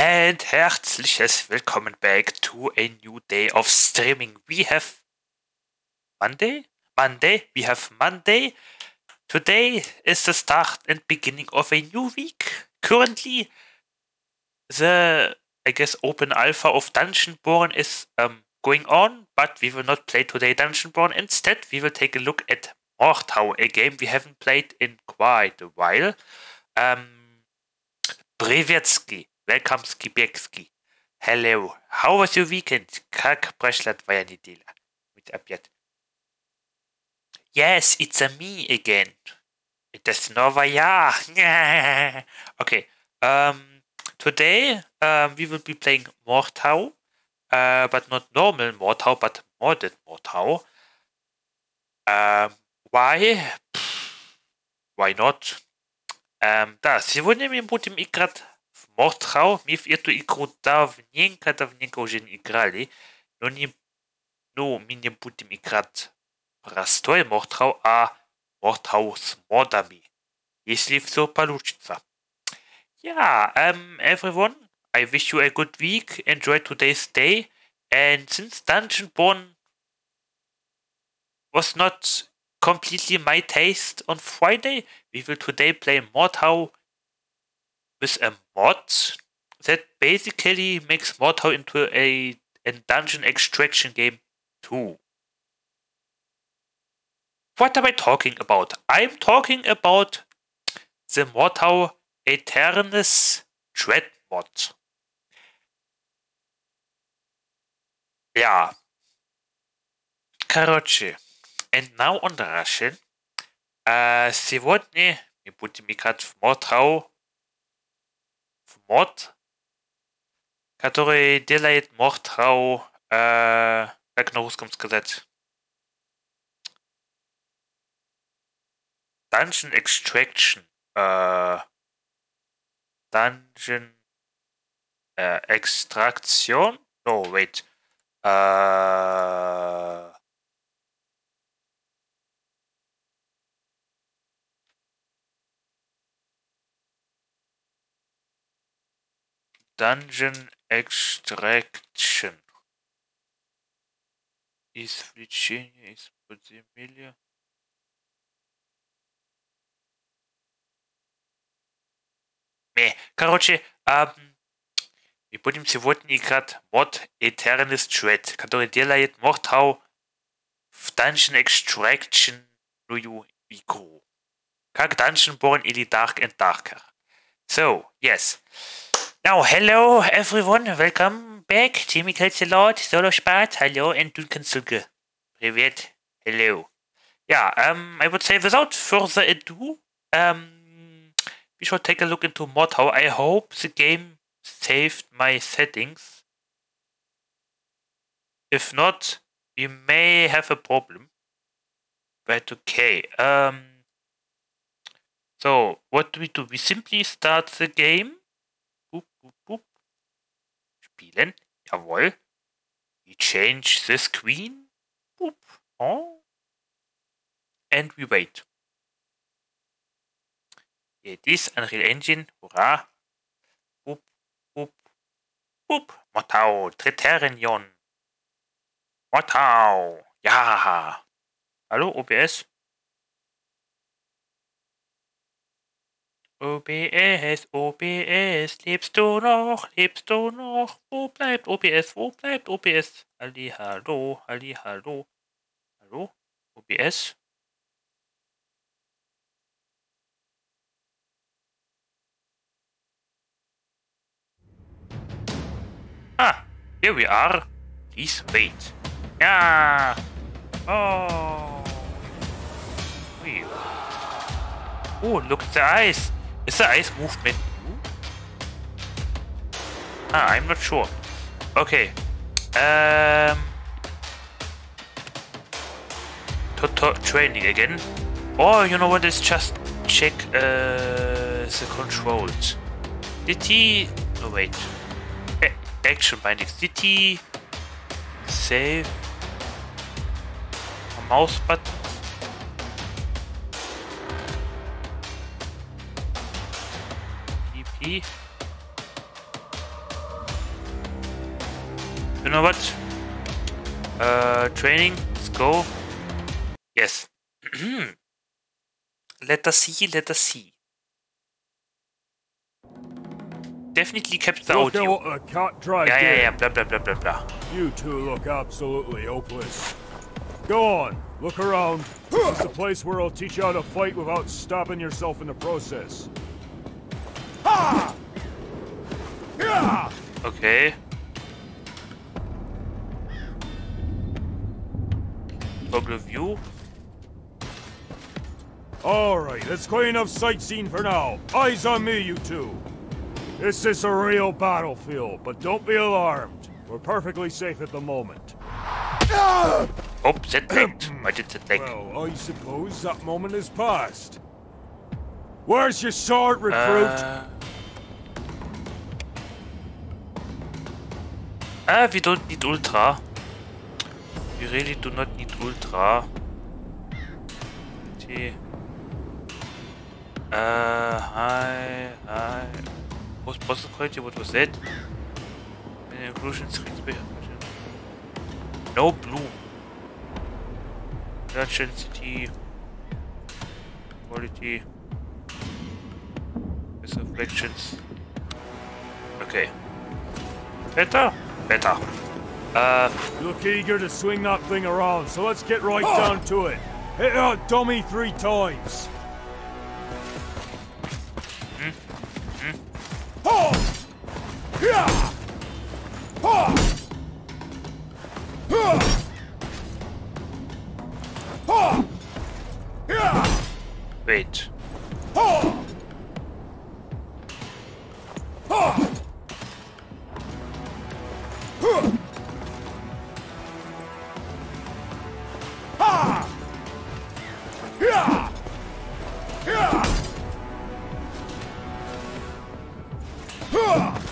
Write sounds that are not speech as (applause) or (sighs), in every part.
And herzliches Willkommen back to a new day of streaming. We have Monday? Monday. We have Monday. Today is the start and beginning of a new week. Currently, the, I guess, open alpha of Dungeonborn is um, going on, but we will not play today Dungeonborn. Instead, we will take a look at Mordhau, a game we haven't played in quite a while. Um, Brevetsky, Welcome Skibiewski. Hello, how was your weekend? Как прошла твоя неделя? Mit опять. Yes, it's a me again. Это снова я. okay, um, today um, we will be playing Mordhau, uh, but not normal Mordhau, but modded Mordhau. Um, why? Why not? Um, да, сегодня мы будем играть Mordhau, mi w jetu ikru dawnienka, dawnienka użyn igrali, no nie, no mi nie budim igrat простой Mordhau, a Mordhau z modami, so, все получится. Yeah, um, everyone, I wish you a good week, enjoy today's day, and since Dungeonborn was not completely my taste on Friday, we will today play Mordhau with a mod that basically makes Mordhau into a, a dungeon extraction game too. What am I talking about? I'm talking about the Mordhau Aeternis Dread mod. Yeah. Короче. And now on the Russian. Uh, сегодня мы будем играть в Mordhau В мод, который делает Мордхау, э, как на русском сказать, Dungeon Extraction. Äh, Dungeon äh, Extraktion? No, wait. Äh, Dungeon Extraction. Извлечение из подземелья. Не, короче, эм, мы будем сегодня играть мод Eternus Dread, который делает Мортау в Dungeon Extraction ную игру. Как Dungeonborn или Dark and Darker. So, yes. Now, hello everyone, welcome back. Jimmy Kills the Lord, Solo Spart, hello, and Dunkenzuke. Привет, hello. Yeah, um, I would say without further ado, um, we should take a look into Mordhau. I hope the game saved my settings. If not, we may have a problem. But okay, um, so what do we do? We simply start the game Spielen. Jawohl. We change the screen. Boop. Oh. And we wait. It is Unreal Engine. Hurra. Boop. Boop. Boop. Motau. Triterion. Motau. Ja. Hallo, OBS? OBS, OBS, lebst du noch, lebst du noch? Wo bleibt OBS, wo bleibt OBS? Ali, hallo, Ali, hallo. Hallo, OBS? Ah, here we are. Please wait. Ja. Oh. Oh, look at the eyes. Is the ice movement Ah, I'm not sure. Okay. Um... Training again. Oh, you know what? Let's just check uh, the controls. Did he... Oh, wait. A action bindings. Did he save a mouse button? You know what? Uh, training. Let's go. Yes. (clears throat) let us see. Let us see. Definitely kept the Look audio. what the cat dragged Yeah, yeah, yeah. Blah blah blah blah blah. You two look absolutely hopeless. Go on, look around. This is the place where I'll teach you how to fight without stabbing yourself in the process. Okay. Toggle view. Alright, that's quite enough sightseeing for now. Eyes on me, you two. This is a real battlefield, but don't be alarmed. We're perfectly safe at the moment. Oh, lagged. Why did lag? Well, I suppose that moment is passed. Where's your sword, recruit? Uh, ah, we don't need ultra. We really do not need ultra. Okay. Uh, hi, hi. Post process quality, what was that? Inclusion screen. No blue. Touch density. Quality. With reflections. Okay. Better? Better. Uh, You look eager to swing that thing around, so let's get right down to it. Hit that dummy three times. Oh! Yeah! Oh! Yeah! Oh! Yeah! wait.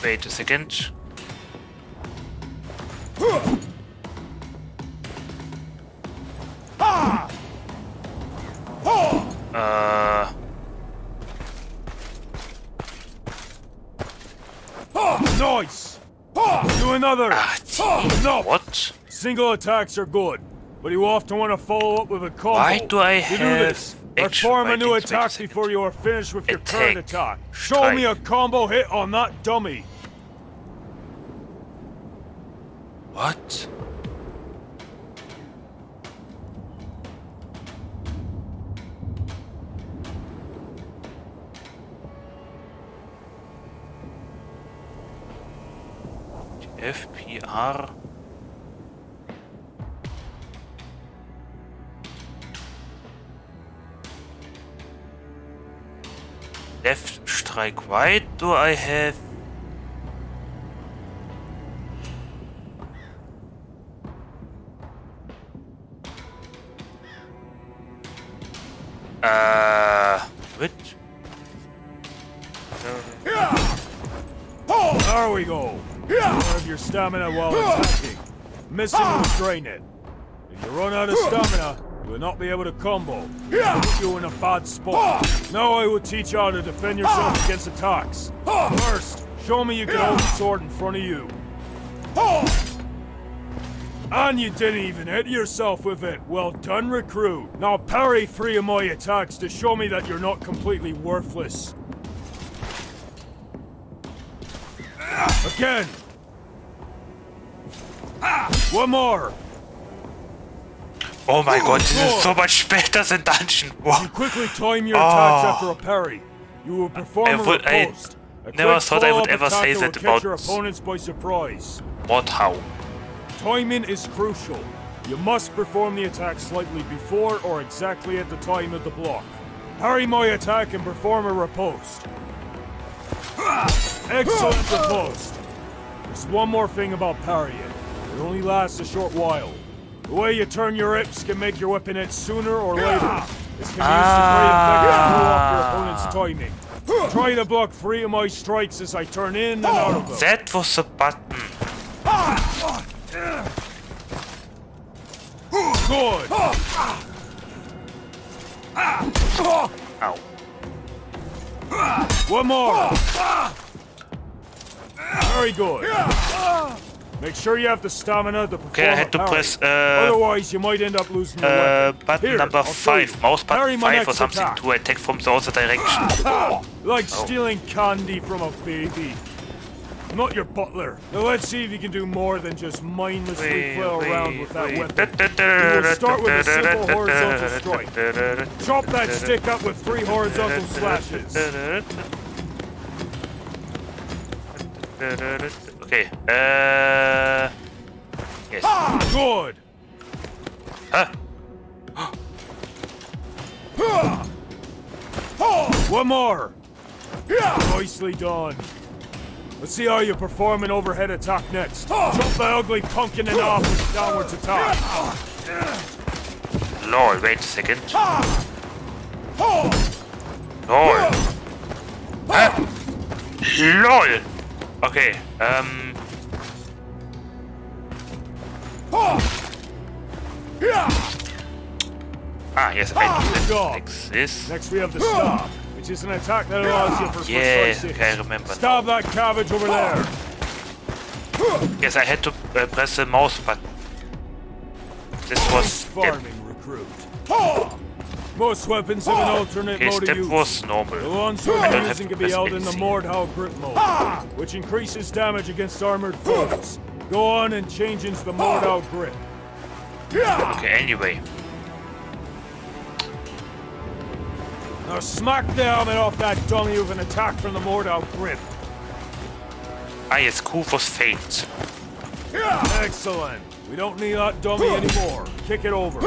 Wait a second. Uh, nice! Do another! ah, no! what? Single attacks are good, but you often want to follow up with a combo. Why do I to do have this, perform a new attack before you are finished with your current Attack. attack. Show me a combo hit on that dummy. What? FPR. Left strike right. Do I have Uh, which? Yeah! Oh, there we go. Have your stamina while attacking. Miss Missing will drain it. If you run out of stamina, you will not be able to combo. Put you in a bad spot. Now I will teach you how to defend yourself against attacks. First, show me you can hold the sword in front of you. And you didn't even hit yourself with it. Well done, recruit. Now parry three of my attacks to show me that you're not completely worthless. Again. One more. Oh my god, this is so much better than dungeon. You quickly time your attacks Oh. after a parry. You will perform I a would- I riposte. A never thought I would ever say that about- your opponents by surprise. What how? Timing is crucial. You must perform the attack slightly before or exactly at the time of the block. Parry my attack and perform a riposte. Excellent riposte. There's one more thing about parrying. It only lasts a short while. The way you turn your hips can make your weapon hit sooner or later. This can be used to great effect to throw off your opponent's timing. Try to block three of my strikes as I turn in and out of them. That was the button. Good. Ow. One more. Very good. Make sure you have the stamina to perform Okay, I had to press uh, Otherwise, you might end up losing your uh, weapon. button Here, number I'll 5, mouse button my 5 or something attack. to attack from the other direction. (laughs) Like Oh. stealing candy from a baby. I'm not your butler. Now let's see if you can do more than just mindlessly flail around with that weapon. will start with a simple horizontal strike. Chop that stick up with three horizontal slashes. Okay, uh... Yes. Ah, good. Huh? (gasps) One more. Yeah. Nicely done. Let's see how you perform an overhead attack next. Jump the ugly pumpkin and off with downwards attack. Lol, wait a second. Lol. Huh? LOL! Okay, um... Ah, yes, I that Go. this. Next we have the stab, which is an attack that allows you for Yeah, precise okay, I remember Stab that cabbage over there. Yes, I had to uh, press the mouse button. This was... Farming recruit. Most weapons have an alternate okay, mode of step use. was The normal. one so I don't have using to can be held in the anything. Mordhau grip mode, which increases damage against armored foes. Go on and change into the Mordhau grip. Okay, anyway. Now smack the helmet off that dummy with an attack from the Mordhau grip. Ah, yes, Q was faint. Excellent. We don't need that dummy anymore. Kick it over.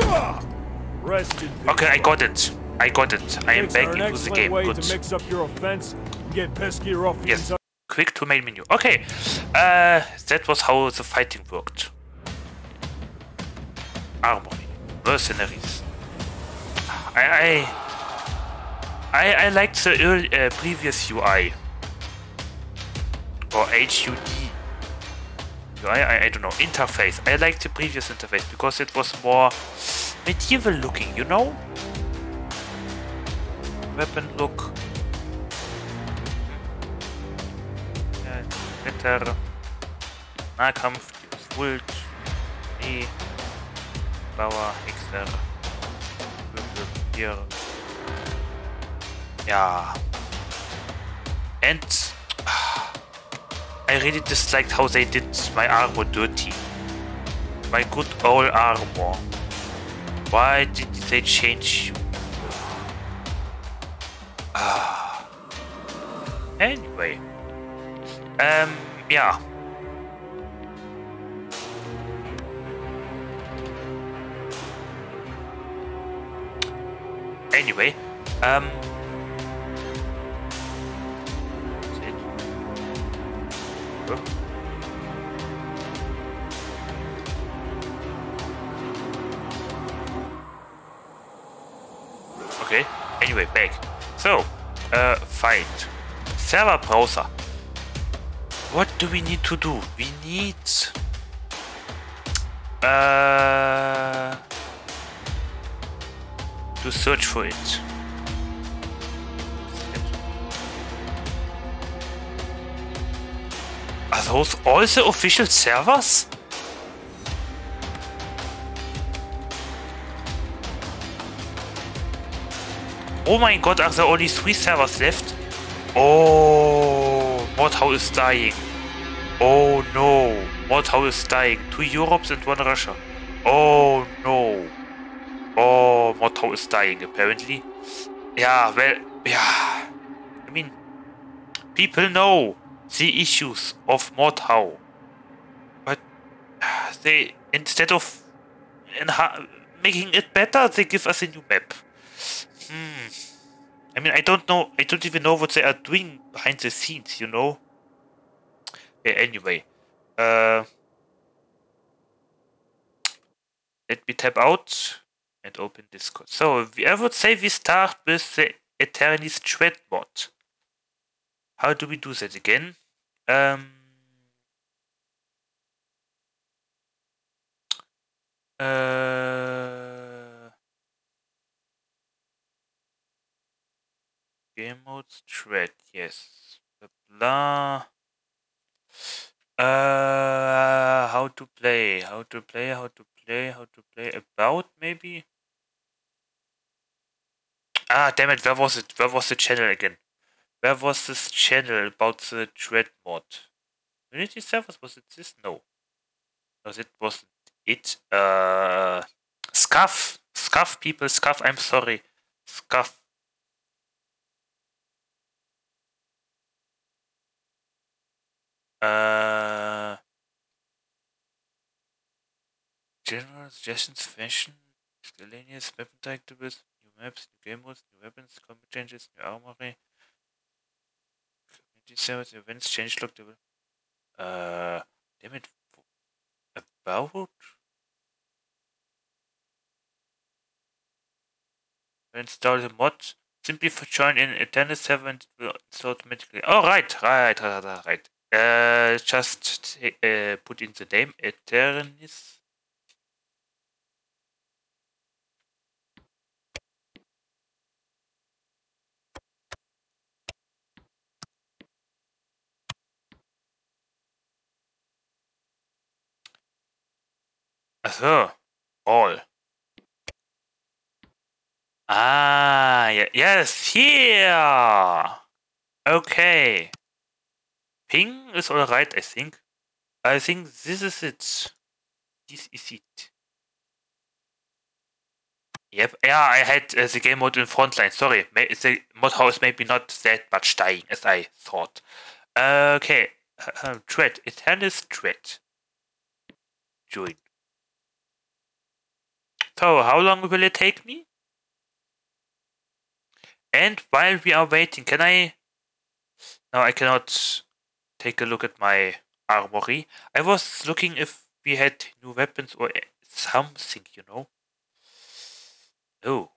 Rest in peace. Okay, I got it. I got it. I am back into the game. Good. to mix up your offense get pesky Yes. Quick to main menu. Okay. Uh, that was how the fighting worked. Armory. Mercenaries. I I I, I liked the early, uh, previous UI. Or HUD. I, I don't know. Interface. I like the previous interface because it was more medieval looking, you know? Weapon look. Wetter, Nahkampf, Ult, E, Bauer, Hexer, hier. Ja. And I really disliked how they did my armor dirty. My good old armor. Why did they change? Ah. Anyway. Um, yeah. Anyway, um. Okay, anyway, back. So, uh, fight. Server browser. What do we need to do? We need uh, to search for it. Are those all the official servers? Oh my god, are there only three servers left? Oh, Mordhau is dying. Oh no, Mordhau is dying. Two Europes and one Russia. Oh no. Oh, Mordhau is dying apparently. Yeah, well, yeah. I mean, people know the issues of Mordhau. But they, instead of making it better, they give us a new map. Hmm. I mean, I don't know. I don't even know what they are doing behind the scenes. You know. Anyway, uh, let me tap out and open Discord. So I would say we start with the Aeternis Dread mod. How do we do that again? Um. Uh, game mode thread, yes. Blah. blah. Uh, how to play, how to play, how to play, how to play. About maybe. Ah, damn it! Where was it? Where was the channel again? Where was this channel about the dread mod? Unity servers? Was it this? No. No, it wasn't it. Uh, scuff, scuff people, scuff. I'm sorry, scuff. Uh, general suggestions, fashion, miscellaneous, weapon activists, new maps, new game modes, new weapons, combat changes, new armory, community servers, events, change log, uh, damn it, about? Install the mod, simply for join in Aeternis 7 it will install automatically. Oh, right, right, right, right. Uh, just uh, put in the name Aeternis. Achso, all. Ah, yes, here. Okay. Ping is alright, I think. I think this is it. This is it. Yep, yeah, I had uh, the game mode in frontline. Sorry, the Mordhau maybe not that much dying as I thought. Okay, uh, Dread, Aeternis Dread. Join. So, how long will it take me? And while we are waiting, can I... No, I cannot take a look at my armory. I was looking if we had new weapons or something, you know. Oh.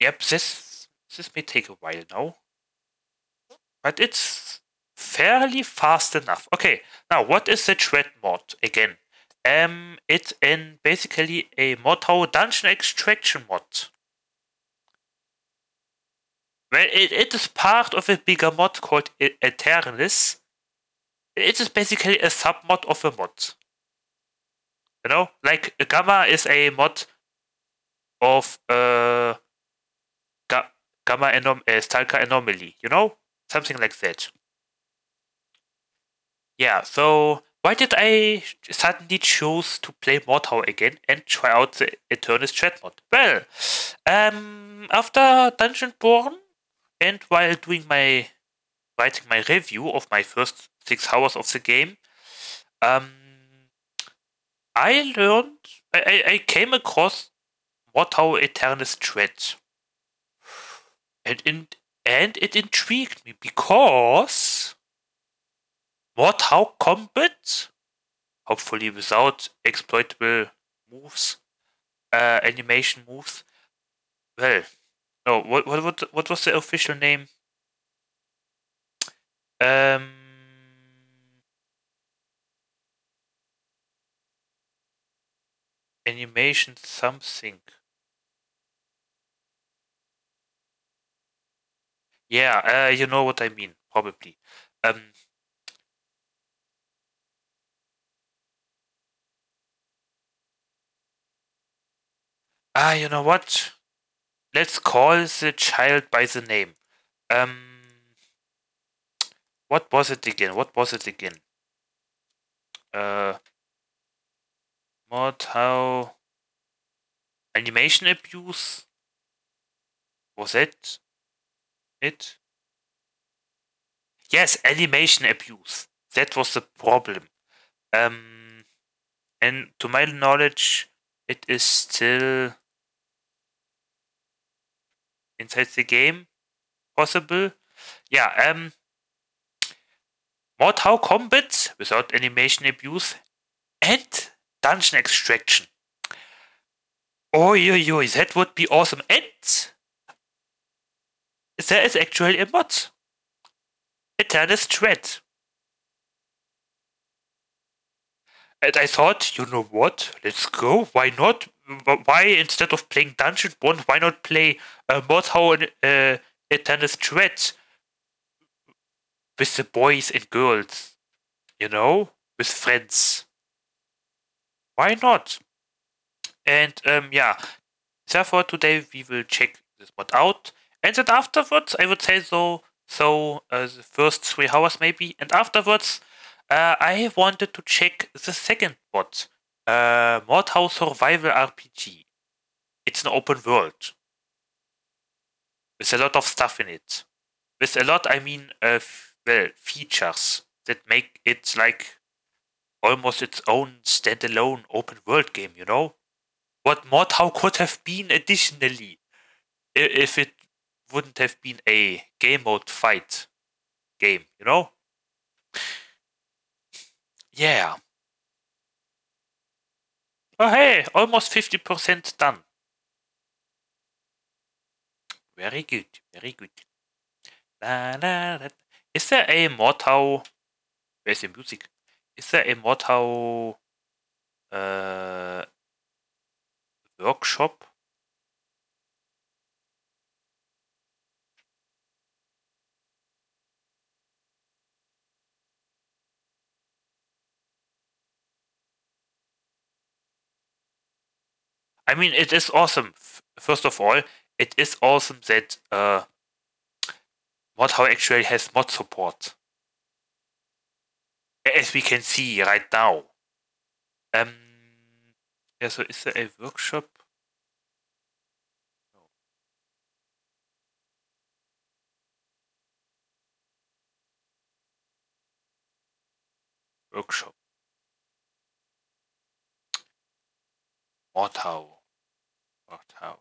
Yep, this, this may take a while now. But it's fairly fast enough. Okay, now what is the Dread mod again? Um, it's in basically a Mordhau dungeon extraction mod. Well, it, it is part of a bigger mod called Aeternis. It is basically a submod of a mod. You know, like Gamma is a mod of uh, ga Gamma anom uh, Stalker Anomaly, you know? Something like that. Yeah, so why did I suddenly choose to play Mordhau again and try out the Aeternis Dread mod? Well, um, after Dungeon Born and while doing my writing my review of my first six hours of the game, um, I learned I, I came across Mordhau Aeternis Dread. And in, and it intrigued me because Mordhau combat, hopefully without exploitable moves, uh, animation moves. Well, no, what what what what was the official name? Um, animation something. Yeah, uh, you know what I mean, probably. Um, Ah, you know what? Let's call the child by the name. Um, what was it again? What was it again? Uh, mod how animation abuse. Was it? It? Yes animation abuse. That was the problem. Um and to my knowledge it is still inside the game. Possible. Yeah, um, Mordhau combat without animation abuse and dungeon extraction. Oh, yo, yo, that would be awesome. And there is actually a mod. Aeternis Dread. And I thought, you know what? Let's go. Why not? why instead of playing Dungeon One, why not play uh, Mordhau uh, Aeternis Dread with the boys and girls, you know, with friends. Why not? And um, yeah, therefore today we will check this mod out, and then afterwards I would say so. So uh, the first three hours maybe, and afterwards uh, I wanted to check the second mod, uh, Mordhau Survival RPG. It's an open world with a lot of stuff in it. With a lot, I mean, uh, well, features that make it like almost its own standalone open world game, you know? What Mordhau could have been additionally if it wouldn't have been a game mode fight game, you know? Yeah. Oh hey, almost 50% done. Very good, very good. La, la, la. Is there a Mordhau? Where's the music? Is there a Mordhau uh, workshop? I mean, it is awesome. First of all, it is awesome that uh, actually has mod support as we can see right now. Um, yeah, so is there a workshop? No. Workshop. Mordhau. Mordhau.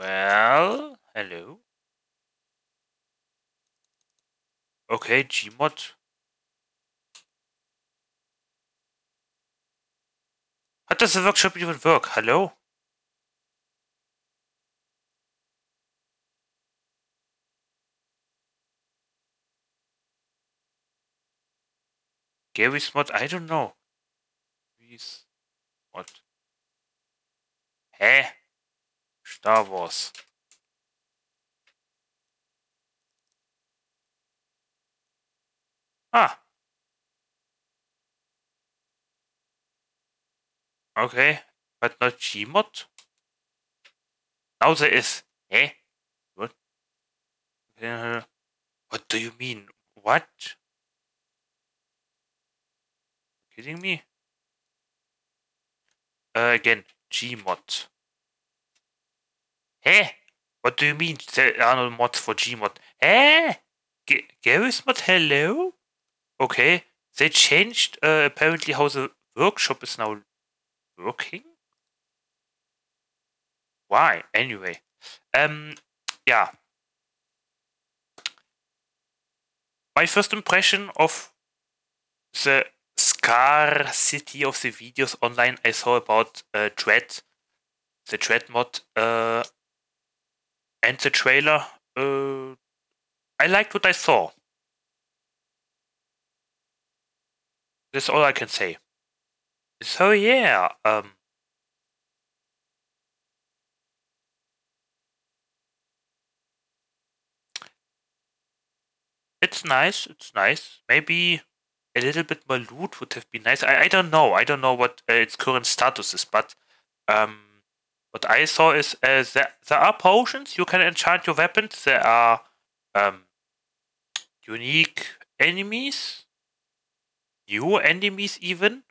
Well, hello. Okay, Gmod. How does the workshop even work? Hello? Garry's mod? I don't know. Garry's mod. Hä? Star Wars. Ah. Okay, but not Gmod? Now there is. Eh? What? Uh, what do you mean? What? Kidding me? Uh, again, Gmod. Hä? What do you mean there are no mods for Gmod? Hä? G Garry's mod? Hello? Okay. They changed uh, apparently how the workshop is now working? Why? Anyway. Um, yeah. My first impression of the scarcity of the videos online I saw about uh, Dread, the Dread mod, uh, and the trailer, uh, I liked what I saw. That's all I can say. So yeah, um, it's nice. It's nice. Maybe a little bit more loot would have been nice. I, I don't know. I don't know what uh, its current status is, but um, what I saw is uh, there, there are potions you can enchant your weapons. There are um, unique enemies, new enemies even,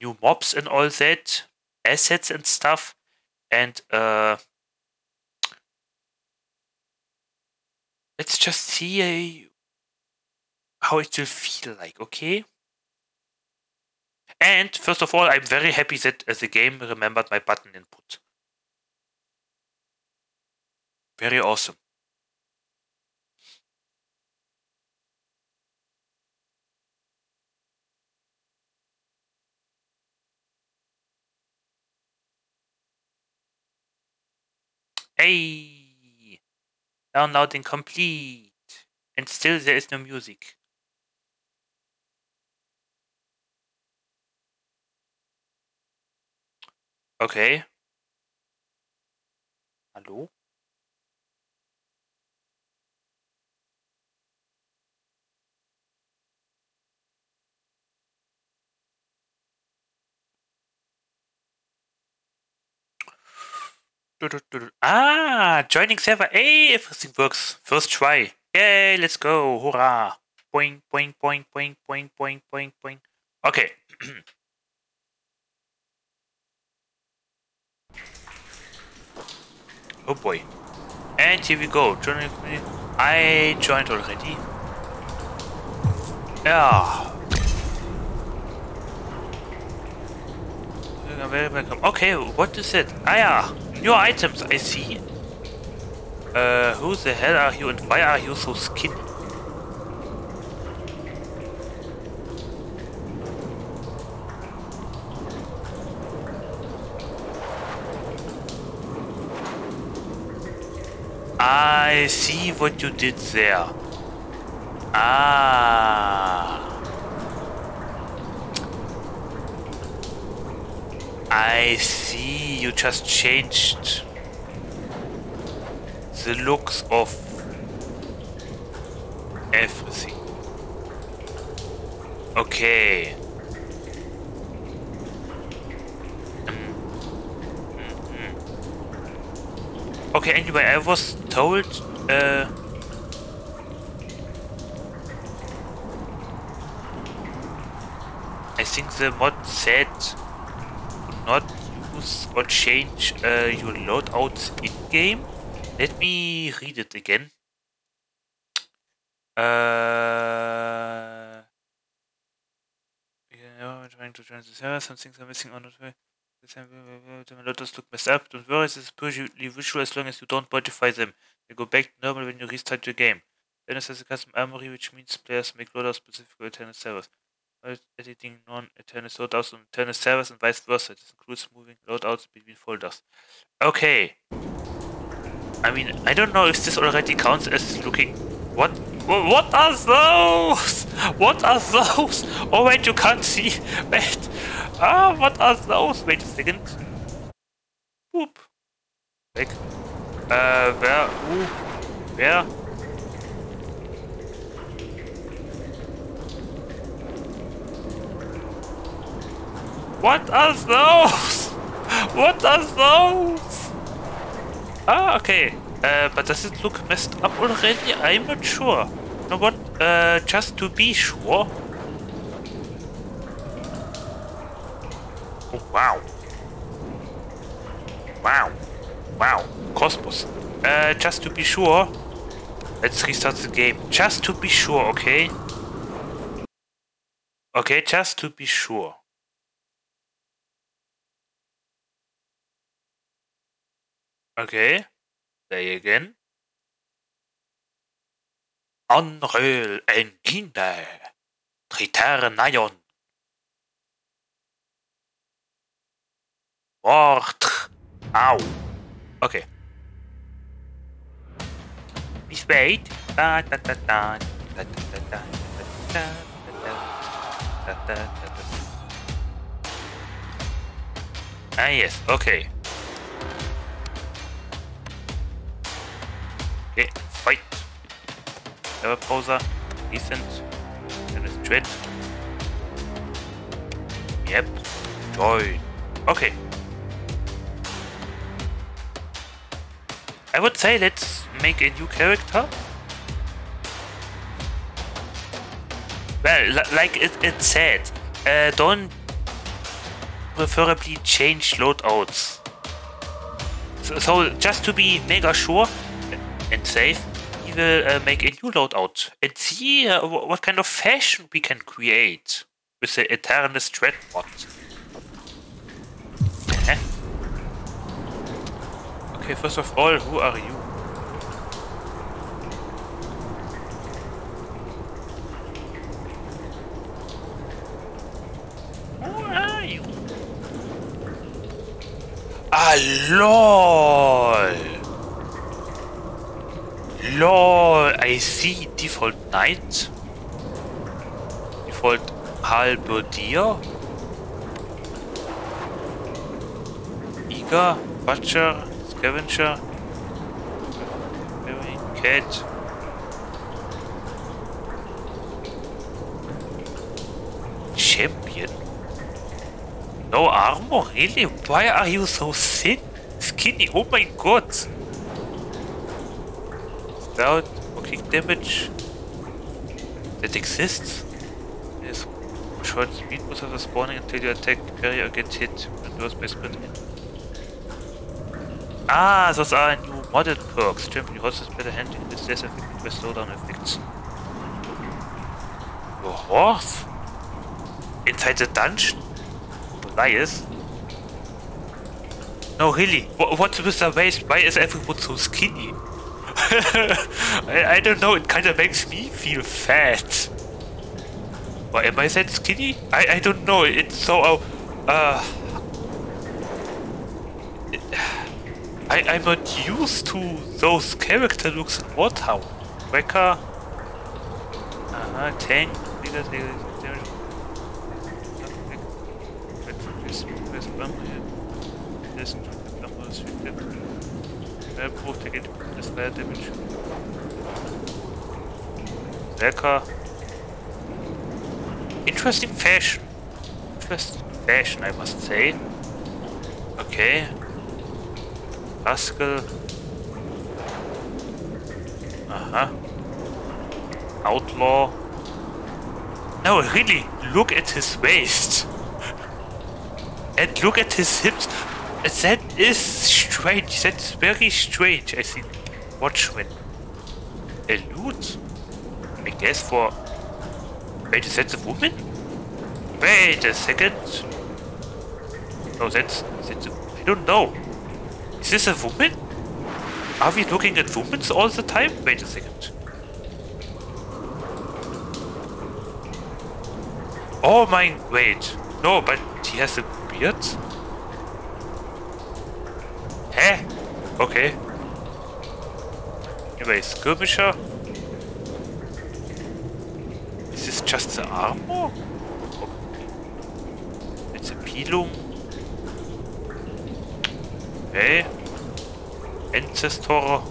new mobs and all that, assets and stuff, and uh, let's just see uh, how it will feel like. Okay. And first of all, I'm very happy that uh, the game remembered my button input. Very awesome. Hey! Downloading complete! And still there is no music. Okay. Hallo? Ah, joining server. Hey, everything works. First try. Yay, let's go. Hurrah. Boing, boing, boing, boing, boing, boing, boing, boing. Okay. (clears throat) oh boy. And here we go. Me. I joined already. Yeah. Very welcome. Okay, what is it? Ah yeah. New items, I see. Uh, who the hell are you and why are you so skinny? I see what you did there. Ah. I see, you just changed the looks of everything. Okay. Okay, anyway, I was told uh, I think the mod said not use or change uh, your loadouts in-game. Let me read it again. Uh, know, trying to join the server, some things are missing on the way. Loadouts look messed up. Don't worry, this is purely visual as long as you don't modify them. They go back to normal when you restart your game. Then it has a custom armory, which means players make loadouts specific for alternate servers editing non-Eternal loadouts on Eternal servers and vice versa. This includes moving loadouts between folders. Okay. I mean, I don't know if this already counts as looking... What? What are those? What are those? Oh wait, you can't see. Wait. Ah, what are those? Wait a second. Boop. Weg. Uh, where? Ooh. Where? What are those? What are those? Ah, okay. Uh, but does it look messed up already? I'm not sure. You know what? Uh, just to be sure. Wow. Wow. Wow. Cosmos. Uh, just to be sure. Let's restart the game. Just to be sure, okay? Okay, just to be sure. Okay. Say again. Unreal Engine. Triternion. Ortr. Ow. Okay. This way. Ah yes, okay. Okay, fight. Cover poser, decent. And it's. Yep, join. Okay. I would say let's make a new character. Well, like it, it said, uh, don't preferably change loadouts. So, so just to be mega sure, and safe, we will uh, make a new loadout and see uh, what kind of fashion we can create with the Aeternis Dreadbot. -huh. Okay, first of all, who are you? Who are you? Ah, lol! LOL, I see default knight. Default halberdier. Eager, butcher, scavenger, cat. Champion? No armor? Really? Why are you so thin? Skinny? Oh my god! Without click damage that exists? Yes. Short speed was ever spawning until you attack parry or get hit when those by sprint. Ah, those are new modded perks. Champion horses better handling this less effective by slowdown effects. A horse? Inside the dungeon? Elias? No, really. What, what's with the waist? Why is everyone so skinny? (laughs) I, I don't know, it kind of makes me feel fat. Why am I that skinny? I, I don't know, it's so... Uh, I, I'm not used to those character looks in Wartown. Wrecker. Uh-huh, tank. Interesting fashion. Interesting fashion, I must say. Okay. Haskell. Uh-huh. Outlaw. No, really, look at his waist. and look at his hips. That is strange. That's very strange, I think. Watchman. A loot? I guess for... Wait, is that the woman? Wait a second. No, that's... that's a, I don't know. Is this a woman? Are we looking at women all the time? Wait a second. Oh my... Wait. No, but he has a beard? Hä? Okay. Anyway, skirmisher. Is this just the armor? It's a pilum. Okay. Ancestor.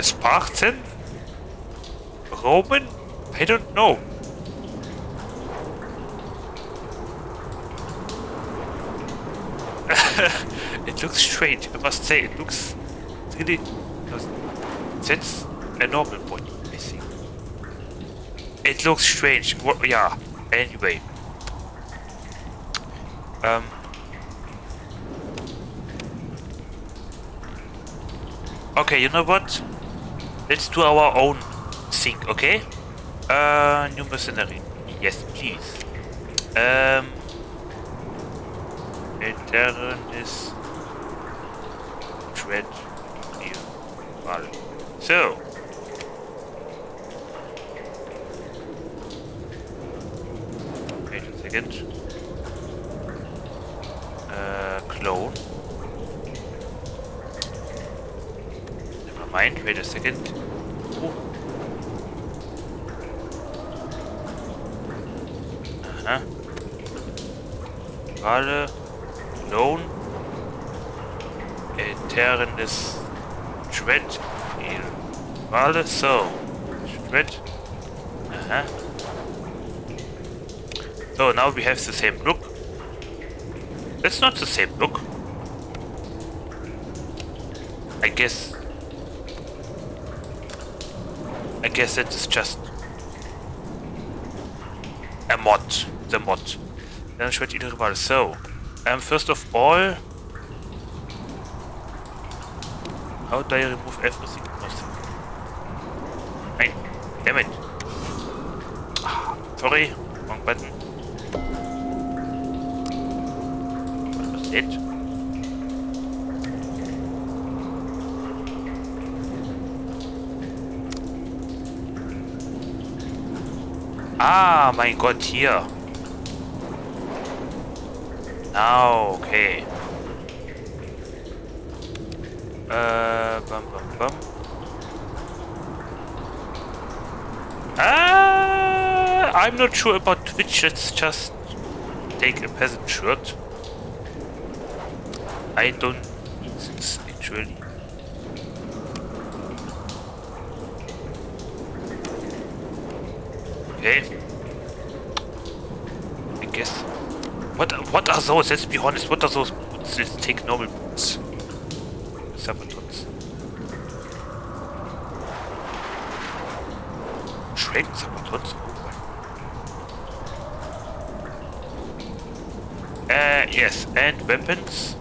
Spartan? Roman? I don't know. (laughs) it looks strange, I must say. It looks really... That's a normal body, I think. It looks strange. What? Yeah. Anyway. Um. Okay, you know what? Let's do our own thing, okay? Uh, new mercenary. Yes, please. Um, Terran is dread. So. Wait a second. Uh, clone. Mind, wait a second. Oh. Uh-huh. Gerade Terran is Shred Vale, so Shred. Uh-huh. So now we have the same look. That's not the same look. I guess I guess it is just a mod. The mod. Then Shred Rival. So um, first of all, how do I remove everything? Nein, damn it. Ah, sorry, wrong button. Was it? Ah, mein Gott, hier. Oh, okay. Uh, bum bum bum. Uh, I'm not sure about Twitch. Let's just take a peasant shirt. I don't need this actually. Okay. I guess. What what are those? Let's be honest. What are those? Let's take normal boots. Sabatons. Shrek Sabatons? Uh, yes, and weapons.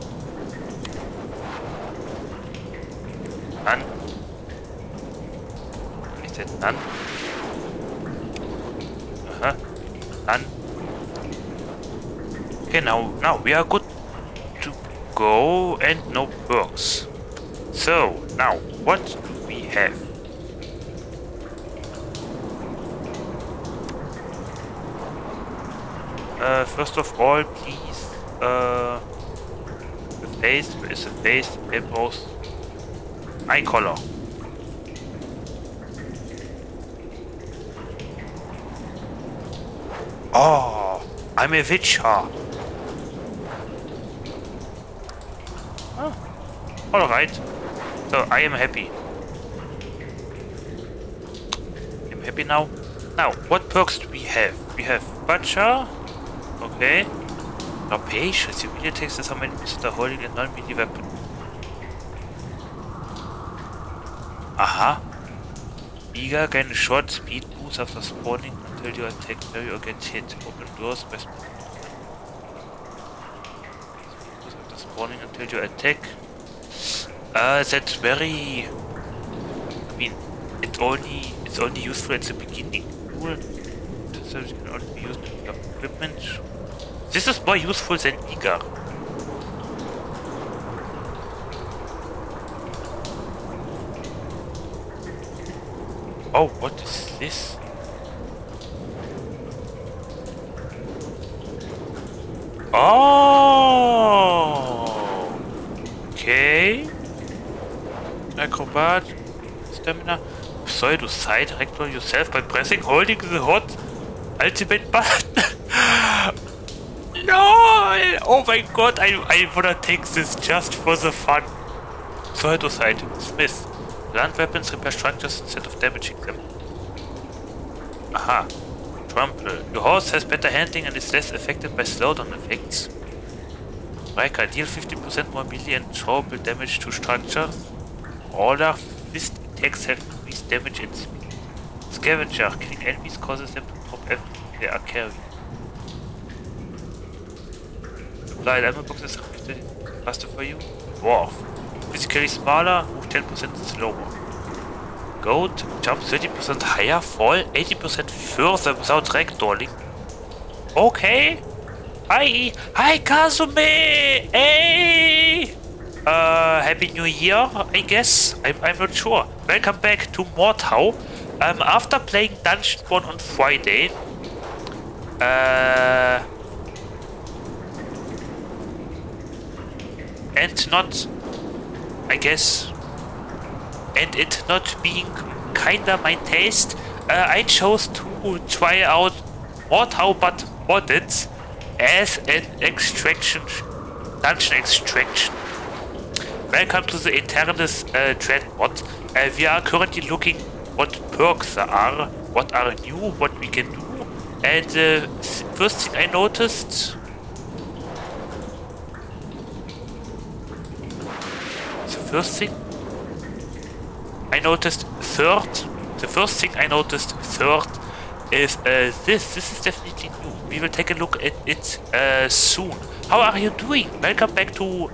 None. I said none. Uh-huh. None. Okay, now, now we are good to go and no bugs. So, now, what do we have? Uh, first of all, please, uh, the face, where is the face? Elbows, eye color. Oh, I'm a witcher. Oh, alright. So, I am happy. I'm happy now. Now, what perks do we have? We have Butcher. Okay. Now. You really takes this how many the holding a non-melee weapon. Aha. Eager gain a short speed boost after spawning until you attack parry or get hit. Open doors speed after spawning until you attack. Uh, that's very... I mean, it only it's only useful at the beginning. Cool. Can only be used equipment. This is more useful than Eager. Oh, what is this? Oh! Okay. Acrobat. Stamina. Pseudo side rector yourself by pressing holding the hot ultimate button. (laughs) no! Oh my god, I, I wanna take this just for the fun. Pseudo side. Smith. Land weapons repair structures instead of damaging them. Aha. Trample. Your horse has better handling and is less affected by slowdown effects. Riker. Deal 50% more melee and throwable damage to structures. Order. Fist attacks have increased damage and speed. Scavenger. Killing enemies causes them to drop everything they are carrying. Applied ammo boxes are faster for you. Dwarf. Physically smaller, move 10% slower. Jump 30% higher, fall 80% further without ragdolling. Okay. Hi, hi Kazume! Hey! Uh, Happy New Year, I guess? I'm, I'm not sure. Welcome back to Mordhau. Um, after playing Dungeon Dungeonborne on Friday, uh, and not I guess, and it not being kinda my taste, uh, I chose to try out Mordhau but modded as an extraction, dungeon extraction. Welcome to the Aeternis uh, Dread mod. Uh, we are currently looking what perks there are, what are new, what we can do. And uh, first thing I noticed the first thing I noticed third, the first thing I noticed third is uh, this. This is definitely new. We will take a look at it uh, soon. How are you doing? Welcome back to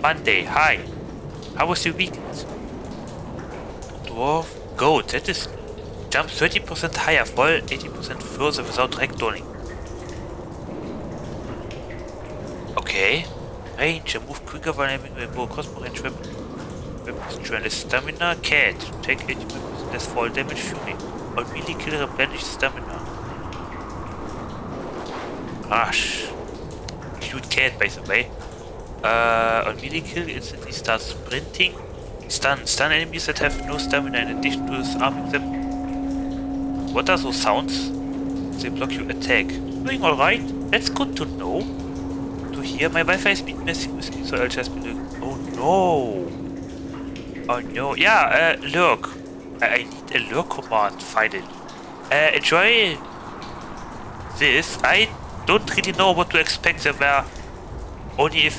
Monday. Hi. How was your weekend? Dwarf Goat. That is jump 30% higher, fall 80% further without ragdolling. Okay range move quicker while more cosmo range weapon. Trend stamina. Cat. Take 80 weapons less fall damage fury. On melee kill replenish stamina. Rush. Cute cat by the way. Uh, on melee kill instantly starts sprinting. Stun. Stun enemies that have no stamina in addition to this, disarming them. What are those sounds? They block your attack. Doing alright? That's good to know to hear. My Wi-Fi speed messing with me, so I'll just be like, oh no. Oh no. Yeah, uh, look. I, I need a lure command, finally. Uh, enjoy this. I don't really know what to expect. There were only uh,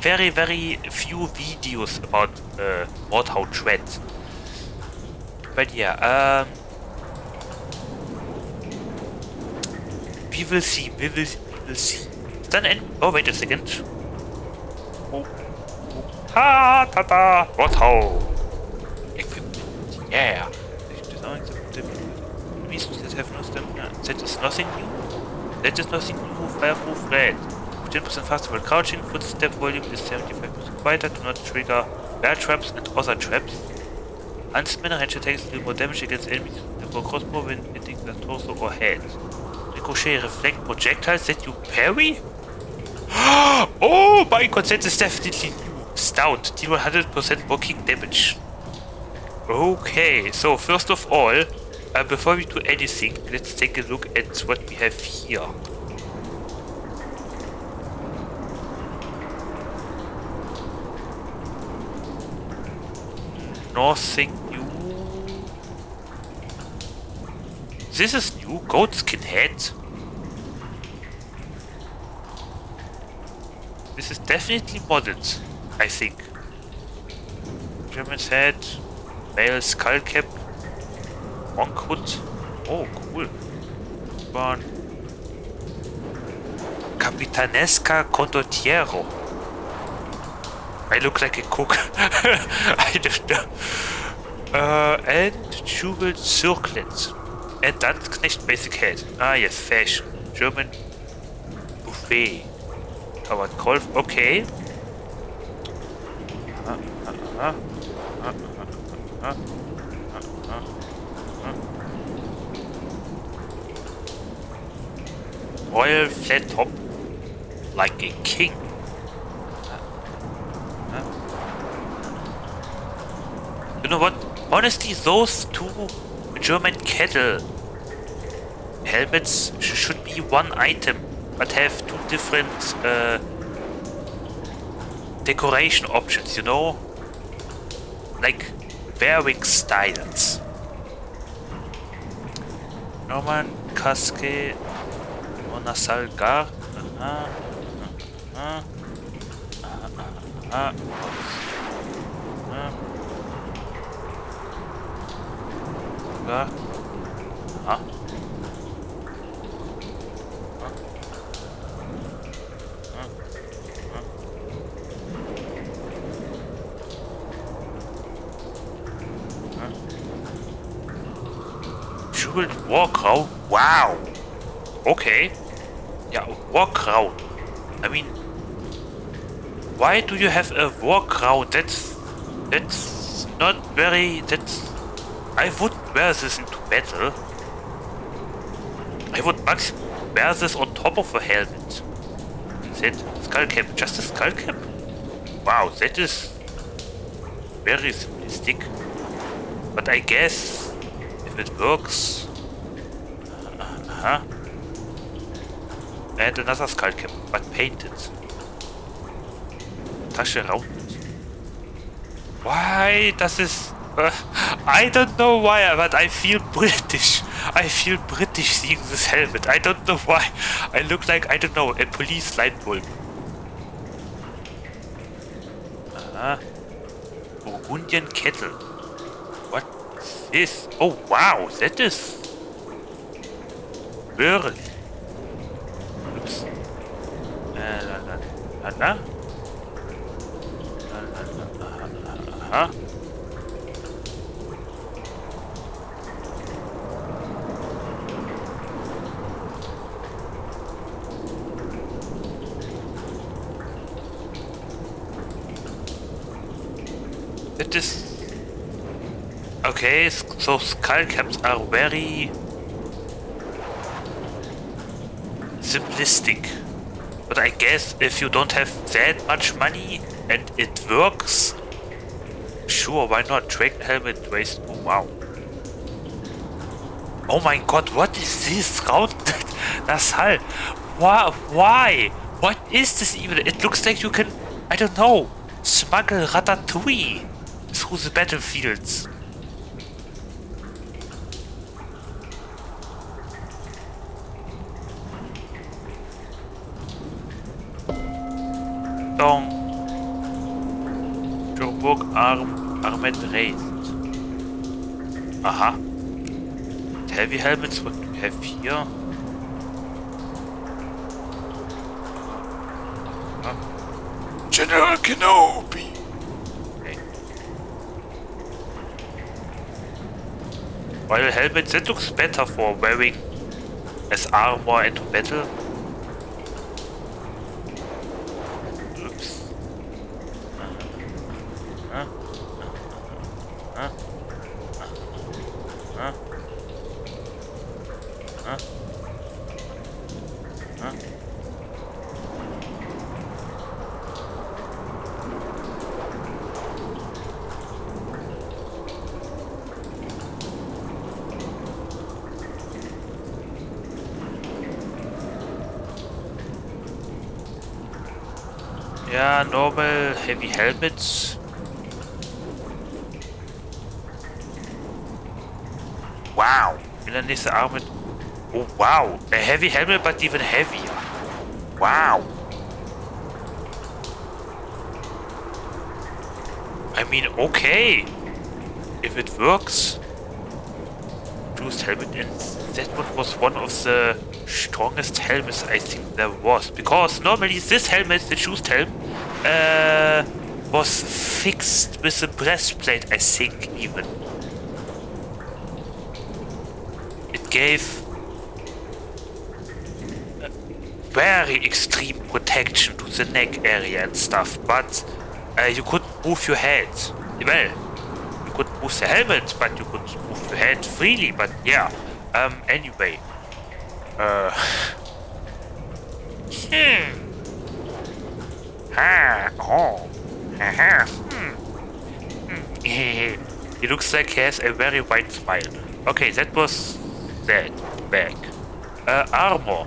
very, very few videos about uh, Mordhau Dread. But yeah, um, we will see. We will, we will see. Is that an? Oh, wait a second. Oh. Ha! Ta ta! Mordhau! Equipment. Yeah. That have no stamina. Uh, that is nothing new. That is nothing new. Fireproof red. 10% faster while crouching. Footstep volume is 75% quieter. Do not trigger bear traps and other traps. Unsminer range attacks deal more damage against enemies with the crossbow when hitting the torso or head. Ricochet reflect projectiles that you parry? (gasps) oh my god, that is definitely new. Stout, deal 100% more kick damage. Okay, so first of all, uh, before we do anything, let's take a look at what we have here. Nothing new. This is new. Goatskin head. This is definitely modded, I think. German's head. Male skull cap. Monk hood. Oh, cool. One. Capitanesca condottiero. I look like a cook. (laughs) I don't know. Uh, and Jubel Circlet. And Landsknecht basic head. Ah, yes, fashion. German buffet. Covered golf. Okay. Uh, uh, uh, Royal flat top like a king. You know what? Honestly, those two German cattle helmets sh should be one item, but have two different uh, decoration options, you know? Like wearing styles. Norman Casque Monasalgar. Uh -huh. Uh -huh. Uh -huh. Jubeled Warcrow? Wow! Okay. Yeah, Warcrow. I mean, why do you have a Warcrow? That's... That's not very... That's... I would wear this into battle. I would maximum wear this on top of a helmet. That skull cap, just a skull cap? Wow, that is very simplistic. But I guess if it works. Uh huh. And another skull cap, but painted. Tasche rounded. Why does this uh, I don't know why, but I feel British. I feel British seeing this helmet. I don't know why. I look like, I don't know, a police light bulb. Uh, Burgundian kettle. What is this? Oh wow, that is... Burl. Oops. Uh, la, la, la, la. -huh. It is... Okay, so skull caps are very... simplistic. But I guess if you don't have that much money and it works, sure, why not? Dragon helmet waste. Oh, wow. Oh my god, what is this rounded (laughs) Nasal? Why? Why? What is this even? It looks like you can, I don't know, smuggle ratatouille through the battlefields. Dong. Turburg Arm Armet raised. Aha. Heavy helmets, what do we have here? General Kenobi. Okay. While helmet, that looks better for wearing as armor into battle. Helmets. Wow, Milanese armored. Oh wow, a heavy helmet but even heavier. Wow. I mean, okay. If it works. Juiced helmet and that one was one of the strongest helmets I think there was. Because normally this helmet, is the Juiced helmet, uh, was fixed with a breastplate, I think even. It gave very extreme protection to the neck area and stuff, but uh, you couldn't move your head. Well, you could move the helmet, but you could move your head freely, but yeah. Um, anyway. Uh. (laughs) Hmm. Ah, oh. Aha. Hmm. Hmm. he looks like he has a very wide smile. Okay, that was that. Back. Uh, armor.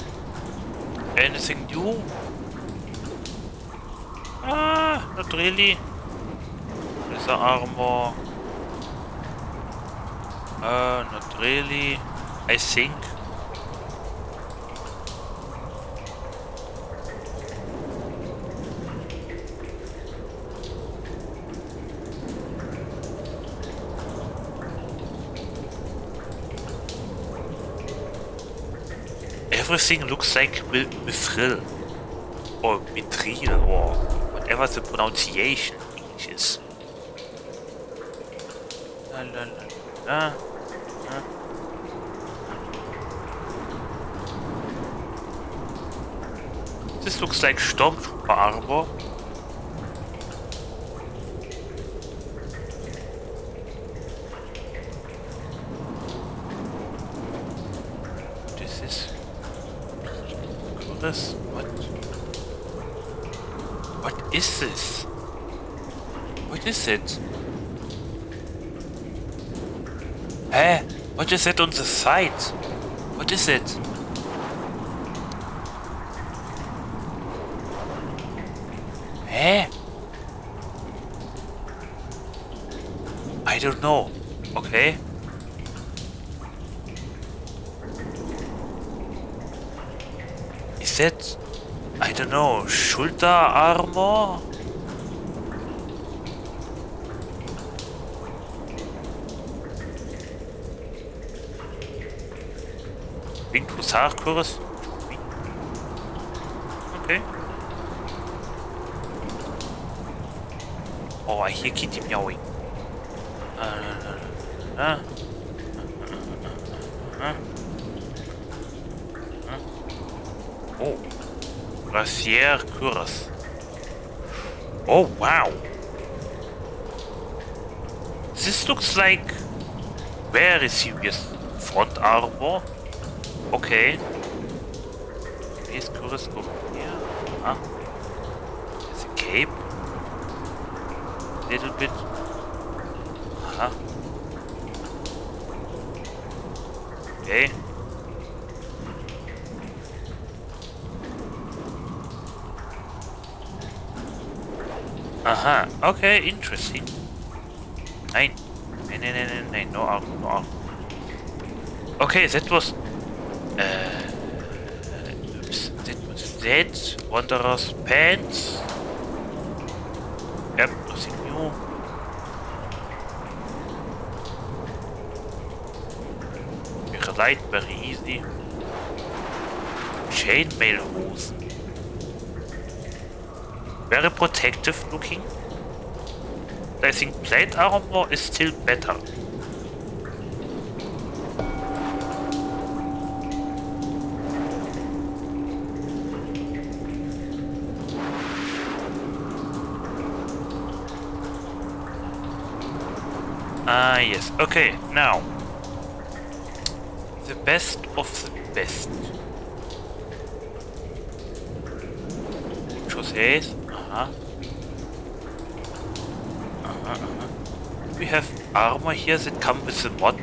Anything new? Ah, not really. Leather armor. Uh, not really. I think. Everything looks like mithril or mithril or whatever the pronunciation is. La, la, la. This looks like Stormtrooper armor. This what? What is this? What is it? Hä? What is it on the side? What is it? Hä? I don't know. Okay. That... I don't know, shoulder armor? Wing Hussar Chorus? Okay. Oh, I hear Kitty meowing. Uh, uh, uh, uh, Brassiere Cuirass. Oh, wow. This looks like very serious front armor. Okay. Cuirass, go here. Ah. There's a cape. Little bit. Huh. Okay. Aha, okay, interesting. Nein. Nein, nein, nein, nein, no Augen, no Augen. Okay, that was... Äh... Oops, that was that. Wanderer's Pants. Yep, nothing new. Very light, very easy. Chainmail Hosen. Very protective looking. I think plate armor is still better. Ah, yes. Okay, now. The best of the best. Chaussees. Uh-huh. Uh-huh, uh-huh. We have armor here that come with the mod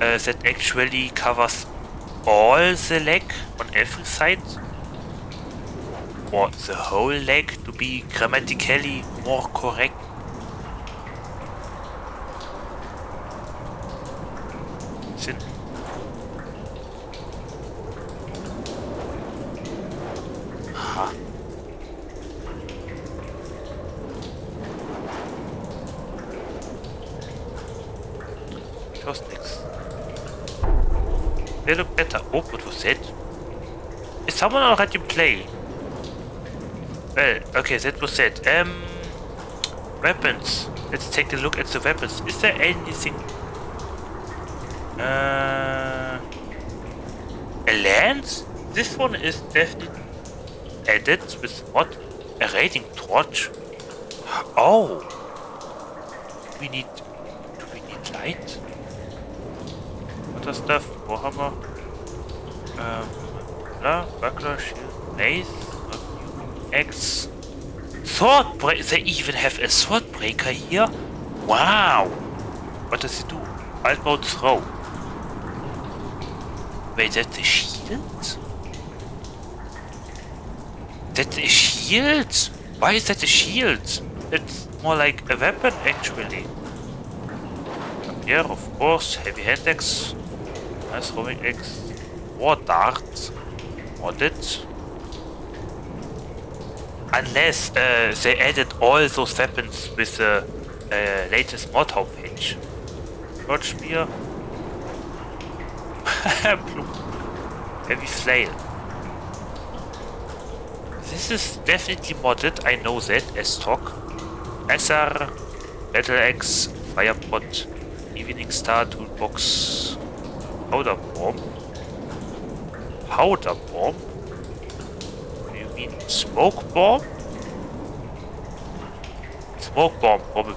uh, that actually covers all the leg on every side. Or the whole leg to be grammatically more correct. Sinn. Aha. Just nix. They look better. Oh, what was that? Is someone already play? Well, okay, that was it. Um, weapons. Let's take a look at the weapons. Is there anything uh, a lance? This one is definitely added with what? A raiding torch? Oh! We need... Do we need light? Other stuff? Warhammer? Um... Blah, buckler, shield, mace, axe... Sword breaker! They even have a sword breaker here? Wow! What does it do? Alt mode throw. Wait, that's a shield? That's a shield? Why is that a shield? It's more like a weapon, actually. Here, of course, heavy hand axe, nice throwing axe, war dart, modded. Unless uh, they added all those weapons with the uh, latest Mordhau patch. Short spear, Heavy flail. This is definitely modded, I know that, stock. SR, Battle Axe, Fire Pot, Evening Star, Toolbox, Powder Bomb. Powder Bomb? You mean Smoke Bomb? Smoke Bomb, probably.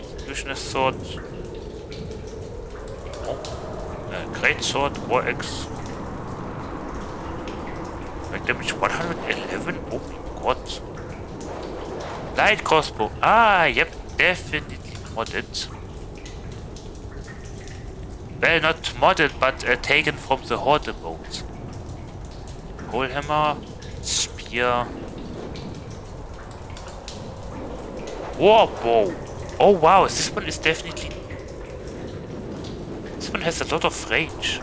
Executioner's Sword, uh, great sword, war. Like damage 111? Oh my god. Light crossbow. Ah, yep, definitely modded. Well, not modded, but uh, taken from the Horde mode. Polehammer, spear. War bow. Oh wow, this one is definitely this one has a lot of range.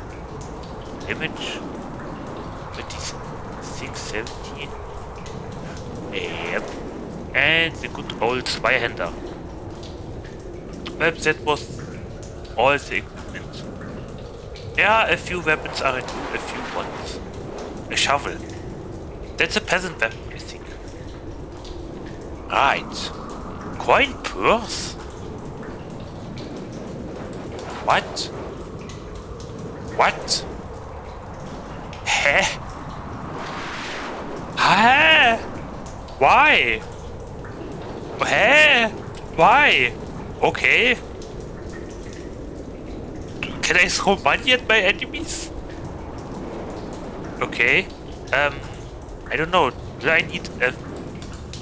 Damage 2670. Yep. And the good old Zweihander. Well, that was all the equipment. Yeah, a few weapons are new, a few ones. A shovel. That's a peasant weapon, I think. Right. Coin purse? What? What? Hä? Hä? Why? Hä? Why? Okay. Can I throw money at my enemies? Okay. Um, I don't know. Do I need a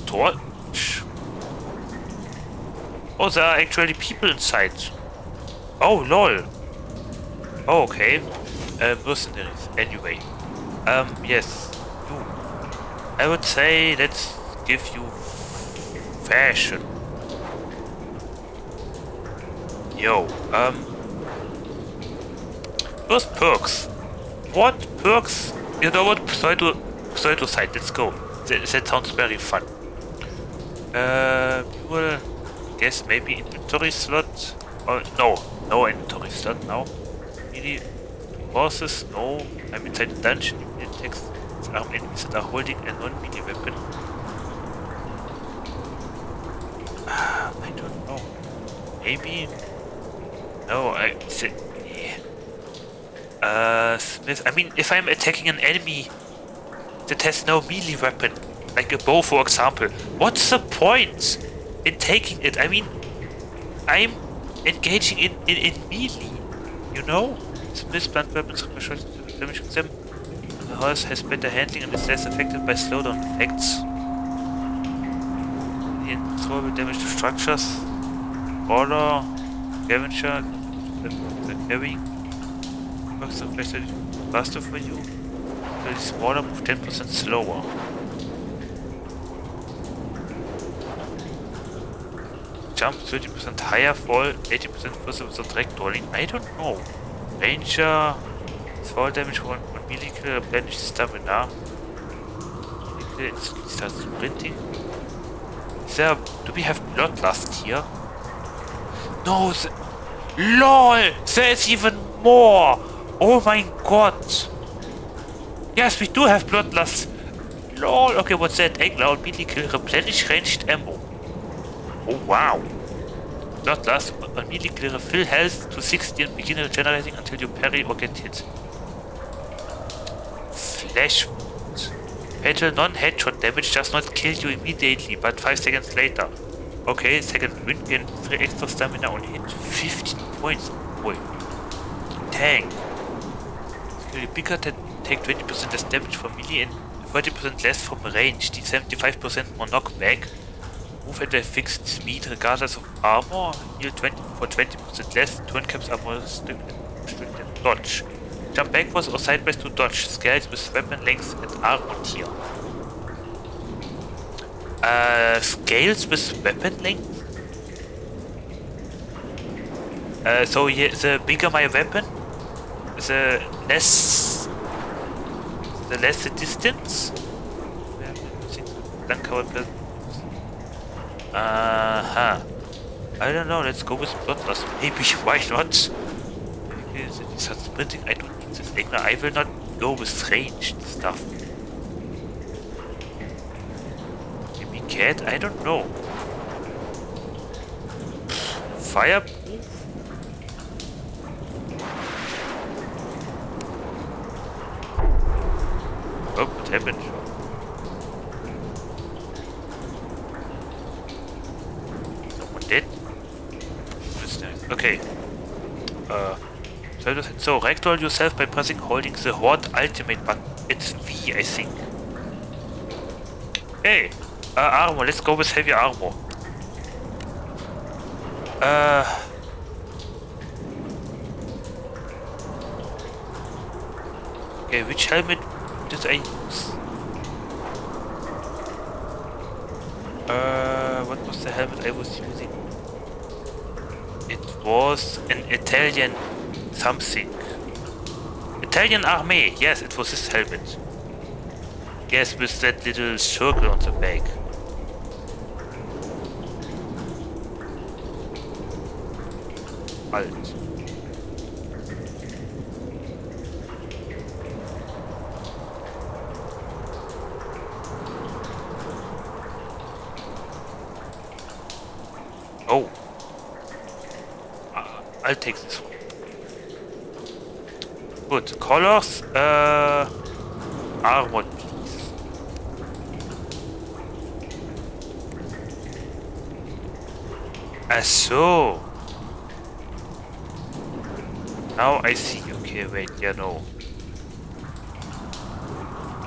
torch? Oh, there are actually people inside. Oh, lol. Oh, okay. Uh, mercenaries. Anyway. Um, yes. You. I would say let's give you fashion. Yo, um... First perks. What perks? You know what? Pseudo... Pseudo site. Let's go. That, that sounds very fun. Uh, we guess maybe inventory slot. Oh, no. No, I need to restart now. Really? Horses? No. I'm inside the dungeon. It takes arm enemies that are holding a non-mini weapon. Ah, I don't know. Maybe? No, I. Yeah. Uh, Smith... I mean, if I'm attacking an enemy that has no melee weapon, like a bow for example, what's the point in taking it? I mean, I'm engaging in, in, in melee, you know? Smith blunt weapons damage them. The horse has better handling and is less affected by slowdown effects. Throwable damage to structures. Border, scavenger, the Works the faster for you. This border move 10% slower. Jump 30% higher, fall 80% faster with the rolling. I don't know. Ranger, fall damage one, one melee kill, replenish stamina. Kill, starts sprinting. Is there, do we have bloodlust here? No, the, LOL! There is even more! Oh my god! Yes, we do have bloodlust. LOL! Okay, what's that? Egg loud melee kill, replenish ranged ammo. Oh wow! Bloodlust on melee kill, fill health to 60 and begin regenerating until you parry or get hit. Flash wound. Fatal non-headshot damage does not kill you immediately, but 5 seconds later. Okay, second wind gain 3 extra stamina on hit. 15 points. Boy. Tank. Skill bigger than take 20% less damage from melee and 40% less from range. The 75% more knockback. Move at a fixed speed regardless of armor. Heal 20 for 20% less. Turn caps are more strict and dodge. Jump backwards or sideways to dodge. Scales with weapon length and armor tier. Uh, scales with weapon length? Uh, so yeah, the bigger my weapon, the less the less the distance. Uh huh. I don't know. Let's go with bloodlust. Maybe (laughs) why not? Maybe it's not sprinting. I don't need this thing. I will not go with ranged stuff. Maybe cat. I don't know. Fireproof. Oh, what happened? Someone dead? Okay. Uh, so, ragdoll yourself by pressing holding the Horde ultimate button. It's V, I think. Hey! Uh, armor, let's go with heavy armor. Uh... Okay, which helmet I? Uh, what was the helmet I was using? It was an Italian something. Italian army. Yes, it was this helmet. Yes, with that little circle on the back. Alt. Oh. Uh, I'll take this one. Good. Colors. Uh, armor, please. Ah, so. Now I see. Okay, wait. Yeah, no.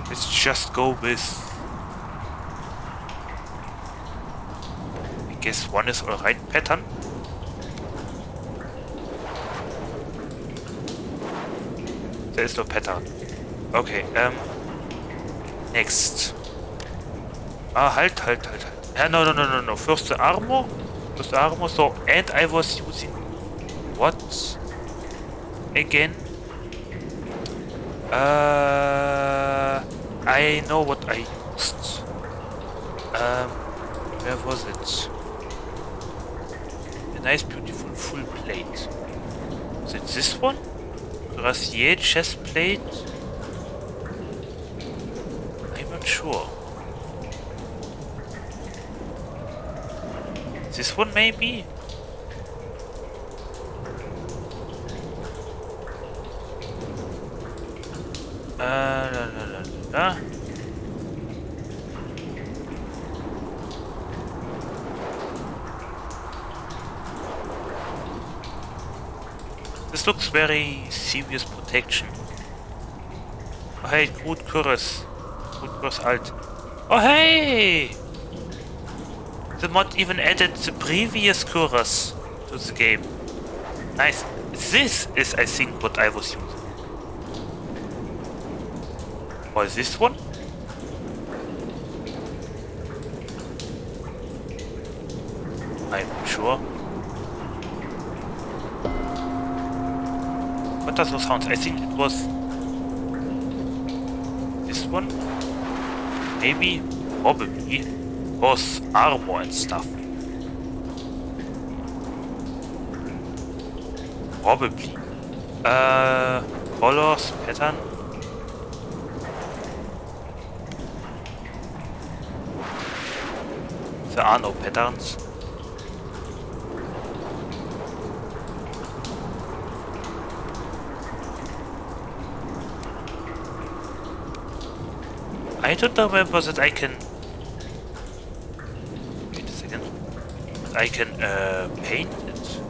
Let's just go with... guess one is alright pattern. There is no pattern. Okay, um... Next. Ah, halt, halt, halt, halt. Yeah, no, no, no, no, no. First the armor. First the armor, so... And I was using... What? Again? Uh... I know what I used. Um... Where was it? Nice, beautiful full plate. Is it this one? Cuirassier chest plate? I'm not sure. This one maybe? Uh, la, la, la, la. This looks very serious protection. Oh hey, gut Kurs. Gut Kurs alt. Oh hey! The mod even added the previous Kurs to the game. Nice. This is, I think, what I was using. Or this one? I'm sure. What are those sounds? I think it was this one. Maybe, probably, was armor and stuff. Probably. Uh, colors, pattern. There are no patterns. I don't know remember that I can... Wait a second. I can uh, paint it.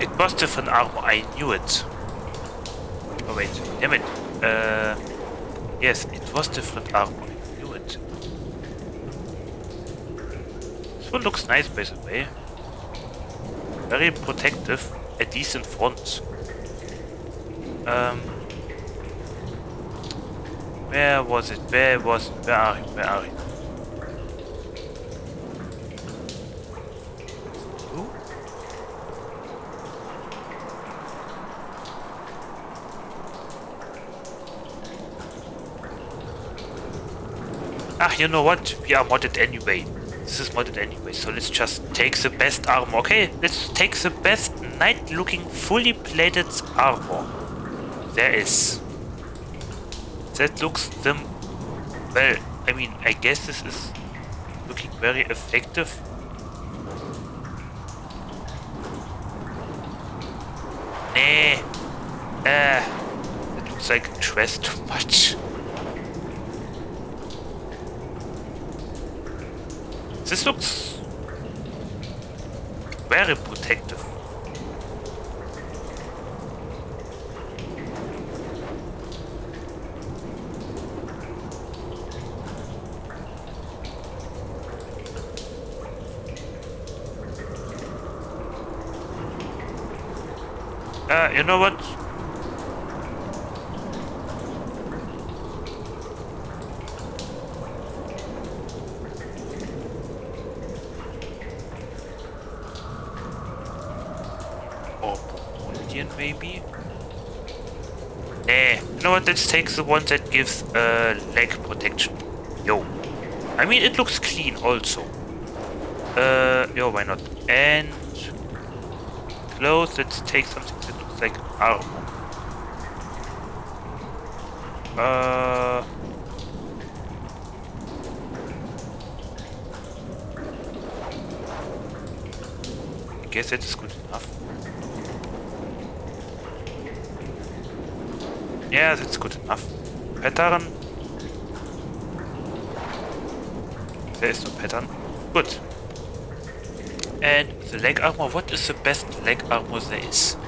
It was different armor, I knew it. Oh wait, damn it. Uh, yes, it was different armor. I knew it. This one looks nice, by the way. Very protective, a decent front. Um, where was it? Where was it? Where are you? Where are you? Ah, you know what? We are modded anyway. This is modded anyway, so let's just take the best armor. Okay, let's take the best knight-looking, fully plated armor. There is. That looks them... Well, I mean, I guess this is looking very effective. Nah. Uh, it looks like dress too much. This looks very protective. Uh, you know what? Or Burgundian, maybe? Eh, you know what? Let's take the one that gives uh, leg protection. Yo. I mean, it looks clean also. Uh, yo, why not? And clothes, let's take something that looks like armor. Uh... I guess that is good enough. Yeah, that's good enough. Pattern. There is no pattern. Good. And the leg armor, what is the best leg armor there is?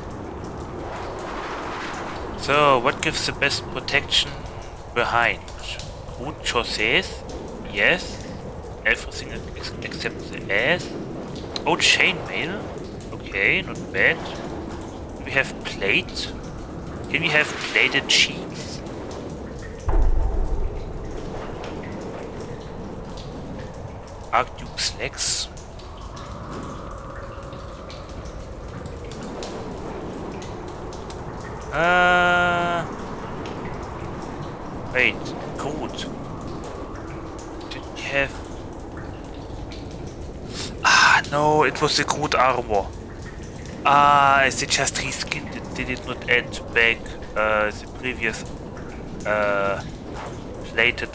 So, what gives the best protection behind? Good chaussees? Yes. Everything ex except the ass. Oh, chainmail? Okay, not bad. We have plate. Can we have plated cheese? Arcduke snacks. Uh, wait, good. Did you have... Ah, no, it was the good armor. Ah, they just reskinned. Did not add back uh, the previous uh, plated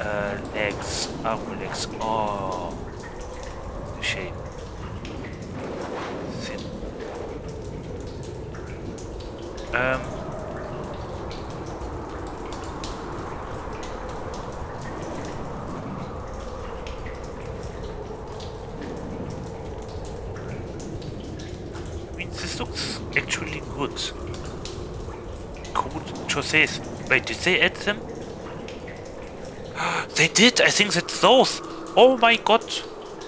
uh, legs, armor legs. Oh, the shame. Thin. Um. I mean, this looks actually good. Cool chausses. Wait, did they add them? (gasps) they did! I think that's those! Oh my god!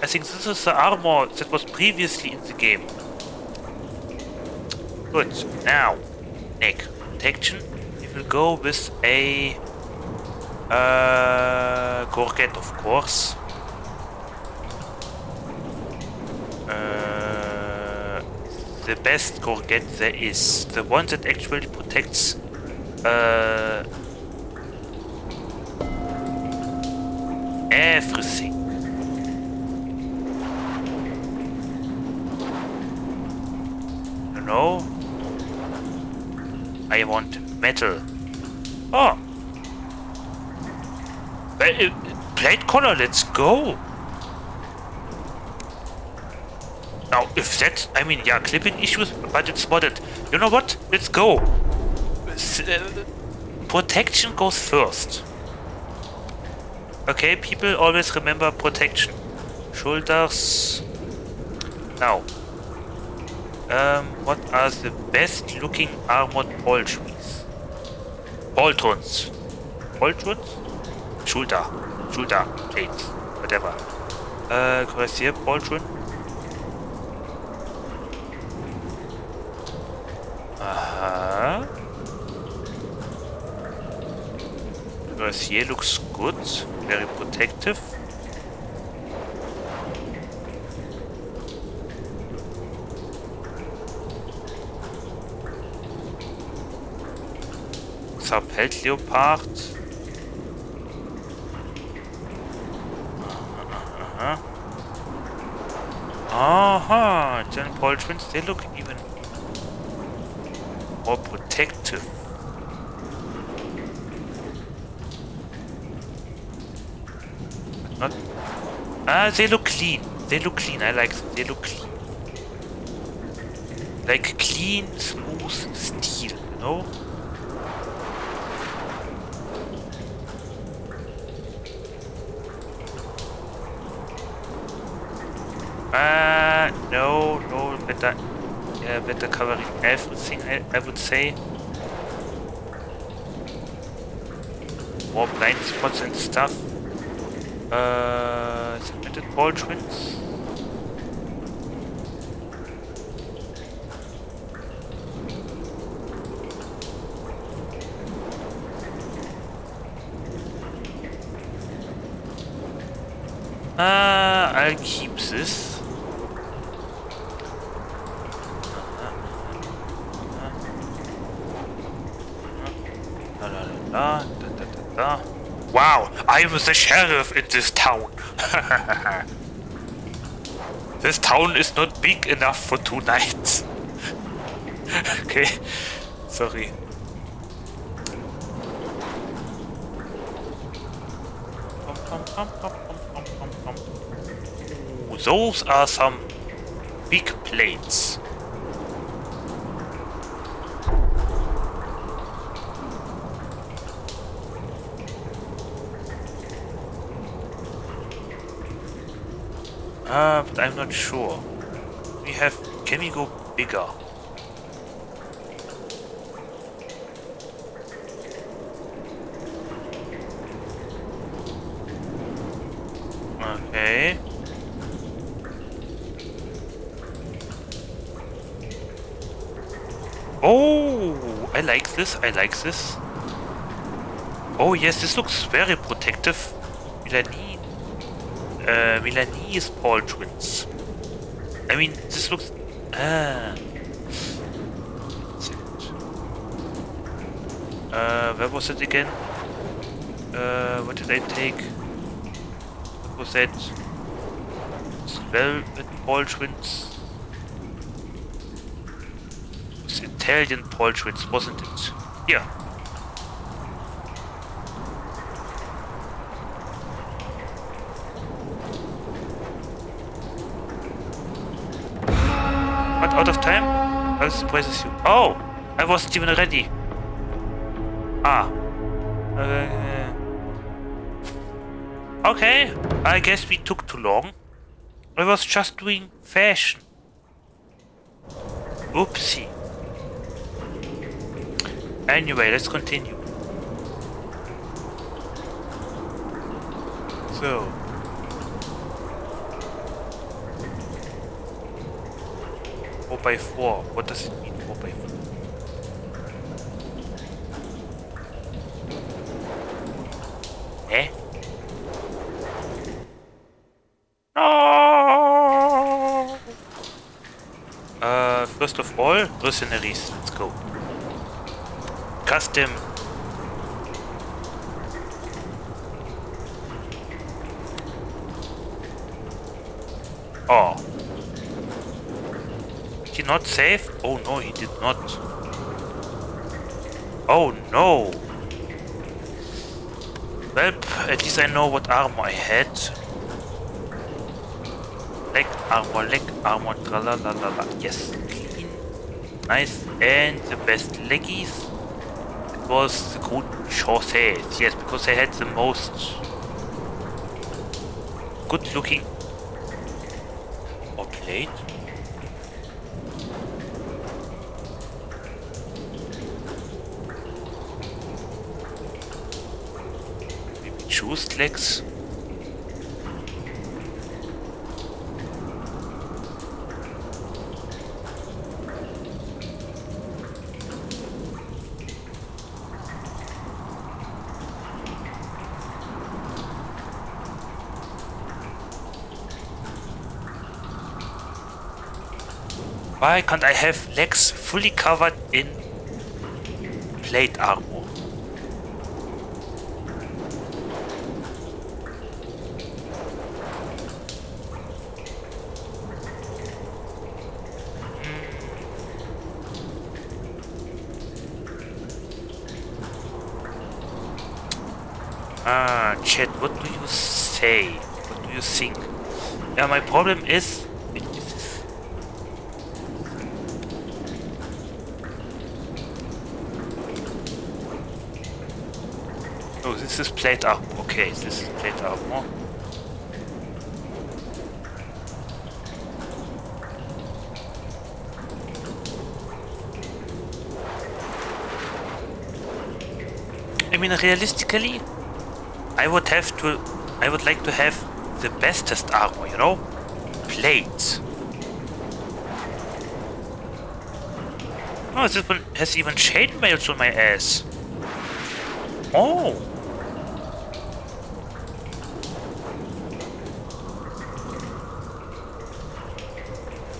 I think this is the armor that was previously in the game. Good. Now, neck protection. We will go with a uh, Gorget, of course. Uh, the best Gorget there is. The one that actually protects uh, everything. You know? I want metal. Oh. Plate color, let's go. Now, if that's, I mean, yeah, clipping issues, but it's modded. You know what? Let's go. S uh, protection goes first. Okay, people always remember protection. Shoulders. Now. Um, what are the best looking armored poultries? Poltrons. Poltrons? Shoulder. Shoulder plates. Whatever. Uh, Cuirassier Poltron. Aha. Cuirassier looks good. Very protective. Zapelt Leopard. Aha. Aha, Gen Paul Twins, they look even more protective. Not. Ah, they look clean. They look clean. I like them. They look clean. Like clean, smooth steel, you know? Uh, no, no, better, better covering everything, I, I would say. More blind spots and stuff. Uh, submitted ball twins. Uh, I'll keep this. La, la, la, da, da, da, da. Wow, I'm the sheriff in this town. (laughs) this town is not big enough for two nights. (laughs) okay, sorry. Those are some big plates. Ah, but I'm not sure. We have... Can we go bigger? Okay. Oh, I like this. I like this. Oh yes, this looks very protective. Milanese, uh, Milanese Pauldrons. I mean, this looks. Ah. Uh, where was it again? Uh, what did I take? What was that? Velvet Pauldrons. It's Italian Pauldrons, wasn't it? Yeah. What, out of time? Surprises you. Oh! I wasn't even ready. Ah. Uh, okay, I guess we took too long. I was just doing fashion. Oopsie. Anyway, let's continue. So. By four. What does it mean, four by four? Eh? No! Uh, first of all, mercenaries. Let's go. Custom. Oh. Not save? Oh no, he did not. Oh no. Well, at least I know what armor I had. Leg armor, leg armor, tra la la la la. Yes, clean. Nice. And the best leggies. It was the good chausses. Yes, because I had the most good looking or plate. Why can't I have legs fully covered in plate armor? Ah, chat, what do you say? What do you think? Yeah, my problem is... This is... Oh, this is plate up. Okay, this is plate armor. I mean, realistically, I would have to, I would like to have the bestest armor, you know? Plates. Oh, this one has even chainmails on my ass. Oh.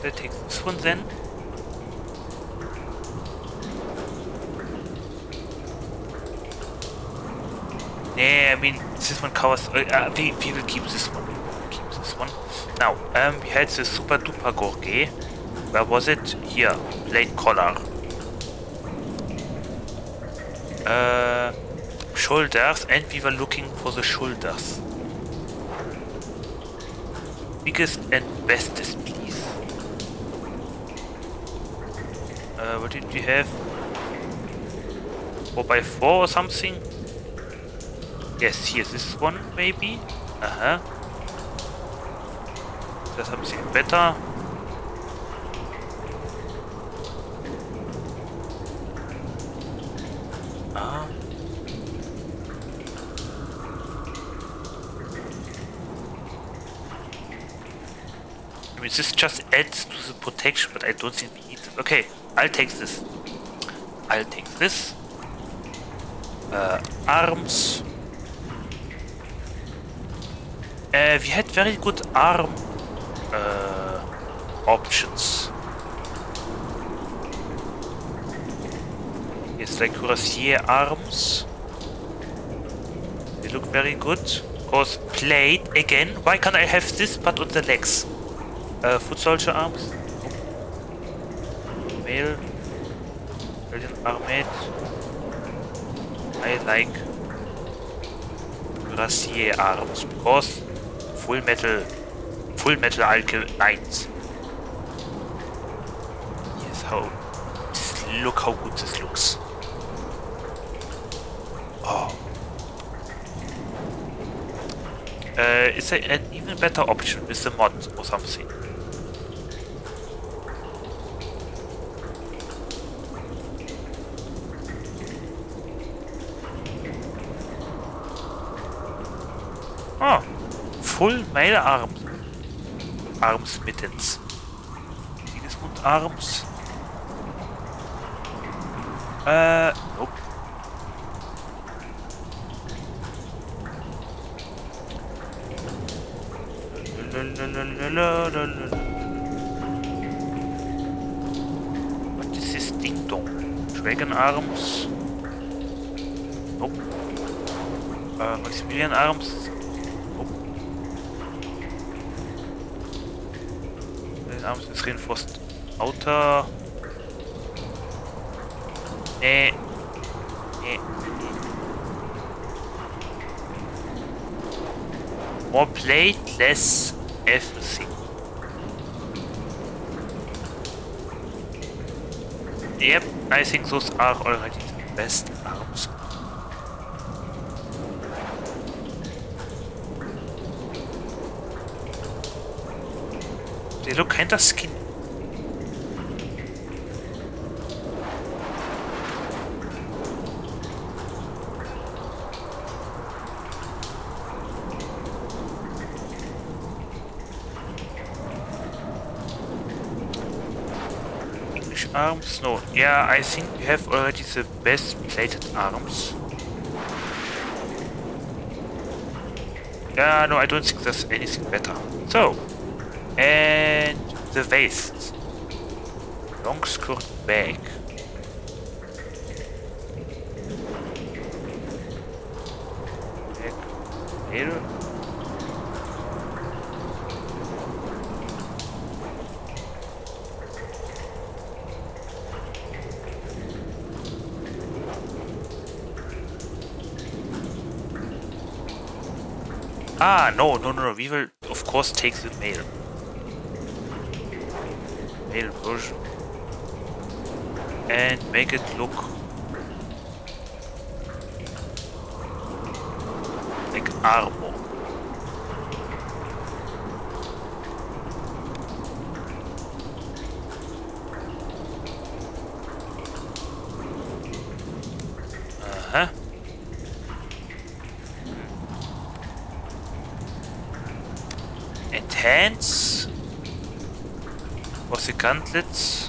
I take this one then. Yeah, I mean, this one covers. Uh, we, we will keep this one. Keep this one. Now, um, we had the super duper Gorge. Where was it? Here, plate collar. Uh, shoulders, and we were looking for the shoulders. Biggest and bestest, please. Uh, what did we have? 4x4 or something? Yes, here's this one, maybe. Uh-huh. That's something better. Ah. I mean, this just adds to the protection, but I don't think we need it. Okay, I'll take this. I'll take this. Uh, arms. Uh, we had very good arm uh, options. It's like cuirassier arms. They look very good. Of course, plate again. Why can't I have this but on the legs? Uh, foot soldier arms. Male. Armate. I like cuirassier arms because full metal, full metal knights. Yes, how look how good this looks. Oh. Uh, is there an even better option with the mod or something? Full male arms. Arms mittens. Arms. Uh, nope. What is this ding dong? Dragon arms? Nope. Uh, Maximilian arms? Nope. Maximilian arms is reinforced outer. Nee. Nee. Plate, less everything. Yep, I think those are already the best arms. They look kinda skinny. Arms? No. Yeah, I think we have already the best plated arms. Yeah, no, I don't think there's anything better. So, and the waist. Long skirt bag. Bag. Here. Ah, no, no, no. We will, of course, take the male. Male version. And make it look like armor. Uh-huh. and hands for gauntlets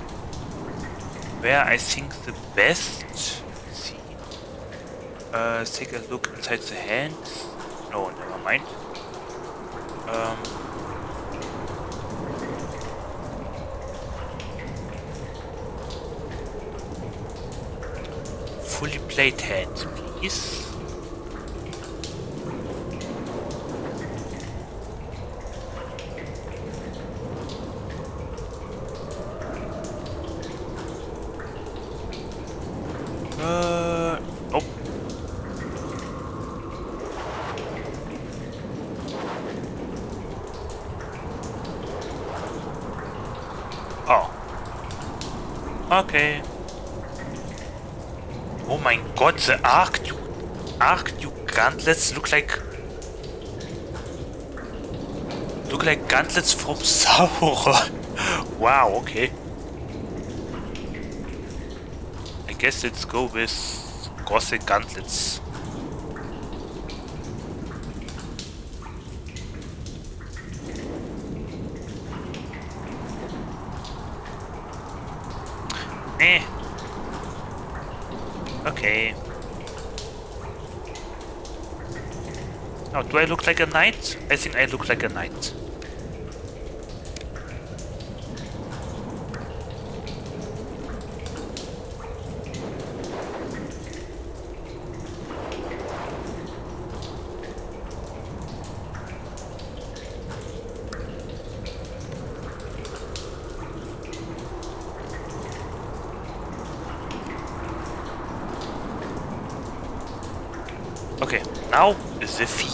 where I think the best Let's see. Uh, take a look inside the hands no never mind. Um, fully plate hands please Uh, nope. Oh. Okay. Oh my god, the arc arc gauntlets look like look like gauntlets from (laughs) Sauron. wow, okay. I guess let's go with Gothic gauntlets. Eh. Okay. Now, do I look like a knight? I think I look like a knight. Okay, now the feet.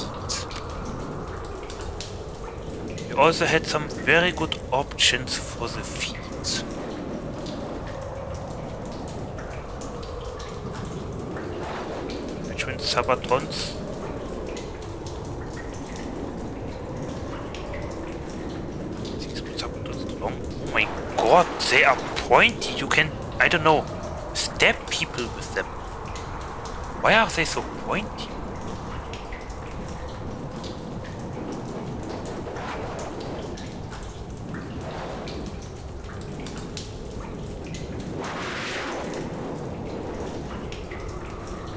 We also had some very good options for the feet. Sabatons. These Sabatons. Oh god, they are pointy. You can, I don't know, stab people with them. Why are they so pointy?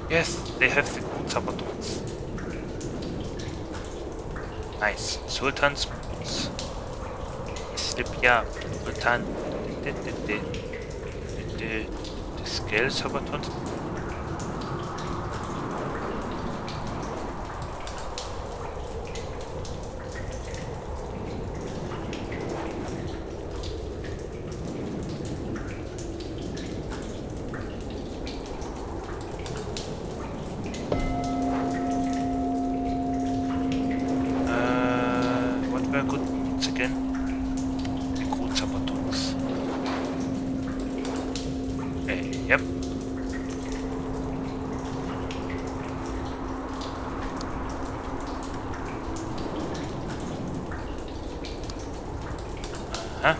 Yes, they have the good sabatons. Nice. Sultan's. Slipja, Sultan. The, the, the, the, the scale sabatons. Uh, what were good ones again? The good sabatons. Okay, yep. Uh-huh.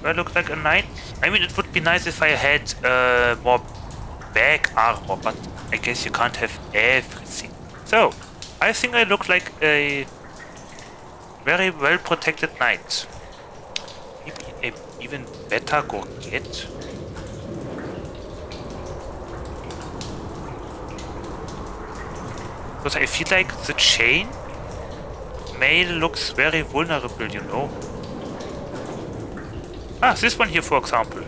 Do I look like a knight? I mean, it would be nice if I had uh, more back armor, but I guess you can't have everything. So, I think I look like a very well protected knight. Maybe a even better gorget. Because I feel like the chain mail looks very vulnerable, you know. Ah, this one here, for example.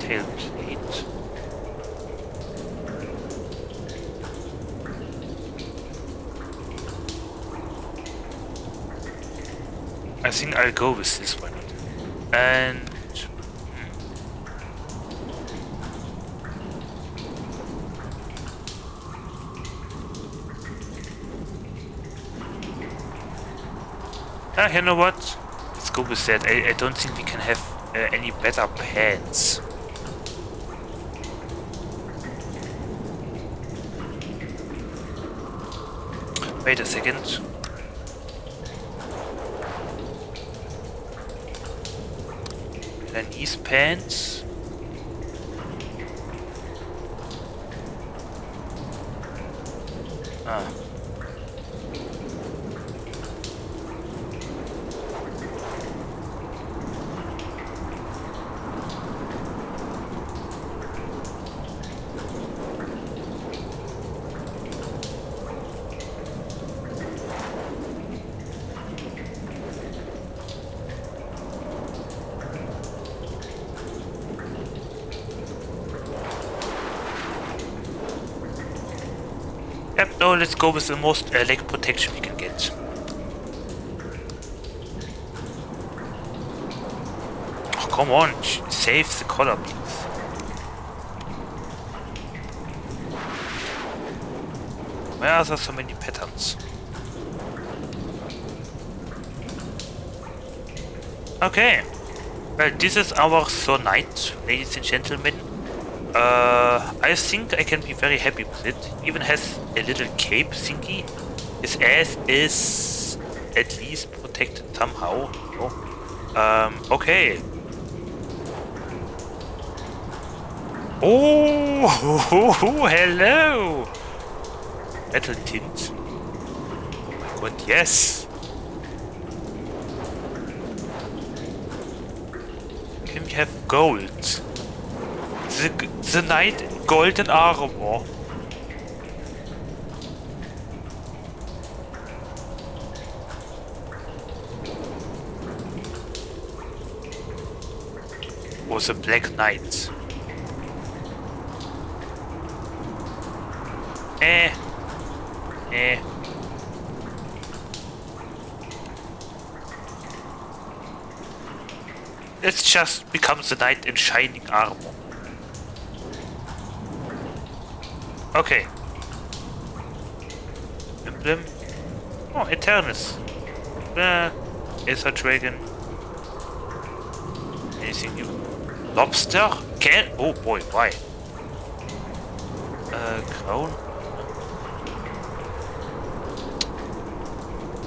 Tail plate. I think I'll go with this one. And Ah, you know what? Let's go with that. I, I don't think we can have uh, any better pants. Wait a second. Chinese pants. Ah. Yep, no, let's go with the most uh, leg protection we can get. Oh, come on, save the color, please. Why are there so many patterns? Okay. Well, this is our Knight, ladies and gentlemen. Uh, I think I can be very happy with it. Even has a little cape thingy. His ass is at least protected somehow. No? Um, okay. Oh, (laughs) hello! Metal tint. Oh my god, yes! Can we have gold? The, the knight in golden armor. Was a black knight. Eh. Äh. Eh. Äh. Let's just become the knight in shining armor. Okay. Emblem. Oh, Aeternis. Uh, a dragon. Anything new? Lobster? Can? Oh boy, why? Uh, crown?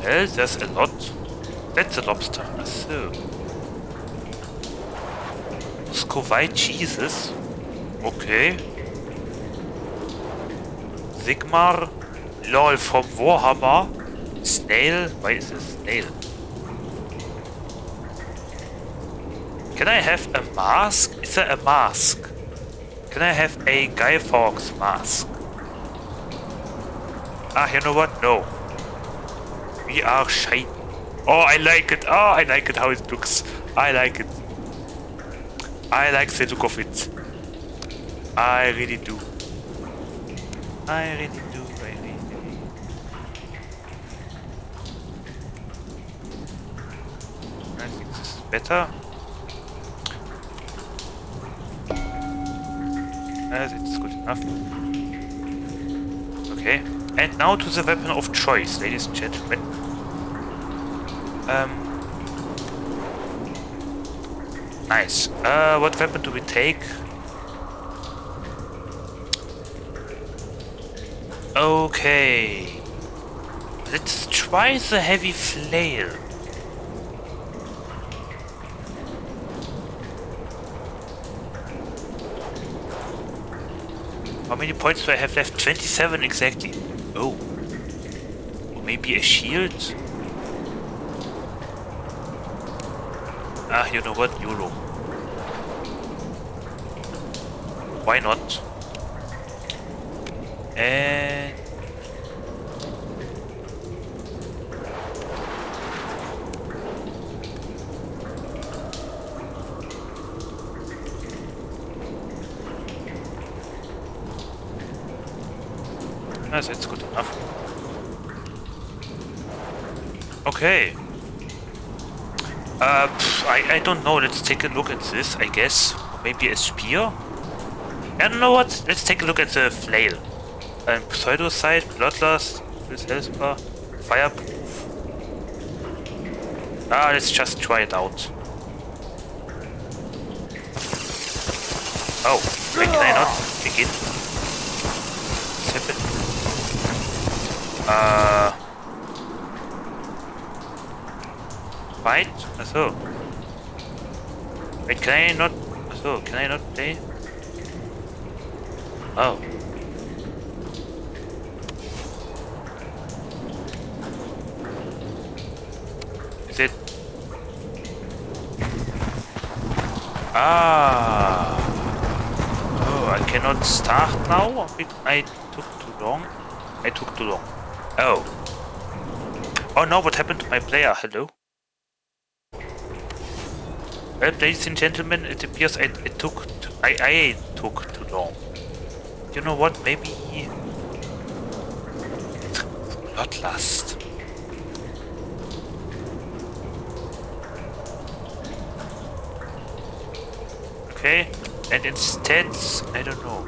Well, there's a lot. That's a lobster. So. Muscovite cheeses. Okay. Sigmar. LOL from Warhammer. Snail? Why is this snail? Can I have a mask? Is there a mask? Can I have a Guy Fawkes mask? Ah, you know what? No. We are shiny. Oh, I like it. Oh, I like it how it looks. I like it. I like the look of it. I really do. I really do. I really. I think this is better. As it's good enough. Okay. And now to the weapon of choice, ladies and gentlemen. Um, nice. Uh, what weapon do we take? Okay. Let's try the heavy flail. How many points do I have left? 27 exactly. Oh. Or maybe a shield? Ah, you know what? Euro. Why not? And... That's, that's good enough. Okay. Uh, I, I don't know. Let's take a look at this, I guess. Maybe a spear? I don't know what. Let's take a look at the flail. Um, Pseudocide, Bloodlust, this health bar, Fireproof. Ah, let's just try it out. Oh, wait, can I not begin? Uh... Fight? Achso. Wait, can I not... Achso, can I not play? Oh. Is it... Ah. Oh, I cannot start now? I took too long? I took too long. Oh. Oh no, what happened to my player? Hello? Well, ladies and gentlemen, it appears I, it took... I, I took too long. You know what? Maybe... It's Bloodlust. Okay, and instead... I don't know.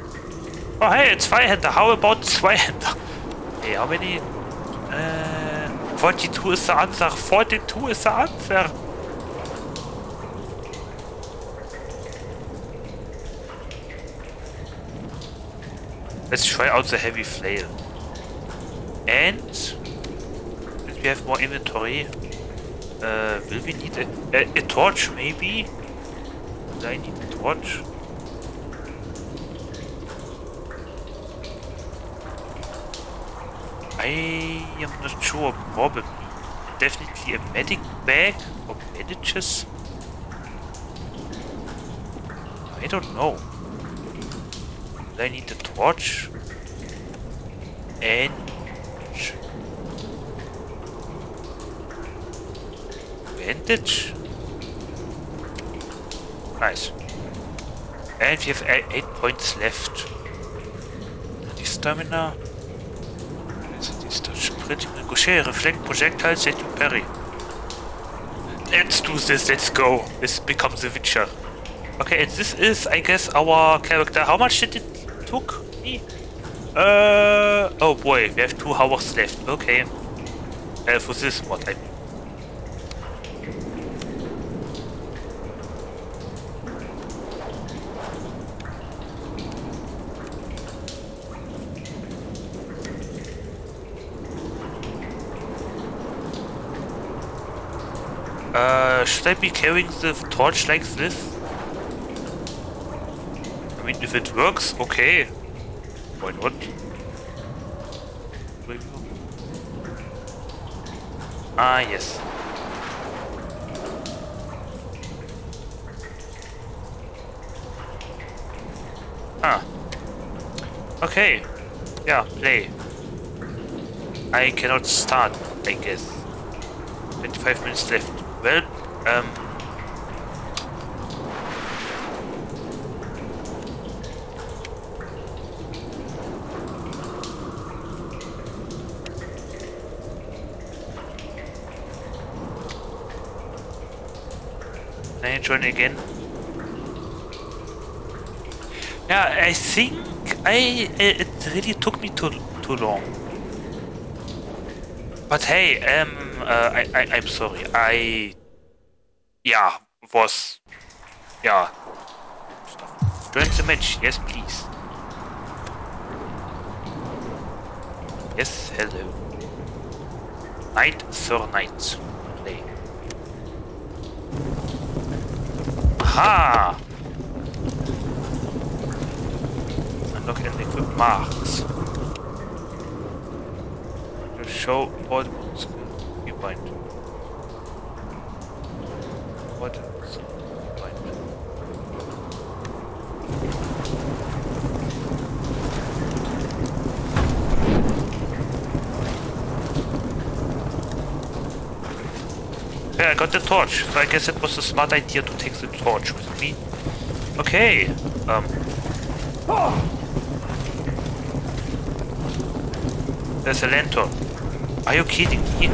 Oh hey, it's Zweihänder. How about Zweihänder? Hey, how many... Uh, 42 is the answer. 42 is the answer. Let's try out the heavy flail. And if we have more inventory. Uh, will we need a, a, a torch maybe? Do I need a torch? I am not sure, probably. Definitely a medic bag or bandages? I don't know. I need a torch and bandage. Nice. And we have eight, eight points left. Die Stamina. Reflect, Projectile, set to parry. Let's do this, let's go. This becomes the Witcher. Okay, and this is, I guess, our character. How much did it took me? Uh, oh boy, we have two hours left. Okay. Uh, for this mod, I. Uh, should I be carrying the torch like this? Mean, if it works, okay. Why not? Ah, yes. Ah. Okay. Yeah, play. I cannot start, I guess. 25 minutes left. Well, um... Can join again? Yeah, I think I it really took me too too long. But hey, um, uh, I, I I'm sorry. I yeah was yeah. Join the match, yes please. Yes, hello. Knight, Sir Knight. Play. Aha! Unlock and equip marks. To show what you find. What is find? Yeah, I got the torch, so I guess it was a smart idea to take the torch with me. Okay, um... There's a lantern. Are you kidding me?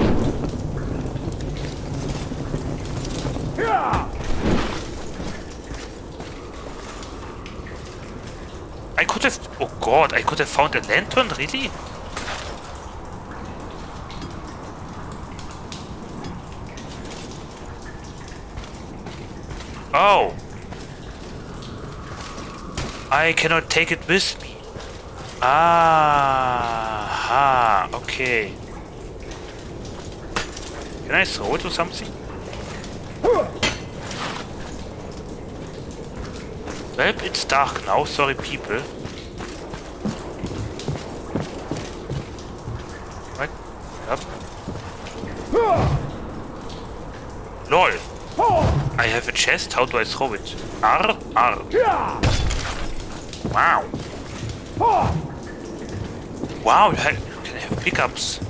I could have... Oh god, I could have found a lantern, really? Oh! I cannot take it with me. Ah, okay. Can I throw it or something? Well, it's dark now, sorry people. Right? Up. LOL! I have a chest, how do I throw it? R, R. Wow. Wow, you, can have pickups.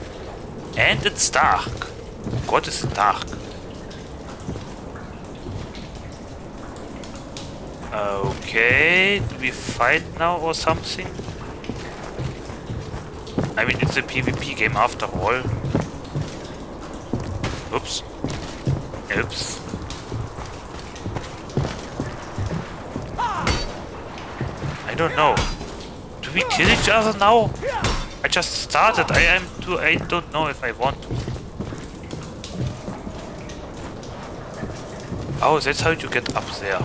And it's dark. God, is dark. Okay, do we fight now or something? I mean, it's a PvP game after all. Oops. Oops. I don't know. Do we kill each other now? I just started. I am too. I don't know if I want to. Oh, that's how you get up there.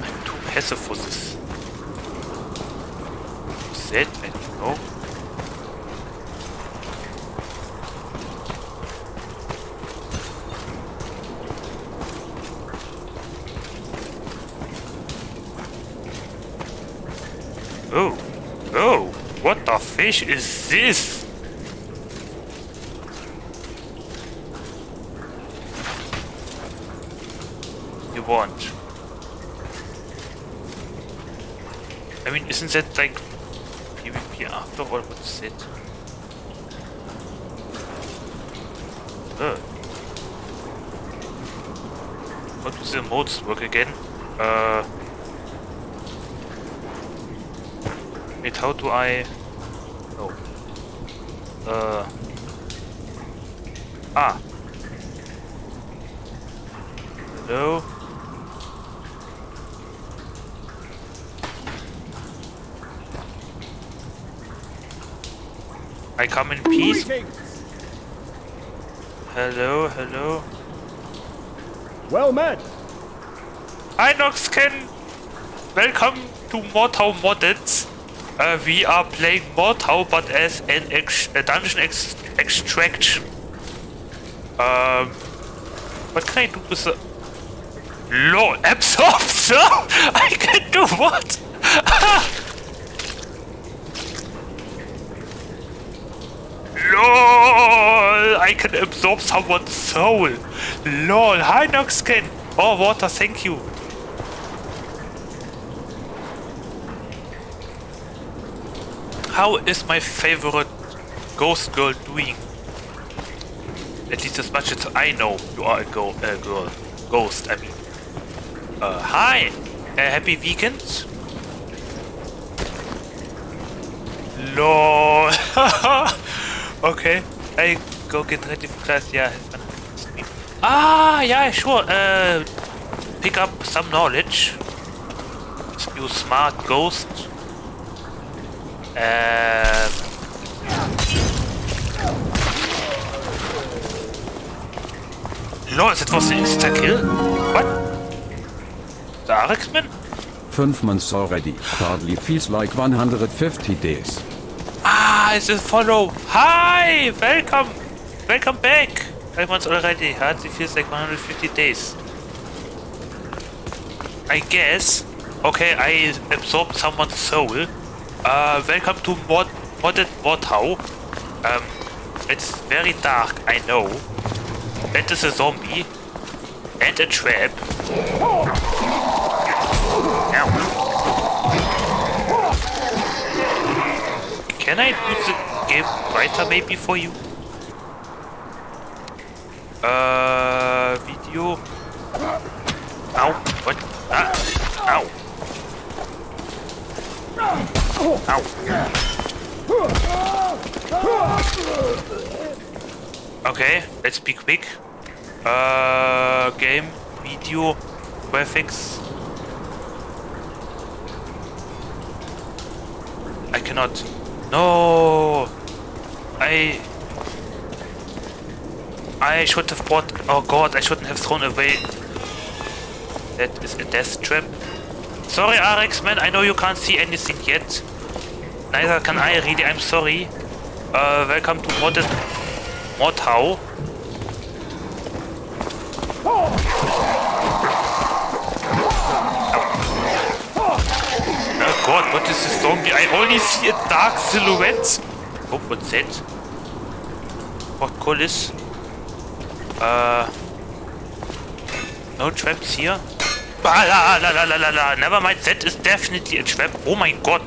I'm too passive for this. That I don't know. Oh, oh, what the fish is this? You want? I mean, isn't that like PvP after all? What is it? Uh. the modes work again? Uh, wait, how do I... Oh. Uh... Ah. Hello? I come in peace. Hello, hello. Well met. Hi Noxken! Welcome to Mortal Modded. Uh, we are playing Mordhau but as an ex a dungeon ex extraction. Um, what can I do with the... LOL, absorb, sir! I can do what? (laughs) LOL! I can absorb someone's soul. LOL, hi Noxken! Oh, water, thank you. How is my favorite ghost girl doing? At least as much as I know you are a girl. Ghost, I mean. Uh, hi! Uh, happy weekend? LOL! (laughs) okay, I go get ready for class. Yeah. Ah, yeah, sure. Uh, pick up some knowledge. You smart ghost. Uh, Lol, that was an insta-kill? What? The? Fünf months already. Hardly feels like 150 days. Ah, it's a follow. Hi, welcome. Welcome back. Five months already. Hardly feels like 150 days. I guess. Okay, I absorbed someone's soul. Uh, welcome to mod modded Mordhau. Um, it's very dark, I know. That is a zombie. And a trap. Ow. Can I do the game brighter maybe for you? Uh, video. Ow, what? Ah, ow. Ow. Okay, let's be quick. Uh, game, video, graphics. I cannot. No! I... I should have bought... Oh god, I shouldn't have thrown away... That is a death trap. Sorry, Arex, man, I know you can't see anything yet. Neither can I, really, I'm sorry. Uh, welcome to Modded Mordhau. Oh god, what is this zombie? I only see a dark silhouette. Oh, what's that? What call is? Uh, no traps here. Ah, la, la, la, la, la, la. Never mind, that is definitely a trap. Oh my god.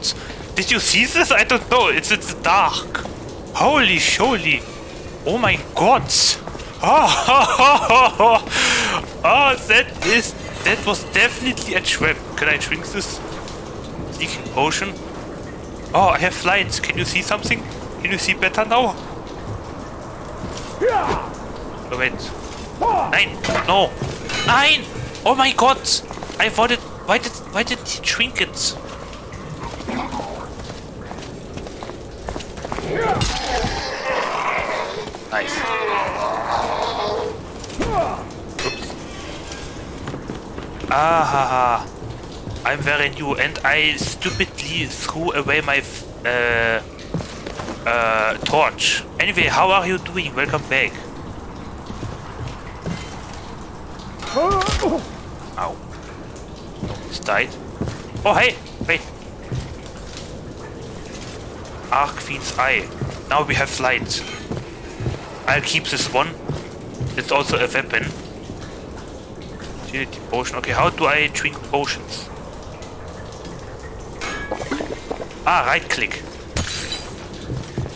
Did you see this? I don't know. It's it's dark. Holy sholy. Oh my god. Oh, oh, that is that was definitely a trap. Can I drink this? Leaking potion. Oh, I have lights. Can you see something? Can you see better now? Oh, wait. Nein, no. Nein! Oh my god! I wanted... Why did, why did he drink it? Nice. Oops. Ah ha ha. I'm very new and I stupidly threw away my uh, uh, torch. Anyway, how are you doing? Welcome back. Ow. It's died. Oh, hey! Wait. Arc Queen's Eye. Now we have light. I'll keep this one. It's also a weapon. Potion. Okay, how do I drink potions? Ah, right click.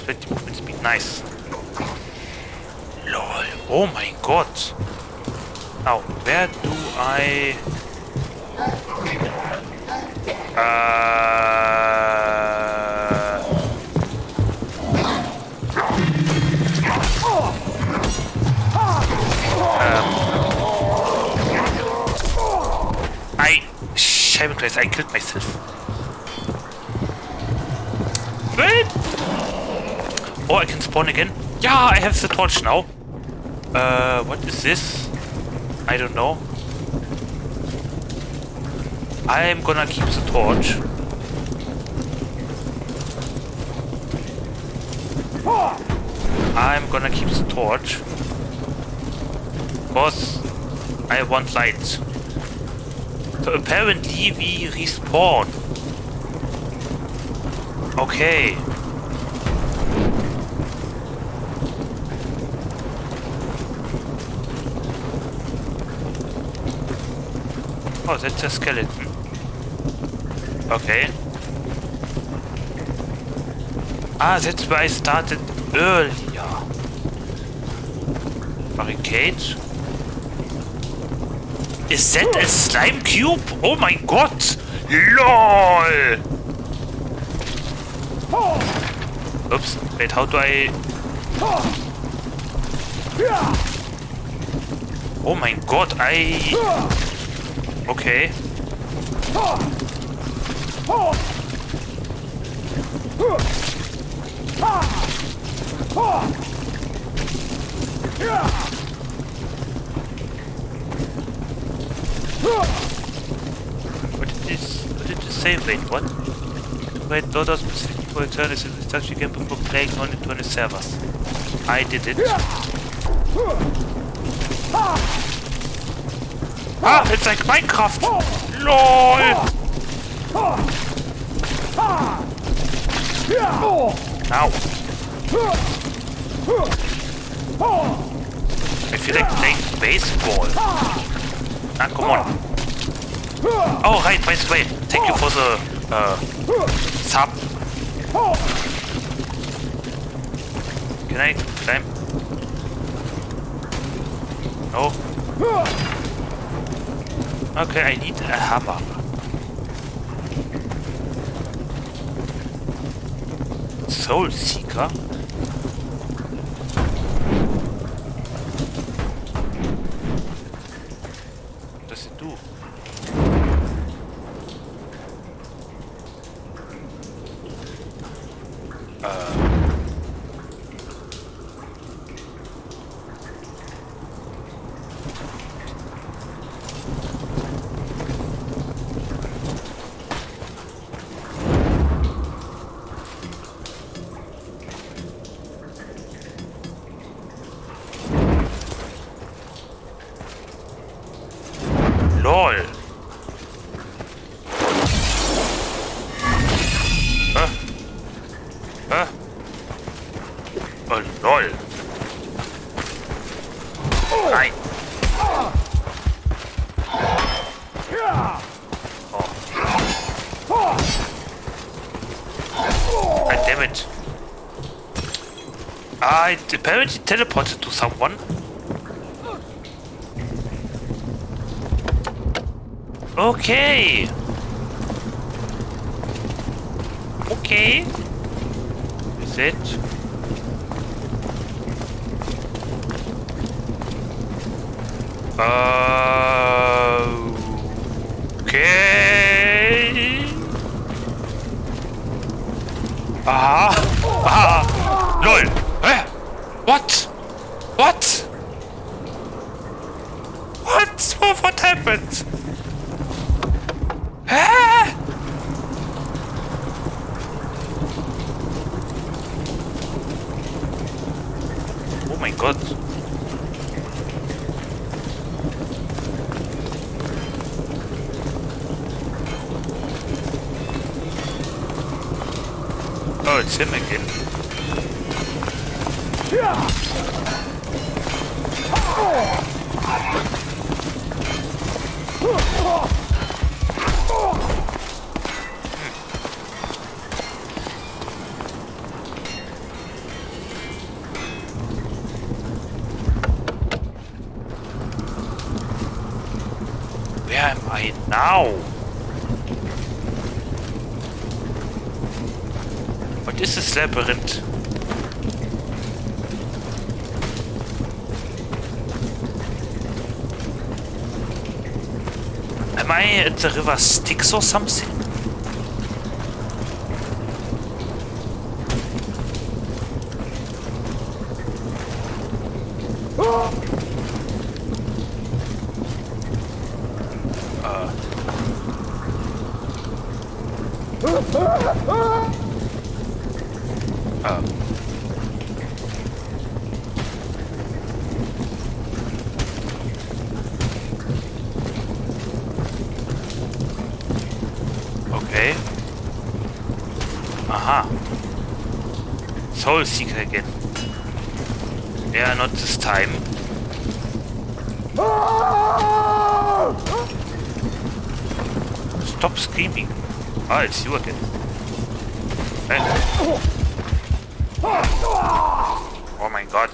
20 movement speed. Nice. Lol. Oh my god. Now, where do I... Uh... I... Scheibenkreis, I killed myself. Wait! Oh, I can spawn again. Yeah, I have the torch now. Uh, what is this? I don't know. I'm gonna keep the torch. I'm gonna keep the torch. Because I want light. So apparently we respawn. Okay. Oh, a skeleton. Okay. Ah, that's where I started earlier. Barricade. Is that a slime cube? Oh my god! LOL! Oops, wait, how do I... Oh my god, I... Okay. What did this... What did this say? Wait, what? Wait, load out specific for eternity in the touch again before playing on into the servers. I did it. Ah, it's like Minecraft! LOL! Now. I feel like playing baseball. Ah, come on. Oh, right, by the way, thank you for the, uh, sub. Can I climb? No? Okay, I need a hammer. Soul Seeker? What does it do? Uh. LOL. Hä? Hä? Oh, LOL. Nein. Oh. God damn it. I apparently teleported to someone. Okay. Okay. Labyrinth? Am I at the river Styx or something? Soul Seeker again. Yeah, not this time. Stop screaming. Ah, it's you again. Hey. Oh my god.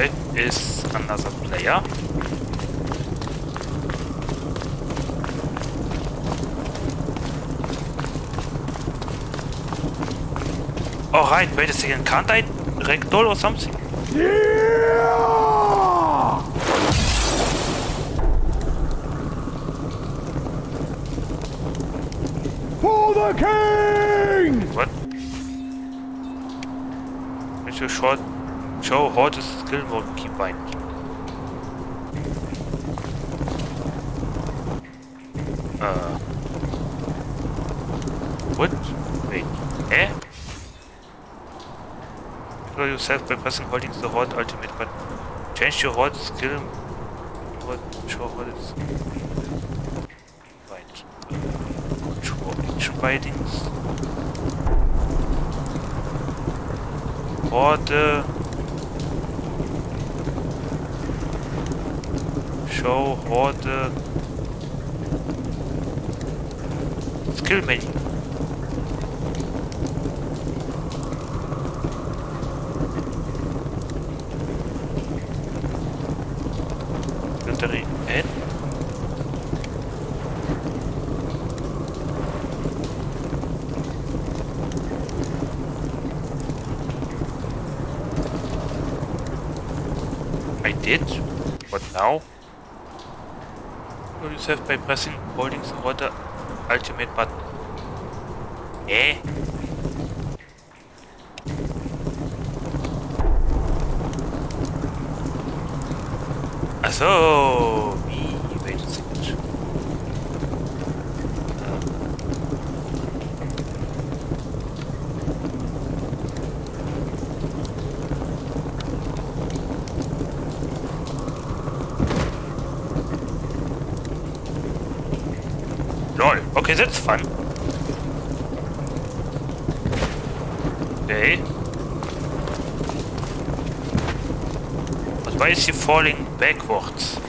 That is another player. Right, wait a second, can't I ragdoll or something? For the king! What? Make you short show how to skill mode keep bind. Uh What? Wait. Eh? Control yourself by pressing holding the horde ultimate button. Change your horde skill what show what is bind. Control each bindings. Now? Control yourself by pressing holding the water ultimate button. Falling backwards?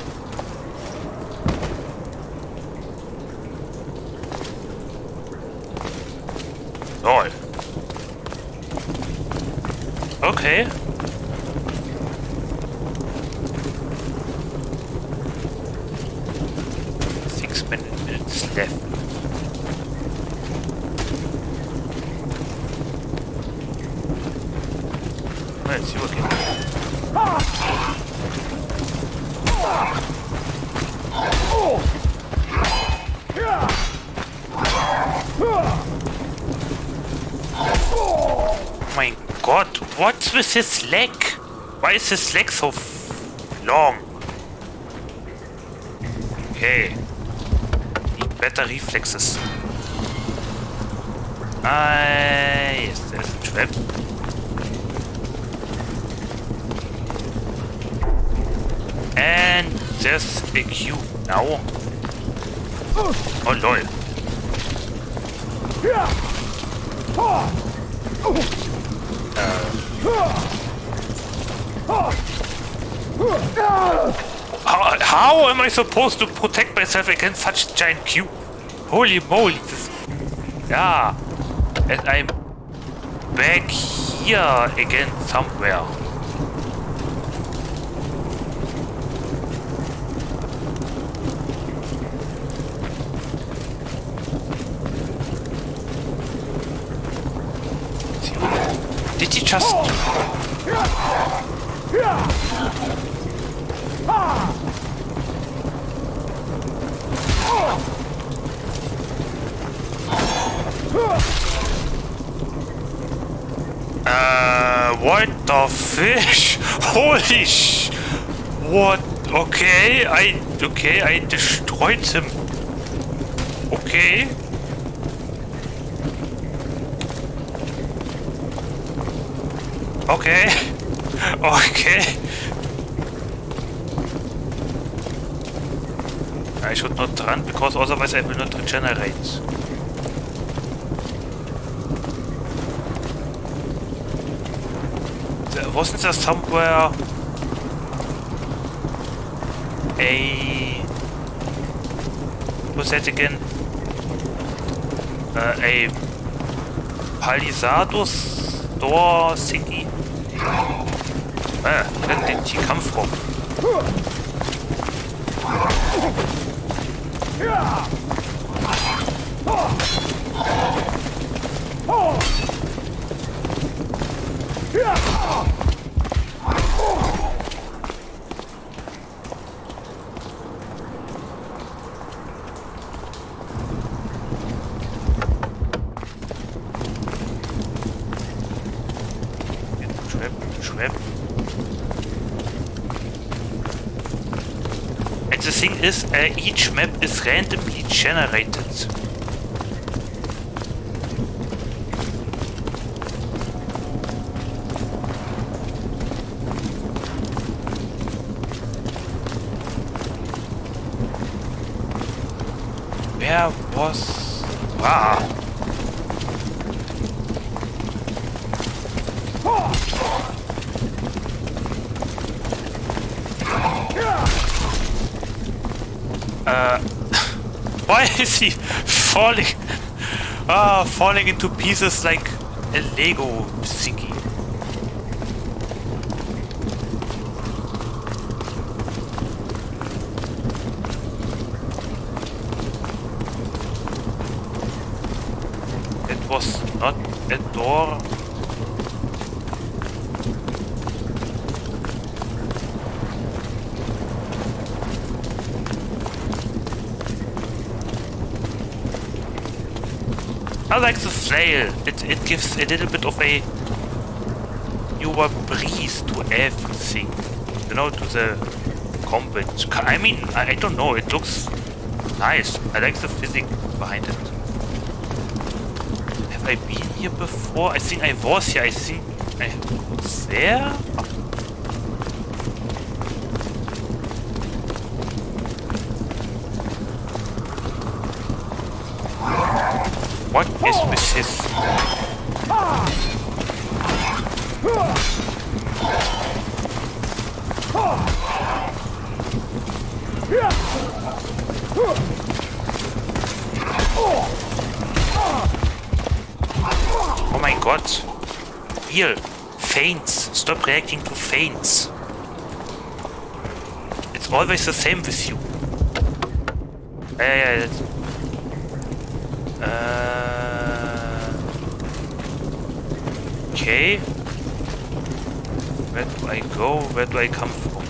Why is his leg so long? Okay. Need better reflexes. Ah, yes, there's a trap. And there's a queue now. Oh lol. How, how am I supposed to protect myself against such giant cube? Holy moly, this... Yeah. And I'm back here again somewhere. Did he just... the fish? (laughs) Holy sh... What? Okay, I... Okay, I destroyed him. Okay. Okay. (laughs) Okay. I should not run because otherwise I will not regenerate. There, wasn't there somewhere a was that again? Uh, a Palisados store thingy. Where did he come from? Trap, is, uh, each map is randomly generated. Where was... Wow. Is he falling? Ah, falling into pieces like a Lego thingy. It was not a door. I like the flail. It it gives a little bit of a newer breeze to everything. You know, to the combat. I mean, I, I don't know. It looks nice. I like the physics behind it. Have I been here before? I think I was here. I think I was there. Reacting to feints. It's always the same with you. Yeah, yeah. Uh, okay. Where do I go? Where do I come from?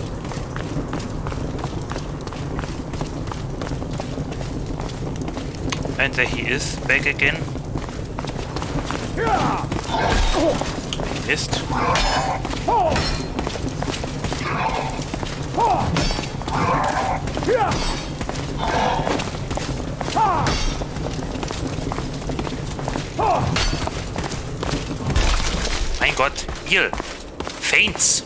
And there he is, back again. Missed. Mein Gott, hier. Feints.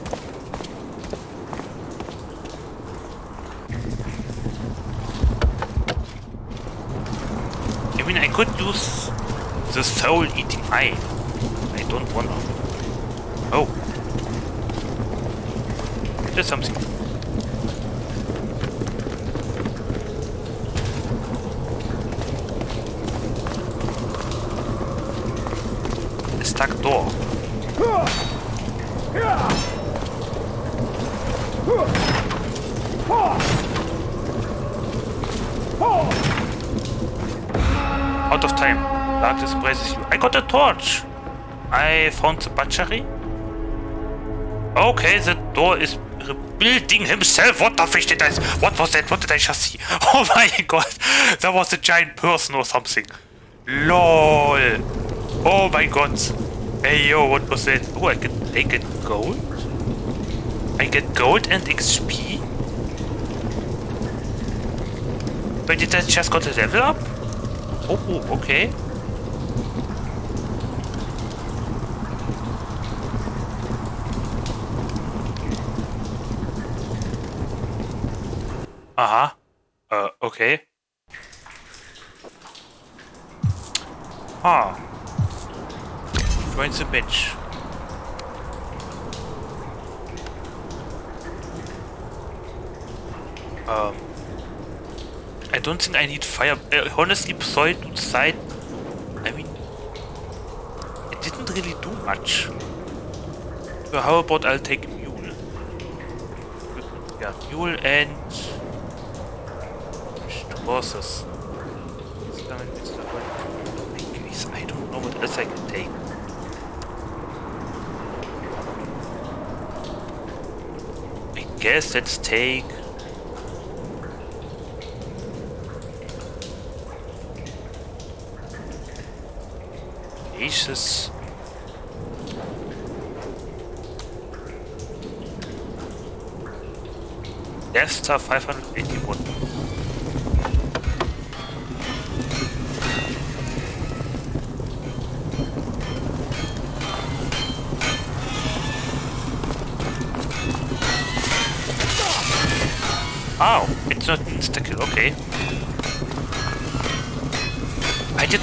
I mean, I could use the soul-eating eye. I don't wanna. Oh. Something. A stuck door. Out of time. Darkness embraces you. I got a torch. I found the battery. Okay, the door is rebuilding himself. What the fish did I... What was that? What did I just see? (laughs) Oh my god. That was a giant person or something. LOL. Oh my god. Hey yo, what was that? Oh, I get, I get gold? I get gold and XP? Wait, did I just got a level up? Oh, okay. Uh-huh. Uh, okay. Huh. Join the bench. Um... I don't think I need fire. Uh, honestly, Pseudo side. I mean, it didn't really do much. So how about I'll take mule? Yeah, mule and horses. I don't know what else I can take. I guess let's take Jesus. Death Star 581.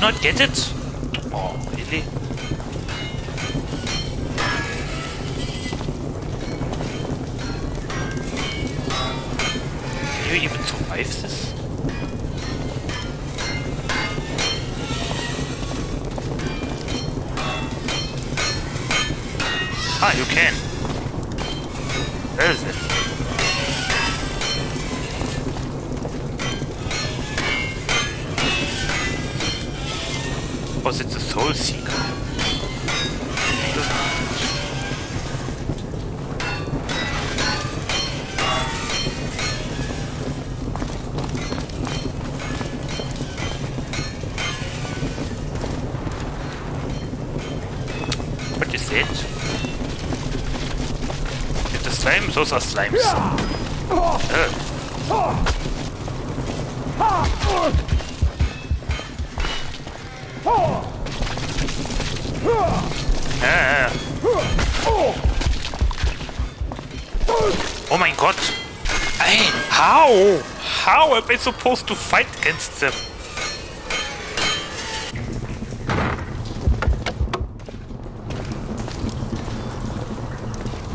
Not get it? How am I supposed to fight against them?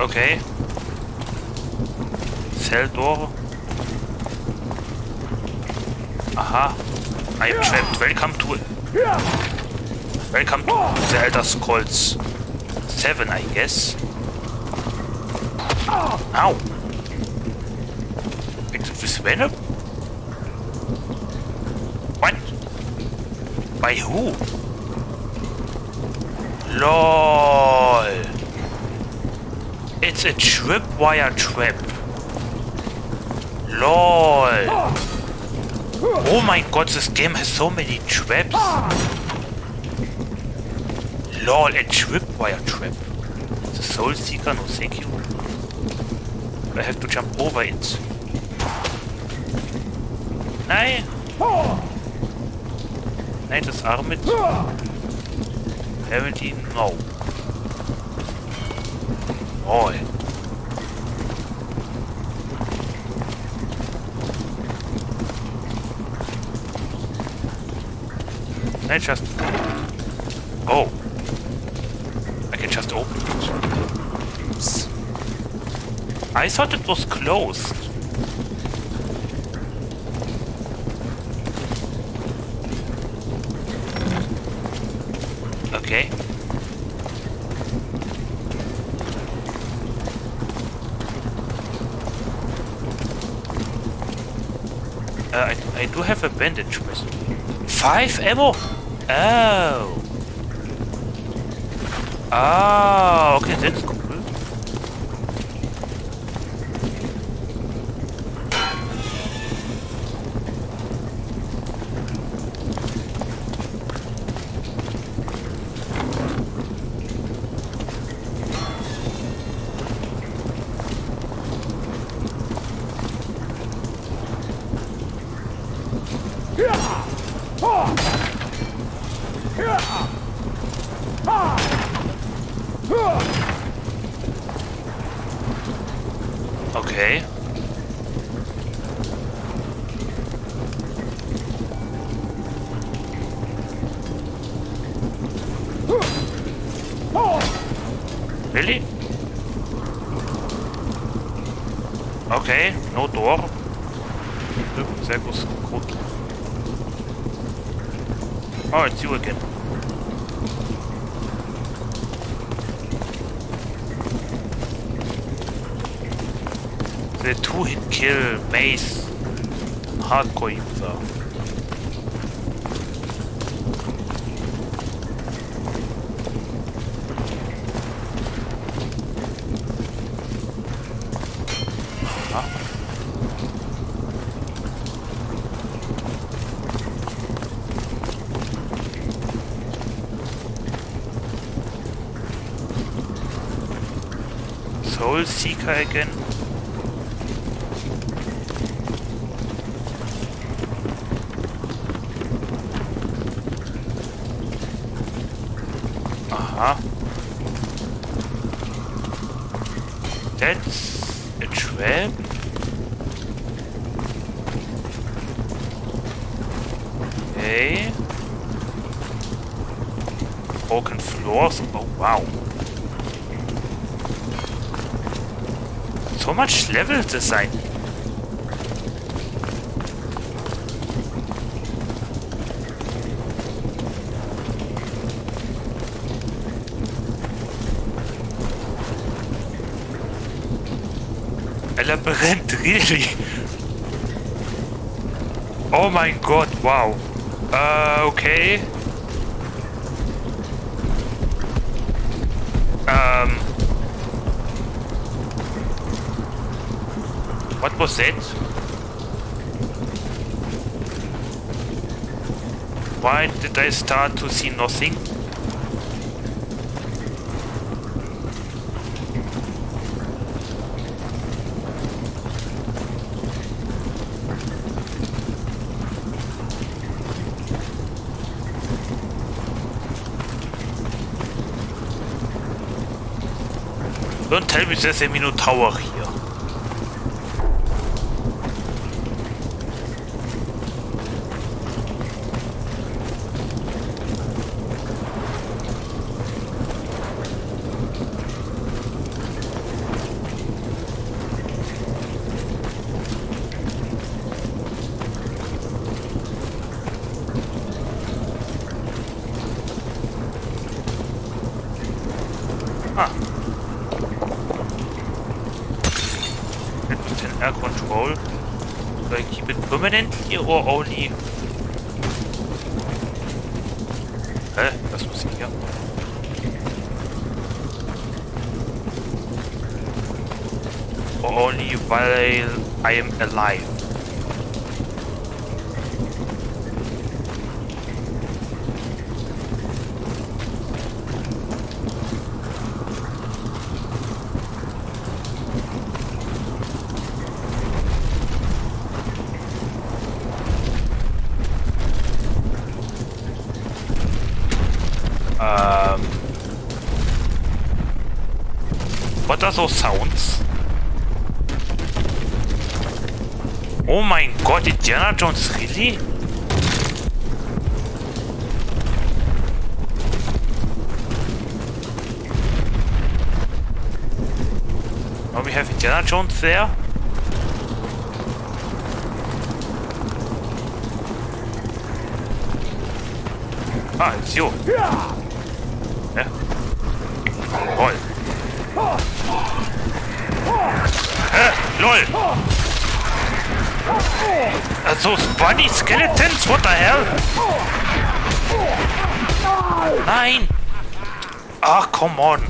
Okay. Cell door. Aha. I am trapped. Welcome to... Welcome to the Elder Scrolls 7, I guess. Ow! With Venom? What? By who? LOL! It's a tripwire trap. LOL! Oh my god, this game has so many traps. Lol, a tripwire trap. The Soul Seeker, no thank you. I have to jump over it. Nein! Nein, das Arm mit. Apparently, no. Oh. I just... Oh. I can just open it. Oops. I thought it was closed. Do have a bandage with. Five ammo? Oh. Oh, okay, that's cool. Okay. Really? Okay, no door. Sehr gut. gut. Oh, it's you again. The two-hit kill mace hardcore user. Soul Seeker again. Aha. That's a trap. Okay. Broken floors. Oh wow. So much level design. A labyrinth, (laughs) really? Oh my god, wow. Uh, okay. Um... What was that? Why did I start to see nothing? Don't tell me there's a Minotaur here. Ah. It was an air control. Do I keep it permanently or only... Hä? Was muss ich hier? Only while I am alive. Those sounds? Oh mein Gott, Indiana Jones, really? Now we have Indiana Jones there. Ah, it's you. Ja. Those bunny skeletons? What the hell? Nein! Ah, oh, come on.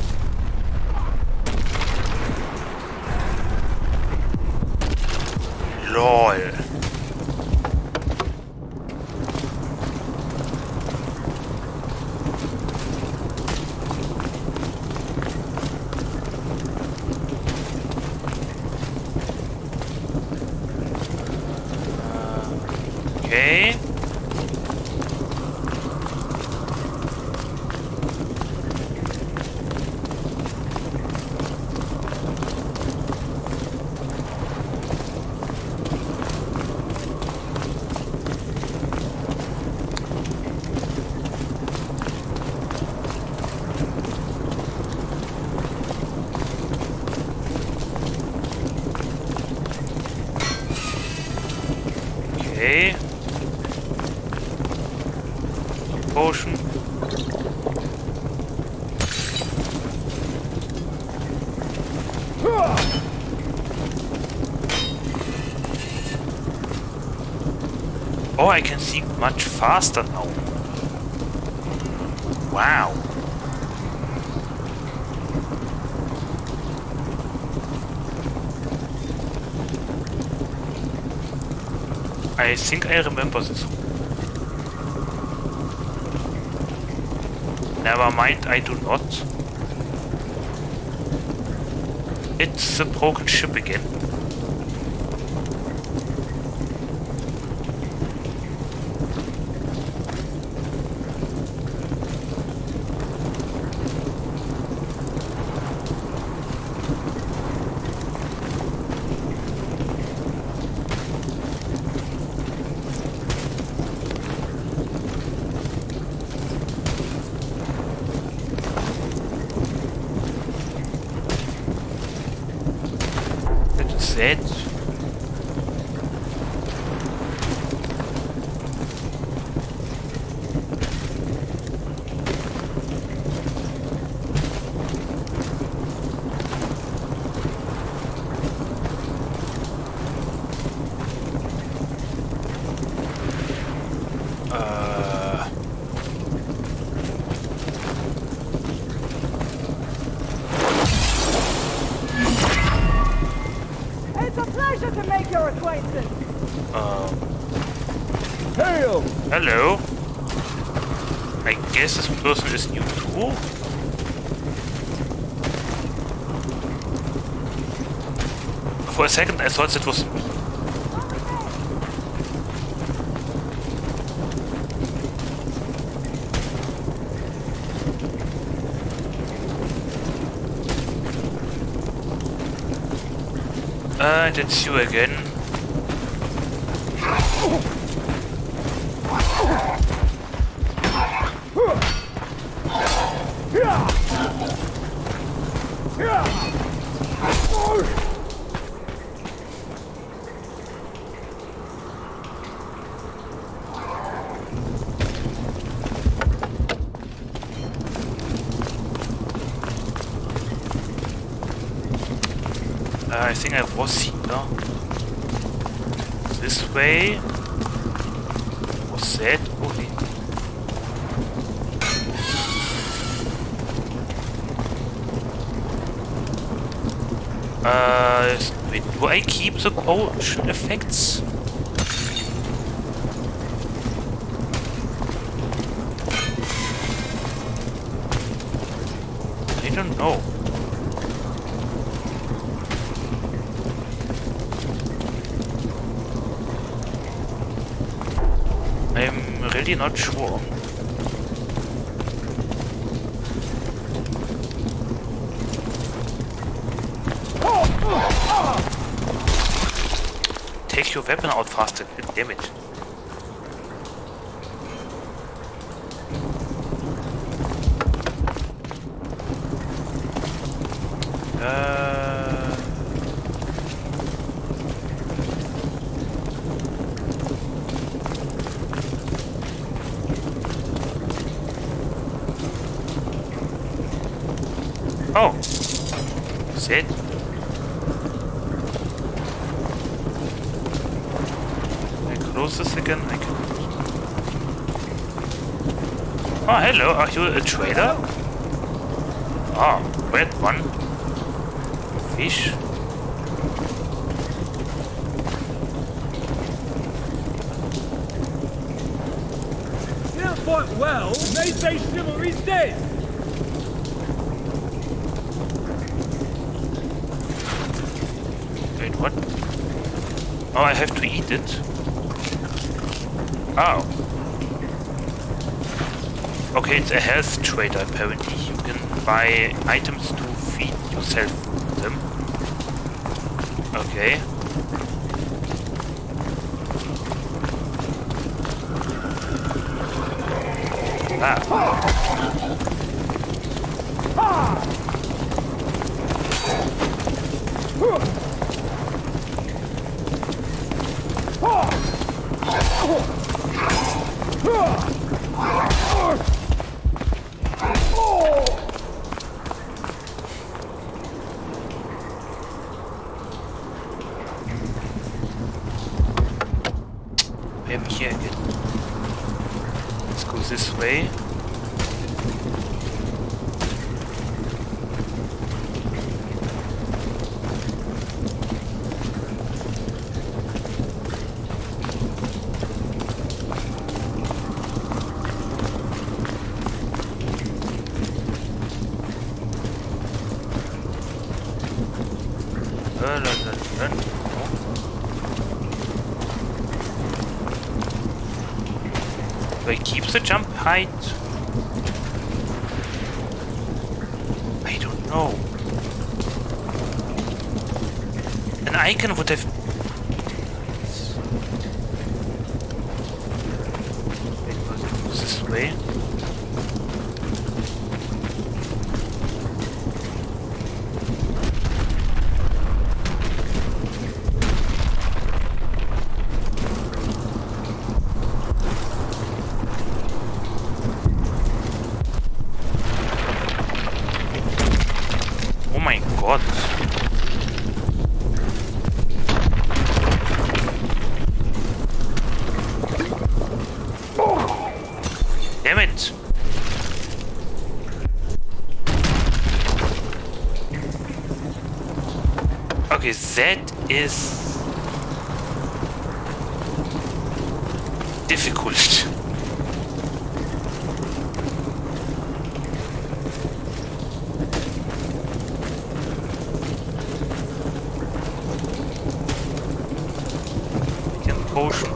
LOL. Okay. Okay. Potion. Oh, I can see much faster now. Wow. I think I remember this. Never mind, I do not. It's the broken ship again. That is it. Uh, It's a pleasure to make your acquaintance. um, Hail! hello. I guess this person is new too. For it was me. Uh, that's you again. Hello. Are you a trader? Ah, red one. Fish. You don't fight well, and they say chivalry's dead. Wait, what? Oh, I have to eat it. Oh. Okay, it's a health trader apparently. You can buy items to feed yourself them. Okay. Ah. We have here again. Let's go this way. Uh, run, run, run. Do I keep the jump height? I don't know. An icon would have... Wait, was it goes this way? Oh my god. Damn it. Okay, that is difficult. Can potion.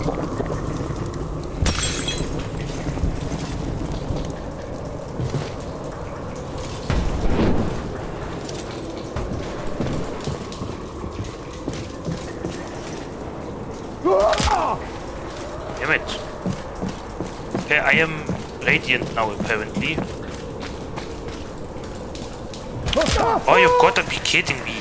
Damn it. Okay, I am radiant now apparently. Oh, you've gotta be kidding me.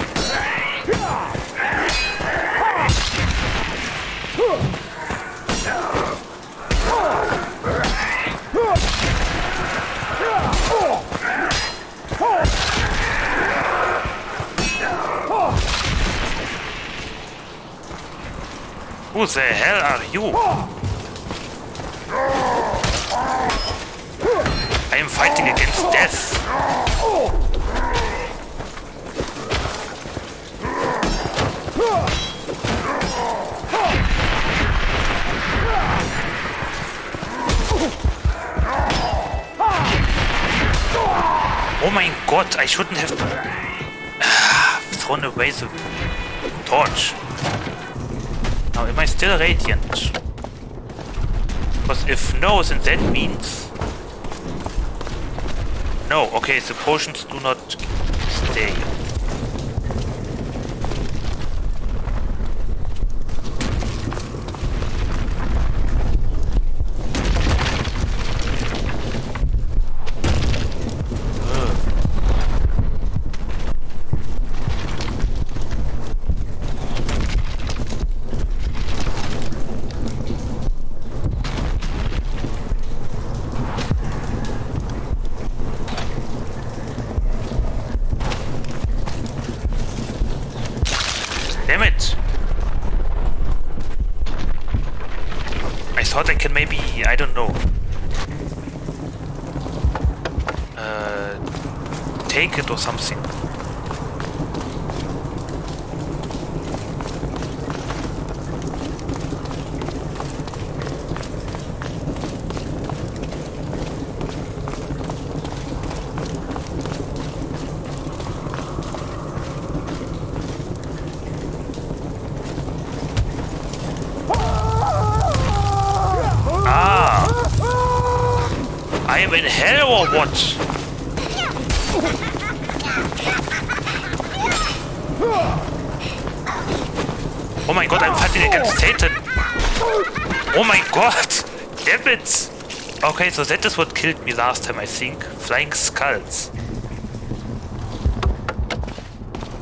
Who the hell are you? God, I shouldn't have thrown away the torch. Now, am I still radiant? Because if no, then that means... No, okay, the potions do not Okay, so that is what killed me last time, I think. Flying skulls.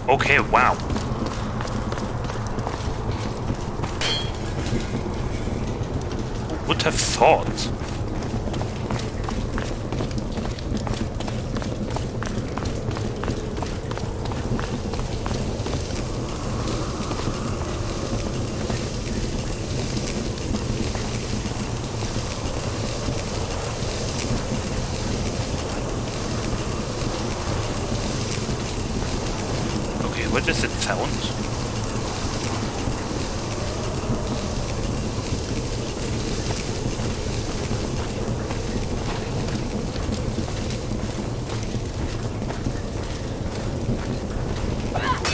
Okay, wow. Would have thought? Okay, what does it sound?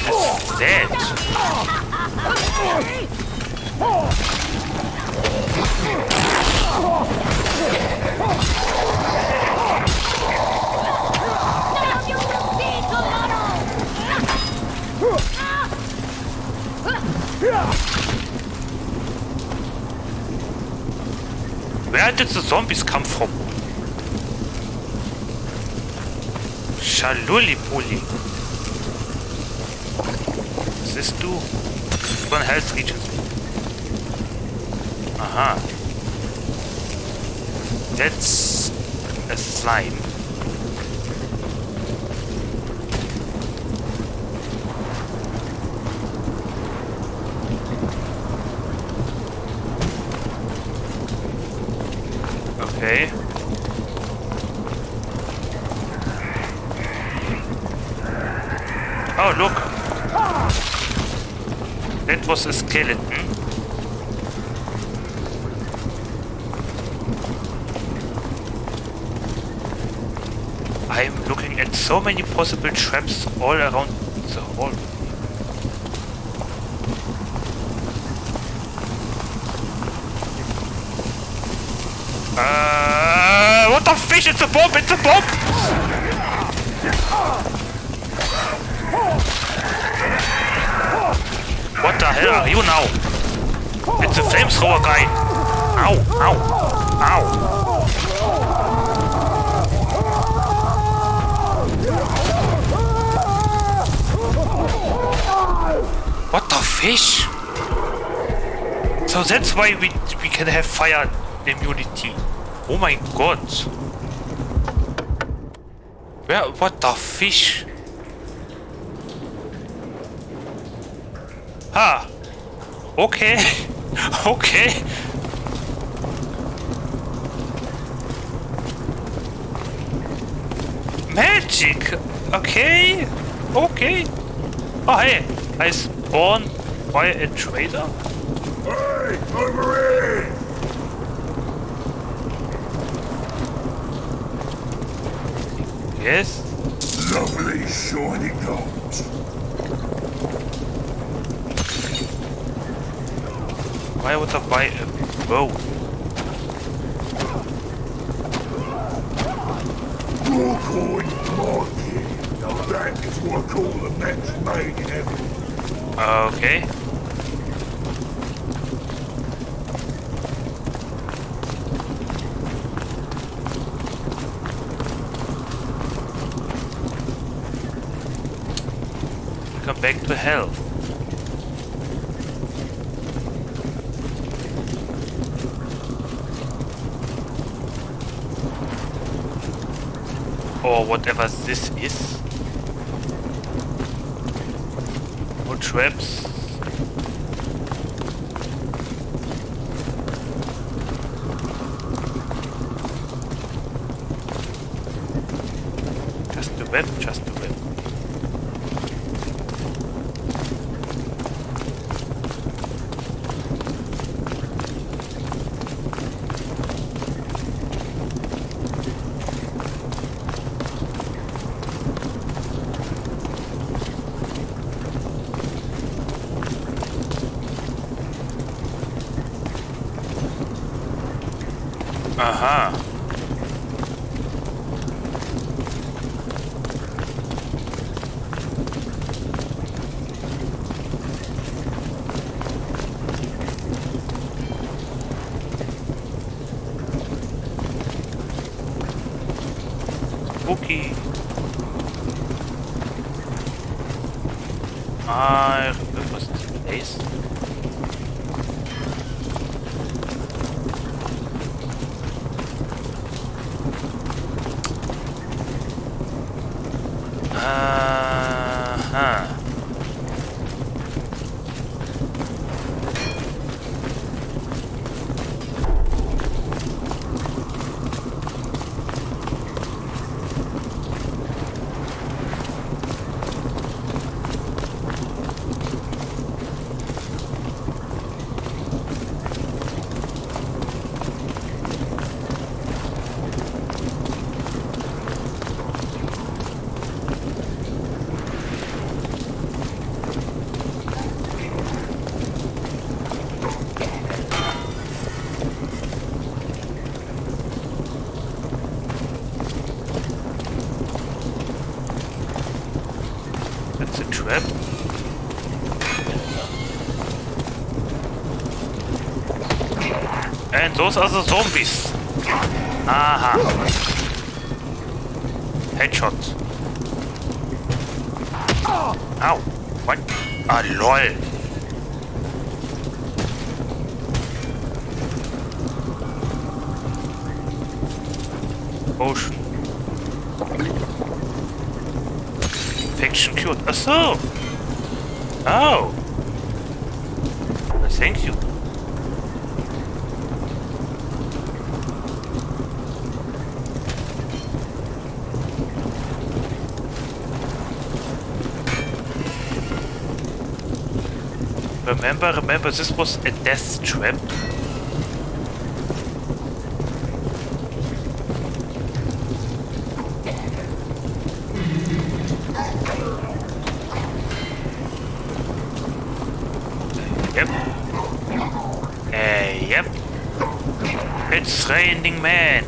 What's that? Where did the zombies come from? Shaluli-puli. Does this do? One health regions. Aha. That's a slime. Okay. Oh, look. That was a skeleton. I'm looking at so many possible traps all around the hall. Uh, what the fish? It's a bomb! It's a bomb! What the hell are you now? It's a flamethrower guy! Ow! Ow! Ow! What the fish? So that's why we we can have fire immunity. Oh my god. Where what the fish? Ah. Okay. (laughs) okay. Magic. Okay. Okay. Oh hey, I spawned by a trader. Hey, over here! Yes. Lovely shiny gold. Why would I buy a bow? Your coin market. Now that is what I call a match made in heaven. Okay. back to hell, Or whatever this is. More traps. Just the web, just And those are the zombies. Aha. Headshot. Ow. What? Ah, lol. Ocean. Infection cured. Ach so. Oh. Remember, remember, this was a death trap. Yep. Uh, yep. It's raining, man.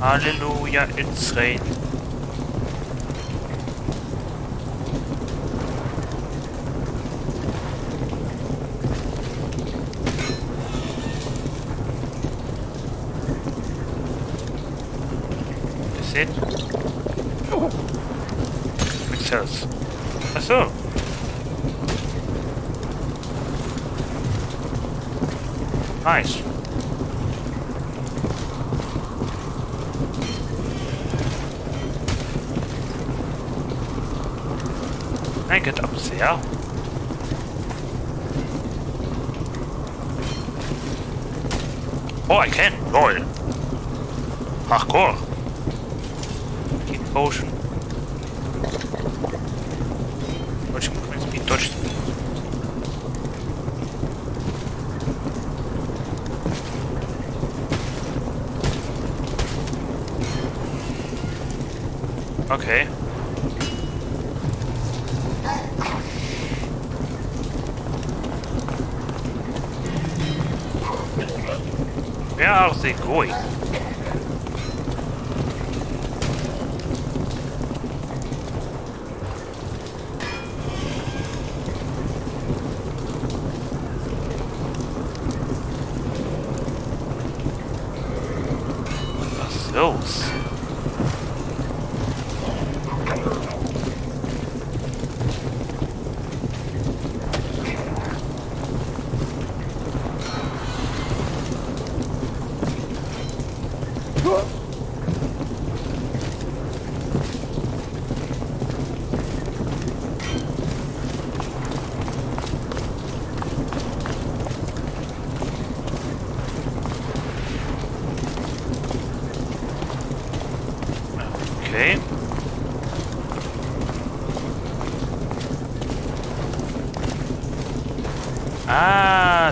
Hallelujah, it's rain. There. Oh, I can. Oh, Lol. Hardcore. Keep potion.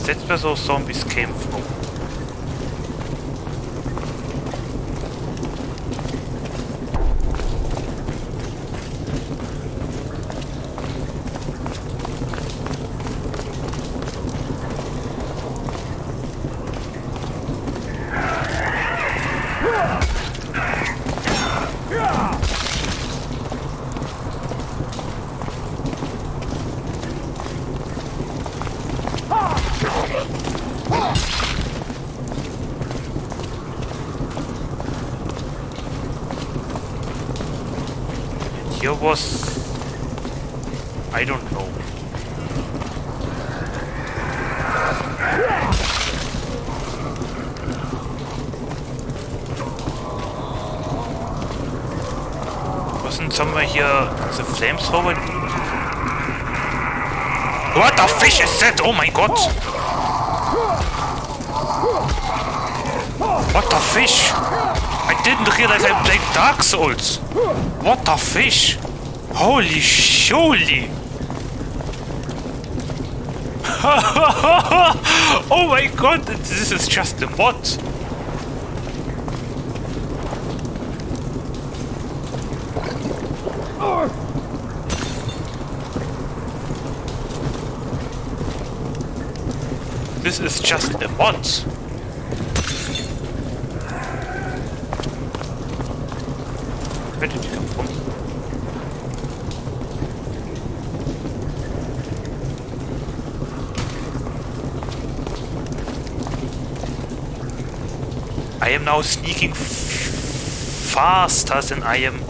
Ah, that's where those zombies came from. Here was... I don't know. Wasn't somewhere here the What the fish is that? Oh my god! What the fish? I didn't realize I played Dark Souls. What the fish? Holy sholy! (laughs) oh my god, this is just a mod. This is just a mod. Where did you come from? I am now sneaking faster than I am.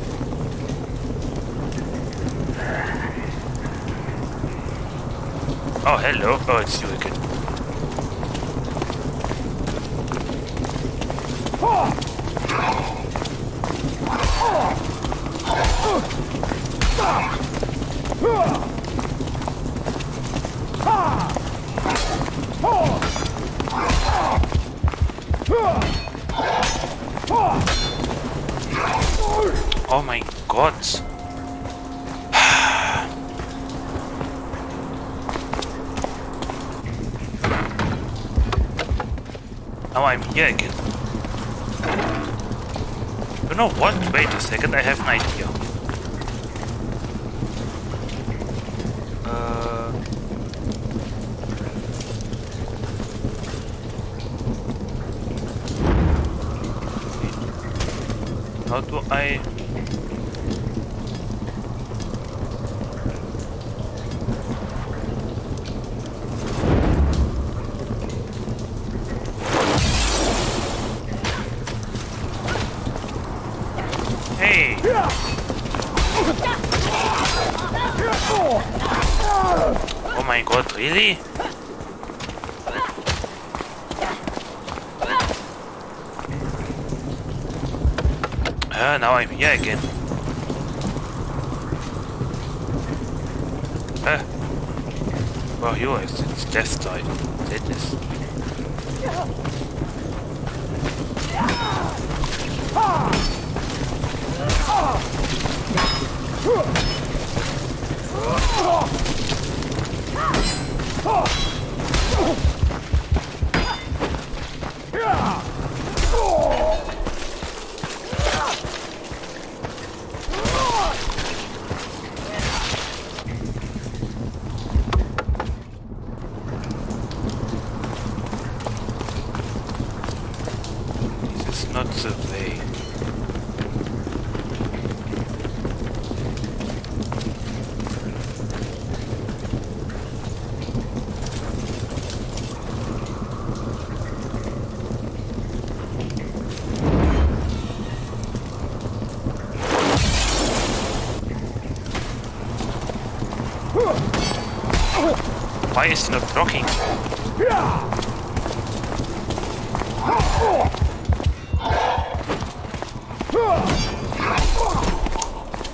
Oh, hello. Oh, it's you again. Now I'm here again. Ah. Well, you it's, it's death side. Deadness. This is not the way. Why is it not blocking?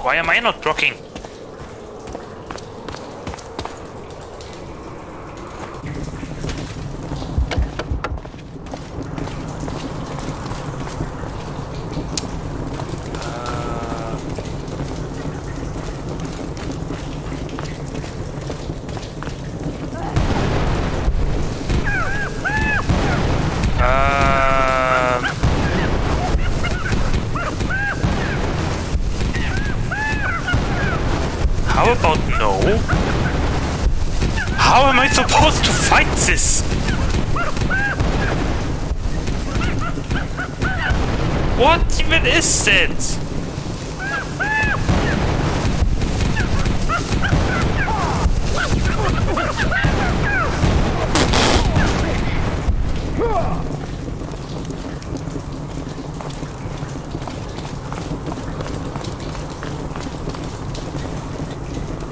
Why am I not blocking? Uh, How about no? How am I supposed to fight this? What even is that?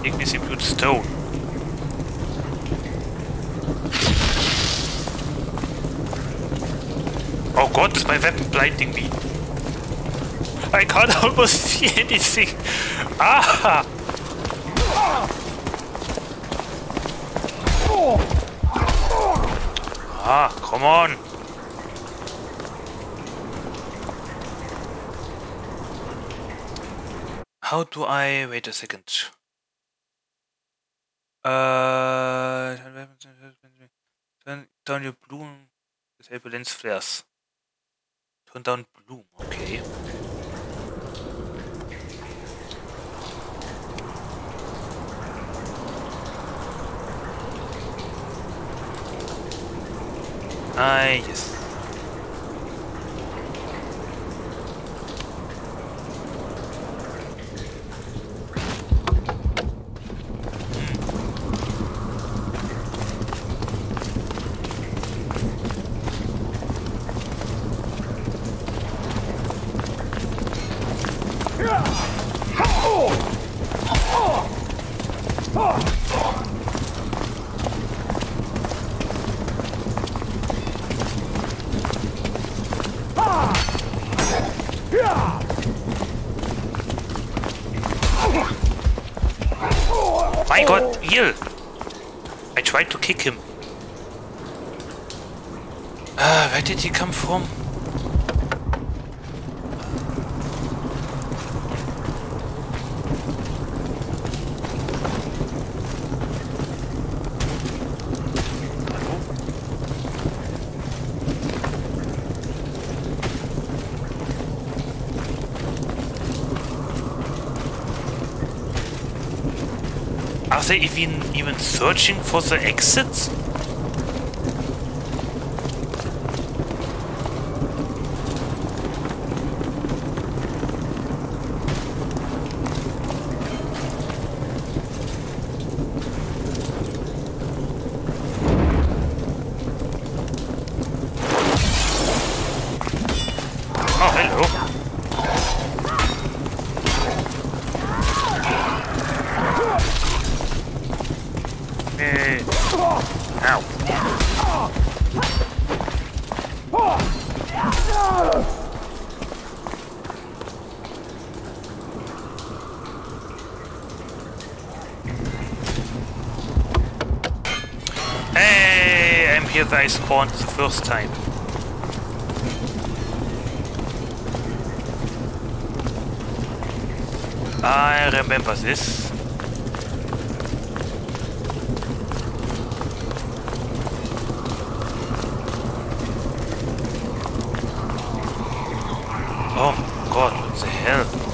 Ignis impute stone. Oh god, is my weapon blinding me? I can't almost see anything. Ah! Ah, come on. How do I... Wait a second. Uh... Turn down your bloom. Disable lens flares. Turn down from? Are they even even searching for the exits? I spawned the first time. I remember this. Oh god, what the hell?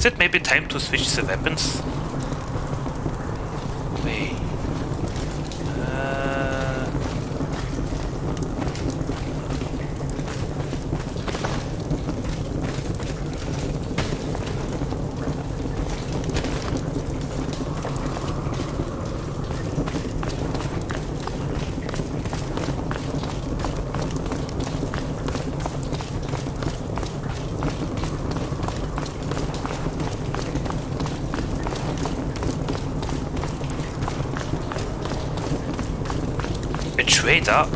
Is it maybe time to switch the weapons? Wait. Uh,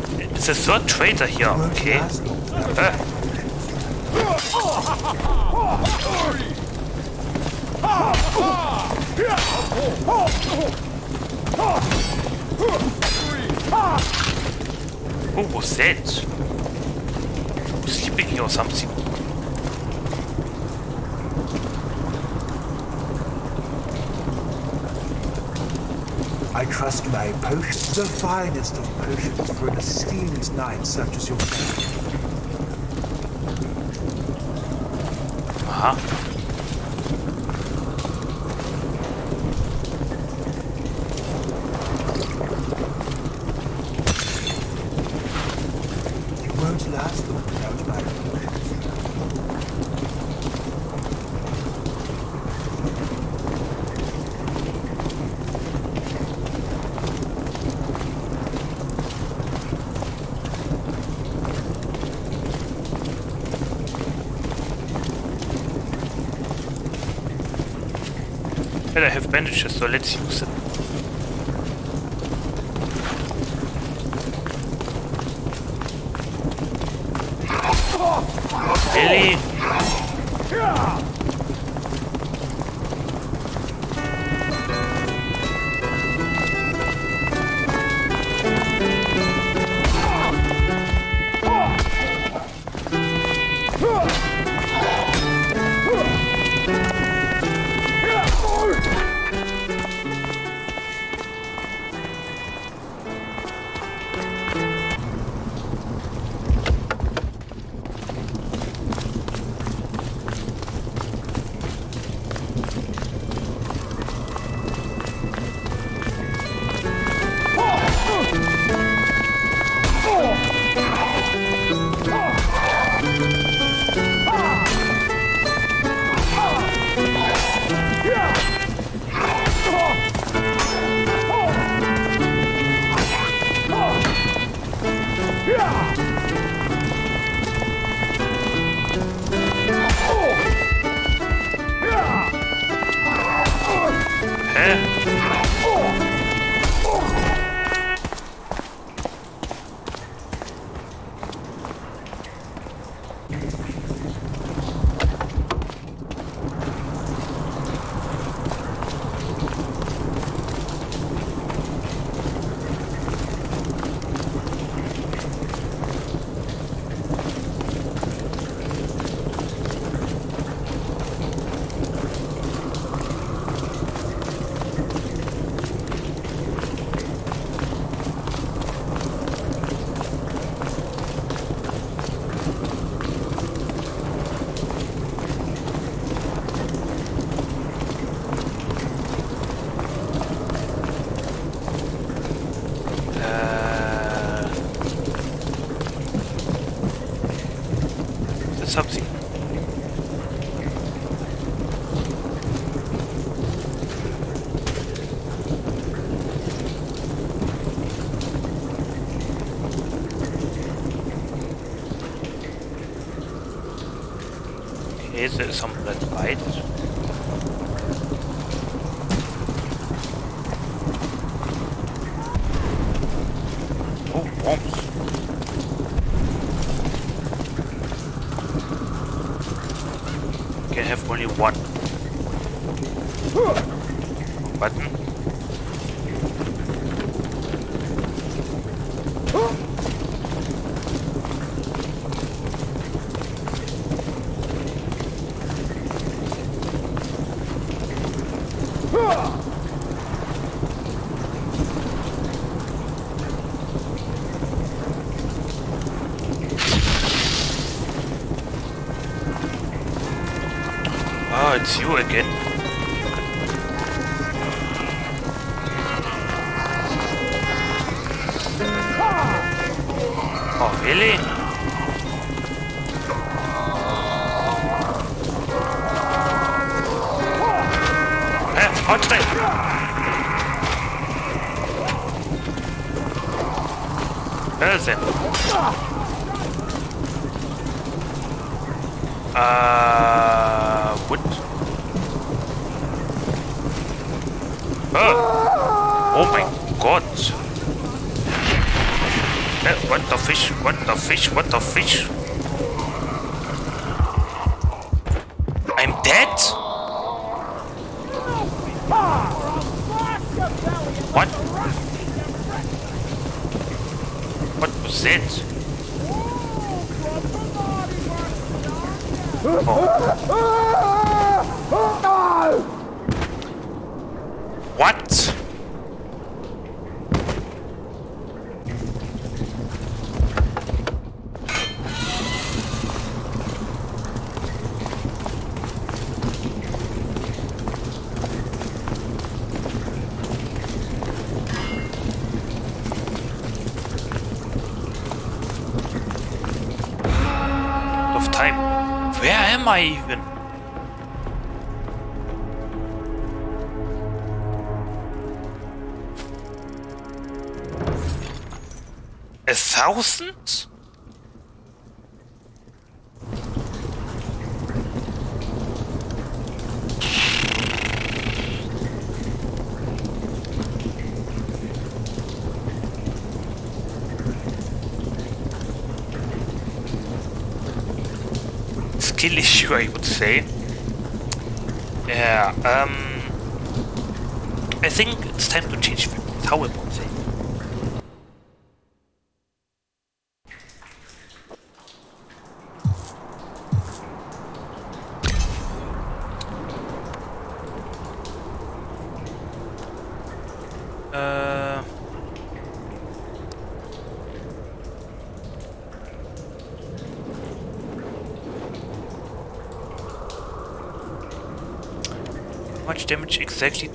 a trader? It's a third traitor here, okay. Uh, oh, what's that? Who's sleeping here or something? Trust my potions, the finest of potions for an esteemed knight such as yourself. Aha. Manager, so let's use it. skill issue, I would say. Yeah, um, I think it's time to change the tower. exactly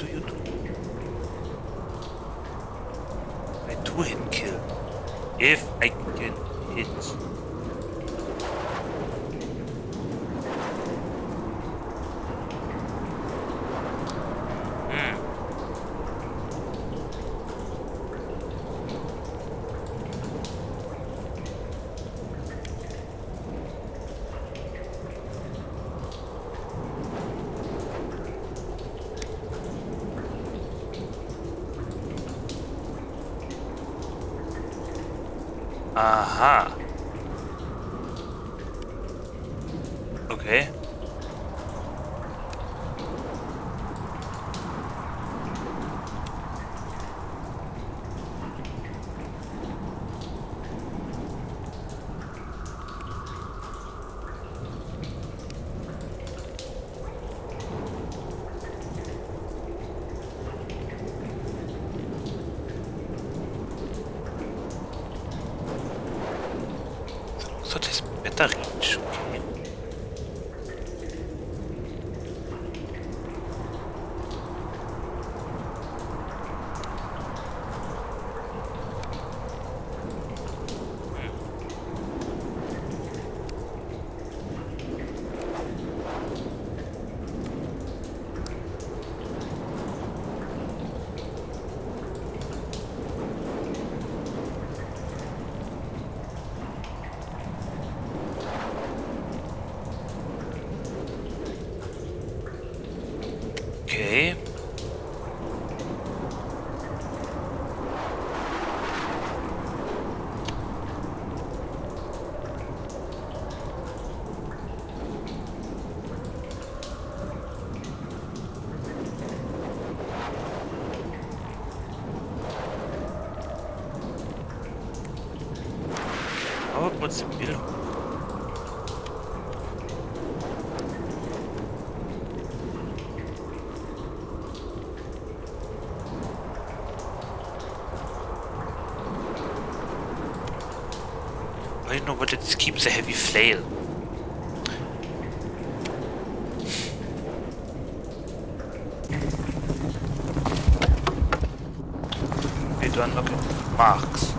marks.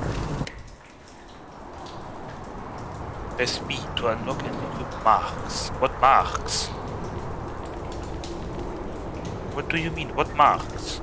Press B to unlock and equip marks. What marks? What do you mean? What marks?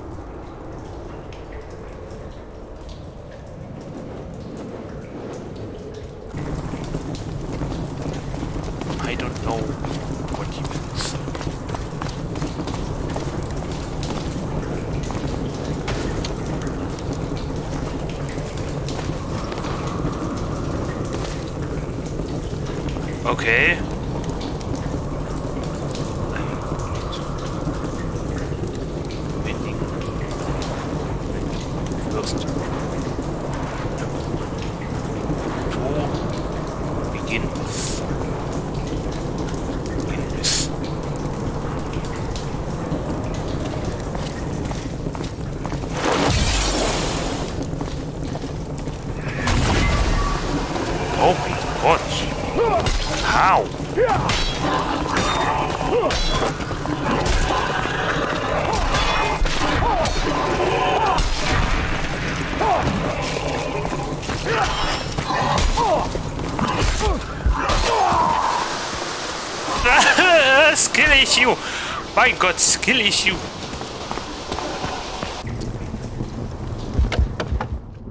Skill issue!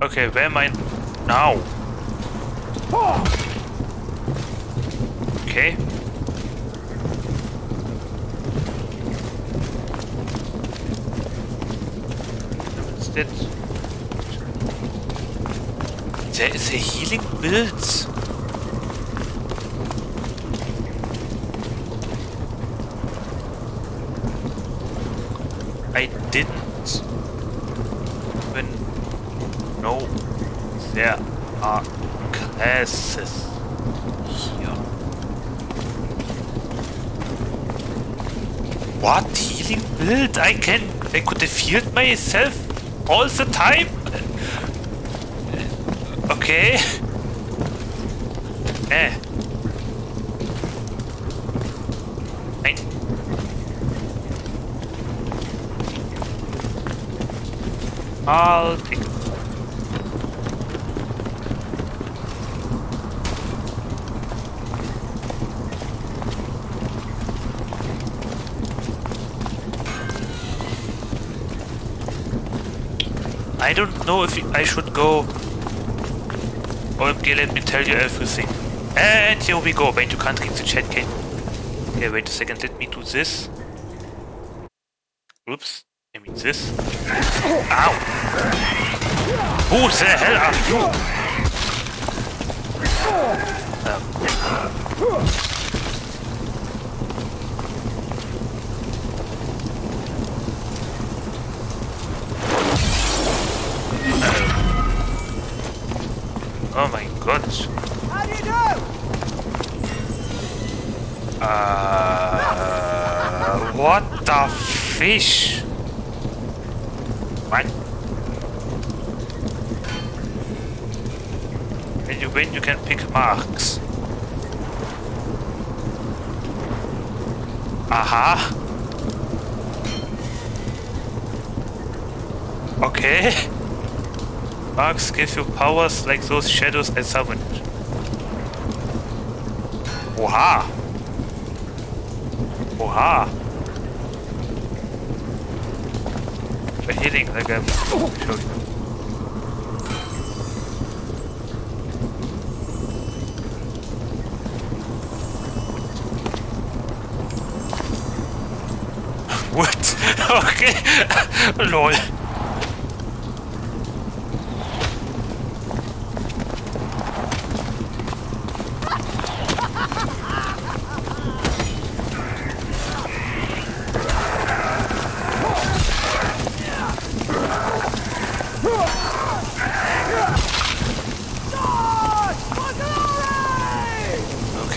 Okay, where am I now? Okay. What's that? There is a healing build. I didn't even know there are classes here. What healing build? I can I could healed myself all the time? Okay. Eh. Nein. I'll take it. I don't know if I should go. OMG, let me tell you everything. And here we go. Wait, you can't read the chat, can Okay, wait a second. Let me do this. Oops. I mean this. Ow! Who the hell are you? Oh my god. How do you do? Uh, what the fish? What? When you win, you can pick marks. Aha. Okay. (laughs) Marks give you powers like those shadows I summoned. Oha! Oha! We're hitting like I showed you. (laughs) What? (laughs) Okay. (laughs) Lol.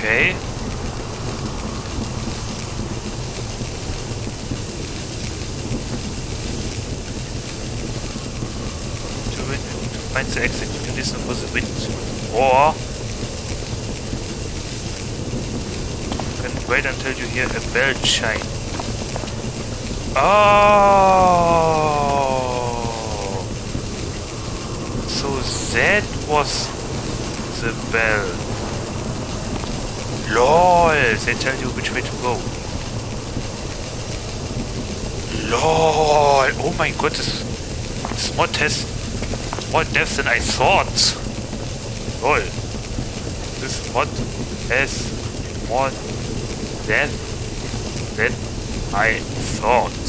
Okay. To win, to find the exit, you can listen for the wind. Or you can wait until you hear a bell chime. Oh, so that was the bell. LOL! They tell you which way to go. LOL! Oh my god, this, mod has more depth than I thought. LOL. This mod has more depth than I thought.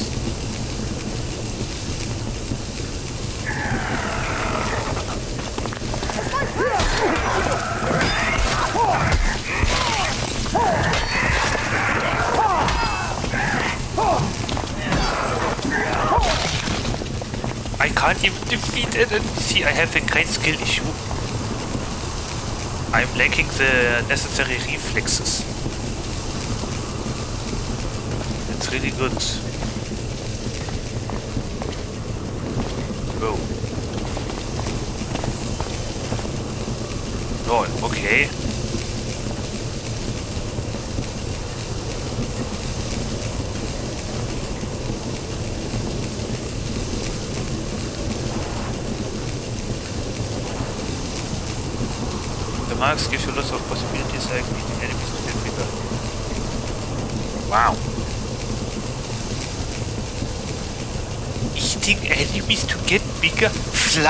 Can't even defeat an NPC. I have a great skill issue. I'm lacking the necessary reflexes. It's really good.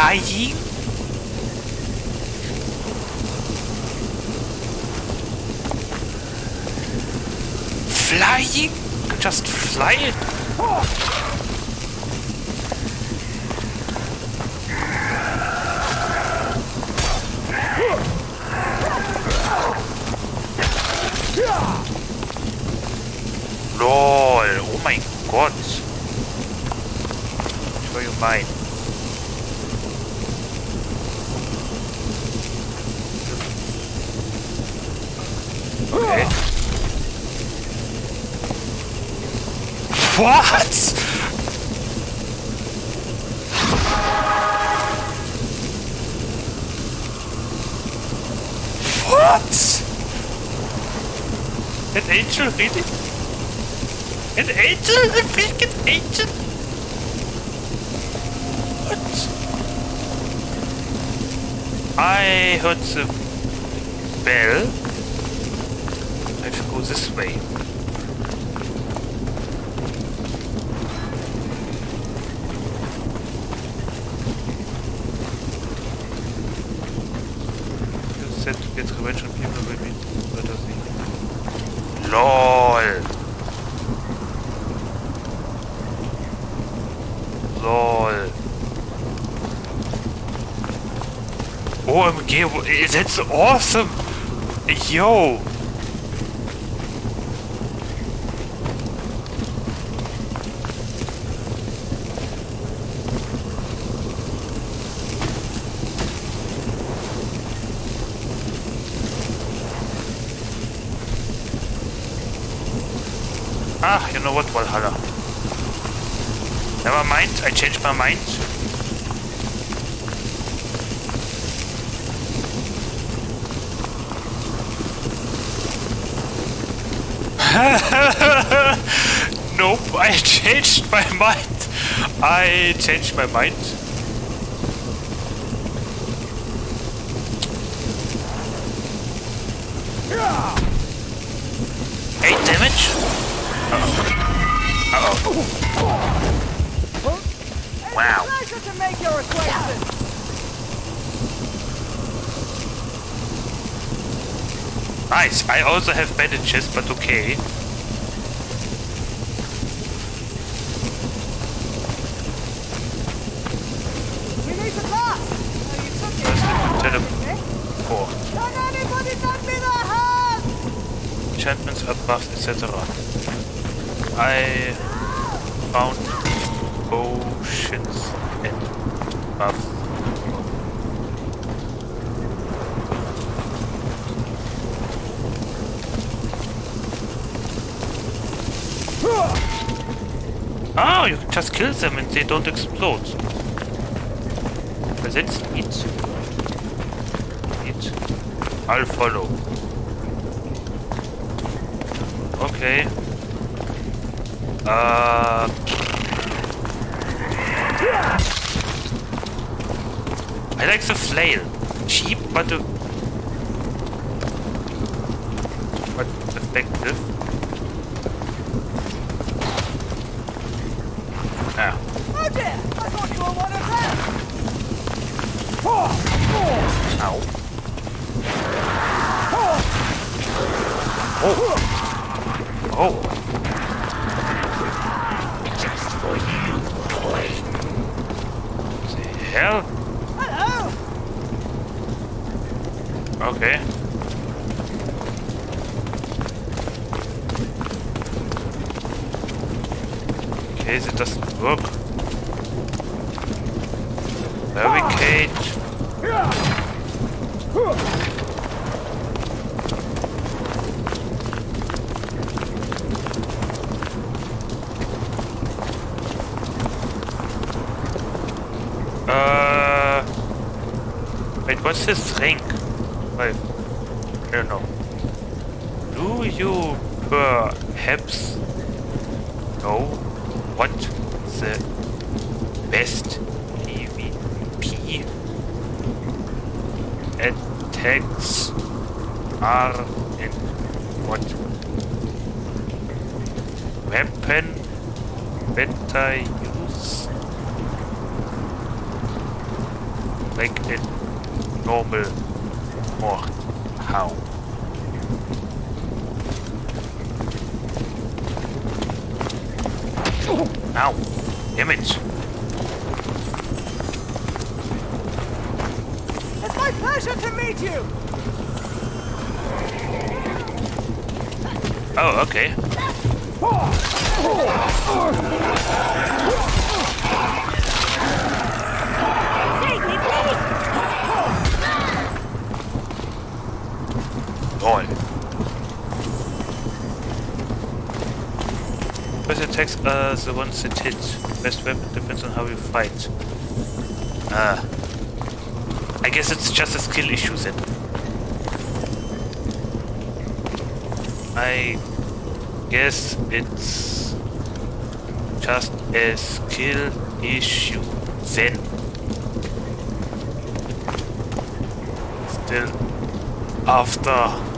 Flying? Flying? Just fly it? LOL, oh mein Gott. Show you mine. Okay. What? What? An angel really? An angel? A freaking angel? What? I heard the bell. I should go this way. You said to get revenge on people will be better thing. LOL! LOL. OMG, wo- eh, that's awesome! Yo! Ah, you know what, Valhalla. Never mind, I changed my mind. nope, I (laughs) changed my mind. I changed my mind. Eight damage? Wow. Pleasure to make your acquaintance. Nice. I also have bandages, but okay. We need to pass. Oh, you took it. Teleport. Can anybody lend me their hand? Enchantments are buffs, etc. I found potions and buffs. Oh, ah, you just kill them and they don't explode. Well, that's neat. Neat. I'll follow. Uh. I like the flail. Cheap, but uh, but effective. the ones that hit. Best weapon depends on how you fight. Ah. I guess it's just a skill issue then. I guess it's just a skill issue then. Still after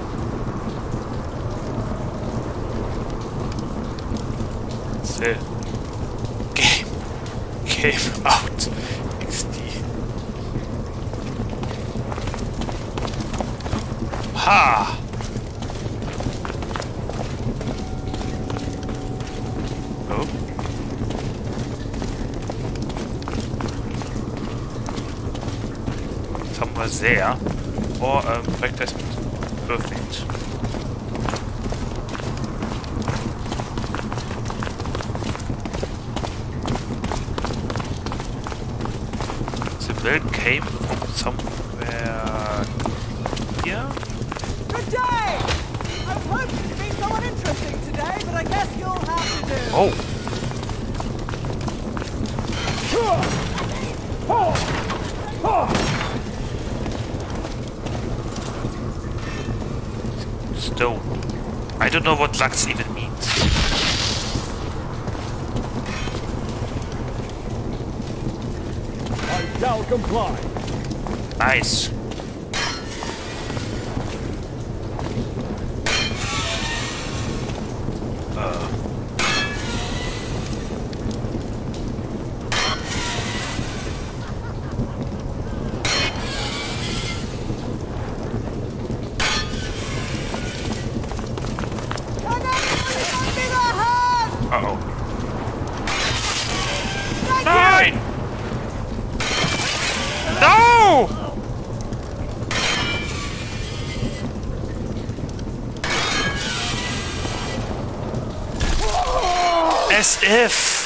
if?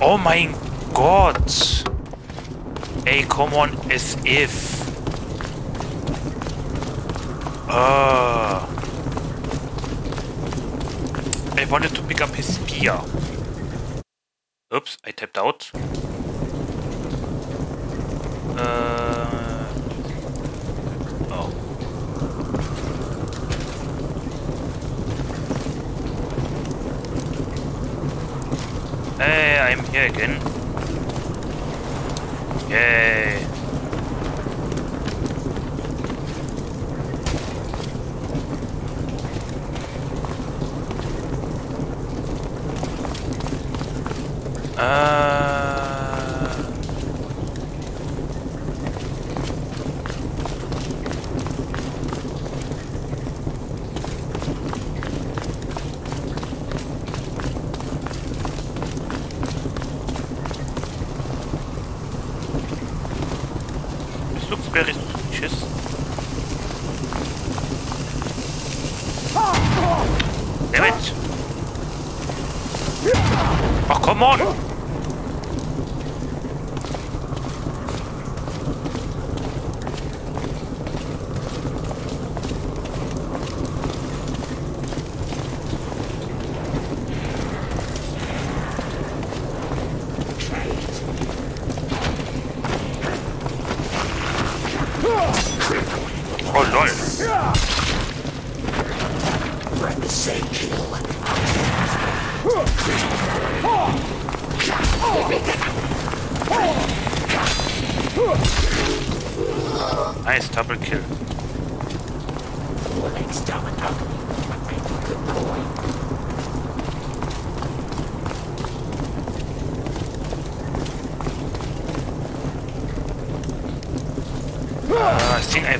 Oh my god! Hey, come on, as if. Uh, I wanted to pick up his spear.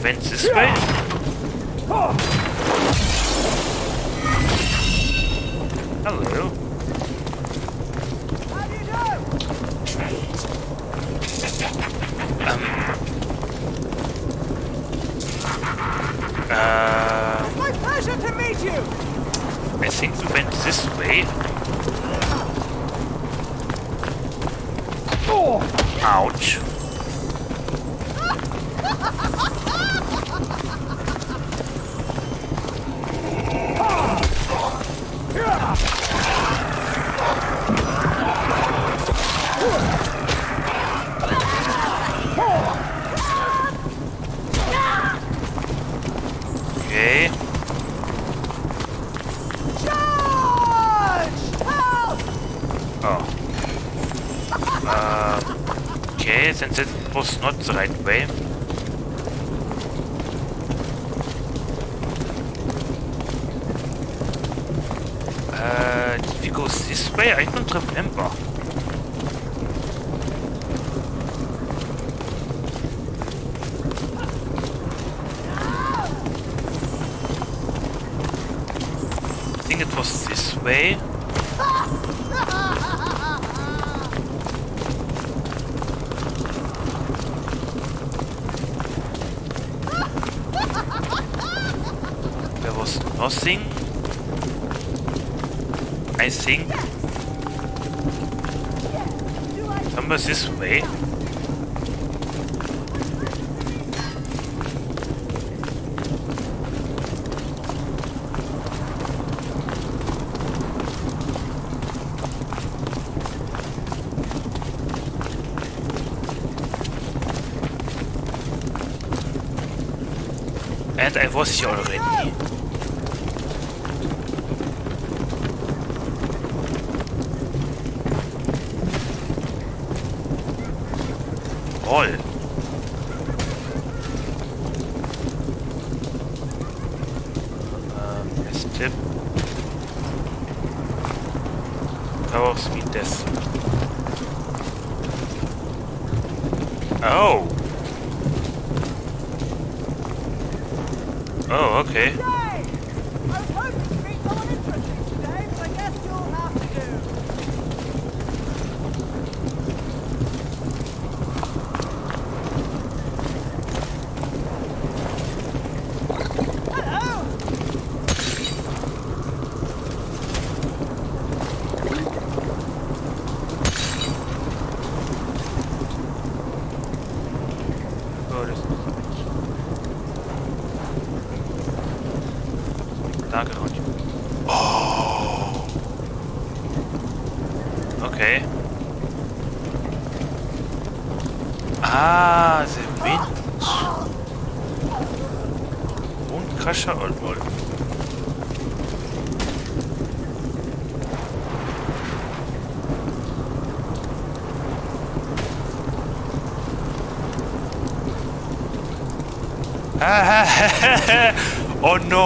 commence this fight. Okay, then that was not the right way. Uh, did we go this way? I don't remember. I think it was this way.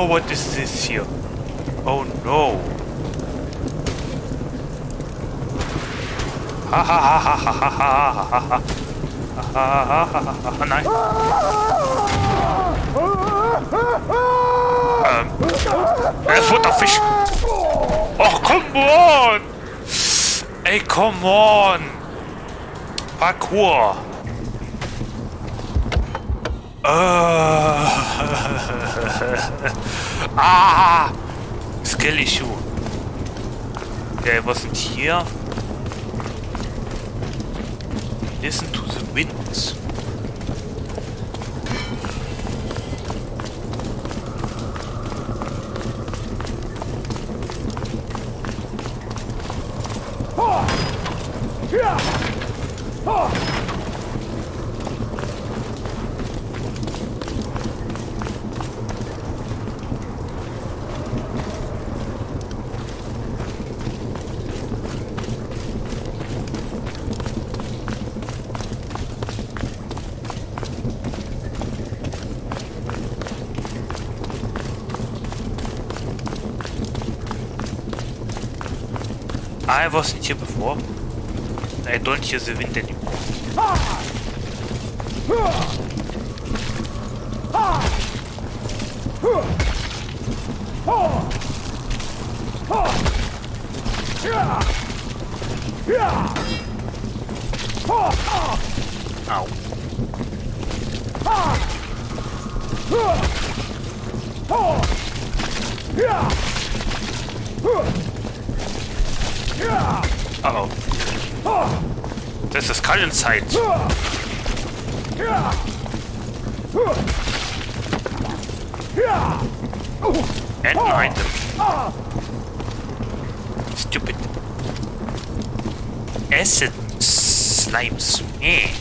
What is this here? Oh no. Ha ha ha ha ha ha ha ha ha ha. Ha ha nein. Ähm. Um, äh, Futterfisch. Oh, come on. Ey, come on. Parkour. Uh, (laughs) Ah! Skill Issue. Okay, was sind hier? Listen to the winds. I wasn't here before. I don't hear the wind skull. And an item. Stupid. Acid slimes. Eh.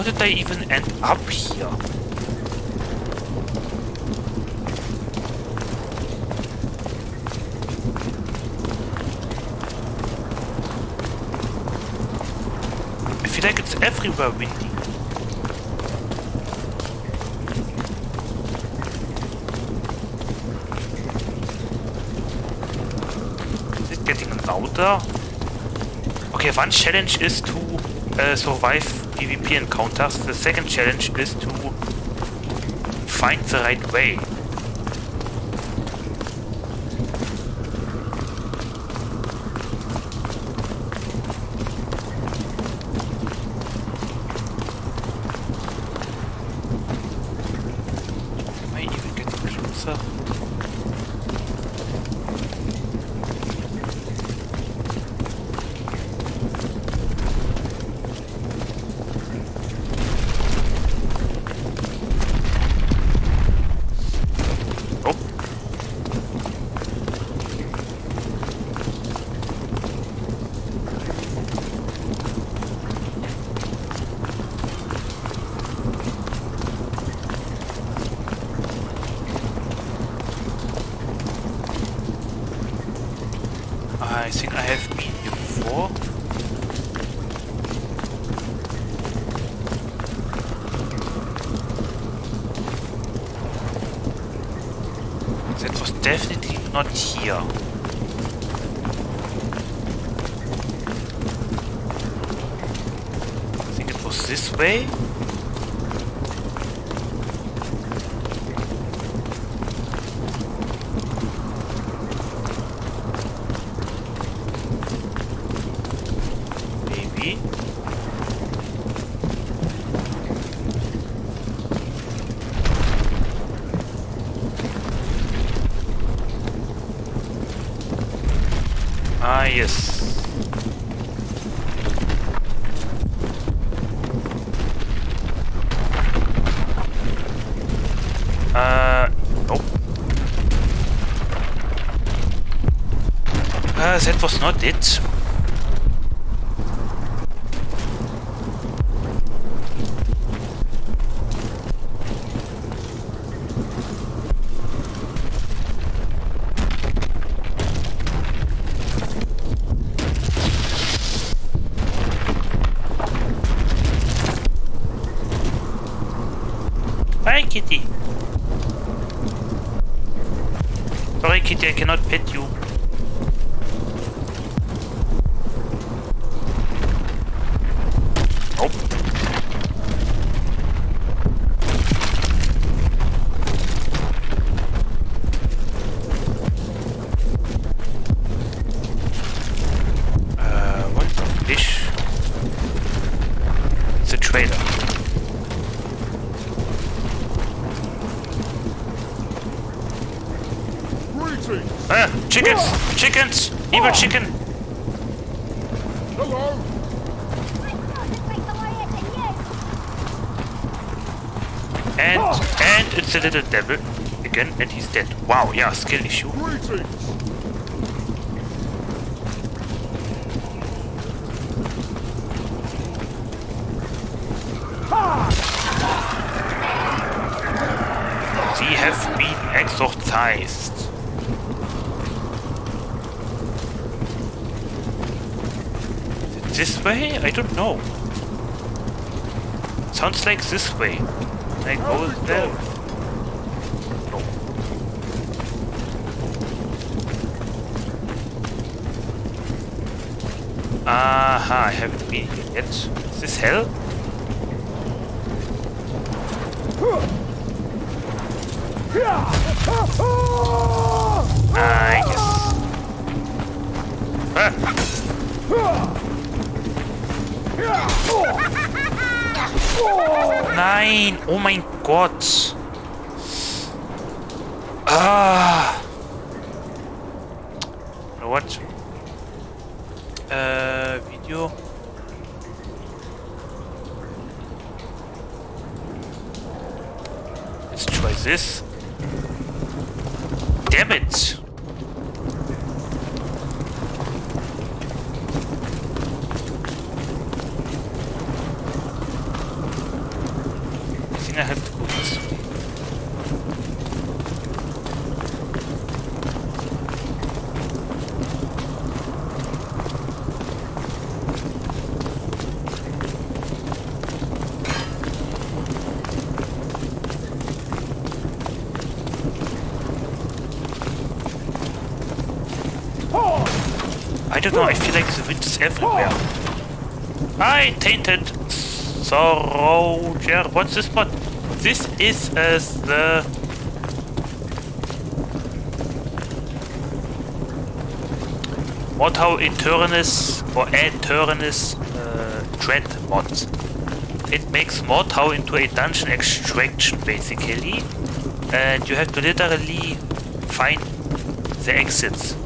How did I even end up here? I feel like it's everywhere windy. Is it getting louder? Okay, one challenge is to uh, survive PvP encounters. The second challenge is to find the right way. Am I even getting closer? I think I have been here before. That was definitely not here. I think it was this way. Maybe. Ah, yes. Uh, nope. Uh, that was not it. Chickens! Evil oh. chicken! Hello! And oh. and it's a little devil again, and he's dead. Wow, yeah, skill issue. Greetings! They have been exorcised. Is it this way? I don't know. Sounds like this way. I go there? No. Aha, I haven't been here yet. Is this hell? Ah, Nein! Oh mein Gott! Ah! What? Äh, Video. Let's try this. Damn it! I think I have to go this way. I don't know, I feel like the wind is everywhere. Hi, tainted soldier. What's this spot? This is uh, the Motto Aeternis or Aeternis uh, Dread mod. It makes Mordhau into a dungeon extraction basically. And you have to literally find the exits.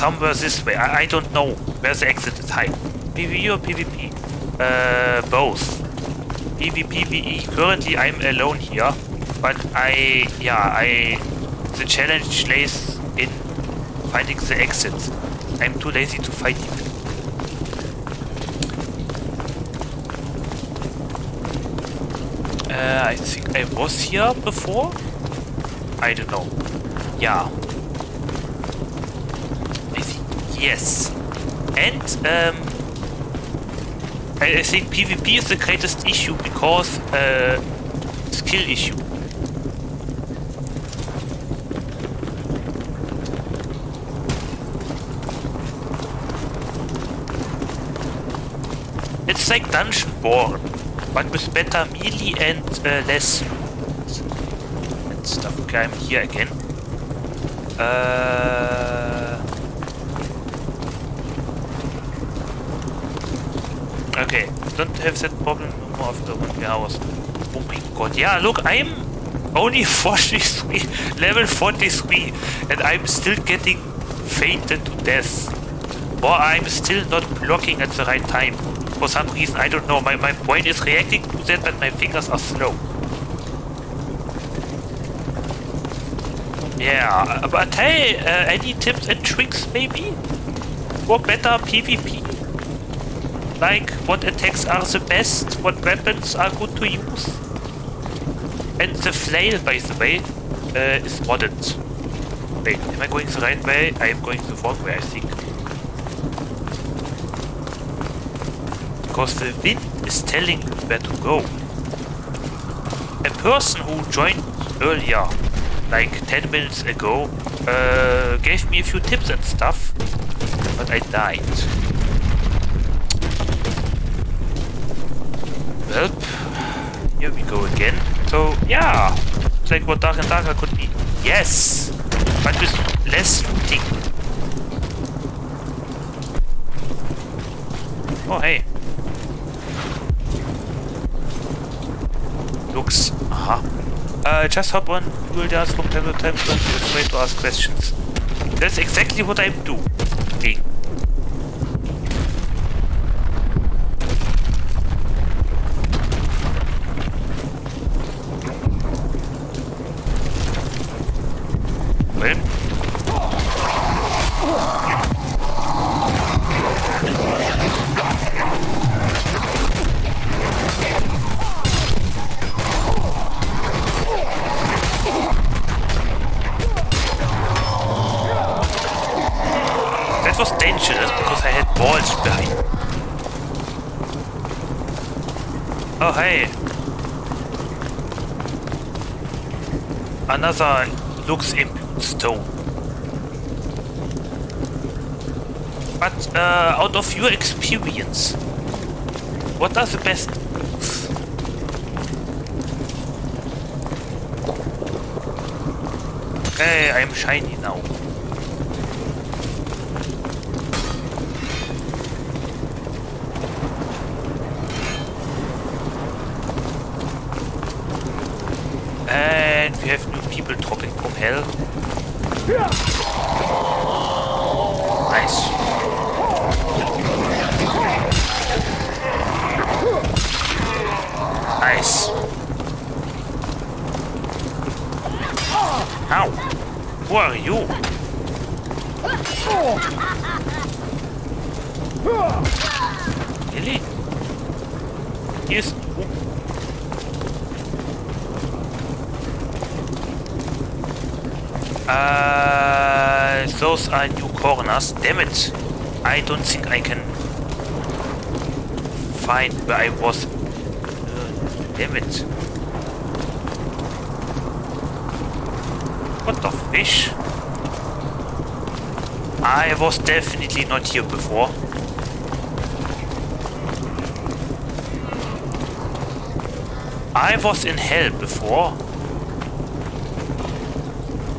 Somewhere this way. I, I don't know where the exit is hide. PvE or PvP? Uh, both. PvP, PvE. Currently I'm alone here. But I, yeah, I, the challenge lays in finding the exit. I'm too lazy to fight it. Uh, I think I was here before? I don't know. yeah. I think yes. And um, I, I think PvP is the greatest issue because uh, skill issue. It's like Dungeon Born, but with better melee and uh, less and stuff. Okay, I'm here again. Uh, okay, don't have that problem no more after one hours. Oh my god, yeah, look, I'm only (laughs) 43, level 43, and I'm still getting feinted to death. Or I'm still not blocking at the right time. For some reason, I don't know. My, my brain is reacting to that, but my fingers are slow. Yeah, but hey, uh, any tips and tricks maybe? For better PvP? Like, what attacks are the best? What weapons are good to use? And the flail, by the way, uh, is modded. Wait, am I going the right way? I am going the wrong way, I think. Because the wind is telling where to go. A person who joined earlier, like 10 minutes ago, uh, gave me a few tips and stuff, but I died. Well, here we go again. So, yeah, it's like what Dark and Darker could be. Yes, but with less looting. Oh, hey. Looks, aha. Uh, just hop on Google Dance from time to time, afraid to ask questions. That's exactly what I'm doing. Another looks imbued stone. But uh, out of your experience, what are the best moves? Okay, I'm shiny now. And we have new people dropping from hell. Nice. Nice. Ow. Who are you? Really? Yes. Uh, those are new corners. Damn it. I don't think I can find where I was. Damn it. What the fish? I was definitely not here before. I was in hell before.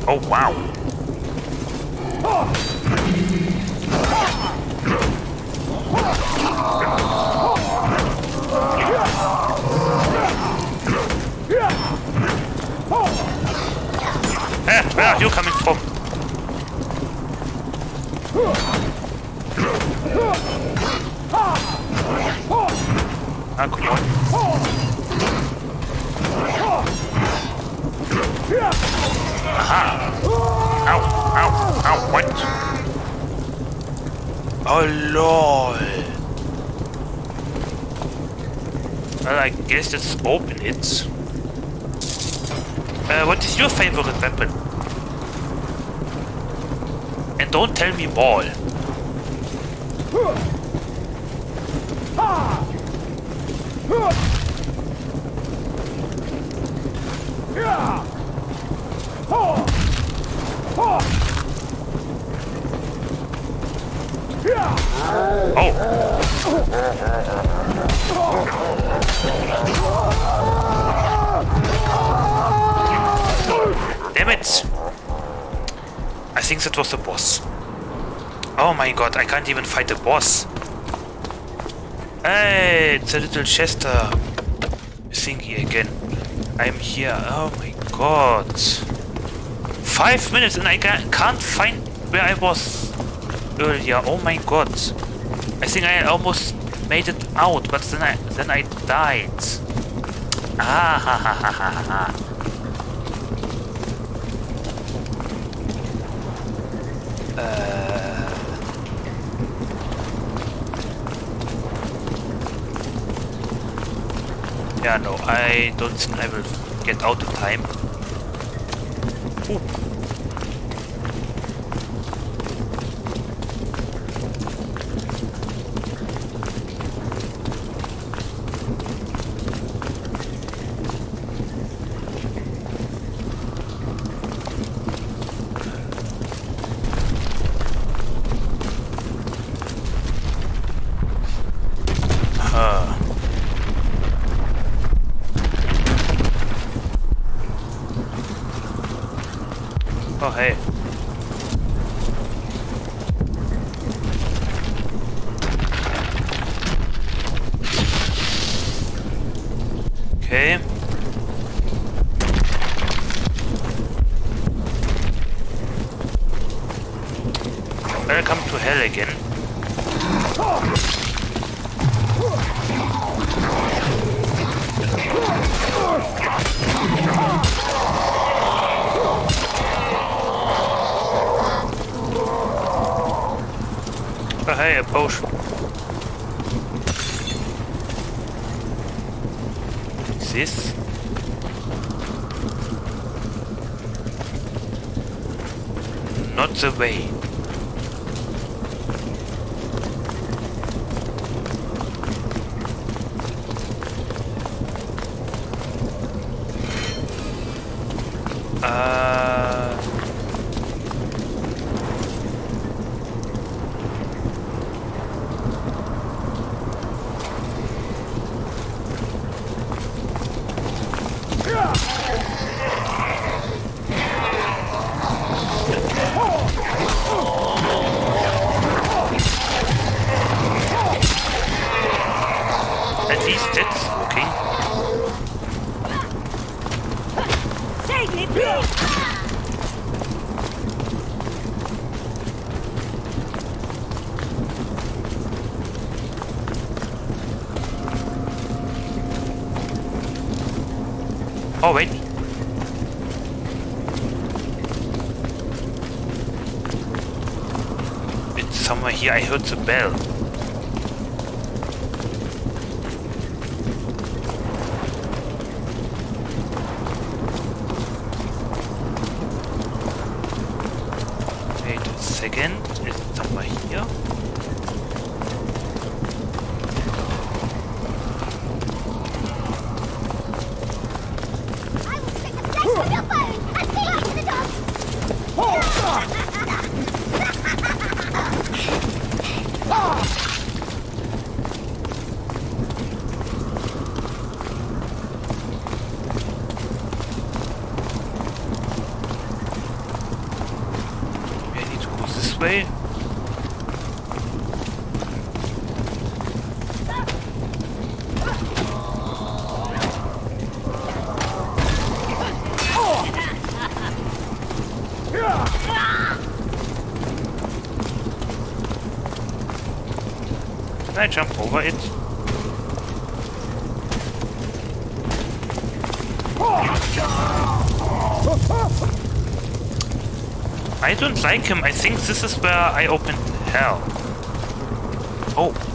Oh wow. let's open it. Uh, what is your favorite weapon? And don't tell me ball. Can't even fight the boss. Hey, it's a little Chester thingy again. I'm here. Oh my god. Five minutes and I ca- can't find where I was earlier. Oh my god. I think I almost made it out, but then I then I died. Ah ha ha ha ha ha. ha. Uh, yeah, no, I don't think I will get out in time. Ooh. Huh. Oh, hey. Okay. Welcome to hell again. Oh, hey, a potion. What's this? Not here. I heard the bell. Wait a second. Is it somewhere here? I will stick a flesh with your bones and feed it to the dogs. Maybe I need to go this way. Can I jump it? I don't like him. I think this is where I opened hell. Oh.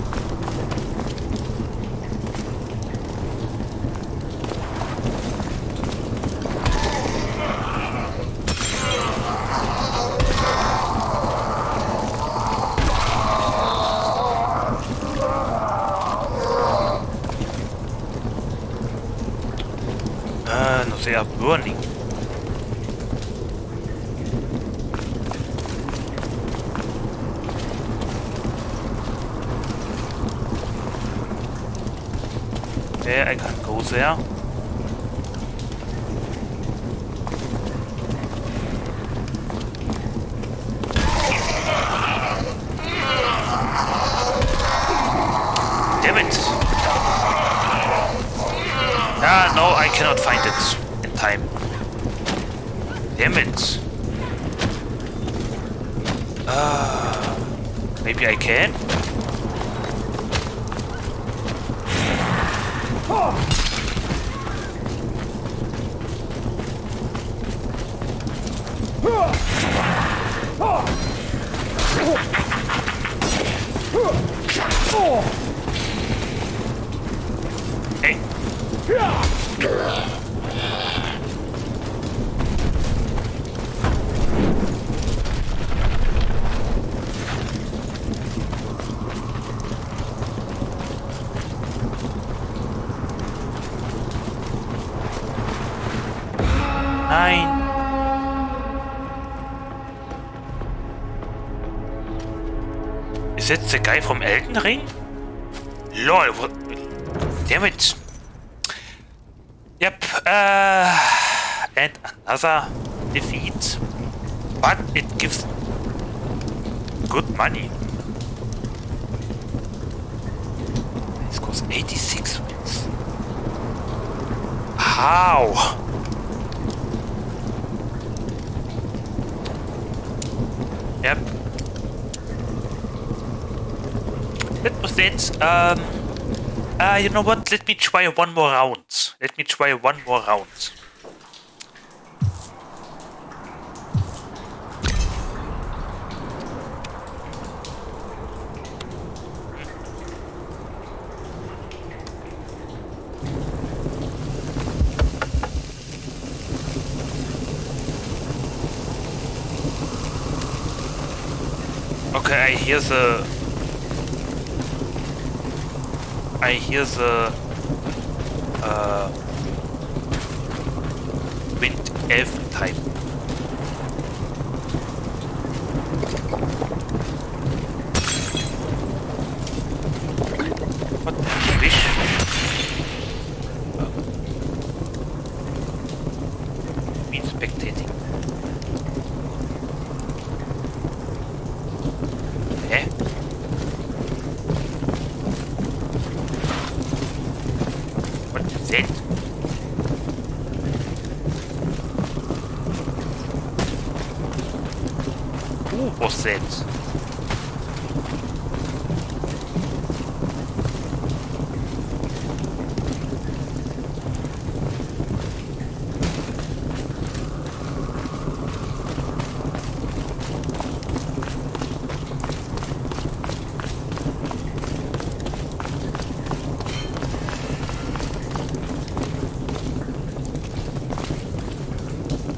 Is it the guy from Elden Ring? Lol, what? Damn. Yep, uh, and another defeat. But it gives good money. This costs 86 wins. How? Um, uh, you know what? Let me try one more round. Let me try one more round. Okay, I hear I hear the... Uh... Wind elf type. What fish? Uh, means spectating. Hä? What is that? Who was that?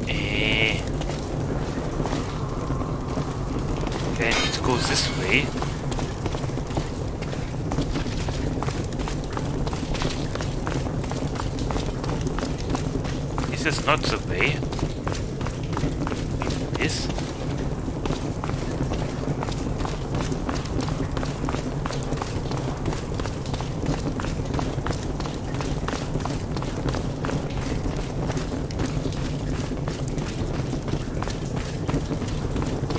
Eh. Okay, I need to go this way. This is not the way. This.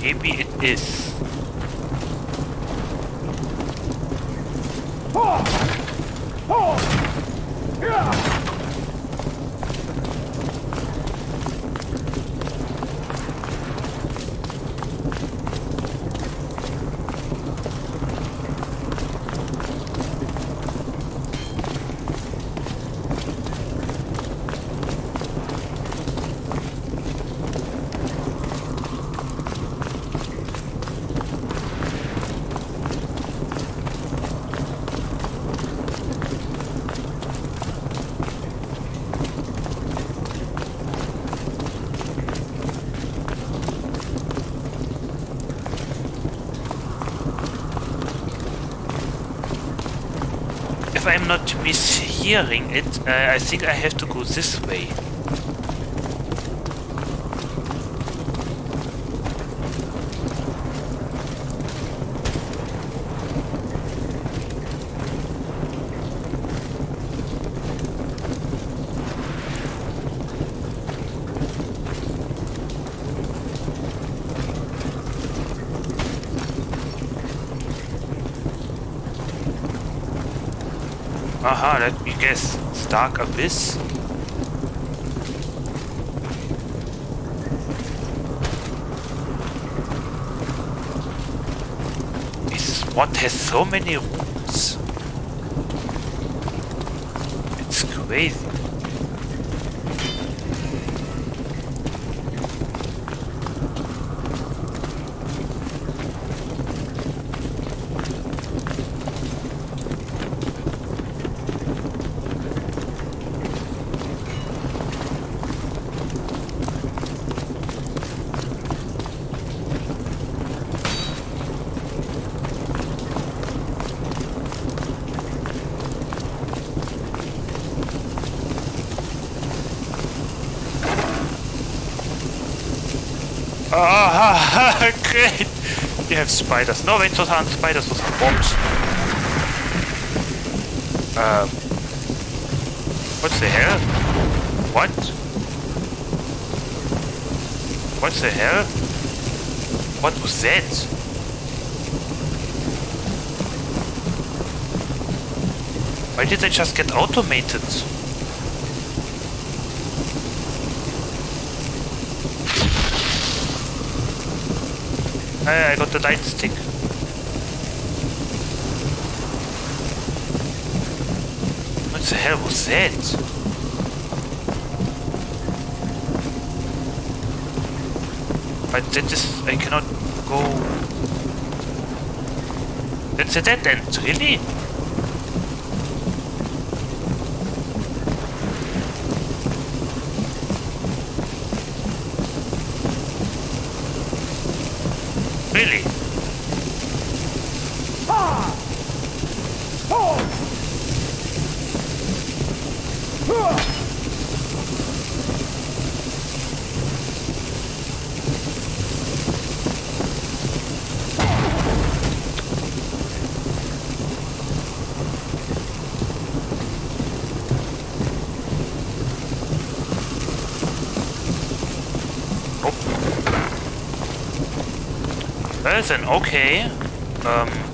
Maybe it is. If I'm not mishearing it, uh, I think I have to go this way. Guess. Stark Abyss? This mod has so many rooms. It's crazy. Ah, great! You have spiders. No, wait, those aren't spiders, those are bombs. Um. What the hell? What? What the hell? What was that? Why did I just get automated? I got the nightstick. What the hell was that? But that is... I cannot go... That's a dead end? Really? Well then, okay. Um,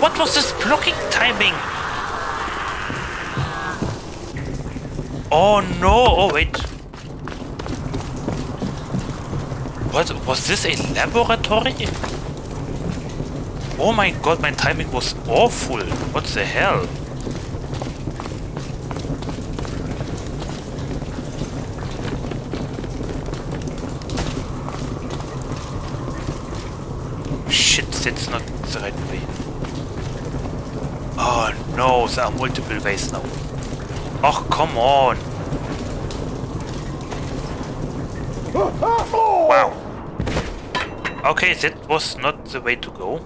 What was this blocking timing? Oh no, oh wait. What was this a laboratory? Oh my god, my timing was awful. What the hell? Shit, that's not the now. Oh, come on. Wow. Okay, that was not the way to go.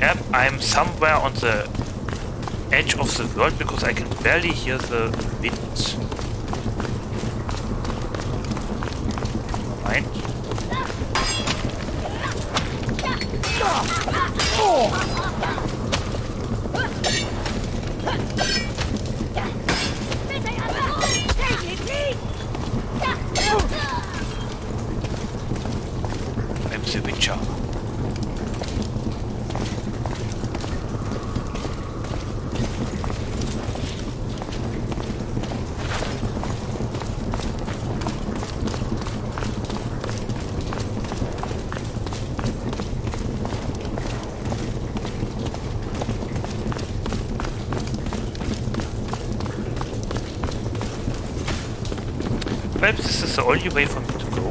Yep, I'm somewhere on the edge of the world because I can barely hear the wind. Right? I'm the Witcher. Perhaps this is the only way for me to go.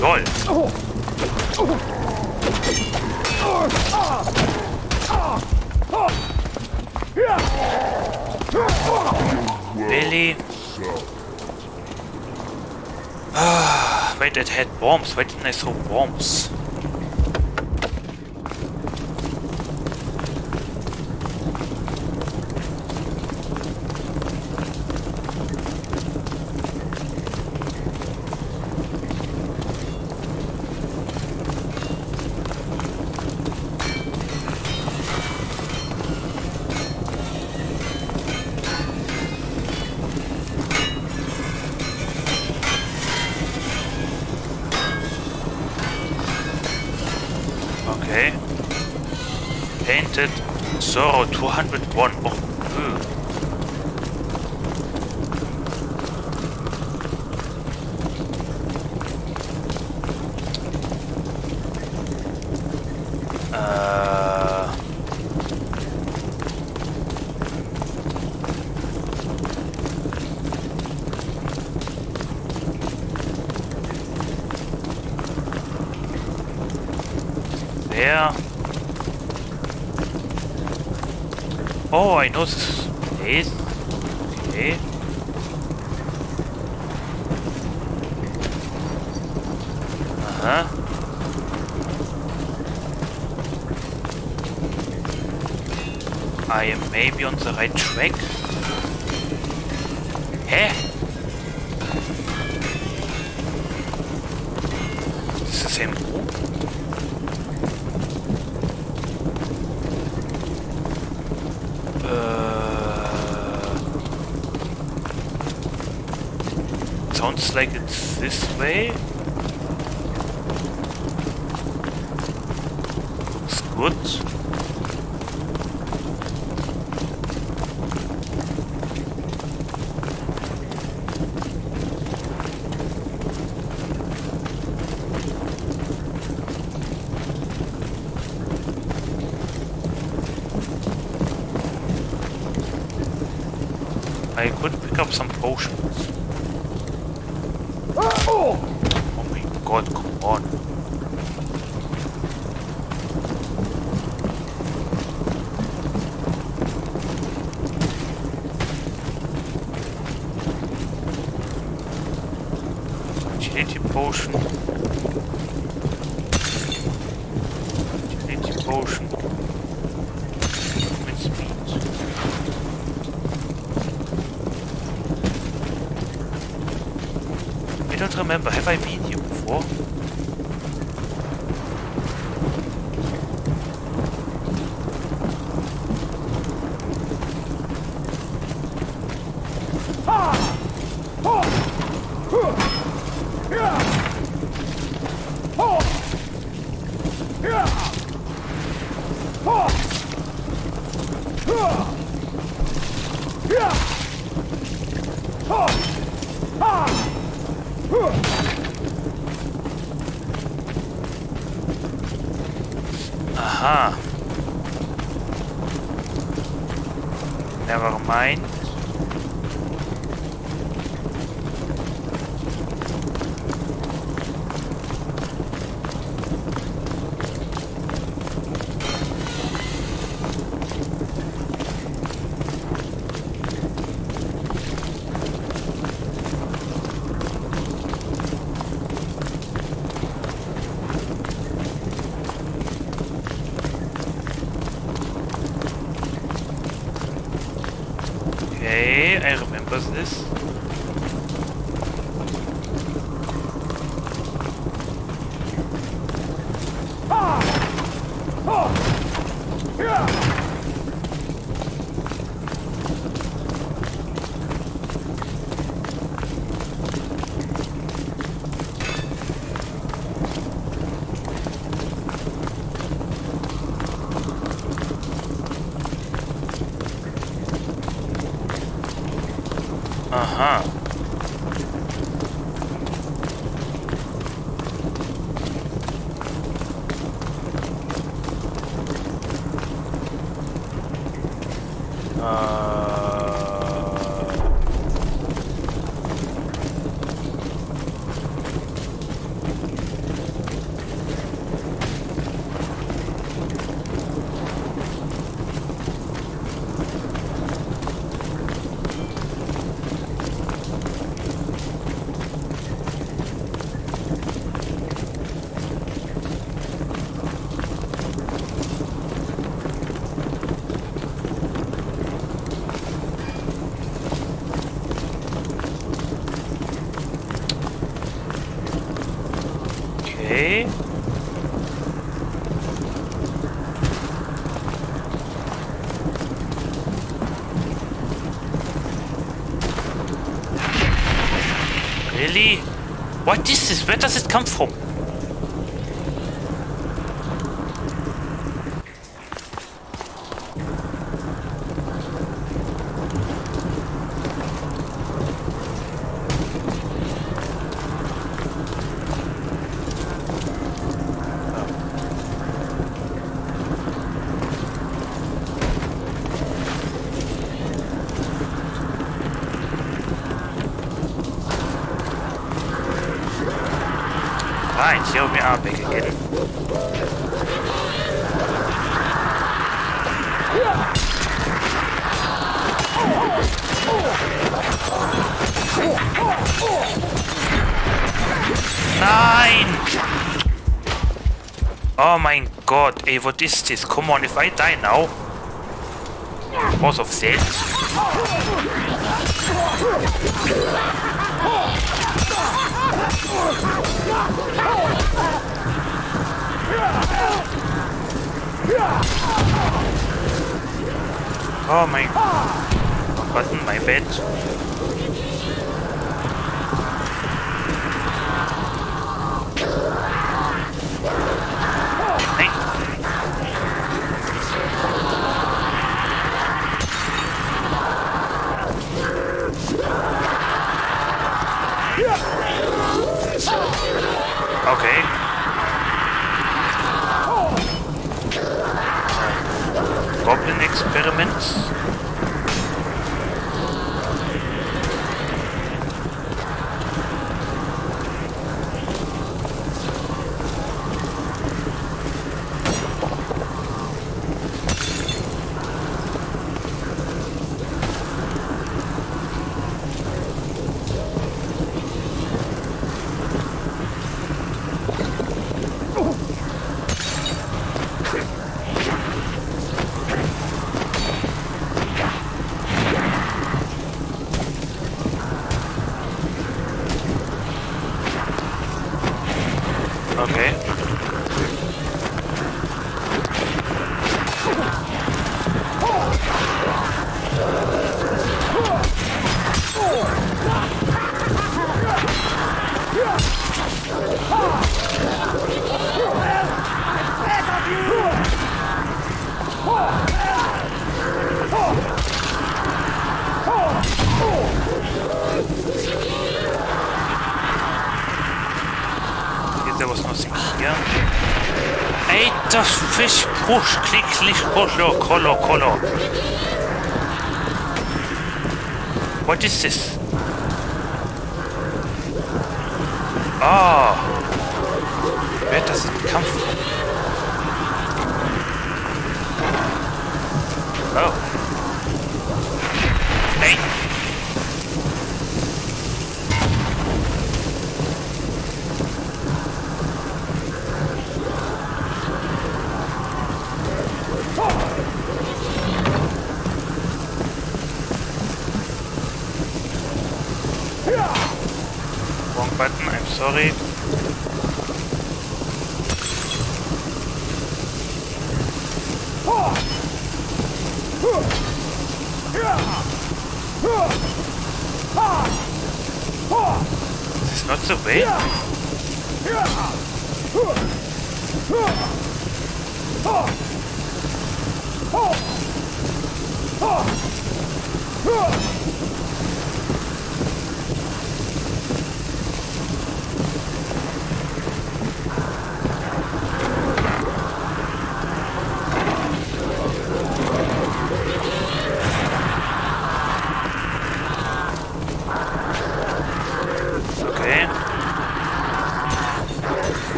Lol. Ah, wait, it had bombs. Why didn't I throw bombs? I know this remember. Have I been here before? Aha. never mind. Okay, I remember this. Aha. Äh. Okay. Really? What is this? Where does it come from? Gott, ey, what is this? Come on, if I die now. Because of that. Oh my... Button, my bad. push, click, click, push, oh, holo, kolo, kolo. What is this?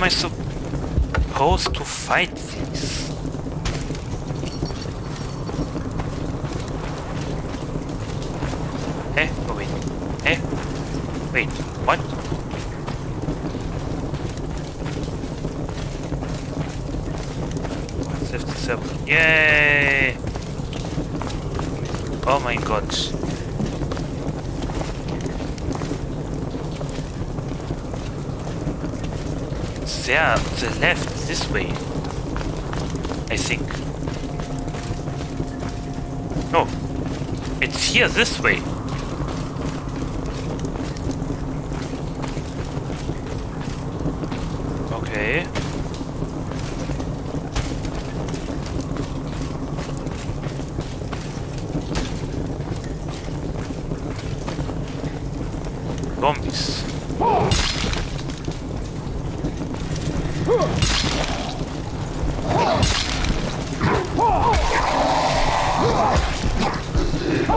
Am I supposed to fight these? Eh? Oh wait. Eh? Wait, what? Fifty-seven. Yay! Oh my god. There, the left, this way. I think. No. It's here, this way. Okay. Zombies.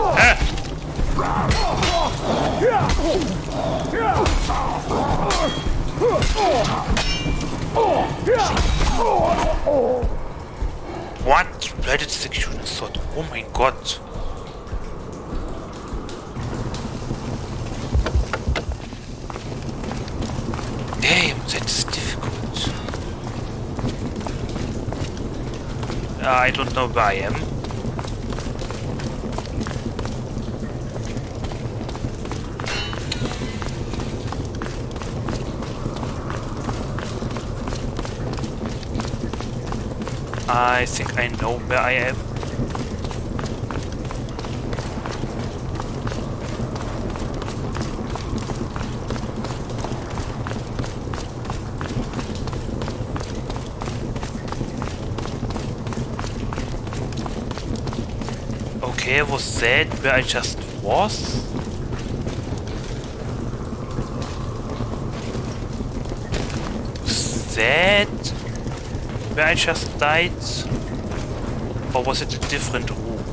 Ah! What? Where did the execution sword? Oh my god. Damn, that's difficult. Uh, I think I know where I am. Okay, was that where I just was? Was that where I just died? Or was it a different room?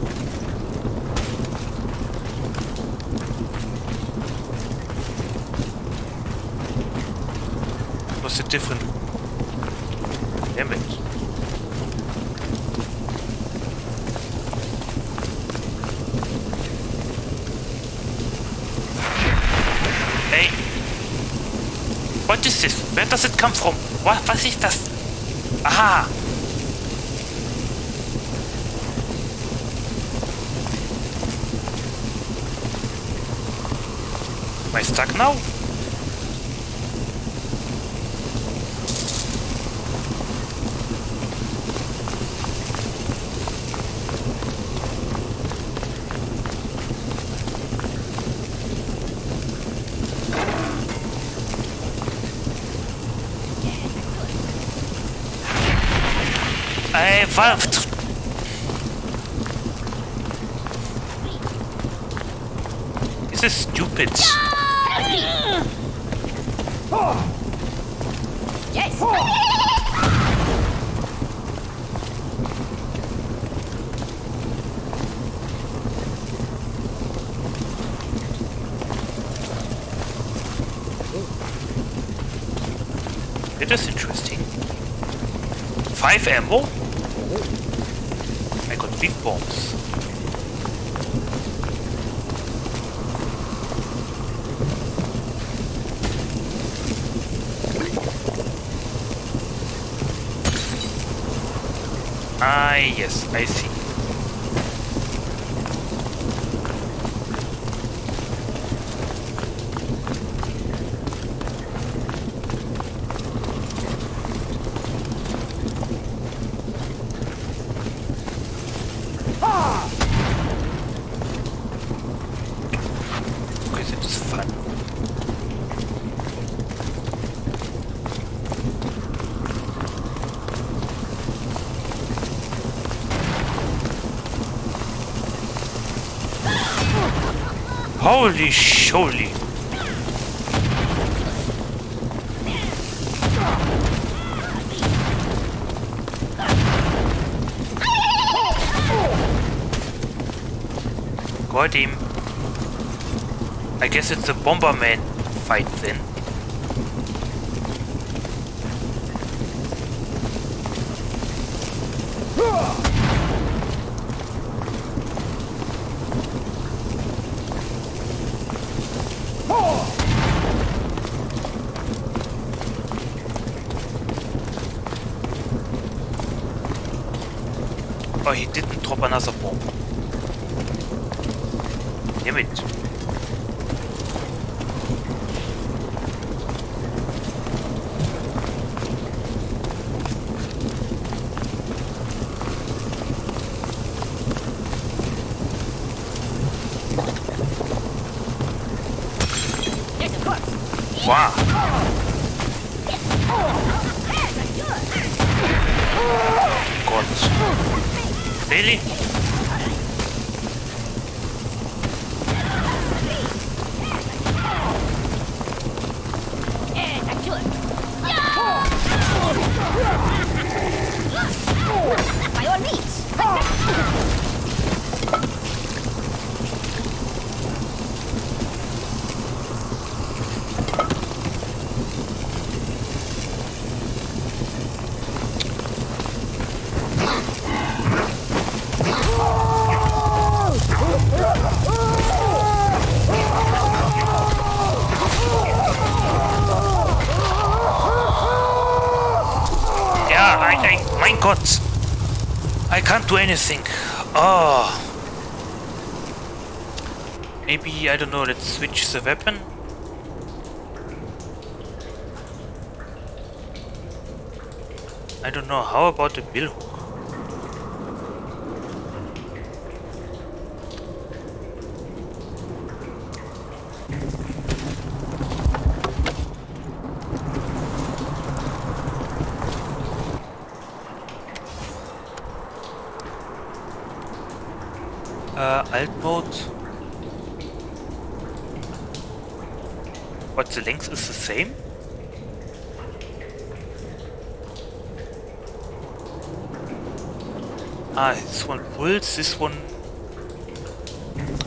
Was a different What is this? Where does it come from? was ist das? Aha! Am I stuck now? Yes. It is interesting. Five ammo? I got big bombs. Ah, yes, I see. Okay, that is fun. Holy sholy! Got him. I guess it's a Bomberman fight then. Oh, he didn't drop another bomb. Damn it. Yes, of course. Wow. God. Really? Yes, I do it. By all means. Yeah, I, I, mein Gott. I can't do anything. Oh. Maybe, I don't know, let's switch the weapon. I don't know, how about the bill hook? Uh, alt mode. What the length is the same? Ah, this one this one.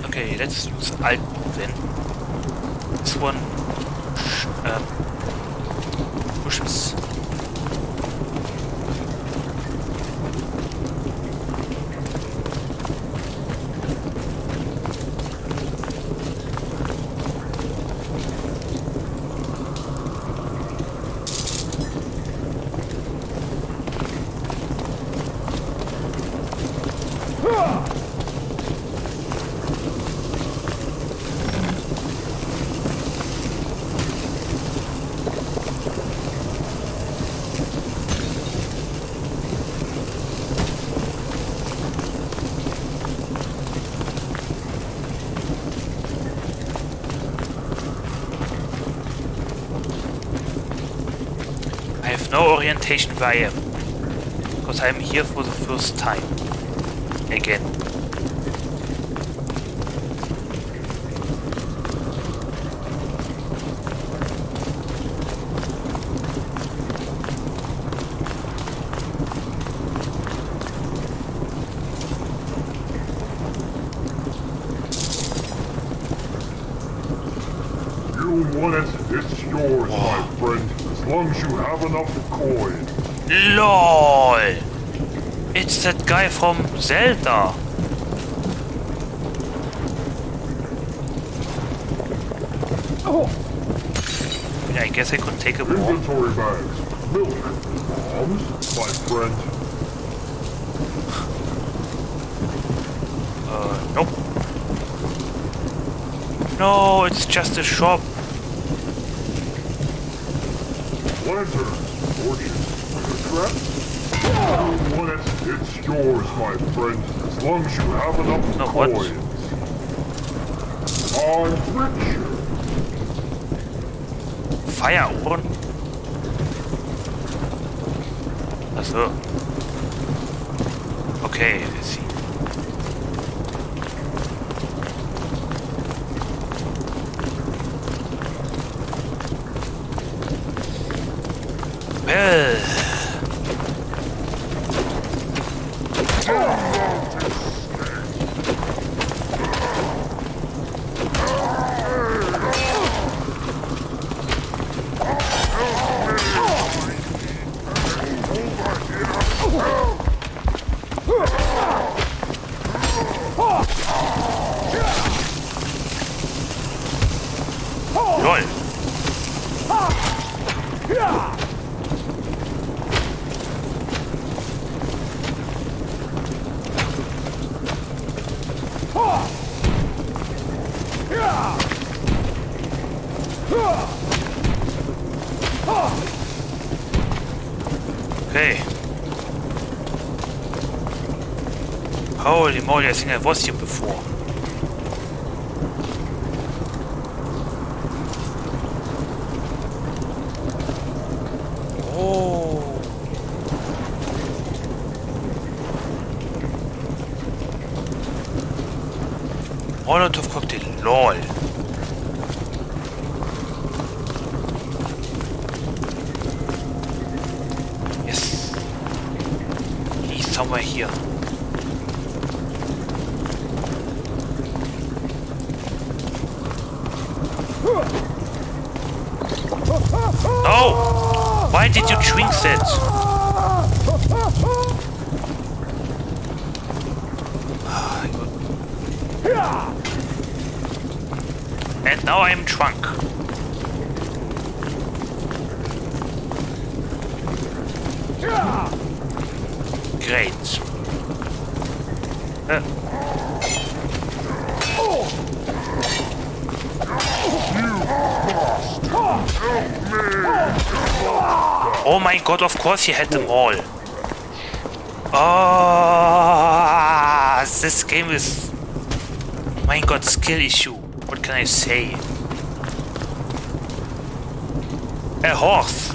Okay, let's use alt then. This one I am. Because I'm here for the first time. Again. You want it, it's yours, my friend, as long as you have enough coin. LOL! It's that guy from Zelda. Yeah, I guess I could take a walk. Inventory bags, milk, bombs, my friend. Uh, nope. No, it's just a shop. Lanterns, yours, my friend, as long as you have enough No, what? coins. I'm rich. Feieruhren? Achso. Okay, I see. Well. Lol. Okay. Holy moly, I think I was here before. Oh. Molotov cocktail, lol. Yes. He's somewhere here. No! Why did you drink that? And now I'm drunk. Great. Uh. Oh my god, of course he had them all. Oh, this game is... My god, skill issue. What can I say? A horse.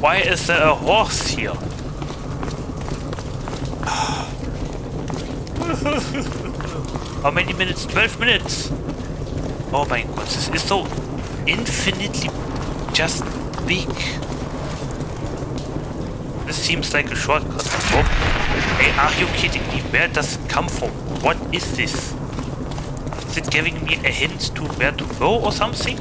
Why is there a horse here? (sighs) How many minutes? 12 minutes! Oh this is so infinitely just big. This seems like a shortcut. Oh. Hey, are you kidding me? Where does it come from? What is this? Is it giving me a hint to where to go or something?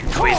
think we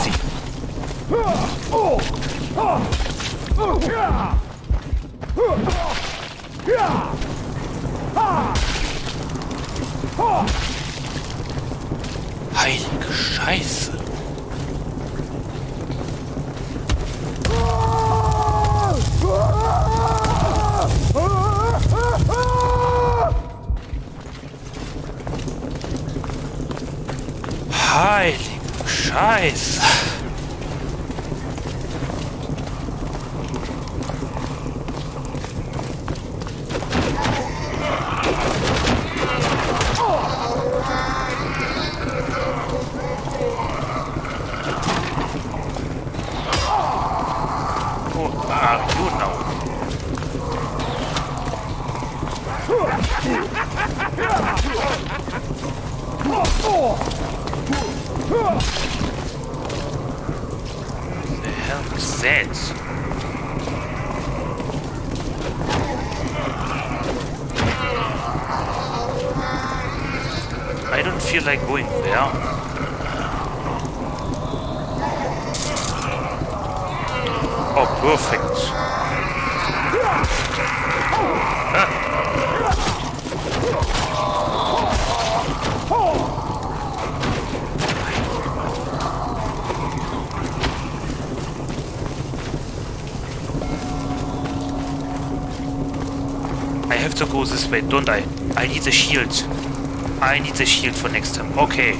wait, don't I? I need the shield. I need the shield for next time. Okay.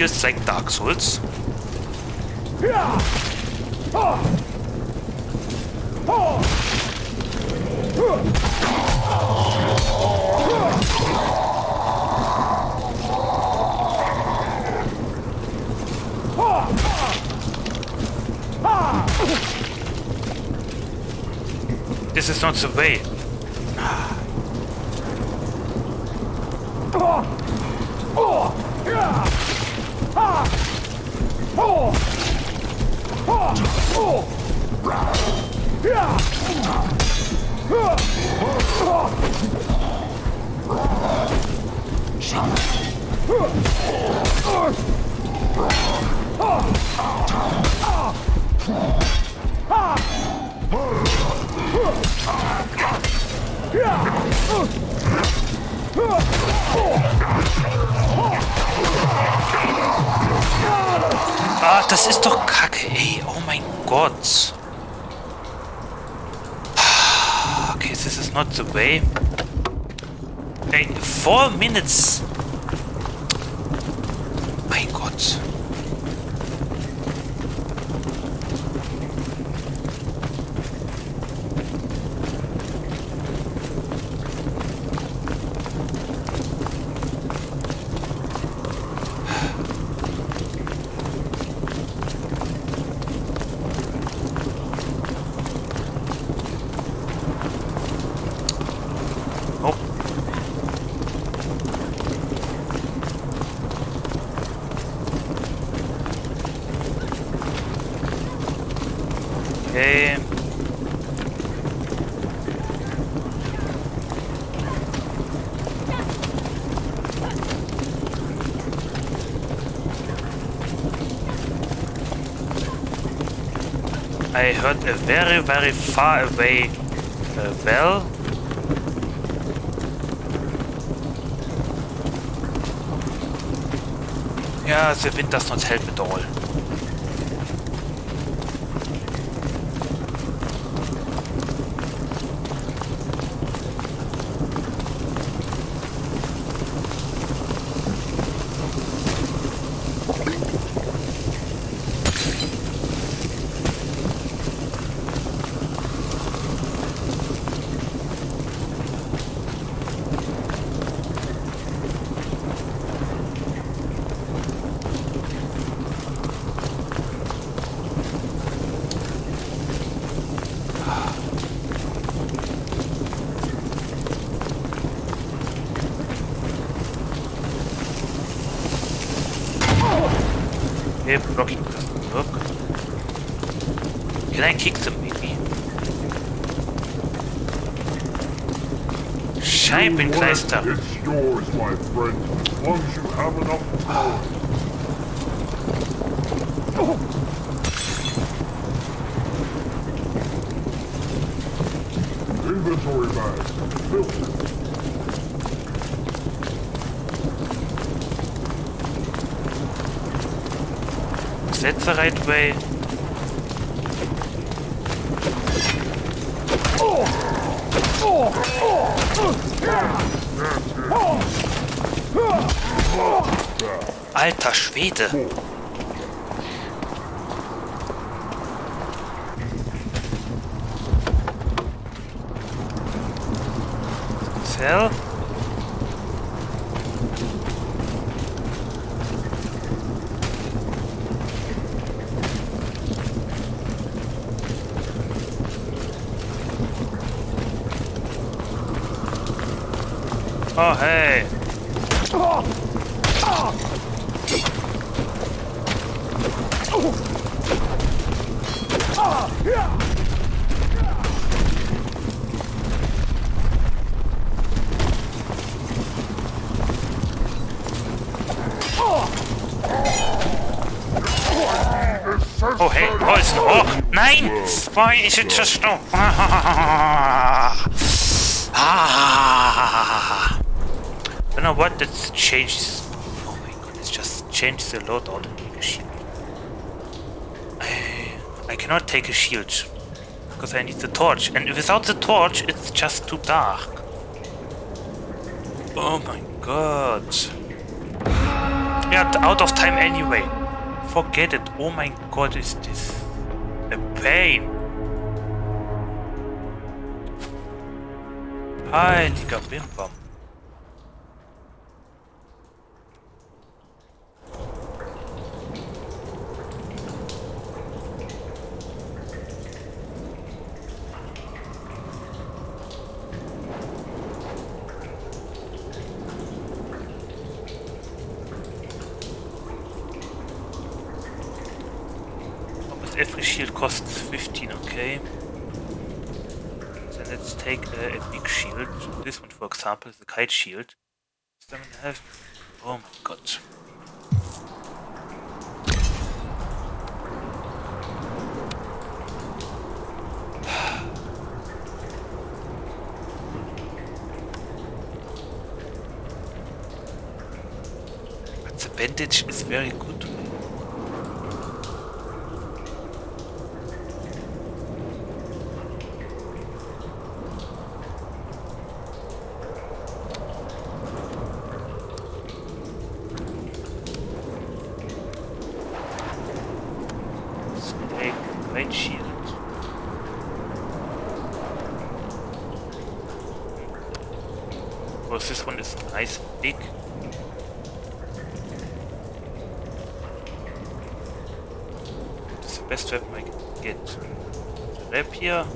Feels like Dark Souls. This is not the way. Heard a very, very far away uh, bell. Yeah, the wind does not help at all. Okay, blocking doesn't work. Can I kick them maybe? It's yours, my friend, as long as you have enough power. Inventory bag. Filter. Is that the right way? Schwede. Cell. Oh, hey. Oh, hey, poison. Oh, nein! Why is it just no? (laughs) Ah. You know what? Let's change. Oh my god, let's just change the loadout and take a shield. I, I cannot take a shield because I need the torch, and without the torch, it's just too dark. Oh my god. We are out of time anyway. Forget it. Oh my god, is this a pain? Heiliger Bimbam. Almost every shield costs 15, okay. Then let's take uh, a big shield. This one, for example, the kite shield. Oh my god. But the bandage is very good. Let's take great shield. Because this one is nice and big. It's the best weapon I can get. The rapier.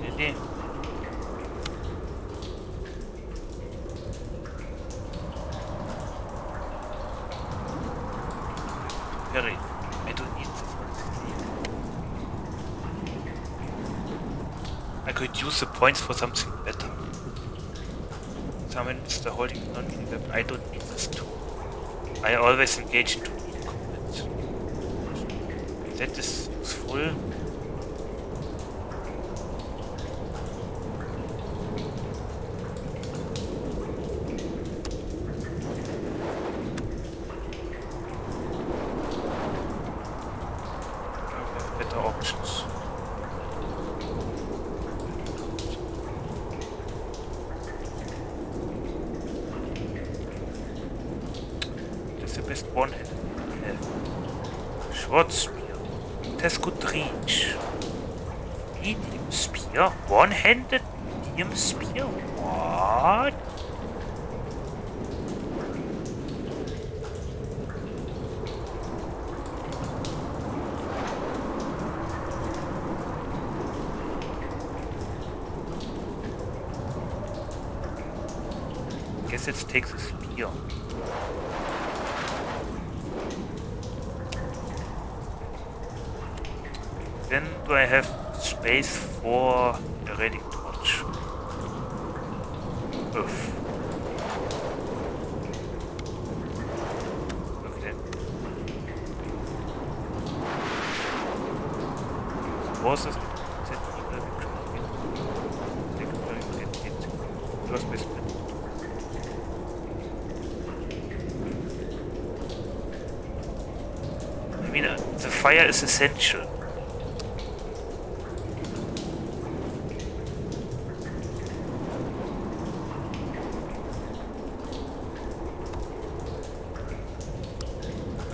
Really? Very. I don't need this one. I could for something better. Summon Mr. Holding non-meaning weapon. I don't need this too. I always engage in two combat. That is useful. Now we have better options. That's the best one-handed we have. Short spear. That's good reach. Medium spear? One-handed medium spear? What? It takes a spear. Then do I have space for a ready torch? Oof. Okay. Forces set equal Secondary get hit. First base plan. I mean, uh, the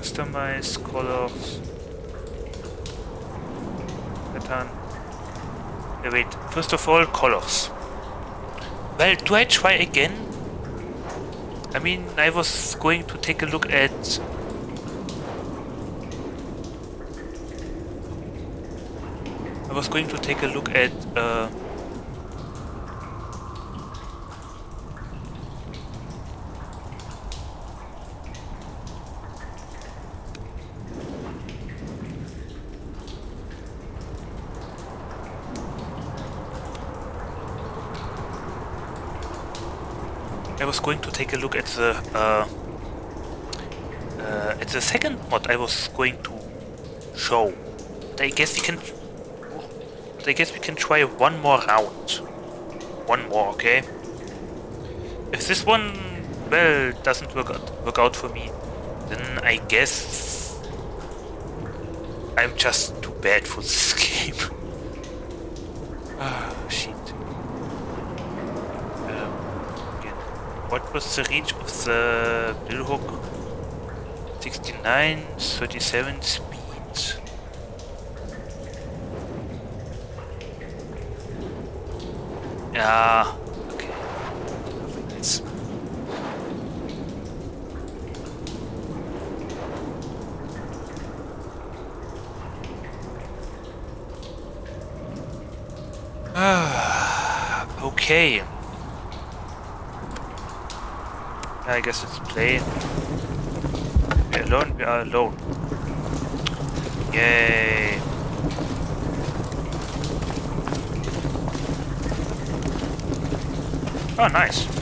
Customize colors. Pattern. Wait, first of all, colors. Well, do I try again? I mean, I was going to take a look at... was going to take a look at... Uh, I was going to take a look at the uh, uh, at the second mod I was going to show. I guess you can. But I guess we can try one more round. One more, okay? If this one, well, doesn't work out, work out for me, then I guess I'm just too bad for this (laughs) game. ah, shit. Um, again. What was the reach of the billhook? 69, 37 Yeah, okay. Nice. Ah, okay. (sighs) I guess it's play. We're alone, we are alone. Yay. Oh, nice.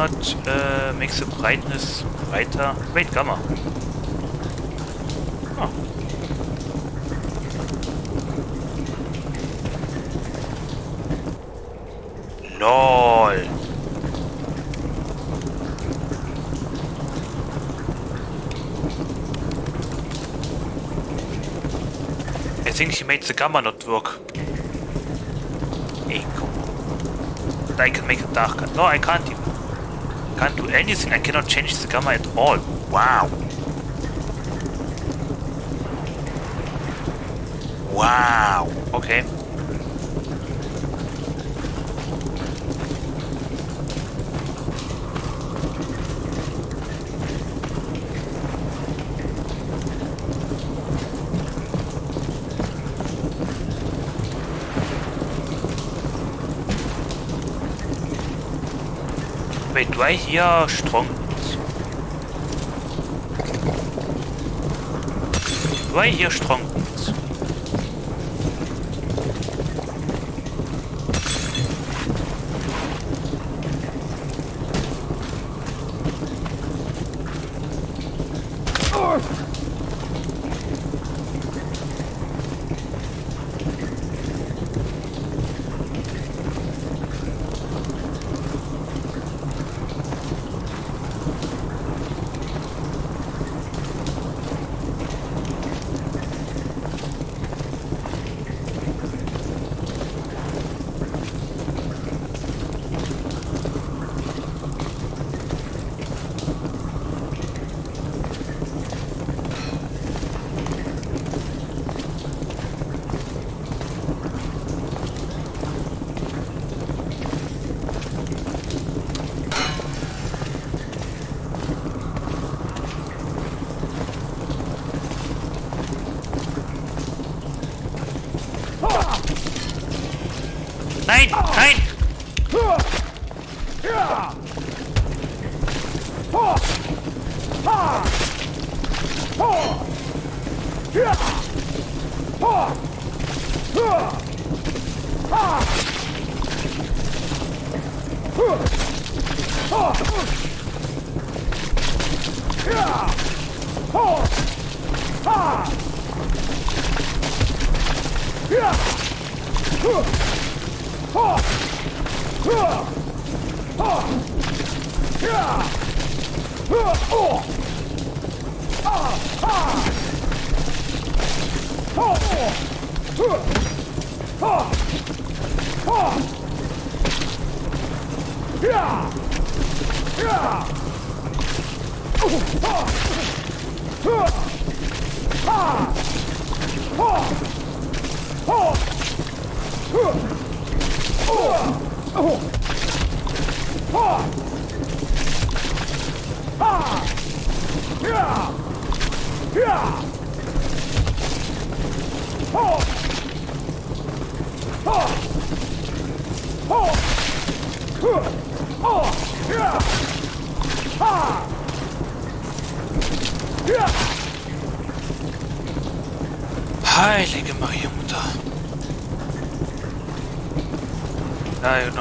Not uh, make the brightness brighter? Wait, gamma. Oh. LOL. I think he made the gamma not work. Hey. But I can make it darker. No, I can't even. I can't do anything. I cannot change the gamma at all. Wow. Wow. Okay. Wait, do I hear strong winds? Do I hear strong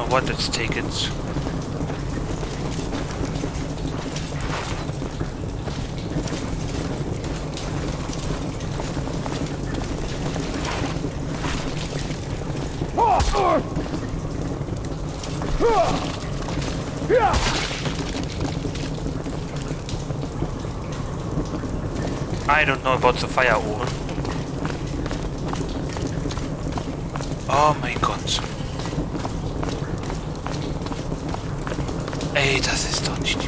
what it's taken. I don't know about the fire oven. Oh mein Gott. Ey, das ist doch nicht...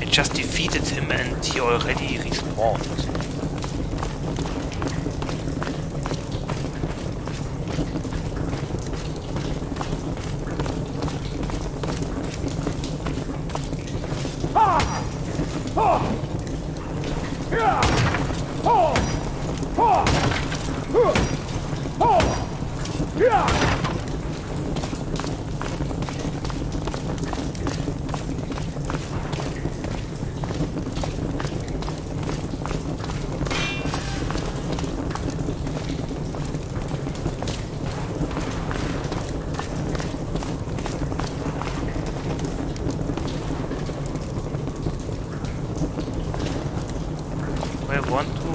I just defeated him and he already respawned. I want to...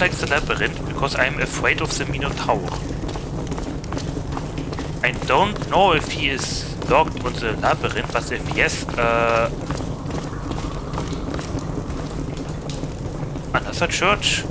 Like the labyrinth because I'm afraid of the Minotaur. I don't know if he is locked on the labyrinth, but if yes, uh... Another church?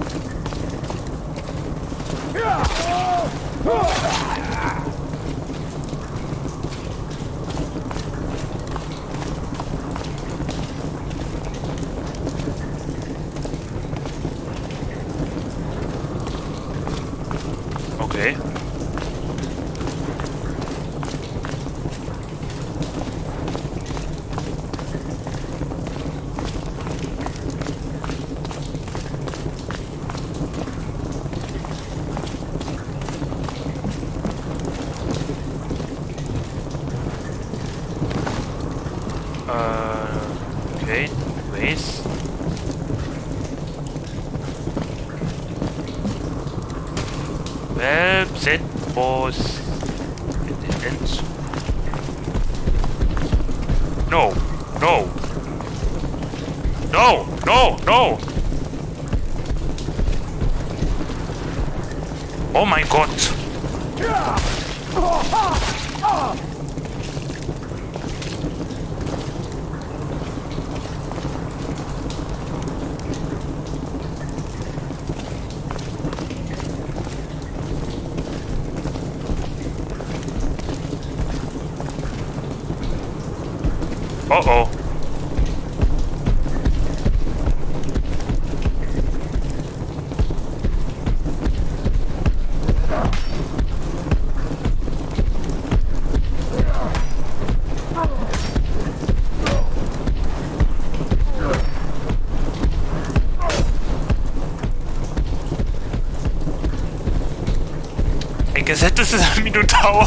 Guess that this is a Minotaur.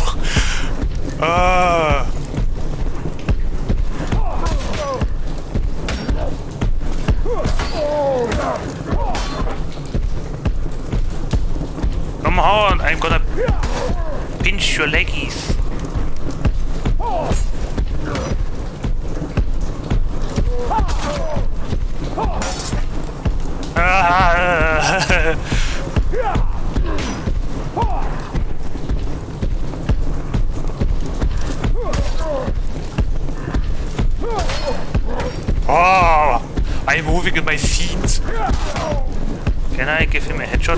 Ah. Come on, I'm gonna pinch your leggies. Ah. (laughs) Oh, I'm moving in my seat. Can I give him a headshot?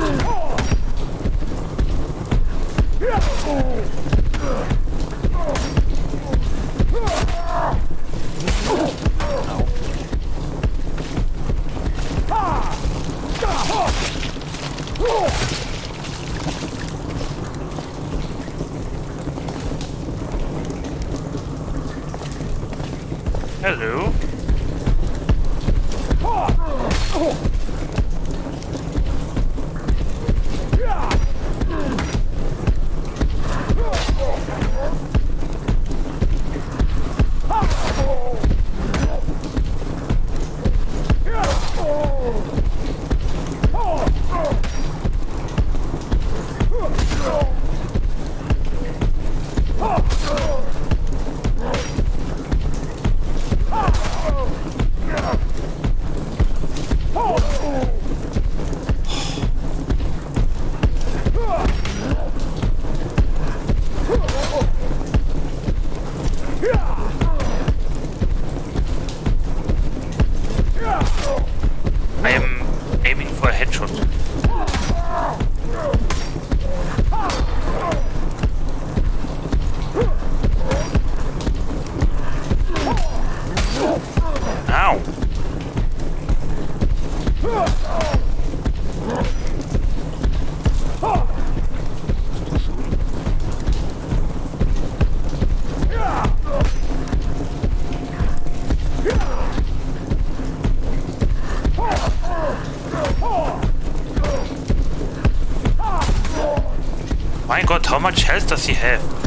Much health does he have?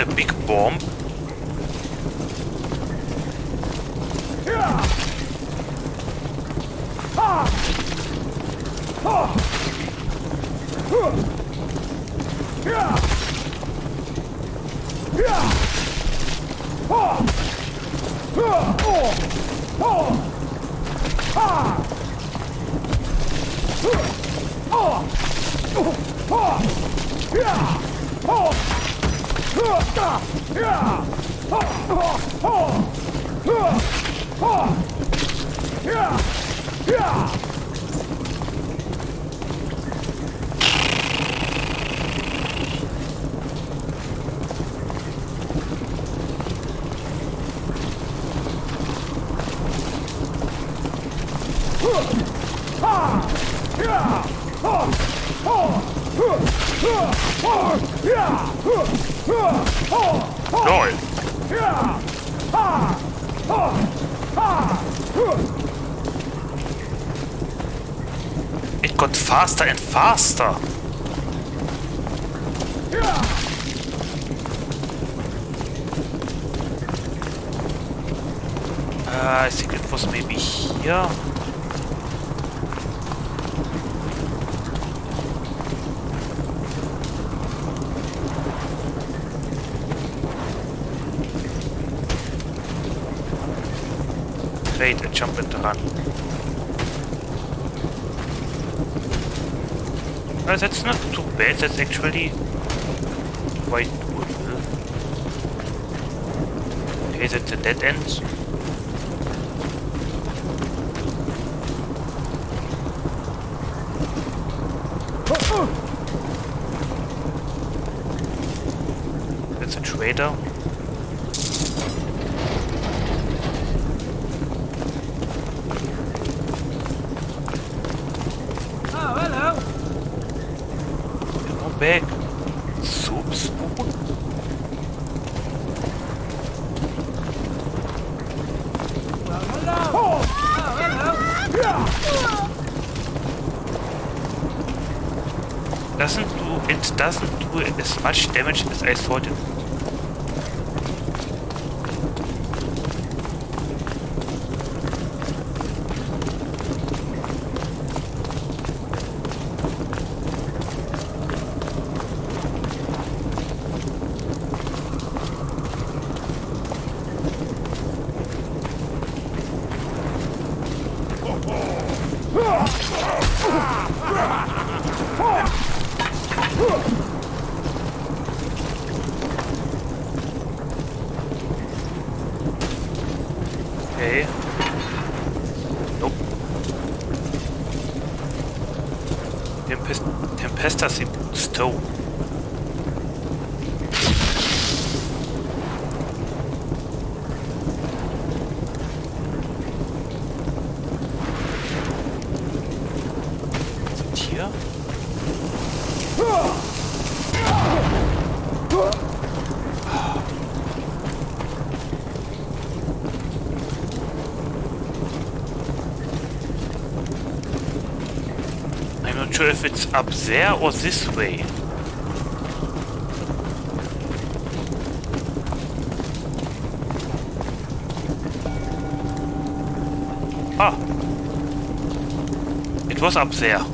A big bomb. Faster and faster. Uh, I think it was maybe here. Wait, I jump and run. That's not too bad, that's actually quite good. Okay, that's a dead end. That's a trader. Oh, hello. Go back. Soup spoon? Well, hello. Oh, hello. Doesn't do it doesn't do as much damage as I it would. Okay. Nope. Tempest Tempesta seems stone. Is it here? I'm not sure if up there or this way. Ah. It was up there.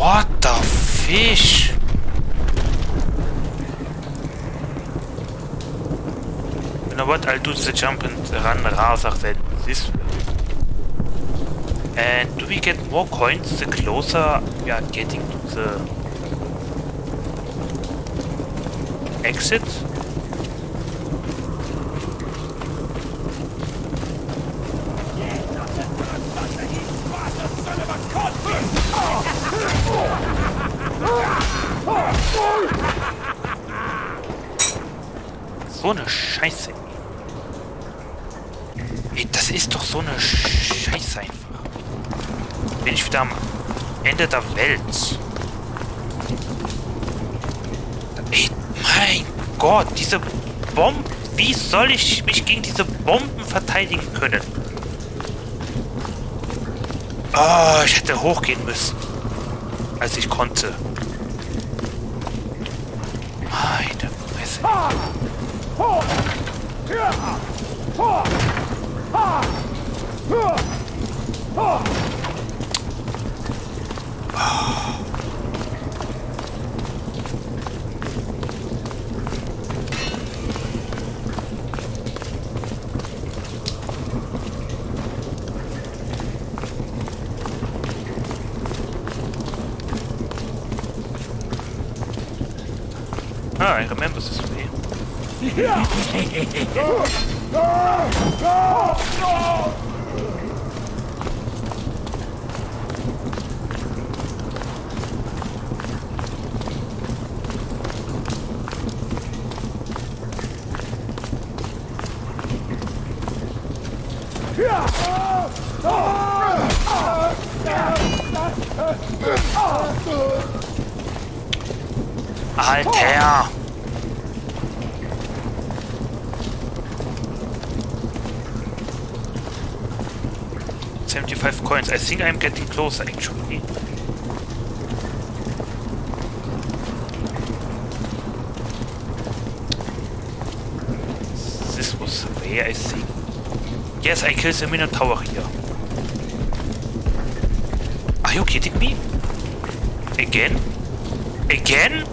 What the fish? You know The jump and run rather than this. And do we get more coins the closer we are getting to the soll ich mich gegen diese Bomben verteidigen können? Oh, ich hätte hochgehen müssen. Als ich konnte. Alter! Think I'm getting closer actually. This was where I think. Yes, I killed the Minotaur here. Are you kidding me? Again? Again?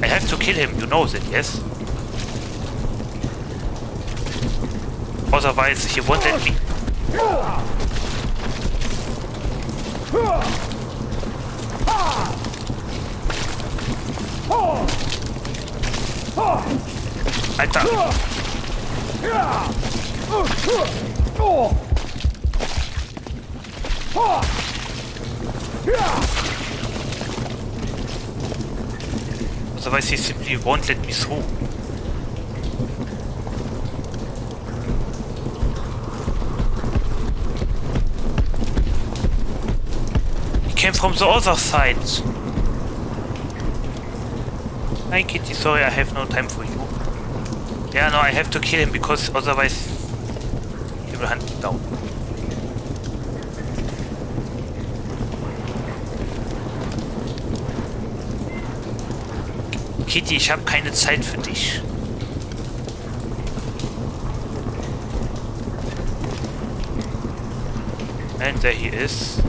I have to kill him, you know that, yes? Otherwise, he won't let me. Alter. Otherwise, he simply won't let me through. From the other side. Hi Kitty, sorry I have no time for you. Yeah, no, I have to kill him because otherwise he will hunt me down. Kitty, ich habe keine Zeit für dich. And there he is.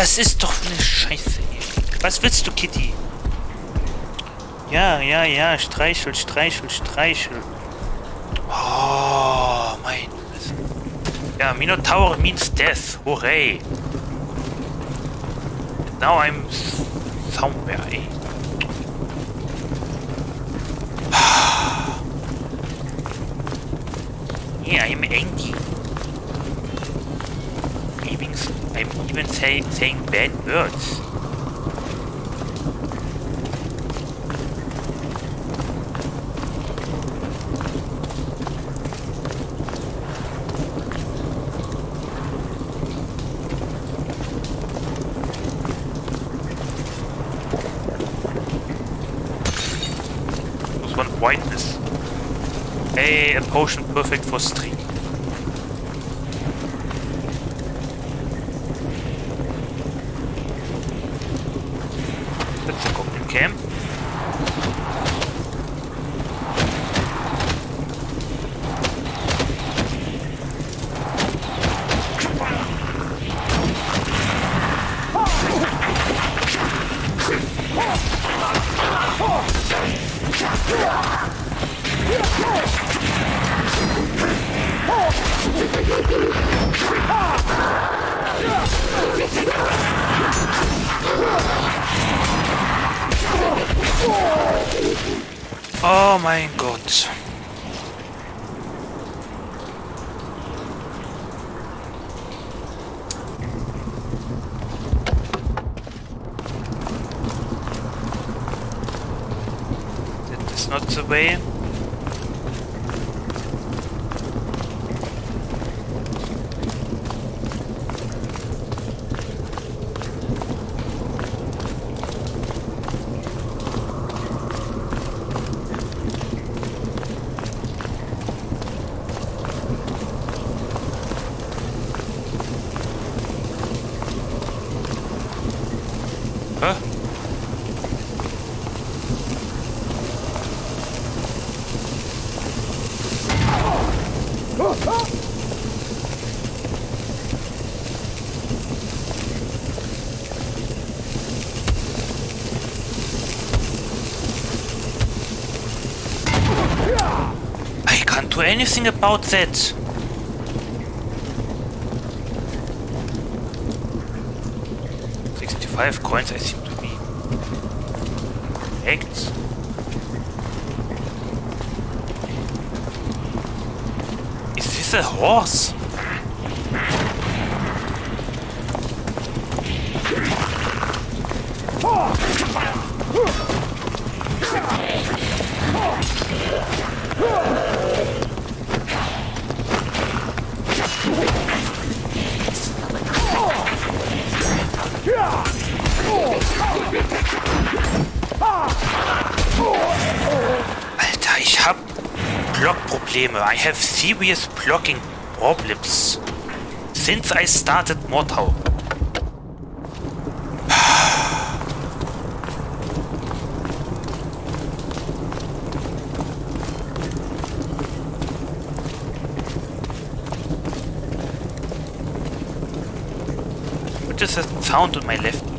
Das ist doch eine Scheiße. Was willst du, Kitty? Ja, ja, ja, streichel, streichel, streichel. Oh, mein. Ja, Minotaur means death. Hooray. Now I'm somewhere, ey. Say, saying bad words. One whiteness. Hey, a potion perfect for not the way. Huh? I can't do anything about that. Sixty-five coins I seem to be. Correct. Is this a horse? I have serious blocking problems. Since I started Mordhau. (sighs) What is that sound on my left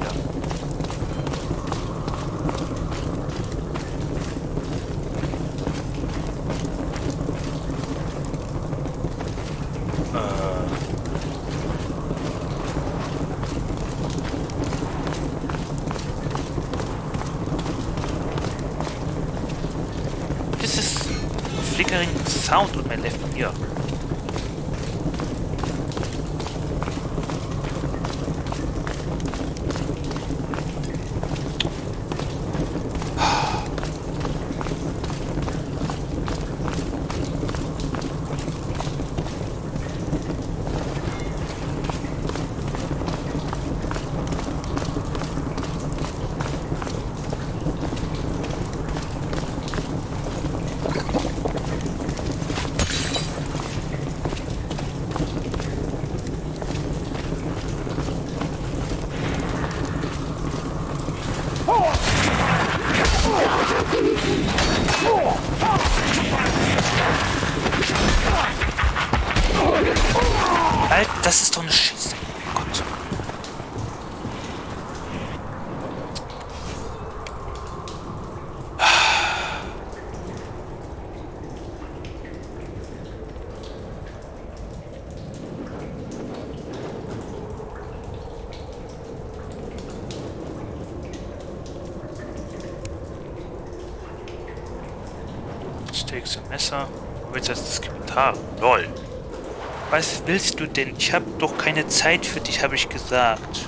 Willst du denn? Ich habe doch keine Zeit für dich, habe ich gesagt.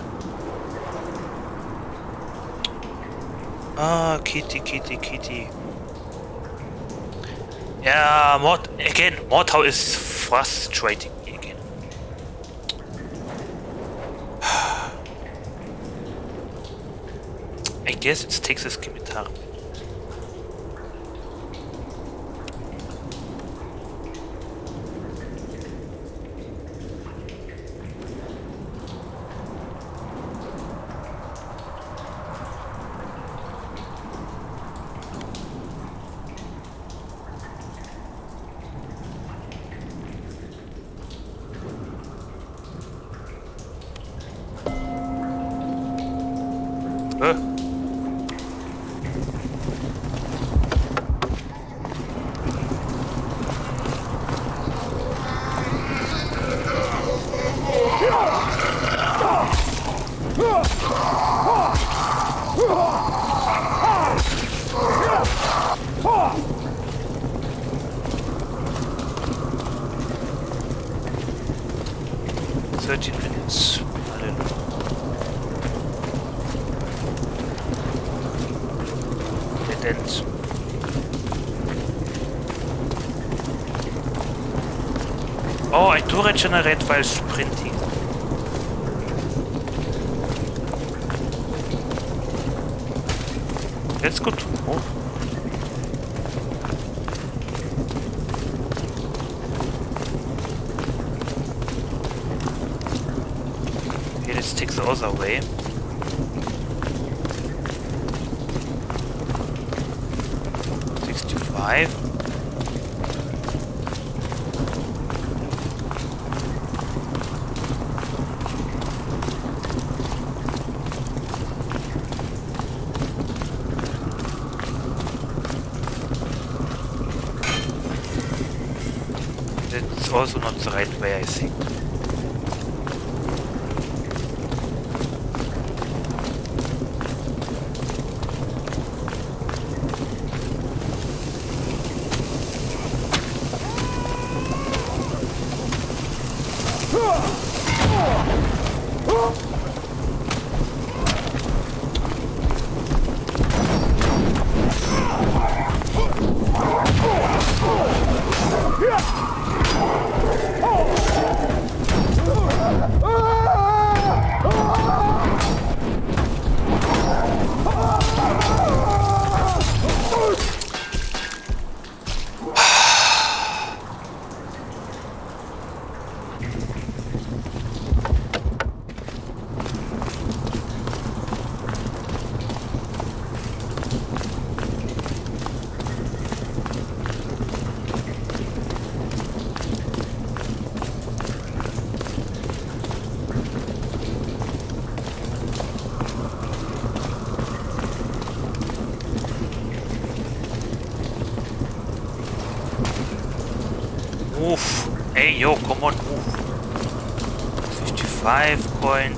Ah, Kitty, Kitty, Kitty. Ja, Mord, again, Mordhau is frustrating again. I guess it's Texas Kommentar. Äh? Thirteen minutes. Hallelujah. Dead end. Oh, Regenerate while sprinting. Let's go to more. Okay, let's take the other way. Sixty-five. Way, I think. Yo, come on, move. 55 coins.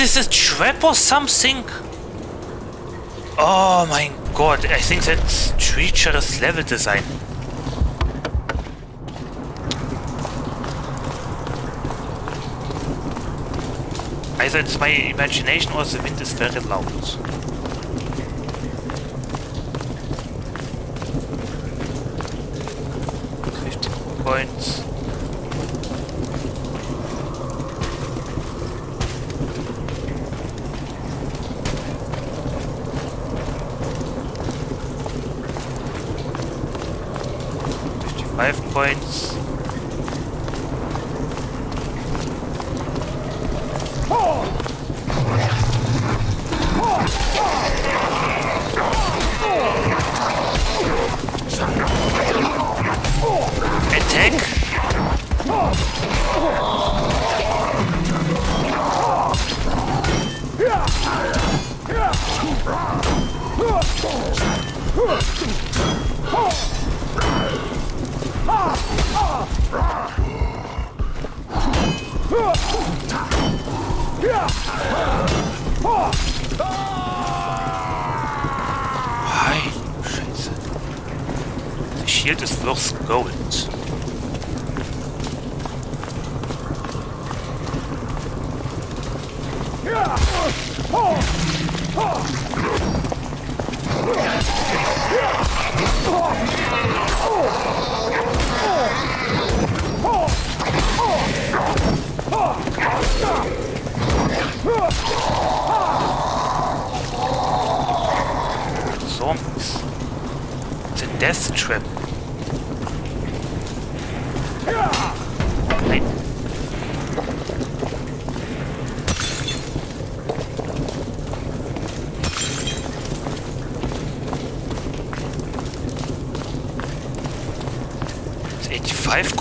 This a trap or something? Oh my god, I think that's treacherous level design. Either it's my imagination or the wind is very loud.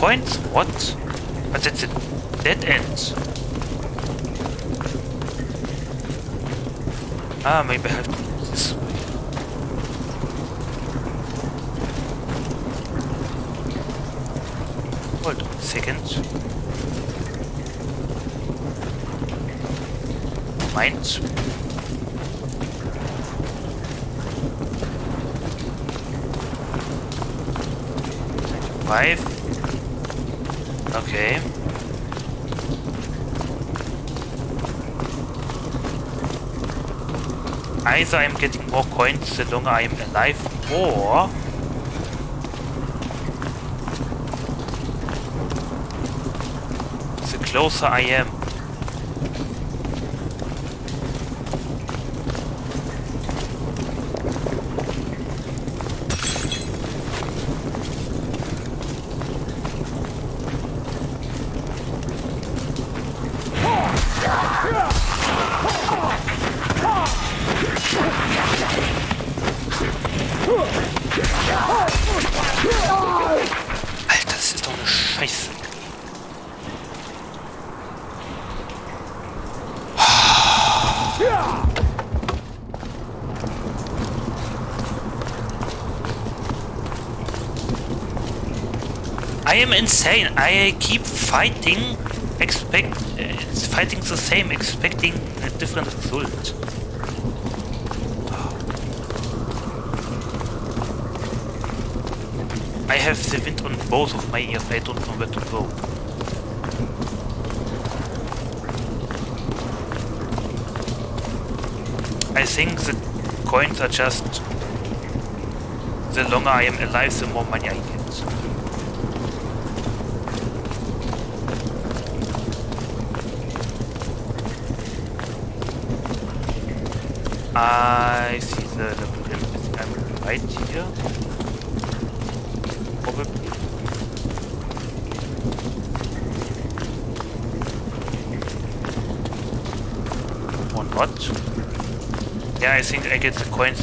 What? But it's a dead end. Ah, maybe I have to do this. Hold on a second. Five. Okay. Either I'm getting more coins the longer I'm alive, or the closer I am. Alter, das ist doch eine Scheiße. I am insane. I keep fighting, expect, uh, fighting the same, expecting a different result. I have the wind on both of my ears. I don't know where to go. I think the coins are just the longer I am alive, the more money I get. I see the labyrinth. I think I'm right here. Probably. Not. Yeah, I think I get the coins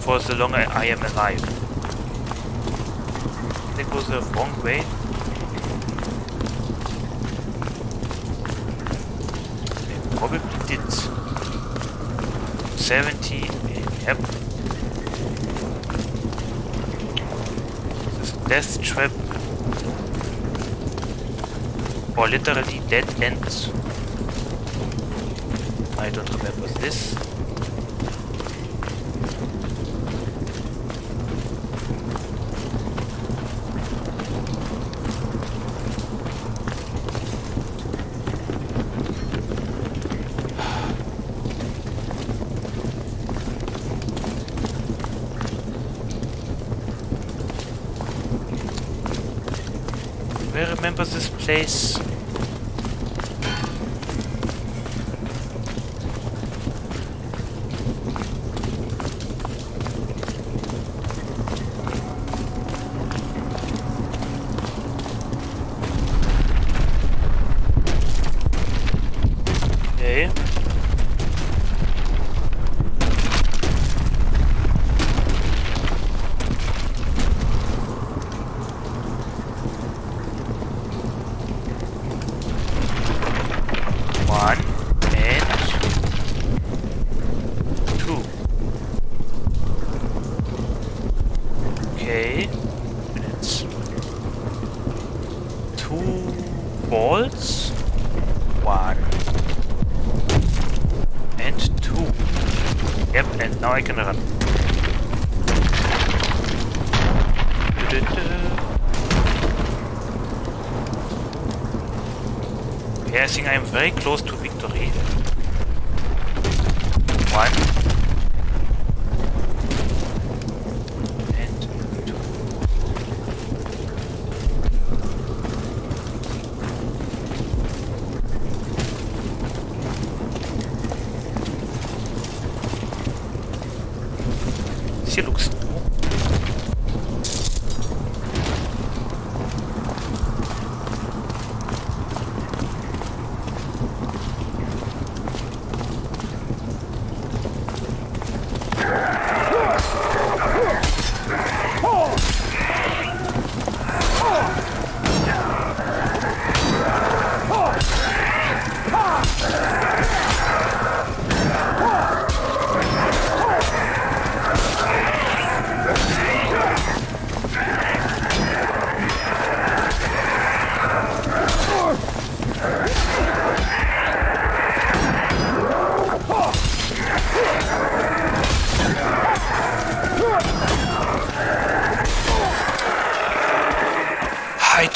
for the longer I am alive. That was the wrong way. Probably did. 17, yep. This is death trap. Or literally dead ends. I don't remember this. Do I remember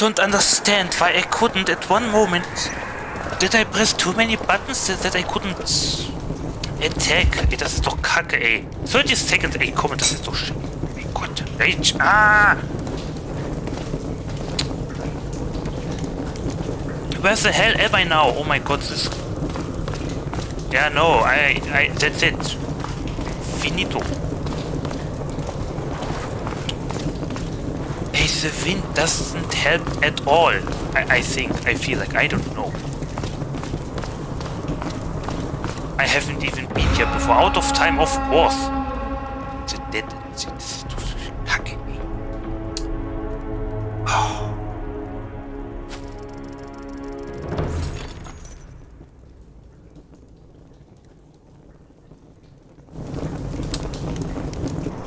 don't understand why I couldn't at one moment. Did I press too many buttons that, I couldn't attack? Ey, das ist doch kacke, ey. 30 seconds, ey, komm, das ist doch shit. Mein Gott, Rage. Ah! Where the hell am I now? Oh my god, this... Yeah, no, I... I... That's it. Finito. The wind doesn't help at all. I, I think. I feel like. I don't know. I haven't even been here before. Out of time, of course. The dead. Doch so Oh.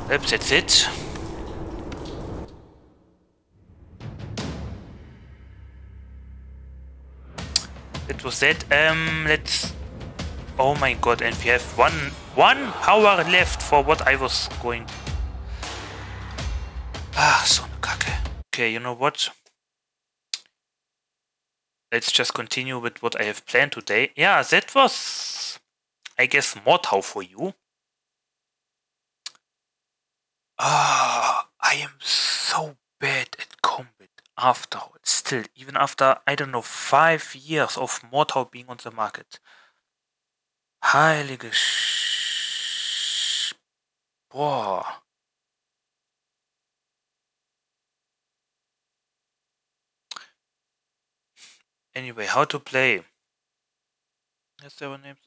That's it. Was that. Um, let's. Oh my god! And we have one one power left for what I was going. Ah, so eine Kacke. Okay, you know what? Let's just continue with what I have planned today. Yeah, that was, I guess, more Mordhau for you. Ah, I am so bad at combat afterwards. Still, even after, I don't know, five years of Mordhau being on the market. Heilige Sch... Boah. Anyway, how to play. Yes, there were names.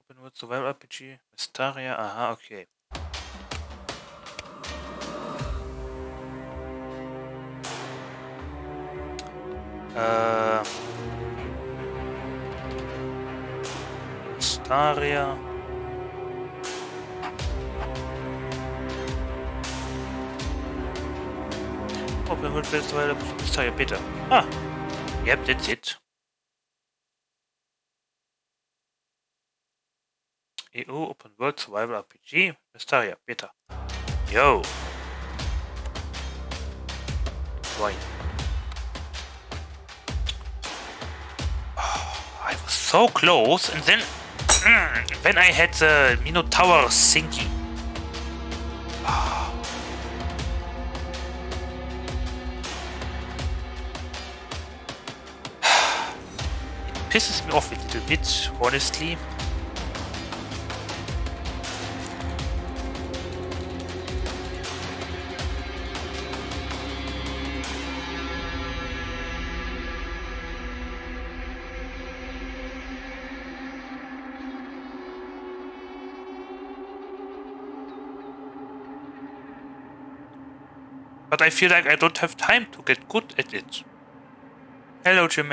Open World Survival RPG. Mysteria. Aha, okay. Äh. Staria. Open Best Survival Staria, bitte. Ah. Yep, that's it. EU Open World Survival RPG, Mysteria, Beta. Yo. Right. I was so close, and then mm, when I had the Minotaur sinking. (sighs) it pisses me off a little bit, honestly. But I feel like I don't have time to get good at it. Hello, Jim,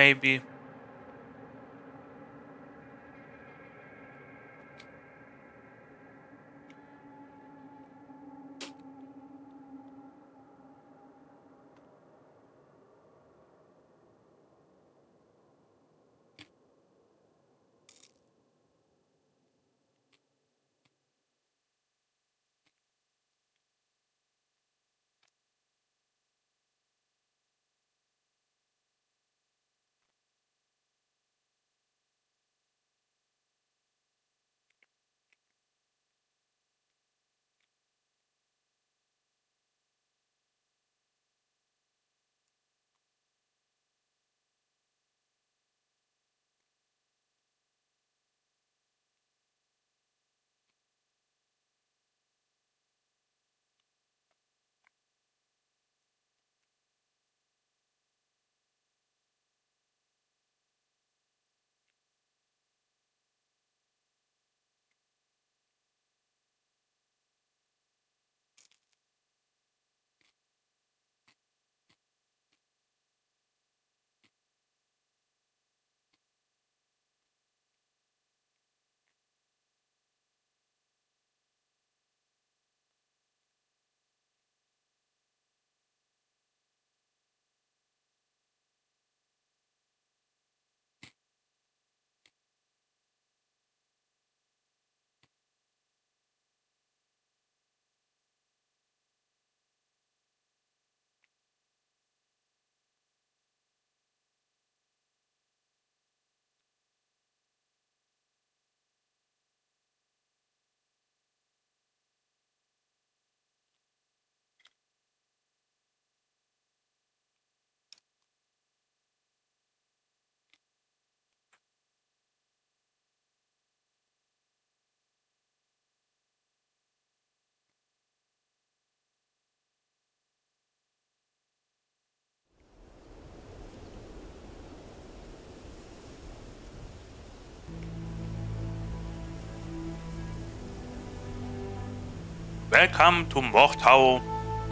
Welcome to Mordhau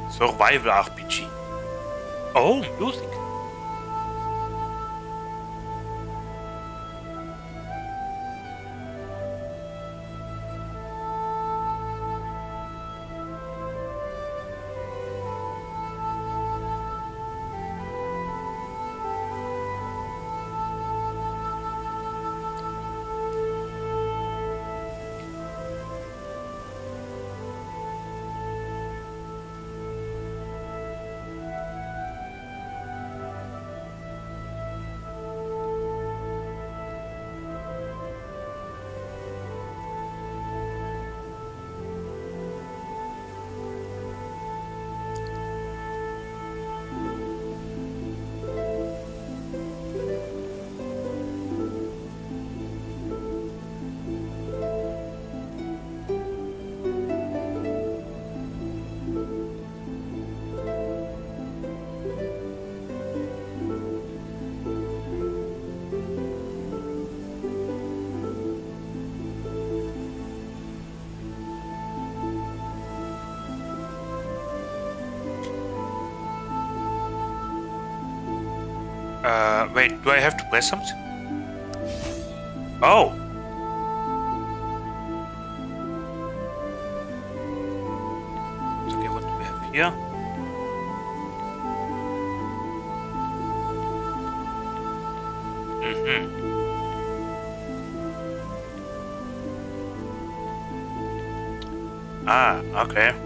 Survival RPG. Oh, music. Wait, do I have to press something? Oh! Okay, what do we have here? Mm-hmm. Ah, okay.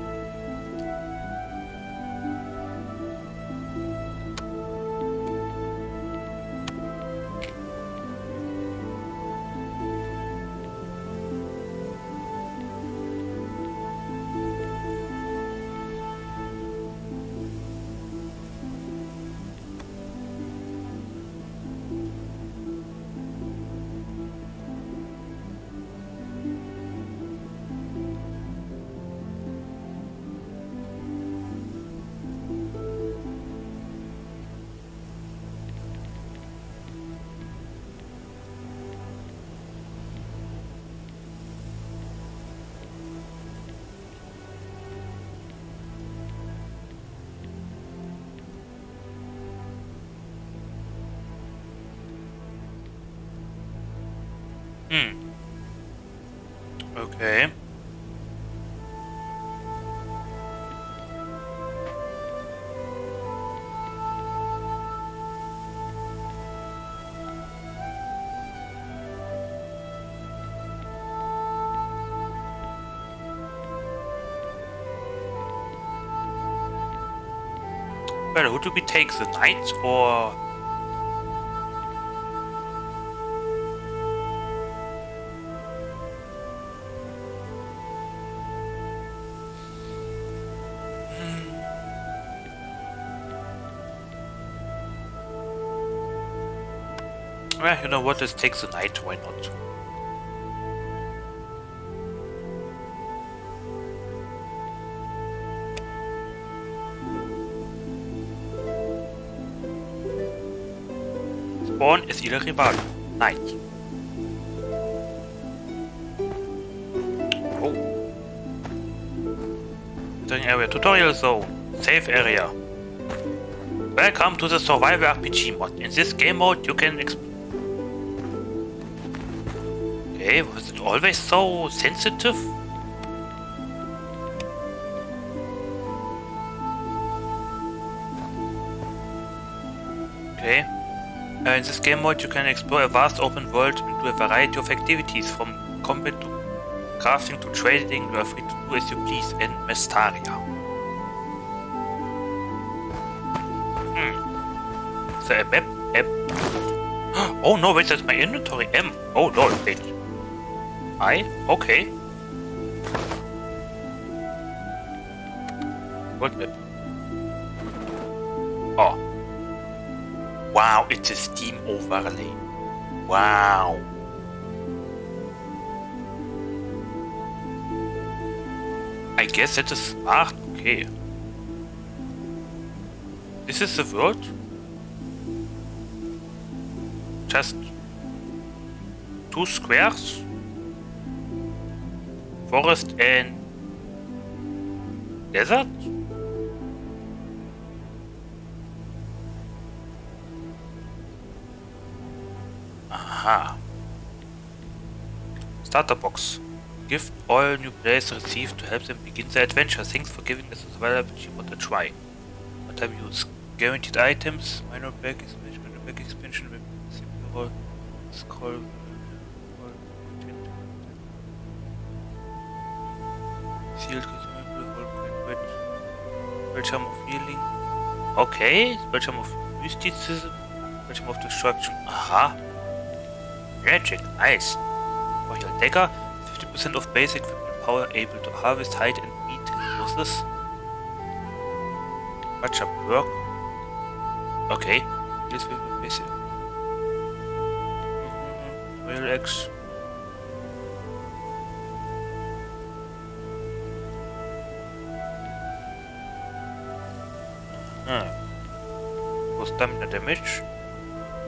Well, who do we take, the knight or hmm. Well, you know what? This take the night. Why not? Spawn is iEL Rivale. Night. Oh. Area. Tutorial zone. Safe area. Welcome to the Survival RPG mod. In this game mode, you can. Okay, was it always so sensitive? In this game mode, you can explore a vast open world and do a variety of activities from combat to crafting to trading. You are free to do as you please in Mestaria. Hmm. There a map? M. (gasps) Oh no, wait, that's my inventory. M. Oh lord, wait. I? Okay. What It's a Steam overlay. Wow. I guess that is smart. Okay. This is the world? Just two squares? Forest and Desert? Starter box. Give all new players received to help them begin their adventure. Thanks for giving us a valuable achievement a try. What time use? Guaranteed items, minor back expansion, minor back expansion, simple scroll. Quick Spellcharm of healing. Okay, Spellcharm of mysticism, Spellcharm of destruction. Aha. Magic, nice. Royal Dagger, 50% of basic power able to harvest hide and meat resources. Much up work. Okay. This will be basic. Royal X. Hmm. For stamina damage.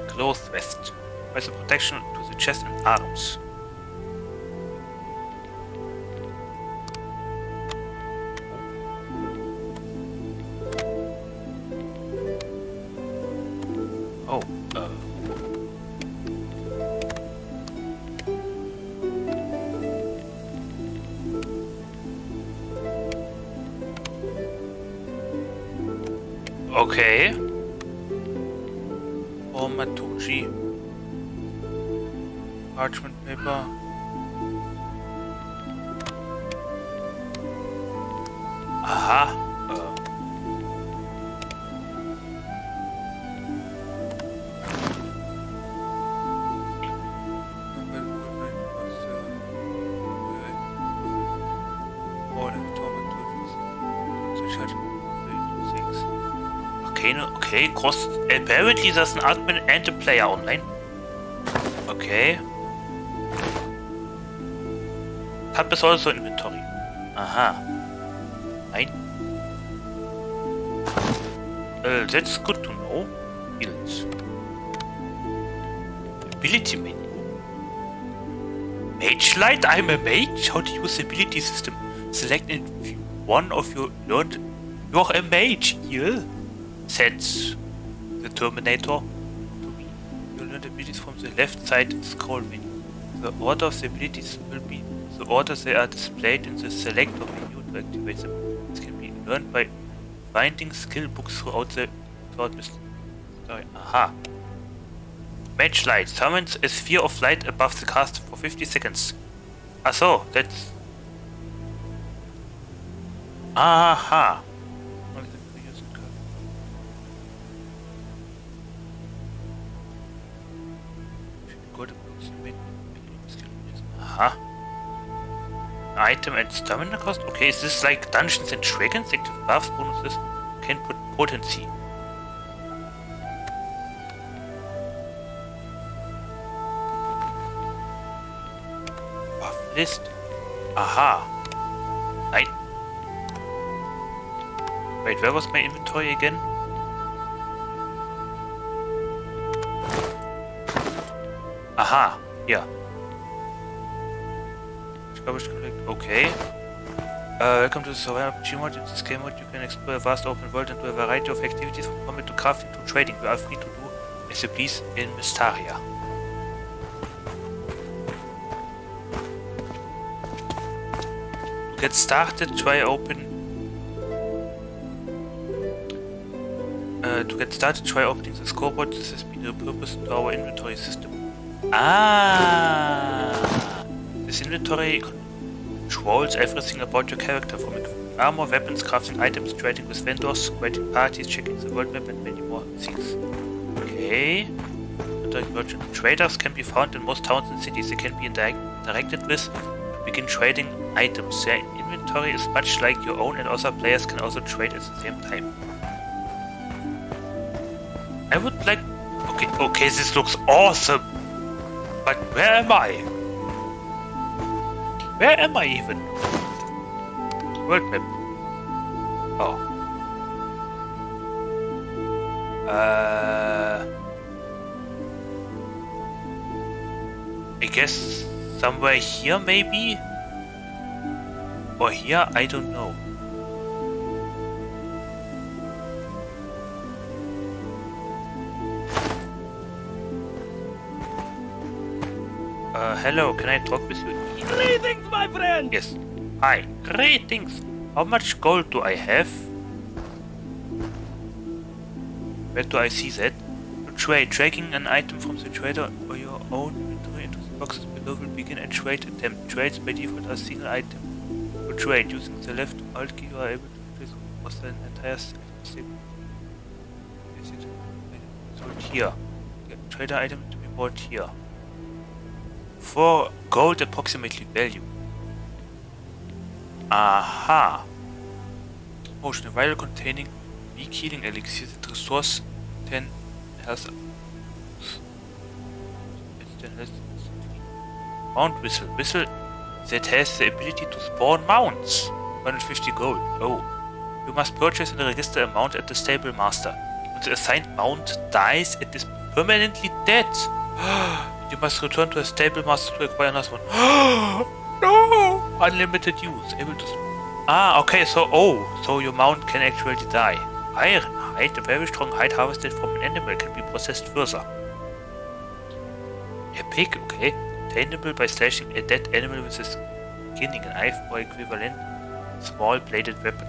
Cloth vest. A protection to the chest and arms. Apparently, there's an admin and a player online. Okay. Tab is also inventory. Aha. Nein. Uh, that's good to know. Builds. Ability menu. Mage Light? I'm a mage? How to use the ability system? Select one of your learned. You're a mage, yeah? Says the Terminator. You learn abilities from the left side scroll menu. The order of the abilities will be the order they are displayed in the selector menu to activate them. This can be learned by finding skill books throughout the throughout the story. Aha. Mage Light summons a sphere of light above the cast for 50 seconds. Ah so, that's... Aha. Item and stamina cost? Okay, is this like Dungeons and Dragons? Active buffs, bonuses, can put potency. Buff list. Aha. Nein. Wait, where was my inventory again? Aha, here. Garbage collect. Okay. Uh, welcome to the Survival RPG mode. In this game mode, you can explore a vast open world and do a variety of activities from combat to crafting to trading. You are free to do as you please in Mystaria. To get started, try open. Uh, to get started, try opening the scoreboard. This has been repurposed to our inventory system. Ah! This inventory controls everything about your character from armor, weapons, crafting items, trading with vendors, creating parties, checking the world map, and many more things. Okay. Merchant traders can be found in most towns and cities. They can be interact interacted with begin trading items. Their inventory is much like your own, and other players can also trade at the same time. I would like. Okay, okay, this looks awesome. But where am I? Where am I even? World. Oh. Uh, I guess somewhere here maybe? Or here? I don't know. Uh, hello, can I talk with you? My friend! Yes. Hi. Greetings. How much gold do I have? Where do I see that? To trade. Tracking an item from the trader or your own inventory into the boxes below will begin a trade attempt. Trades by default are single item. To trade, using the left alt key you are able to place almost an entire it sold here? Trader item to be bought here. For gold approximately value. Aha. Potion, a vial containing weak healing elixir that restores 10 health. Mount whistle. Whistle that has the ability to spawn mounts. 150 gold. Oh. You must purchase and register a mount at the stable master. When the assigned mount dies, it is permanently dead. (gasps) you must return to a stable master to acquire another one. (gasps) no! Unlimited use. Able to. Ah, okay, so. Oh, so your mount can actually die. Iron hide, a very strong hide harvested from an animal, can be processed further. A pig, okay. Obtainable by slashing a dead animal with a skinning knife or equivalent small bladed weapon.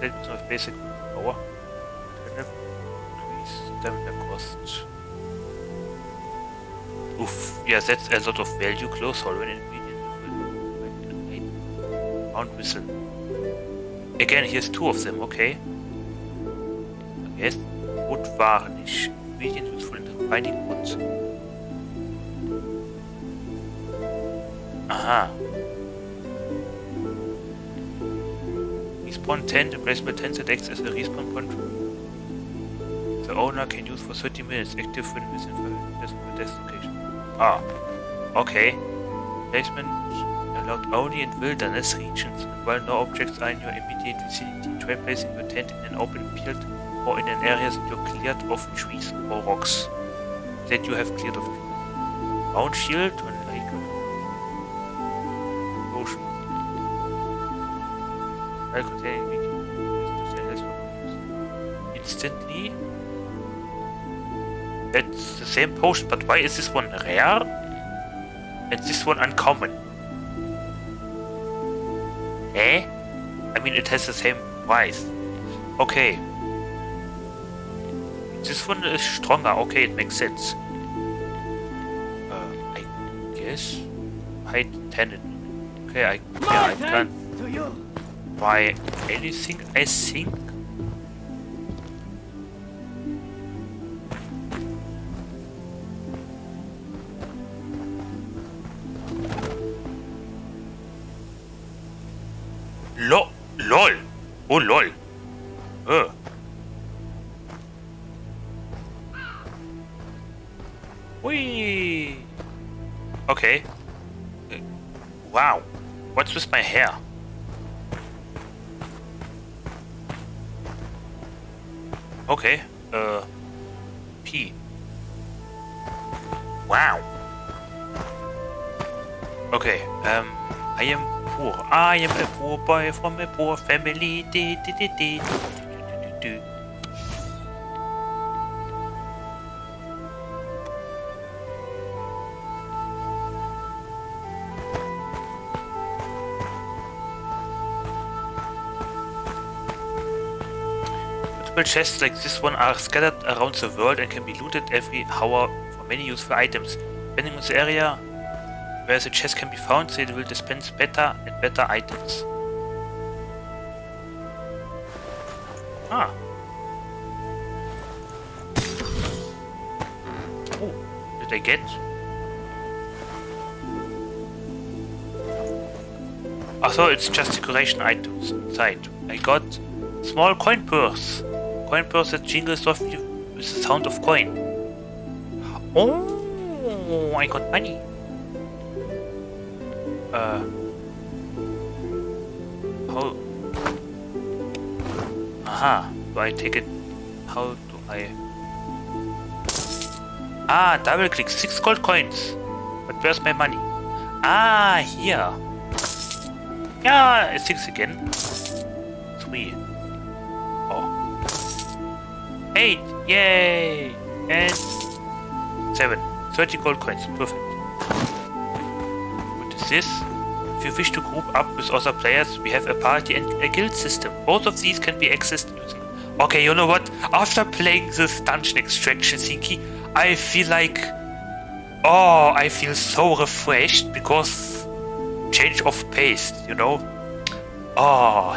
That is of basic power. Increase stamina cost. Oof, yeah, that's a lot of value. Close ingredient. Mount whistle. Again, here's two of them, okay. Yes, wood varnish. Ingredient useful in refining wood. Aha. Respawn 10, the bracelet 10 that acts as a respawn point. The owner can use for 30 minutes, active when within 5 meters from the destination. Ah, okay. Placement allowed only in wilderness regions, and while no objects are in your immediate vicinity, try placing your tent in an open field or in an area that you're cleared of trees or rocks that you have cleared of. Mount shield on lake ocean. While containing instantly. That's the same potion, but why is this one rare and this one uncommon? Eh? I mean, it has the same price. Okay. This one is stronger. Okay, it makes sense. Uh, I guess. Height 10. Okay, I, yeah, I can buy anything, I think. Oh lol. Uh. Whee. Okay. Uh, Wow. What's with my hair? Okay. Uh. P. Wow. Okay. Um. I am poor. I am a poor boy from a poor family. Di, di, di. Du, du, du, du. Multiple chests like this one are scattered around the world and can be looted every hour for many useful items. Depending on the area where the chest can be found, they will dispense better and better items. Ah. Oh, did I get? Also, it's just decoration items inside. I got small coin purse. Coin purse that jingles softly with the sound of coin. Oh, I got money. Uh. How? Aha. Do I take it? How do I? Ah, double click. Six gold coins. But where's my money? Ah, here. Yeah, six again. Three. Oh. Eight. Yay. And seven. 30 gold coins. Perfect. This? If you wish to group up with other players, we have a party and a guild system. Both of these can be accessed using... Okay, you know what? After playing this dungeon extraction thingy, I feel like... Oh, I feel so refreshed because... Change of pace, you know? Oh...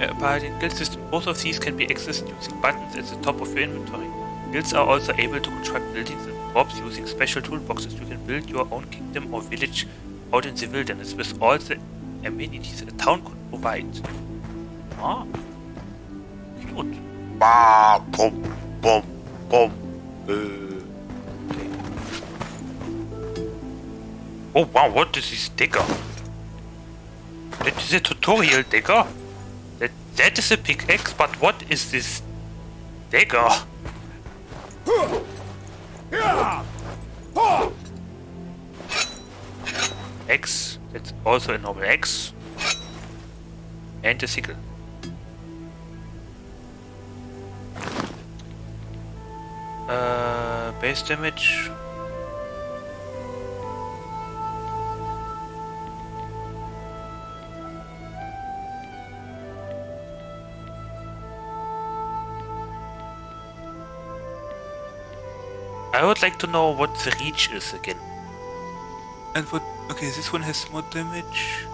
A party and guild system. Both of these can be accessed using buttons at the top of your inventory. Guilds are also able to construct buildings mobs using special toolboxes. You can build your own kingdom or village out in the wilderness with all the amenities a town could provide. Ah, cute. Bah, pom, pom, pom. Uh, okay. Oh wow, what is this digger? That is a tutorial digger? That, that is a pickaxe, but what is this dagger? X, that's also a normal X. And a sickle. Uh, base damage. I would like to know what the reach is again. And what... Okay, this one has more damage.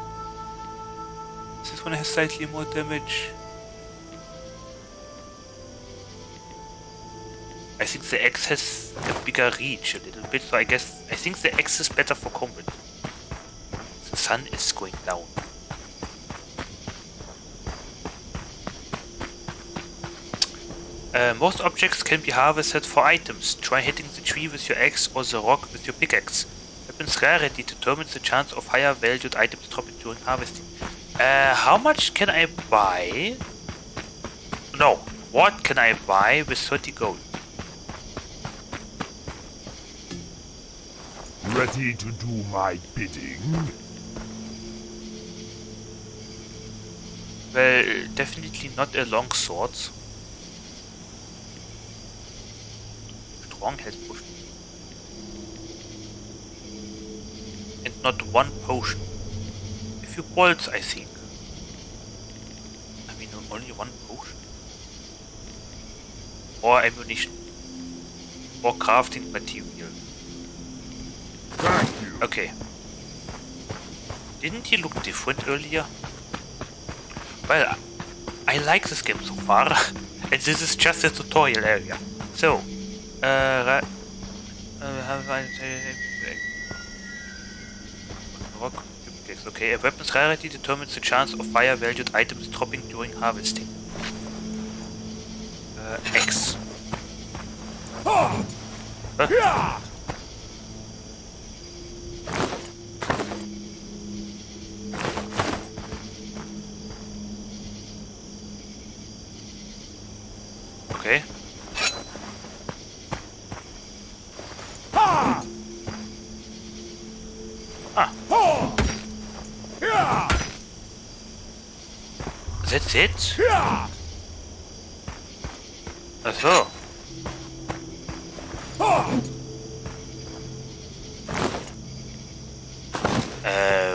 This one has slightly more damage. I think the X has a bigger reach a little bit, so I guess... I think the X is better for combat. The sun is going down. Uh, most objects can be harvested for items. Try hitting the tree with your axe or the rock with your pickaxe. Weapons rarity determines the chance of higher valued items dropping during harvesting. Uh, how much can I buy? No, what can I buy with 30 gold? Ready to do my bidding? Well, definitely not a long sword. Strong health potion. And not one potion. A few bolts, I think. I mean, only one potion. Or ammunition. Or crafting material. Okay. Didn't he look different earlier? Well, I like this game so far, (laughs) and this is just a tutorial area. So, uh, have I rock. Okay, a weapon's rarity determines the chance of higher valued items dropping during harvesting. Uh, X. Huh? Okay. It? So.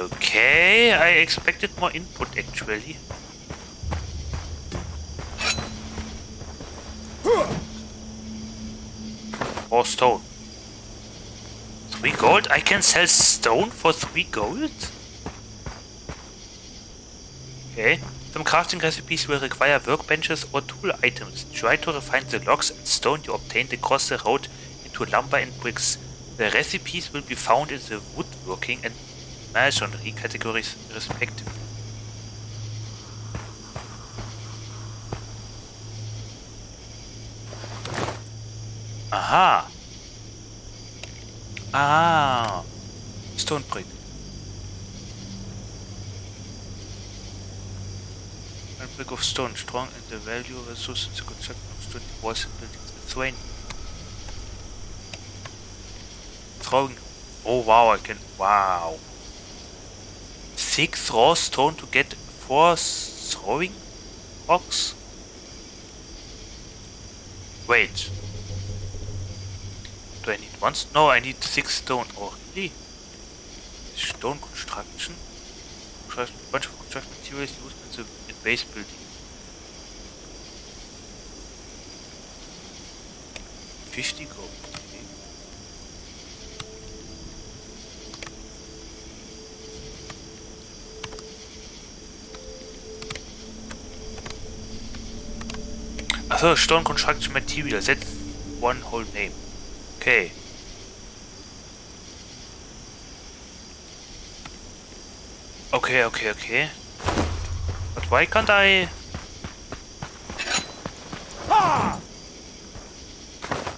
Okay, I expected more input actually. Or stone. Three gold? I can sell stone for three gold? Okay. Some crafting recipes will require workbenches or tool items. Try to refine the logs and stone you obtained across the road into lumber and bricks. The recipes will be found in the woodworking and masonry categories respectively. Aha! Ah! Stone brick. Of stone, strong and the value resource in the construction of stone walls and buildings. Thwain. Throwing. Oh wow, I can. Wow. Six raw stone to get four throwing box? Wait. Do I need one? No, I need six stone. Oh, really? Stone construction? Construction bunch of construction materials used in in base building. Fifty gold. Also stone construction material. That's one whole name. Okay. Okay, okay, okay. Why can't I...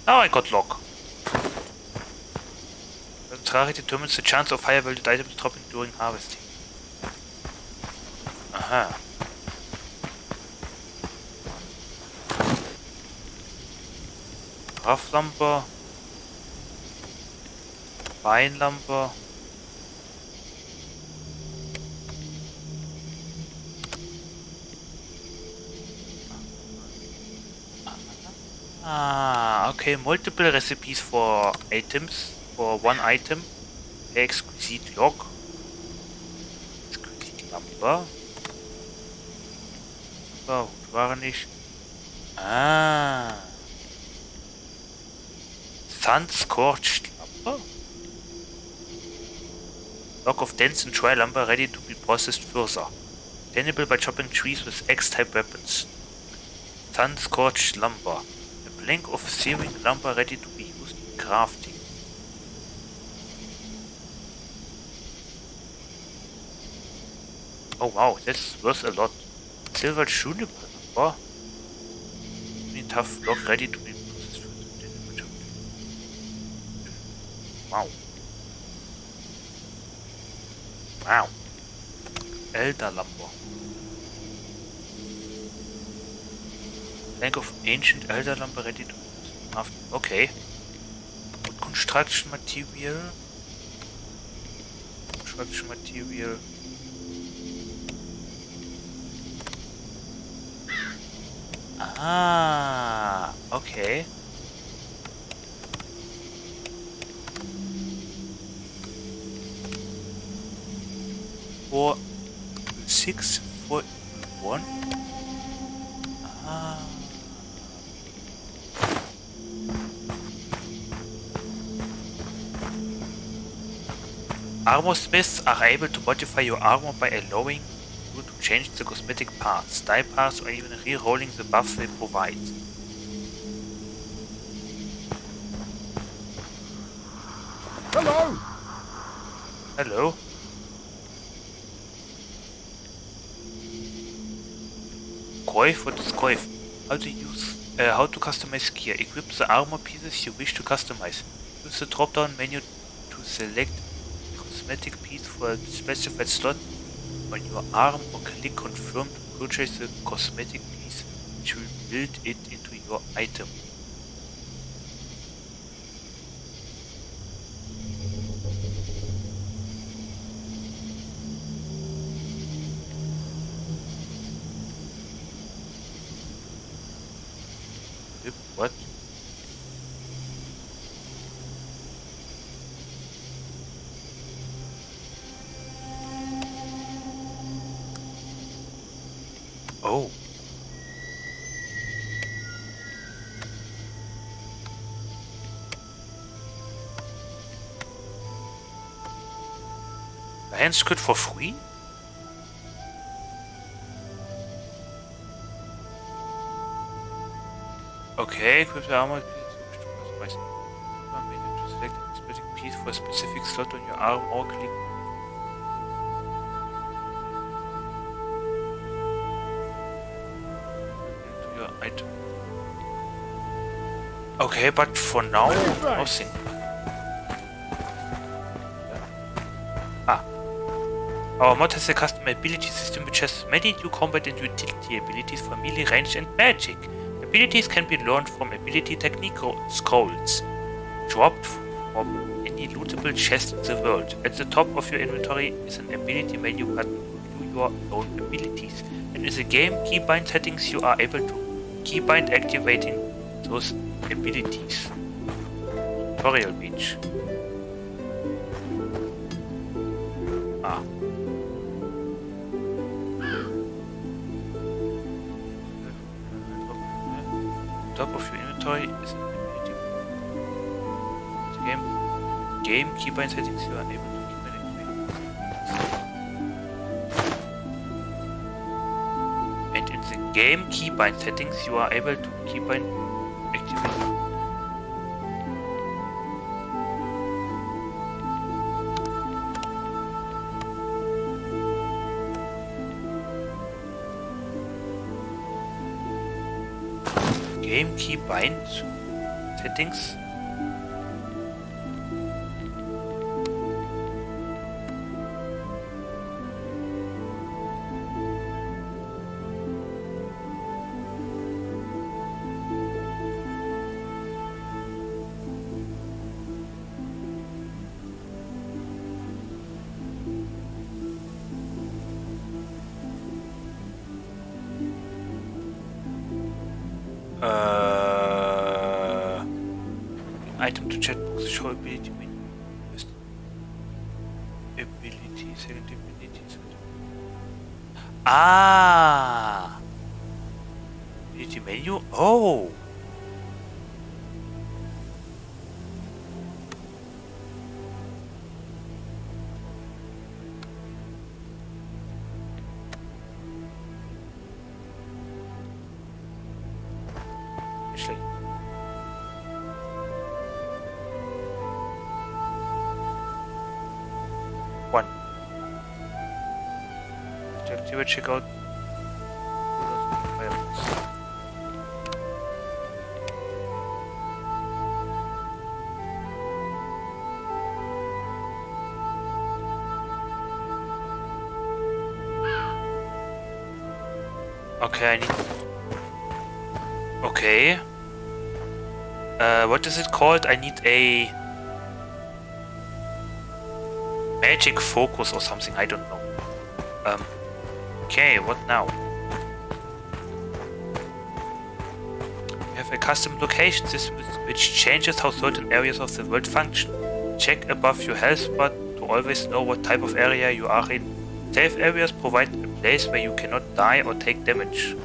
Now I got lock. The Terraria determines the chance of higher valued items dropping during harvesting. Aha. Rough lumber. Fine lumber. Ah, okay, multiple recipes for items, for one item. Exquisite log. Exquisite lumber. Oh, waren nicht. Ah. Sun scorched lumber? Log of dense and dry lumber ready to be processed further. Tenable by chopping trees with X-type weapons. Sun scorched lumber. A plank of searing lumber ready to be used in crafting. Oh wow, that's worth a lot. Silver juniper lumber. Really tough log ready to be processed. Wow. Wow. Elder lumber. Plank of ancient elder craft. Okay. Wood construction material. Construction material. Ah, okay. Four, six, Armor smiths are able to modify your armor by allowing you to change the cosmetic parts, dye parts, or even re-rolling the buffs they provide. Hello! Hello. Coif, what is coif? How to use, uh, how to customize gear. Equip the armor pieces you wish to customize. Use the drop-down menu to select cosmetic piece for a specified slot on your arm or click confirm to purchase the cosmetic piece which will build it into your item. Lance good for free? Okay, equip the armor piece to customize. One minute to select a specific piece for a specific slot on your arm or click. into your item. Okay, but for now, nothing. Our mod has a custom ability system which has many new combat and utility abilities for melee, range, and magic. Abilities can be learned from ability technique scrolls, dropped from any lootable chest in the world. At the top of your inventory is an ability menu button to view your own abilities. And in the game keybind settings, you are able to keybind activating those abilities. tutorial page. Game keybind settings you are able to keep an And in the game keybind settings you are able to keybind activate game key bind settings. Check out. Okay, I need. Okay. Uh, what is it called? I need a magic focus or something. I don't know. Um. Okay, what now? We have a custom location system which changes how certain areas of the world function. Check above your health bar to always know what type of area you are in. Safe areas provide a place where you cannot die or take damage.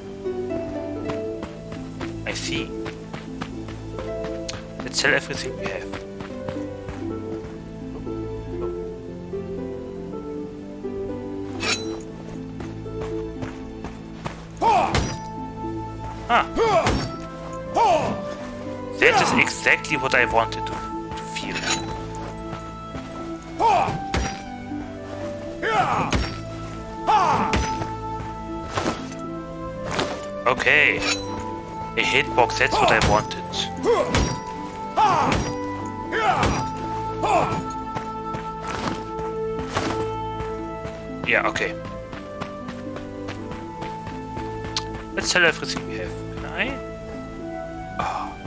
I see. Let's sell everything we have. That is exactly what I wanted to, to feel. Okay. A hitbox, that's what I wanted. Yeah, okay. Let's sell everything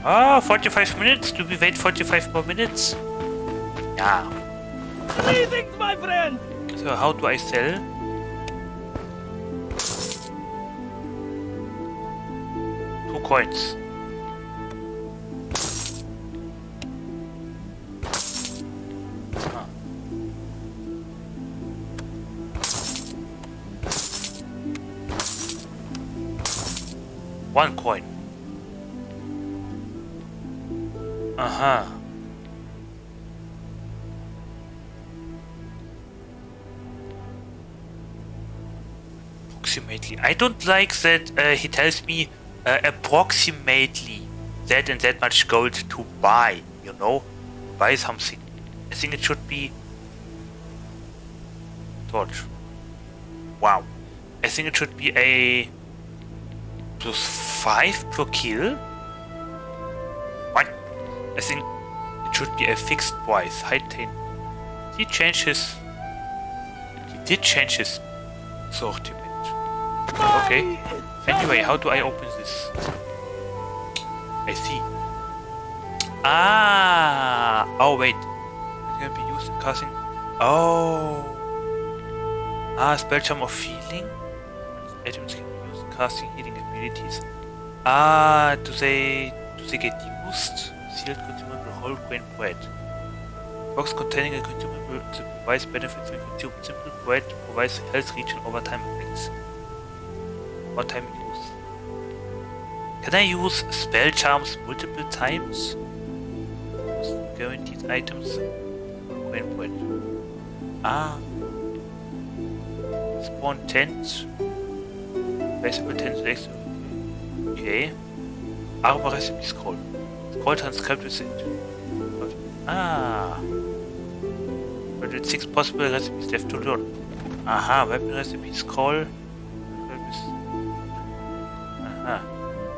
Ah, 45 minutes? Do we wait 45 more minutes? Yeah. Greetings, my friend! So how do I sell? Two coins. One coin. Approximately. I don't like that uh, he tells me uh, approximately that and that much gold to buy, you know? Buy something. I think it should be torch. Wow. I think it should be a plus 5 per kill. It should be a fixed price. 10. He changed his... He did change his sortiment. Okay. Anyway, how do I open this? I see. Ah! Oh, wait. It can be used in casting. Oh! Ah, spell charm of healing. Items can be used in casting healing abilities. Ah, do they do they get used sealed whole grain bread. Box containing a consumable that provides benefits when consumed. Simple bread provides health regen over time effects. One time use. Can I use spell charms multiple times? Use guaranteed items. Grain bread. Ah. Spawn tent. Basic tent extra. Okay. Armor recipe scroll. Scroll transcript with it. Ah. But with six possible recipes left to learn. Aha, weapon recipe scroll. Aha.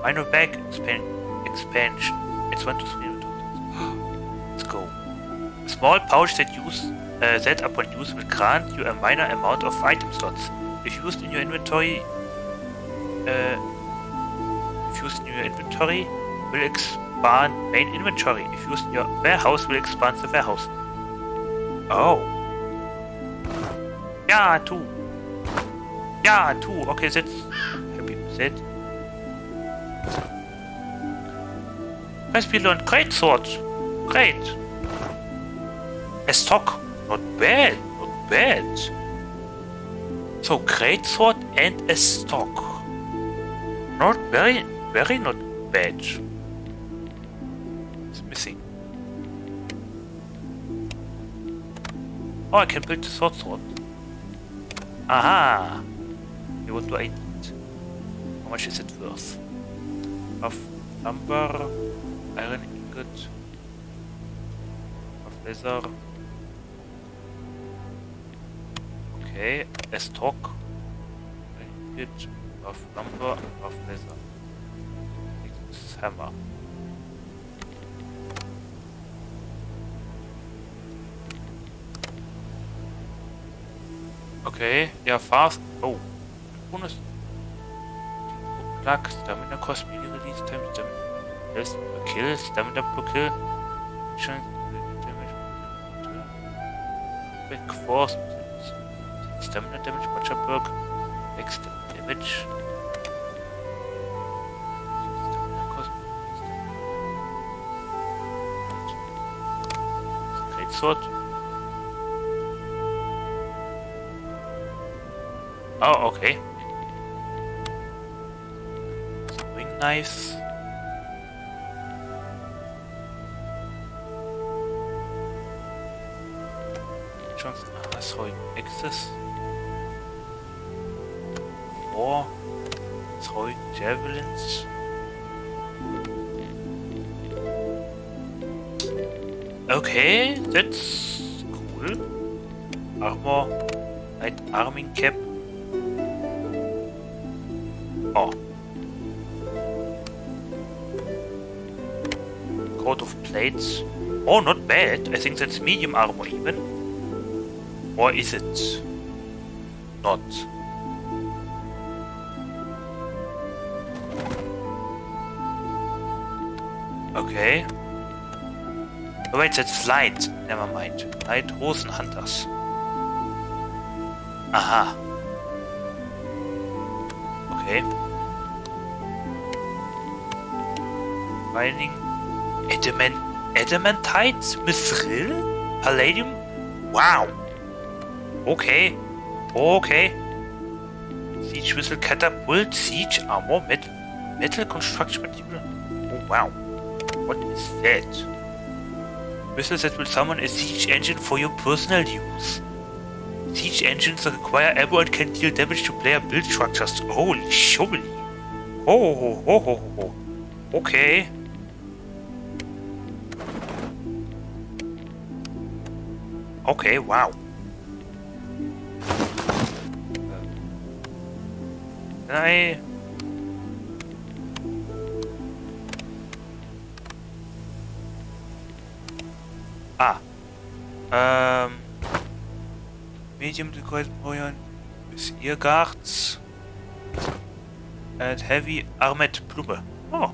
Minor bag expan expansion. It's one to three. (gasps) Let's go. A small pouch that use uh, that upon use will grant you a minor amount of item slots. If used in your inventory, uh, if used in your inventory, will expand main inventory. If used in your warehouse, will expand the warehouse. Oh. Yeah, two. Yeah, two. Okay, that's happy with that. Recipe learned great sword. Great. A stock. Not bad. Not bad. So great sword and a stock. Not very, very not bad. Oh, I can build the sword sword. Aha! What do I need? How much is it worth? Of lumber, iron ingot, of leather. Okay, a stock, iron ingot, of lumber, of leather. Is hammer. Okay, yeah, fast. Oh, bonus. Luck, stamina cost me release time, stamina. Yes, per kill, stamina per kill. Damage. Back force. Stamina damage, matcha perk. Extra damage. Stamina Oh, okay. Swing knives. Chance ah, throwing axes. Four. Throwing javelins. Okay, that's cool. Armor, light arming cap. Plates. Oh, not bad. I think that's medium armor even. Or is it not? Okay. Oh, wait, that's light. Never mind. Light Hosenhunters. Aha. Okay. Mining. Adamant. Adamantite? Mithril? Palladium? Wow. Okay. Okay. Siege whistle catapult, siege armor, met metal construction material. Oh wow. What is that? Whistle that will summon a siege engine for your personal use. Siege engines that require ammo and can deal damage to player build structures. Holy sholy. Oh, oh, oh, oh, oh. Okay. Okay, wow. Can I... Ah. Um... Medium decorated Orion with ear guards and heavy armored Blume. Oh.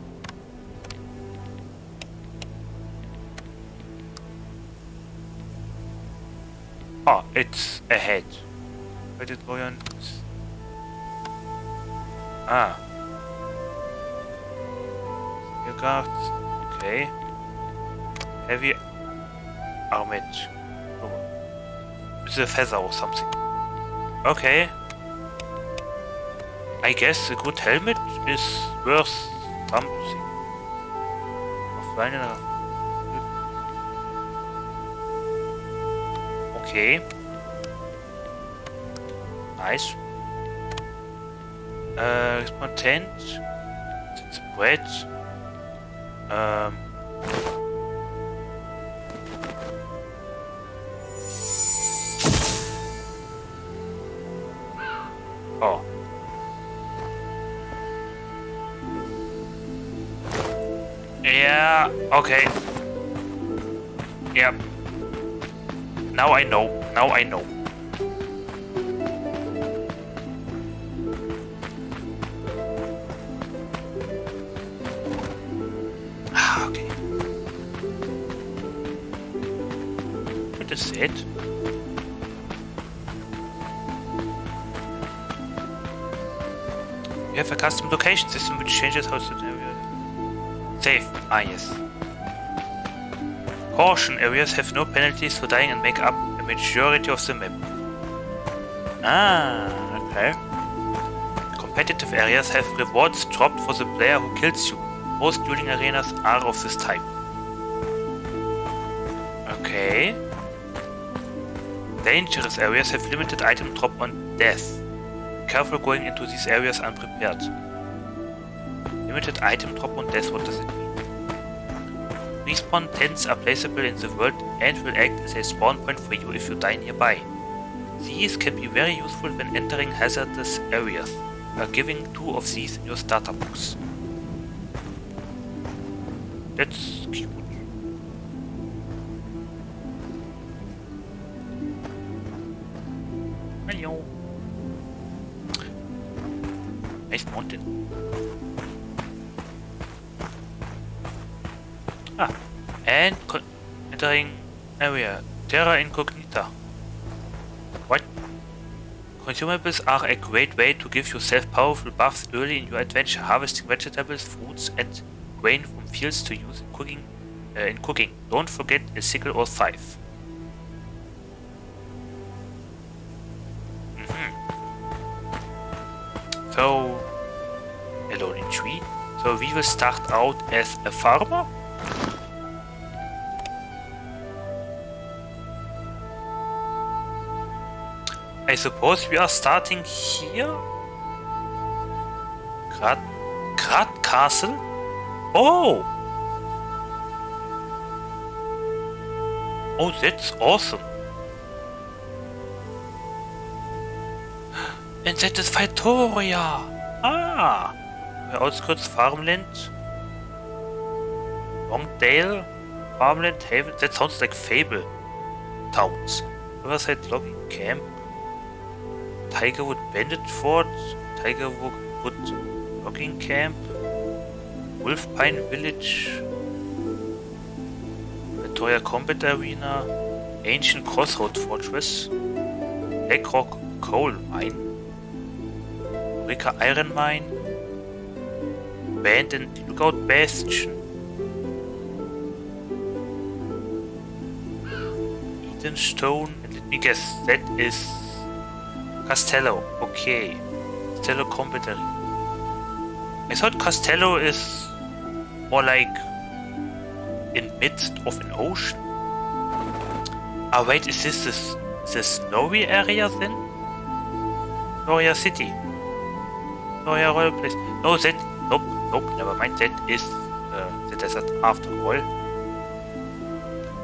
Oh, it's ahead. Did Orion? Ah. Ear guards. Okay. Heavy armored. Oh. With a feather or something. Okay. I guess a good helmet is worth something. Offline and Okay. Nice. Uh, respawn tent. It's. Um. Oh. Yeah, okay. Yep. Now I know. Now I know. Ah, okay. What is it? You have a custom location system which changes how to Safe. Ah, yes. Caution areas have no penalties for dying and make up a majority of the map. Ah, okay. Competitive areas have rewards dropped for the player who kills you. Most dueling arenas are of this type. Okay. Dangerous areas have limited item drop on death. Be careful going into these areas unprepared. Limited item drop on death, what does it mean? Tents are placeable in the world and will act as a spawn point for you if you die nearby. These can be very useful when entering hazardous areas. Are giving two of these in your starter box. That's cute. Area Terra Incognita. What? Consumables are a great way to give yourself powerful buffs early in your adventure, harvesting vegetables, fruits, and grain from fields to use in cooking. Uh, in cooking, don't forget a sickle or scythe. Mhm. So, a lonely tree. So we will start out as a farmer. I suppose we are starting here? Grad, Grad Castle? Oh! Oh, that's awesome. (gasps) And that is Victoria! Ah! The outskirts farmland. Longdale, farmland, haven. That sounds like Fable towns. Riverside logging camp. Tigerwood Bandit Fort, Tigerwood Logging Camp, Wolfpine Village, Victoria Combat Arena, Ancient Crossroad Fortress, Blackrock Coal Mine, Rika Iron Mine, Abandoned Lookout Bastion, Edenstone, and let me guess, that is Castello, okay. Castello Combat Arena. I thought Castello is more like in midst of an ocean. Ah wait, is this this the snowy area then? Gloria City. Gloria Royal Place. No, that nope, nope, never mind. That is uh, the desert after all.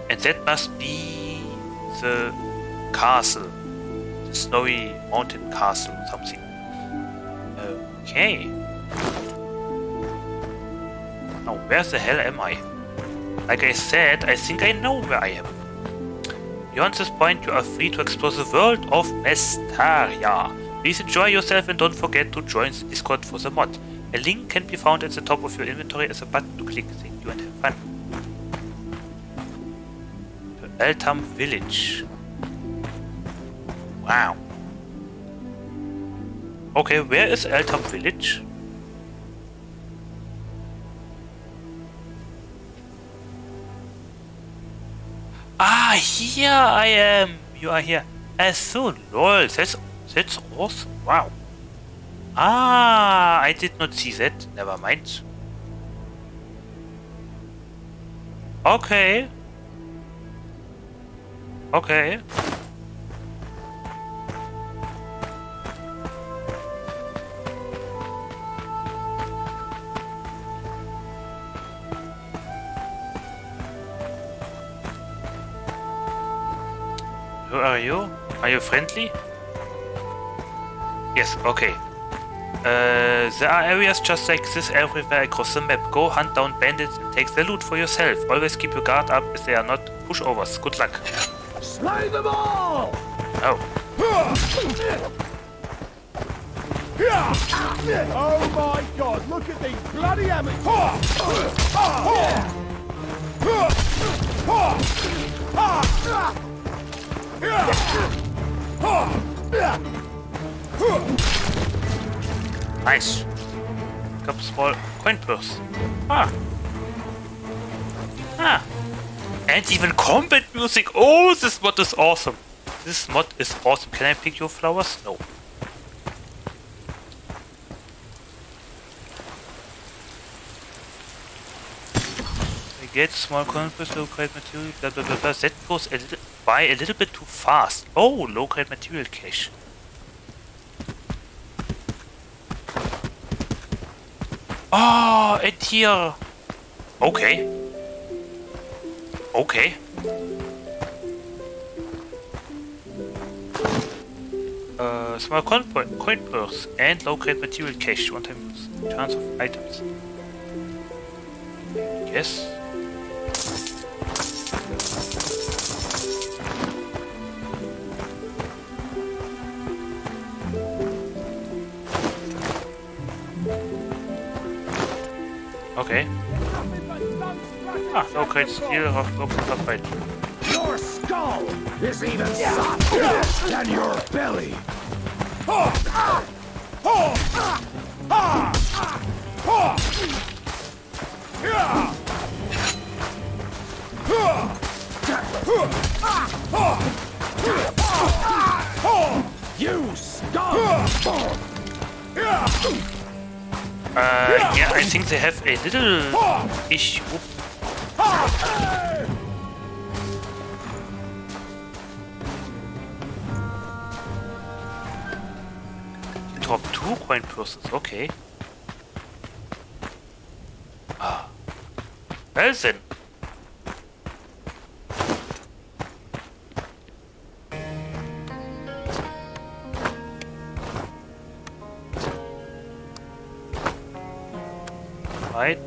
And that must be the castle snowy mountain castle or something. Okay. Now, where the hell am I? Like I said, I think I know where I am. Beyond this point, you are free to explore the world of Mestaria. Please enjoy yourself and don't forget to join the Discord for the mod. A link can be found at the top of your inventory as a button to click. Thank you and have fun. Eltham Village. Wow. Okay, where is Eltham Village? Ah, here I am. You are here. As soon. Lol. That's that's awesome. Wow. Ah, I did not see that. Never mind. Okay. Okay. Who are you? Are you friendly? Yes, okay. Uh, there are areas just like this everywhere across the map. Go hunt down bandits and take their loot for yourself. Always keep your guard up as they are not pushovers. Good luck. Slay them all! Oh. Oh my god, look at these bloody amateurs! Nice. Got a small coin purse. Ah. Ah. And even combat music. Oh, this mod is awesome. This mod is awesome. Can I pick your flowers? No. Get small coin grade material, blah blah blah blah. That goes a little by a little bit too fast. Oh, low grade material cache. Oh, and here. Okay. Okay. Uh, small coin, coin purse and low grade material cache. One time. Chance of items. Yes. Okay. Ah, low grade steel of open fight. Your skull is even softer than your belly! (laughs) (laughs) You scum! Uh, yeah, I think they have a little issue. Top two coin purses, okay. Ah. Well then. Right.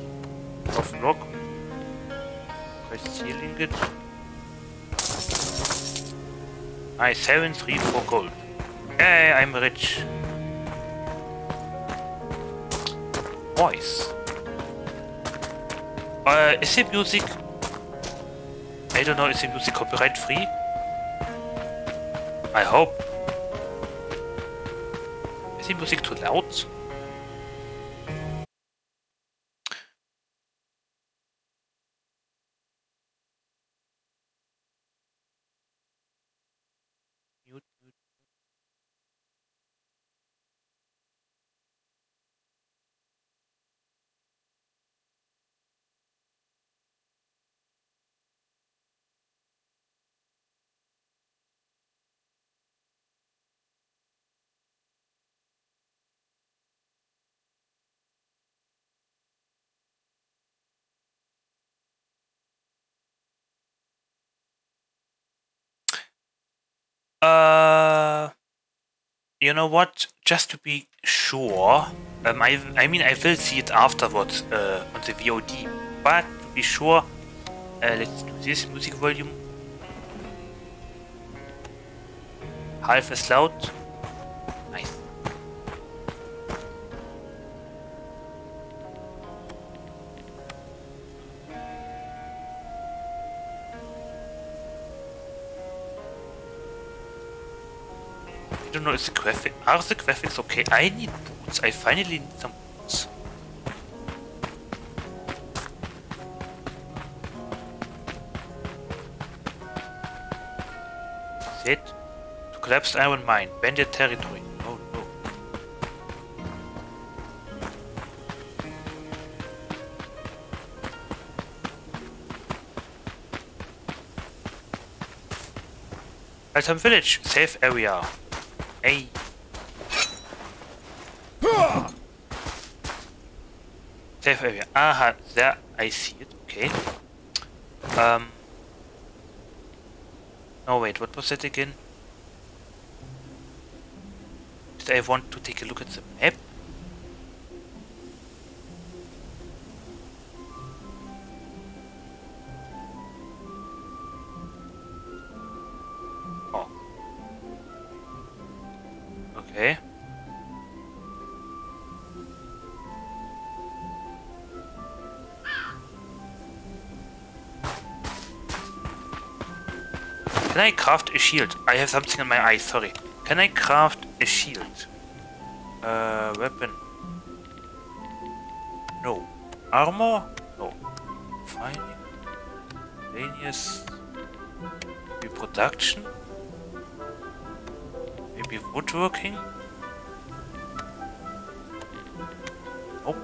Auf Lock. Press Ceiling it. I 7 3 for gold. Hey, I'm rich. Voice. Uh, is the music... I don't know, is the music copyright free? I hope. Is the music too loud? You know what? Just to be sure, um, I, I mean, I will see it afterwards uh, on the VOD. But to be sure, uh, let's do this music volume. Half as loud. Nice. Don't know if the graphic are the graphics okay. I need boots. I finally need some boots. Z. To collapse iron mine. Bandit territory. Oh no. Altam village. Safe area. Hey. Safe area. Aha, there I see it. Okay. Um. Oh wait, what was that again? Did I want to take a look at the map? I craft a shield? I have something in my eye, sorry. Can I craft a shield? Uh, weapon. No. Armor? No. Fine. Miscellaneous. Maybe production? Maybe woodworking? Nope.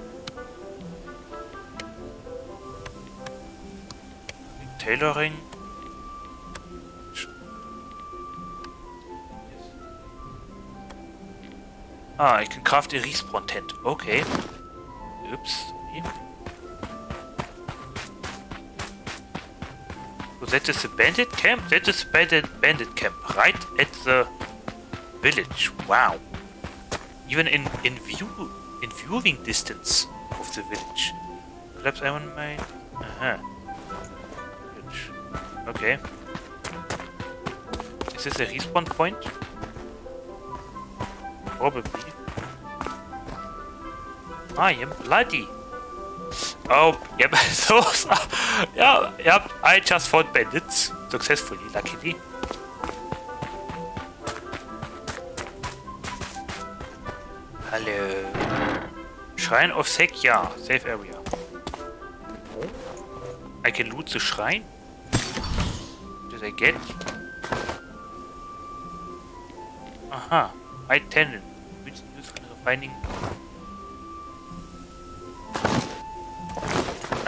Tailoring? Ah, I can craft a respawn tent. Okay. Oops. So that is a bandit camp? That is bandit, bandit camp. Right at the village. Wow. Even in, in view in viewing distance of the village. Collapse iron mine. Uh-huh. Village. Okay. Is this a respawn point? Probably. I am bloody. Oh, yep, those are, yeah, yep, I just fought bandits successfully, luckily. Hello. Shrine of Sek, yeah, safe area. I can loot the shrine? Did I get? Aha, white tendon. Which is used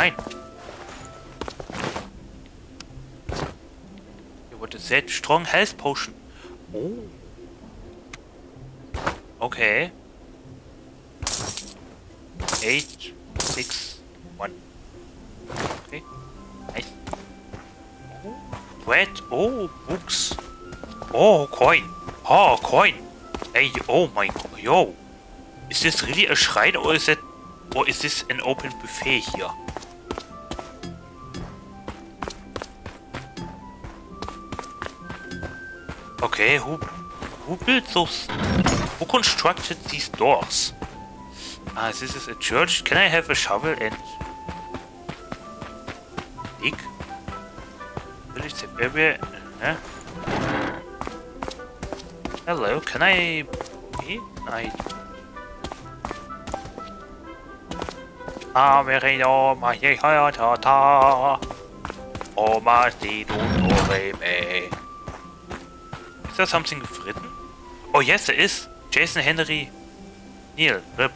Nein. What is that? Strong health potion. Oh. Okay. Eight, six, one. Okay. Nice. Oh, red. Oh, books. Oh, coin. Oh, coin. Hey, oh my god. Yo. Is this really a shrine or is it or is this an open buffet here? Okay, who who built those who constructed these doors? Ah, this is a church. Can I have a shovel and dig? Village area. Uh-huh. Hello, can I? I Amerino Mahayata O Masti me. Is there something written? Oh yes there is. Jason Henry Neil Rip.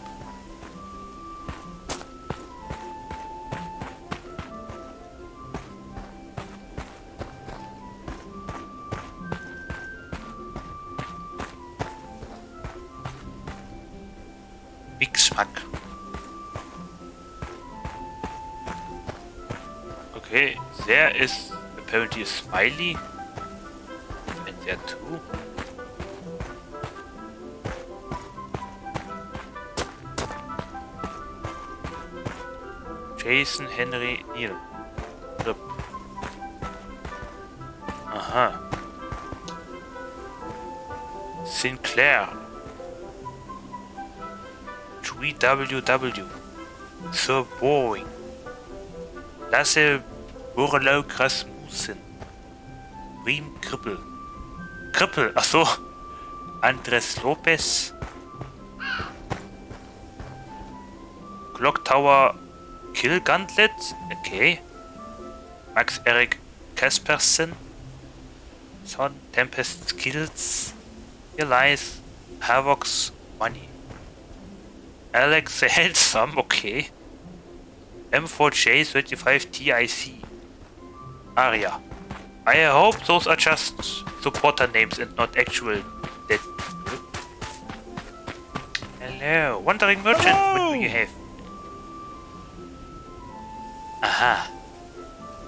Big Schmack. Okay, there is apparently a smiley. 3WW. So boring. Lasse Burlaug Rasmussen. Riem Krippel. Krippel, ach so. Andres Lopez. Clock Tower Kill Gauntlet. Okay. Max Erik Kaspersen. Son, Tempest skills. Here lies Havoc's money. Alex (laughs) the handsome, okay. M4J35 TIC. Aria. I hope those are just supporter names and not actual dead people. Hello, wandering merchant, what do you have? Aha.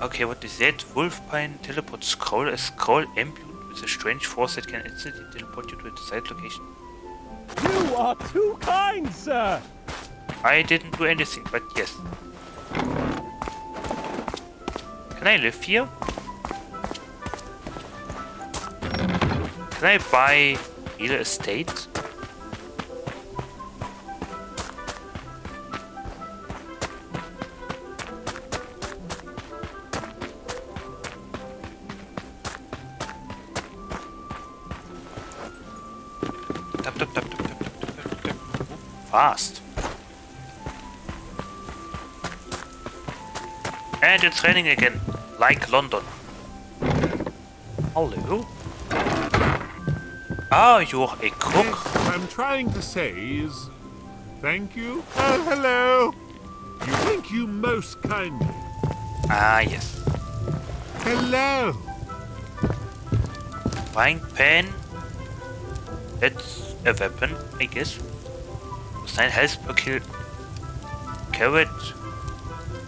Okay, what is that? Wolfpine teleport scroll. A scroll imbued with a strange force that can instantly teleport you to a desired location. You are too kind, sir! I didn't do anything, but yes. Can I live here? Can I buy real estate? Fast. And it's raining again, like London. Hello? Ah, you're a cook. I'm trying to say is thank you. Oh, hello. You thank you most kindly. Ah, yes. Hello. Frying pan. That's a weapon, I guess. Plus 9 health per kill. Carrot.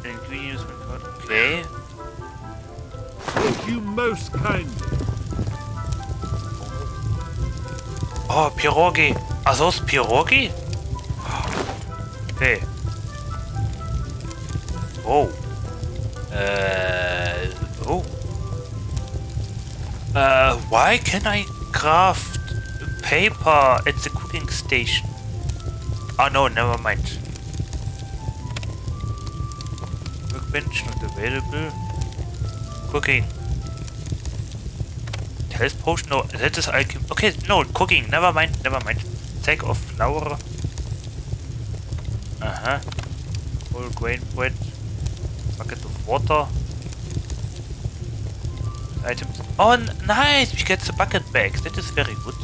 Ingredients. Okay. Thank you most kindly. Oh, pierogi. Are those pierogi? Okay. Oh. Uh. Oh. Uh, why can I craft paper at the cooking station? Oh no, never mind. Workbench not available. Cooking. Health potion? No, that is alchemy. Okay, no, cooking. Never mind, never mind. Take off flour. Huh. Whole grain bread. Bucket of water. Items. Oh, nice! We get the bucket bags. That is very good.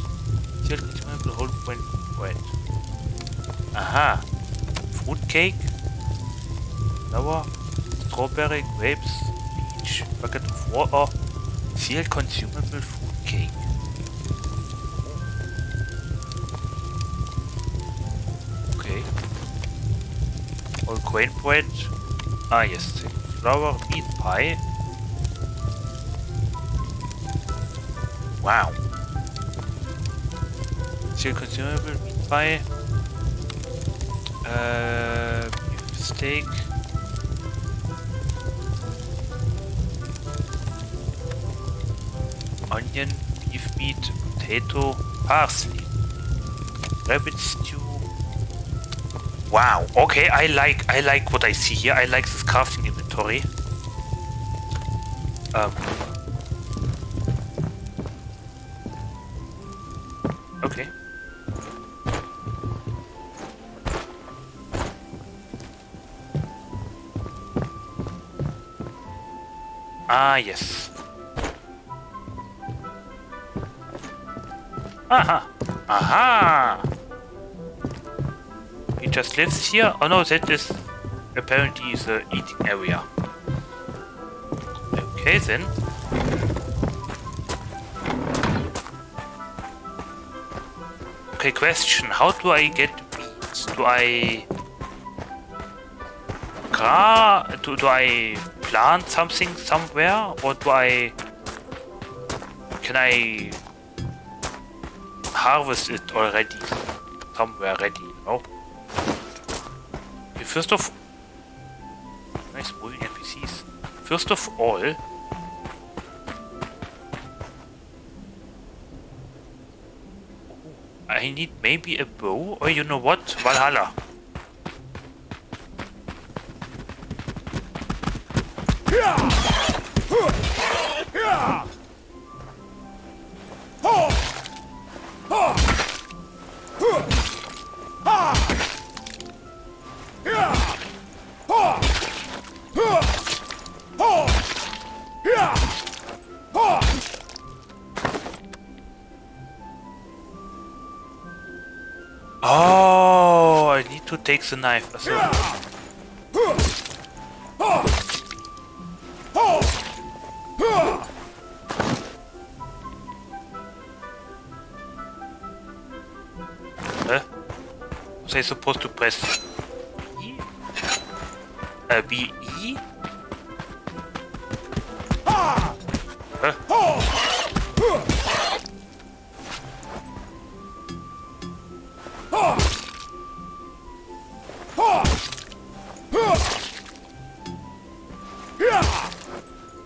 Whole bread. Aha. Fruit cake. Flour. Strawberry, grapes, peach, bucket of water. Sealed consumable fruit cake. Okay. All grain bread. Ah yes, flour meat pie. Wow. Sealed consumable meat pie. Uh, steak. onion, beef meat, potato, parsley, rabbit stew. Wow. Okay, I like I like what I see here. I like this crafting inventory. Um. Okay. Ah, yes. Aha! Aha! He just lives here? Oh no, that is apparently the eating area. Okay then. Okay, question. How do I get beets? Do I... Gra do, do I plant something somewhere? Or do I... Can I harvest it already somewhere ready, you know? First of nice moving NPCs. First of all, I need maybe a bow, or you know what? Valhalla. Oh, I need to take the knife as. Huh? Was I supposed to press E? Uh, B E? Huh?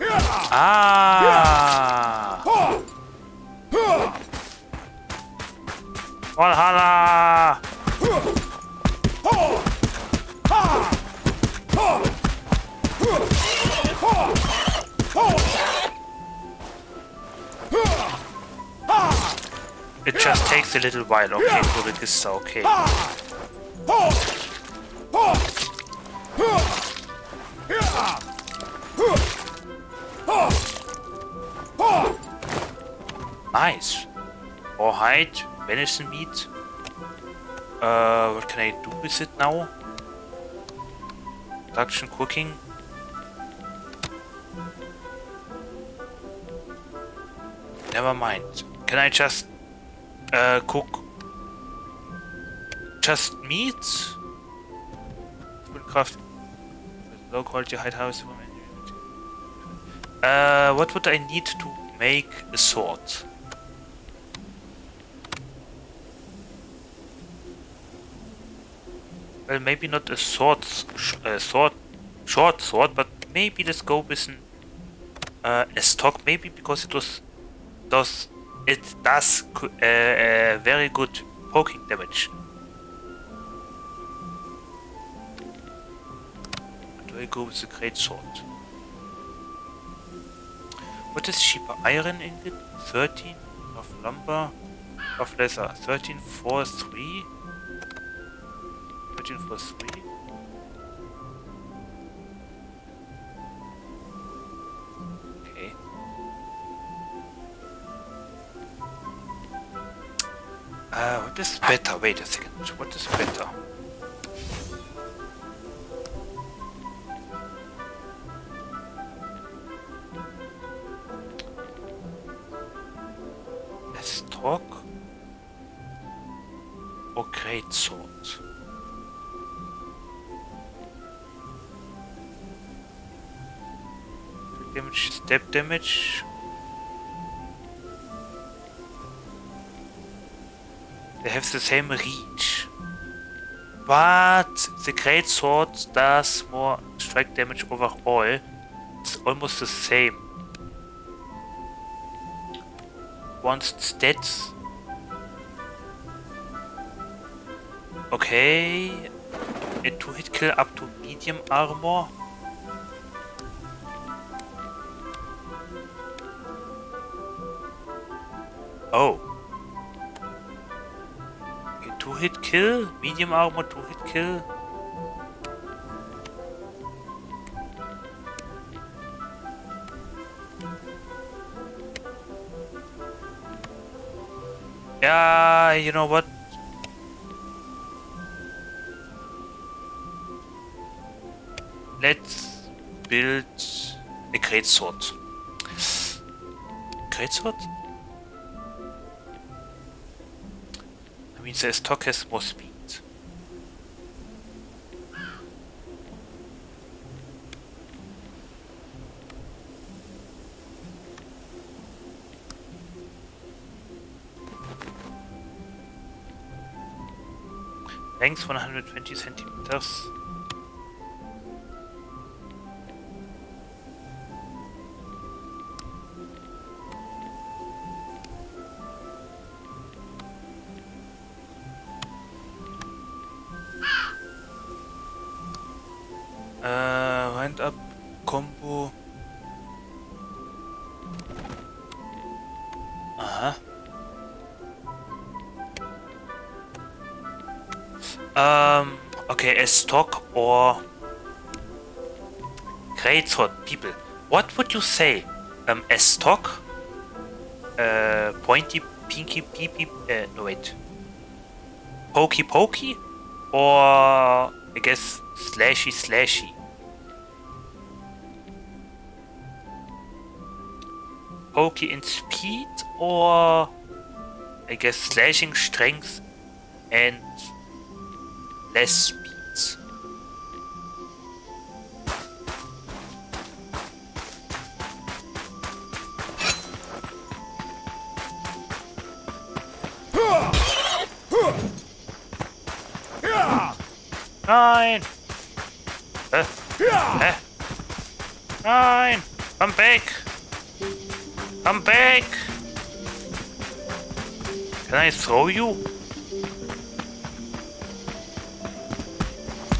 Ah! Valhalla! It just takes a little while, okay, register, okay. Ah. Ah. Ah. Nice. Or hide, venison meat. Uh, what can I do with it now? Production cooking. Never mind. Can I just uh, cook just meat? Craft low quality hide house. Uh, what would I need to make a sword? Well, maybe not a sword, sh a sword, short sword, but maybe let's go with an, uh, estoc. Maybe because it was does it does uh, uh, very good poking damage. Do I go with the great sword? What is cheaper? Iron ingot, 13 of lumber, of leather, 13 for 3. 13 for 3. Okay. Uh, what is better? Wait a second. What is better? A or great sword? damage, step damage. They have the same reach. But the great sword does more strike damage overall. It's almost the same. Once stats. Okay. A two hit kill up to medium armor. Oh. Okay, two hit kill, medium armor, two hit kill. Yeah, you know what? Let's build a great sword. Great sword? I mean, the estoc has more speed. Length 120 centimeters. Uh, wind up combo. Uh huh. Um. Okay, estoc or great sword people. What would you say? Um, estoc. Uh, pointy, pinky, peepee. Uh, no wait. Pokey, pokey, or I guess slashy slashy. Pokey in speed or I guess slashing strength and less speed. Nein! Hä? Hä? Nein! Come back! Come back! Can I throw you?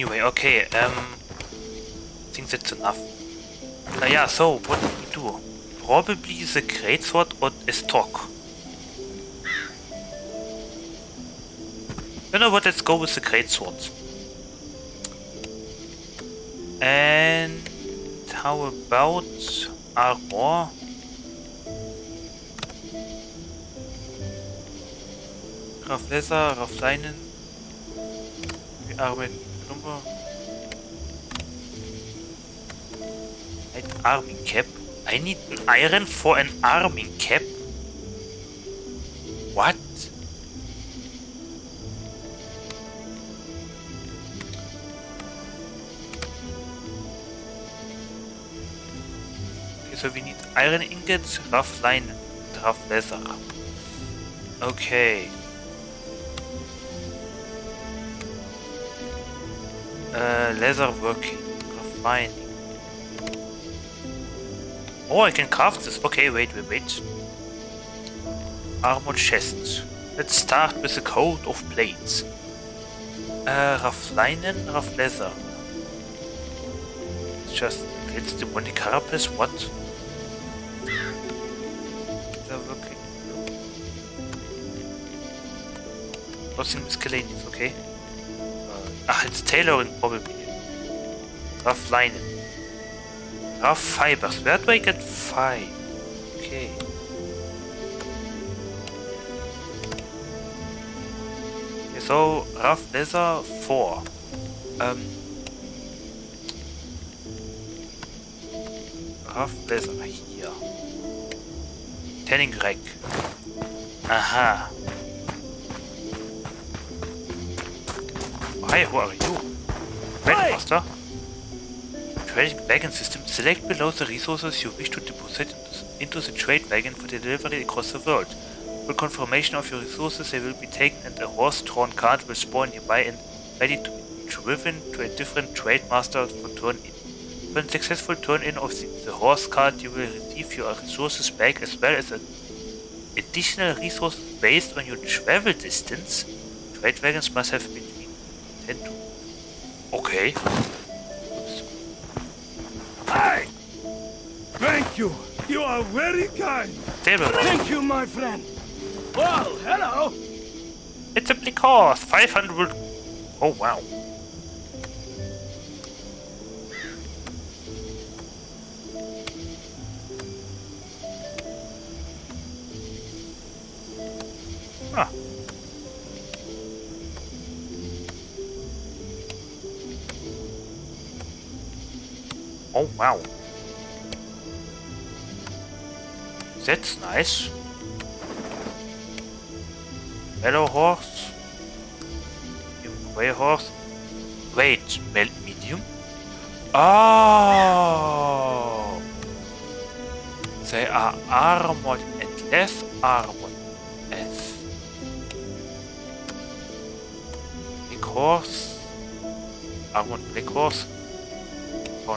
Anyway, okay, um, I think that's enough. Yeah, so, what do we do? Probably the greatsword or a stock. You know what, let's go with the greatsword. And how about armor? Rough leather, rough linen. Wir arbeiten Klumper. An arming cap. I need an iron for an arming cap. What? So we need iron ingots, rough line, rough leather. Okay. Uh, leather working, rough lining. Oh, I can craft this. Okay, wait, wait, wait. Armor chest. Let's start with a coat of plates. Uh, rough linen, rough leather. It's just, it's the one carapace, what? They're working. Nothing miscellaneous, okay? Ah, it's tailoring probably. Rough linen. Rough fibers. Where do I get five? Okay. So rough leather four. Um. Rough leather here. Tanning rack. Aha. Hi, who are you? Red Master? Trading wagon system, select below the resources you wish to deposit into the trade wagon for delivery across the world. For confirmation of your resources, they will be taken and a horse-drawn cart will spawn nearby and ready to be driven to a different trade master for turn-in. Upon successful turn-in of the, the horse cart, you will receive your resources back as well as a additional resources based on your travel distance. Trade wagons must have between 10 to... Okay. Hey! Thank you. You are very kind. Thank you, my friend. Well, hello. It's a big horse. 500. Oh, wow. Wow. That's nice. Yellow horse. Gray horse. Wait, mel- medium? Oh! They are armored and less armored as Big horse. Armored black horse.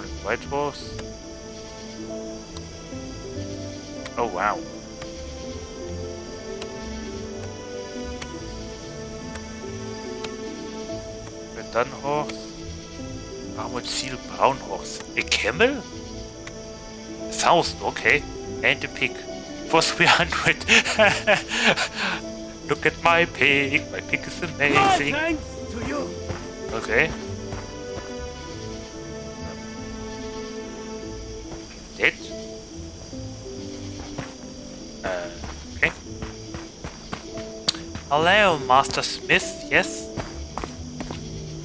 White horse. Oh wow. A dun horse. Armored seal brown horse. A camel? Thousand, okay. And a pig. For 300. (laughs) Look at my pig. My pig is amazing. thanks to you. Okay. Hello, Master Smith. Yes.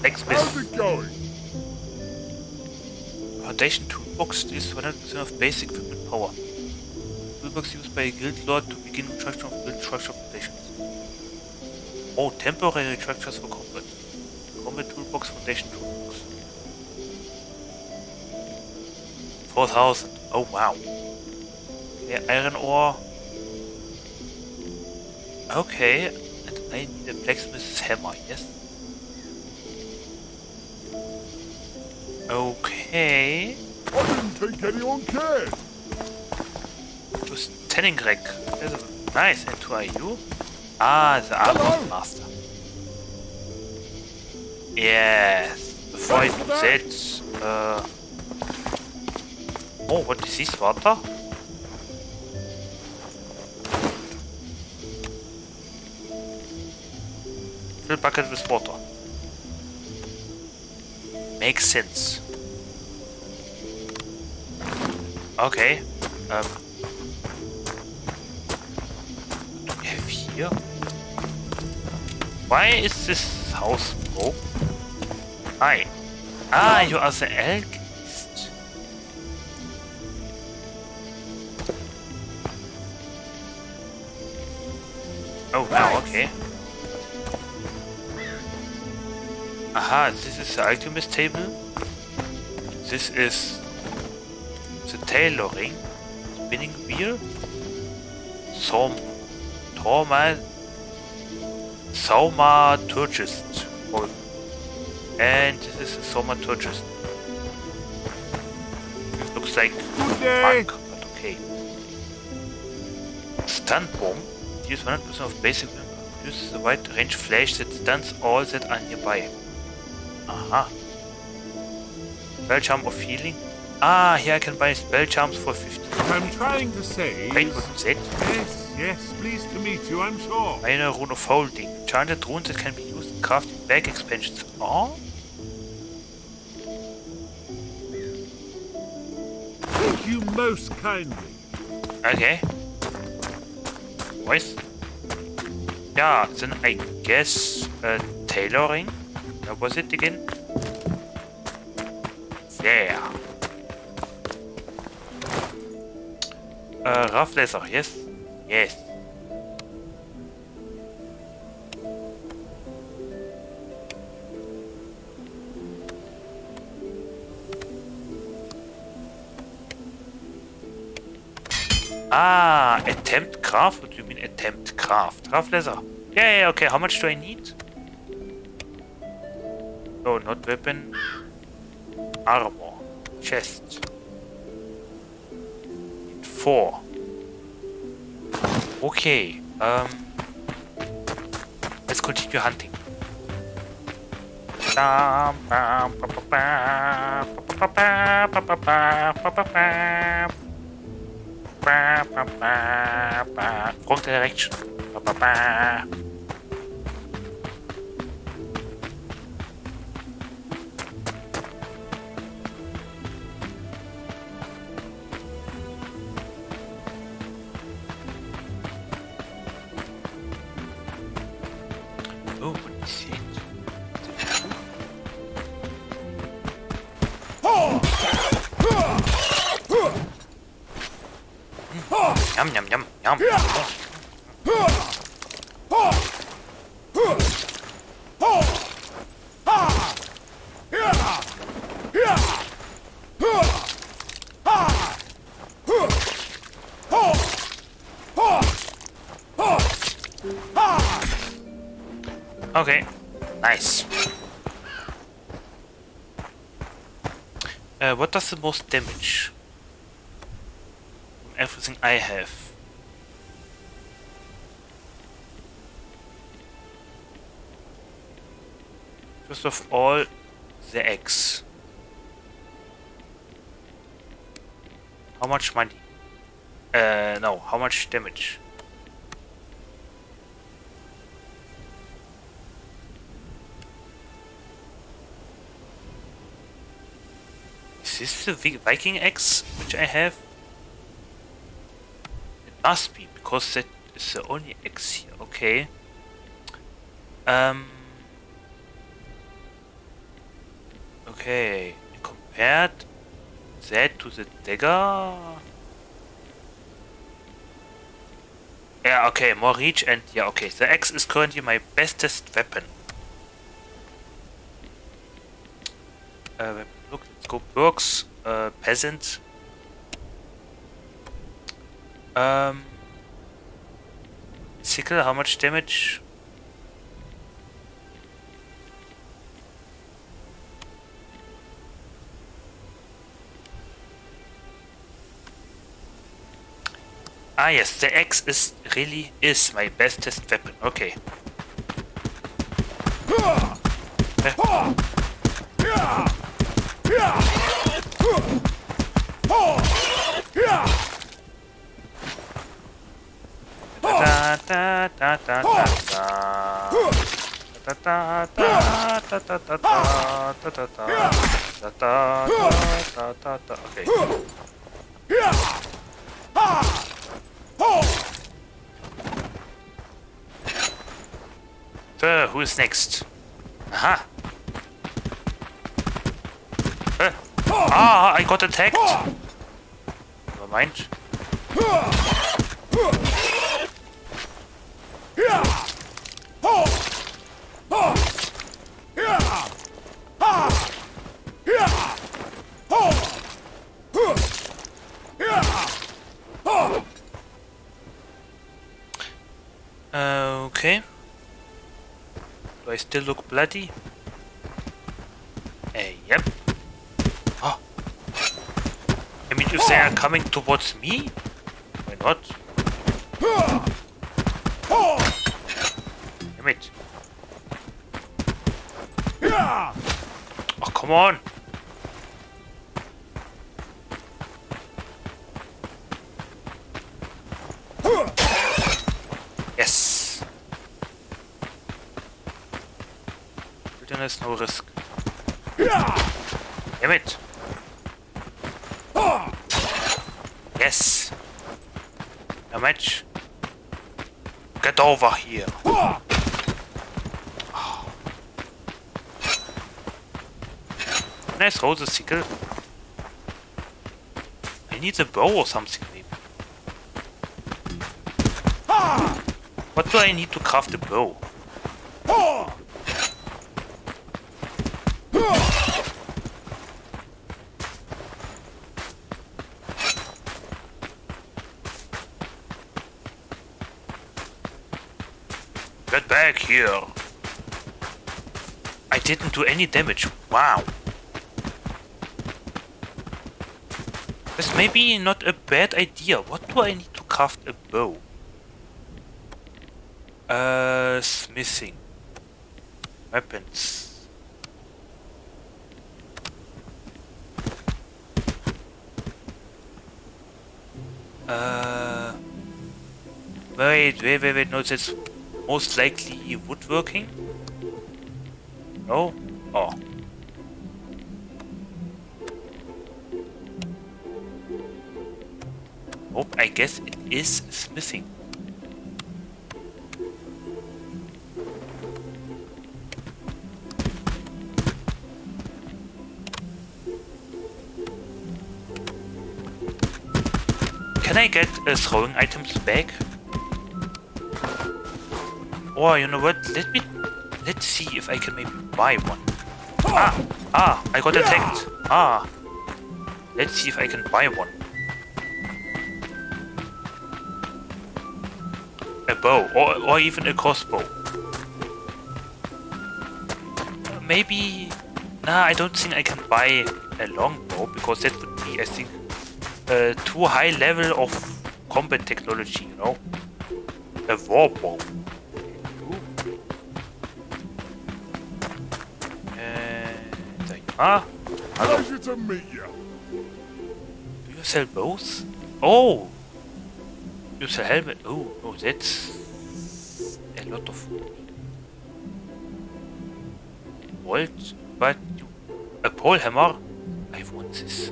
Blacksmith. How's it going? Foundation toolbox is 100% of basic equipment power. Toolbox used by a guild lord to begin construction of build structure foundations. Oh, temporary structures for combat. Combat toolbox, foundation toolbox. 4000. Oh wow. Yeah, iron ore. Okay, I need a blacksmith's hammer, yes? Okay. I didn't think anyone cared. To standing rack. Nice, and who are you? Ah, the armor master. Yes. Before I do that, uh... Oh, what is this water? Fill bucket with water. Makes sense. Okay. Have here? Why is this house broke? Hi. Ah, you are the alchemist. Aha, this is the alchemist table. This is the tailoring, spinning wheel, some Torma, Thaumaturgist, oh, and this is a Thaumaturgist. Looks like monk, but okay. Stun bomb. Use 100% of basic. Uses a wide range flash that stuns all that are nearby. Aha. Spell charm of healing. Ah, here I can buy spell charms for 50. What I'm trying to say what is that? Yes, yes, pleased to meet you, I'm sure. Minor rune of holding. Enchanted runes that can be used in crafting back expansions. Oh? Thank you most kindly. Okay. Voice. Yeah, then I guess uh, tailoring. What was it again? Yeah. Uh, rough leather, yes? Yes. Ah, attempt craft? What do you mean attempt craft? Rough leather. Yeah, yeah, okay. How much do I need? Oh, not weapon. Armor. Chest. Four. Okay. Um. Let's continue hunting. Bam, bam, damage. Everything I have. First of all, the axe. How much money? Uh, no, how much damage? Is this the Viking axe which I have? It must be, because that is the only axe here. Okay. Um. Okay. Compared that to the dagger. Yeah, okay, more reach and yeah, okay. The axe is currently my bestest weapon. Uh, weapon go perks, uh, peasant. Um, sickle, how much damage? Ah yes, the axe is really is my bestest weapon. Okay. Okay. So, who is next? Aha! Ah, I got attacked! Never mind. Okay. Do I still look bloody? Uh, yep. I mean, if they are coming towards me, why not? Damn it. Oh, come on! Yes! Wilderness, no risk. Damn it! Yes! Much? Get over here! Can I throw the sickle? I need a bow or something maybe. What do I need to craft a bow? Get back here! I didn't do any damage. Wow. This may be not a bad idea. What do I need to craft a bow? Uh, smithing. Weapons. Uh, wait, wait, wait, wait, no, that's most likely woodworking? No? Oh. Oh, I guess it is smithing. Can I get uh, throwing items back? Or you know what? Let me let's see if I can maybe buy one. Ah, ah, I got attacked. Ah, let's see if I can buy one. A bow, or or even a crossbow. Maybe. Nah, I don't think I can buy a longbow because that would be, I think, uh, too high level of combat technology. You know, a war Ah, Pleasure to meet you. do you sell both? Oh! You sell helmet. Oh, oh, that's a lot of What? But you, a pole hammer? I want this.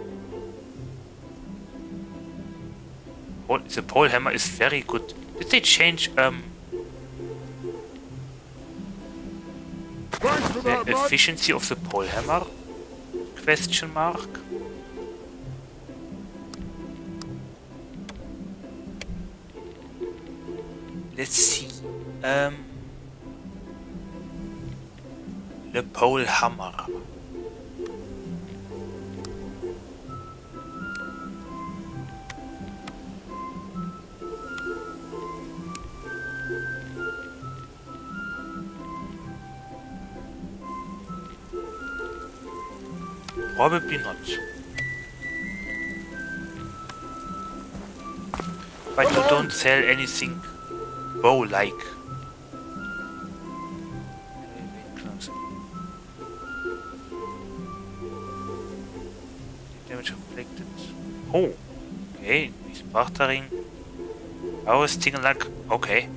Pole, the pole hammer is very good. Did they change um the efficiency of the pole hammer? Question mark. Let's see. Um, the pole hammer. Probably not. But you don't sell anything bow-like. Damage inflicted. Oh, okay. Spartering. Our sting luck. Okay.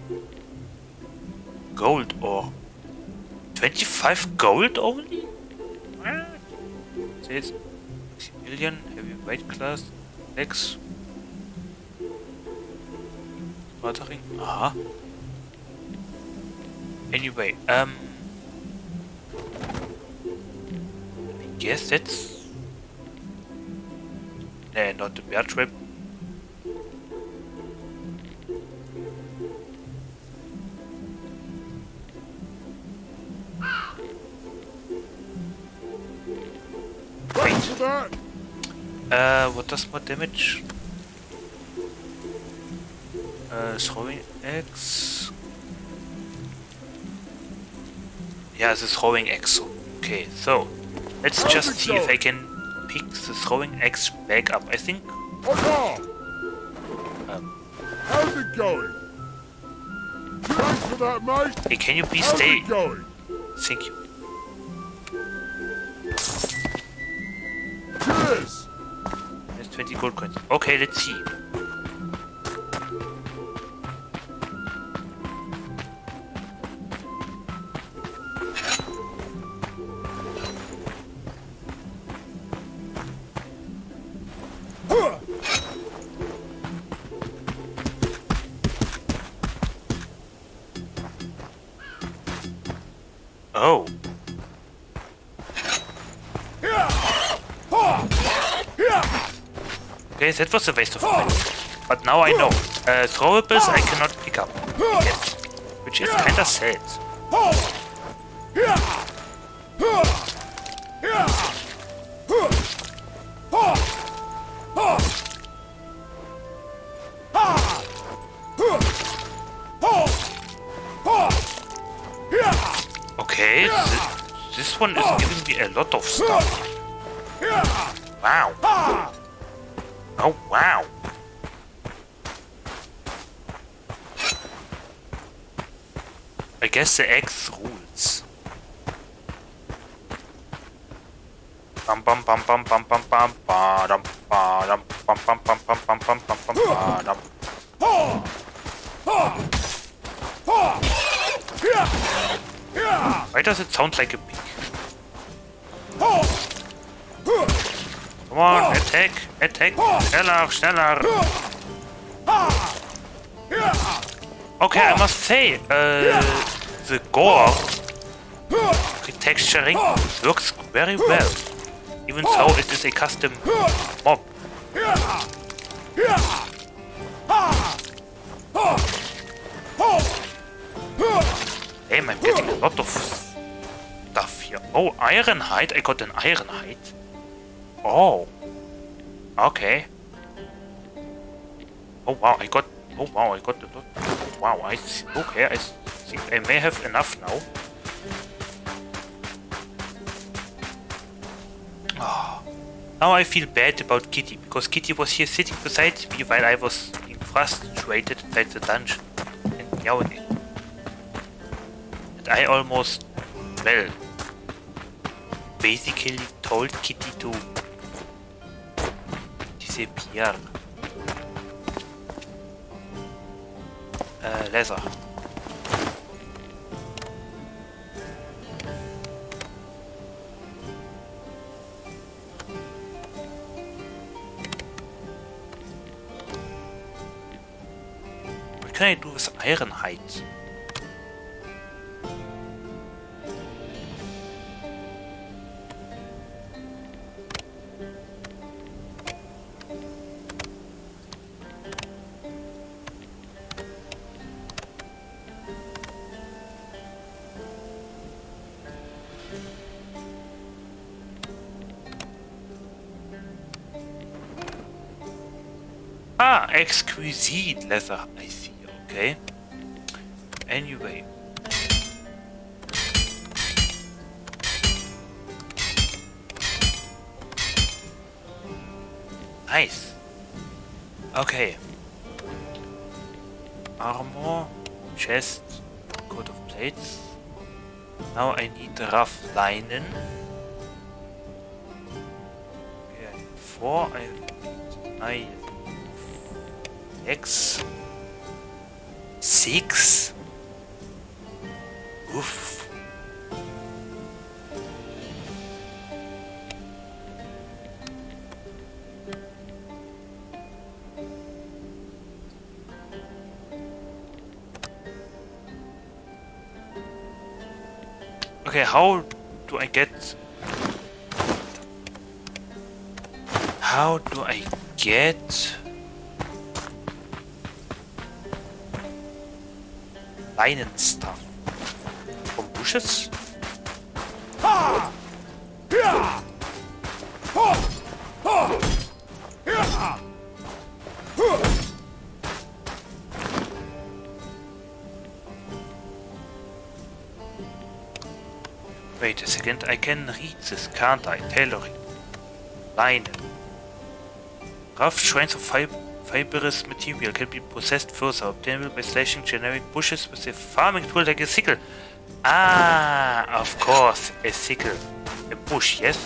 Gold ore. 25 gold only? Says Maximilian, heavy weight class, X. Spartering. Aha. Anyway, um. I guess that's. Nah, not the bear trap. Does more damage? Uh, throwing axe. Yeah, the throwing axe. Okay, so let's just see if I can pick the throwing axe back up. I think Um. How's it going? Thanks for that, mate. Hey, can you please How's stay? Thank you. Gold coins. Okay, let's see. That was a waste of time. But now I know. Uh, throwables I cannot pick up yet. Which is kinda sad. Bum bum ba dum ba dum bum bum bum bum bum bum bum bum ba dum. Why does it sound like a pig? Come on, attack, attack, schneller, schneller. Okay, I must say, uh, the gore retexturing works very well, even though it is a custom mob. Damn, I'm getting a lot of stuff here. Oh, Ironhide, I got an Ironhide. Oh. Okay. Oh wow, I got. Oh wow, I got lot. Wow, I. Okay, I think I may have enough now. Now I feel bad about Kitty because Kitty was here sitting beside me while I was being frustrated inside the dungeon and meowing. And I almost well basically told Kitty to disappear. Uh, leather. What can I do with Ironhide? Ah, exquisite leather. Okay. Anyway. Nice. Okay. Armor, chest, coat of plates. Now I need rough linen. Okay, four. I, I X six. Oof. Okay, how do I get... How do I get... Leinen stuff? From bushes? Wait a second, I can read this, can't I? Tailoring. Linen. Rough strands of fib fibrous material can be processed further, obtainable by slashing generic bushes with a farming tool like a sickle. Ah, of course, a sickle. A bush, yes?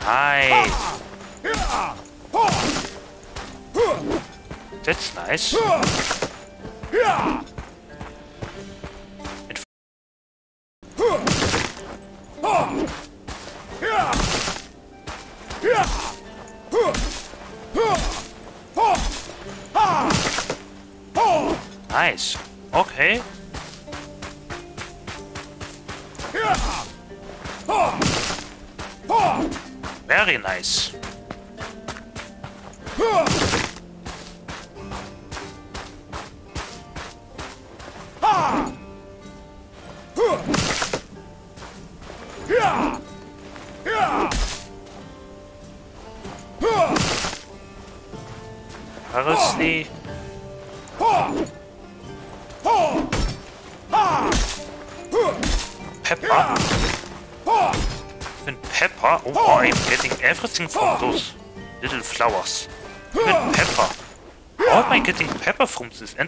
Nice. That's nice.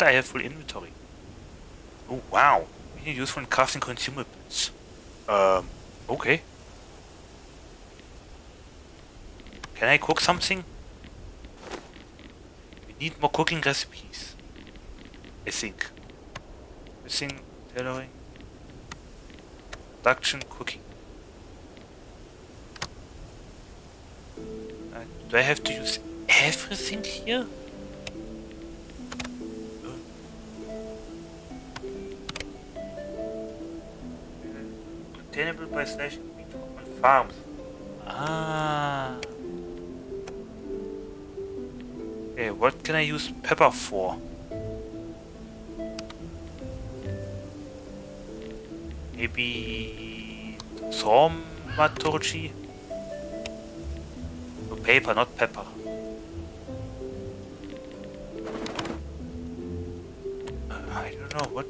And I have full inventory. Oh, wow. Really useful in crafting consumables. Um, okay. Can I cook something? We need more cooking recipes. I think. Missing tailoring. Production cooking. Uh, do I have to use everything here? Obtainable by slashing meat on farms. Ah. Okay, what can I use pepper for? Maybe thaumaturgy? No, paper, not pepper. I don't know what,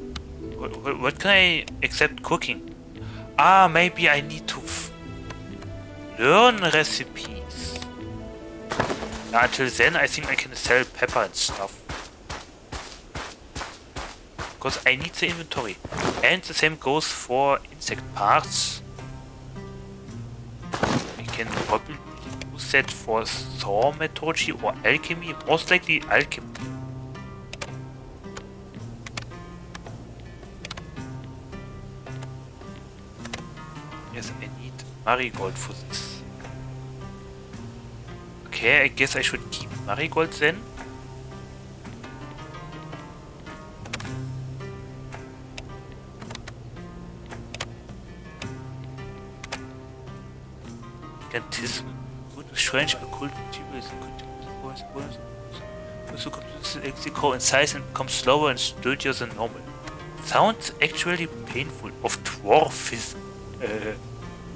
what what what can I accept cooking? Ah, maybe I need to learn recipes. Until then, I think I can sell pepper and stuff. because I need the inventory. And the same goes for insect parts. I can probably use that for thaumaturgy or alchemy. Most likely alchemy. Yes, I need marigold for this. Okay, I guess I should keep marigold then. Gigantism. Good, strange, occult materials. Also comes Lexico in size and becomes slower and sturdier than normal. Sounds actually painful. Of dwarfism. Uh, (laughs)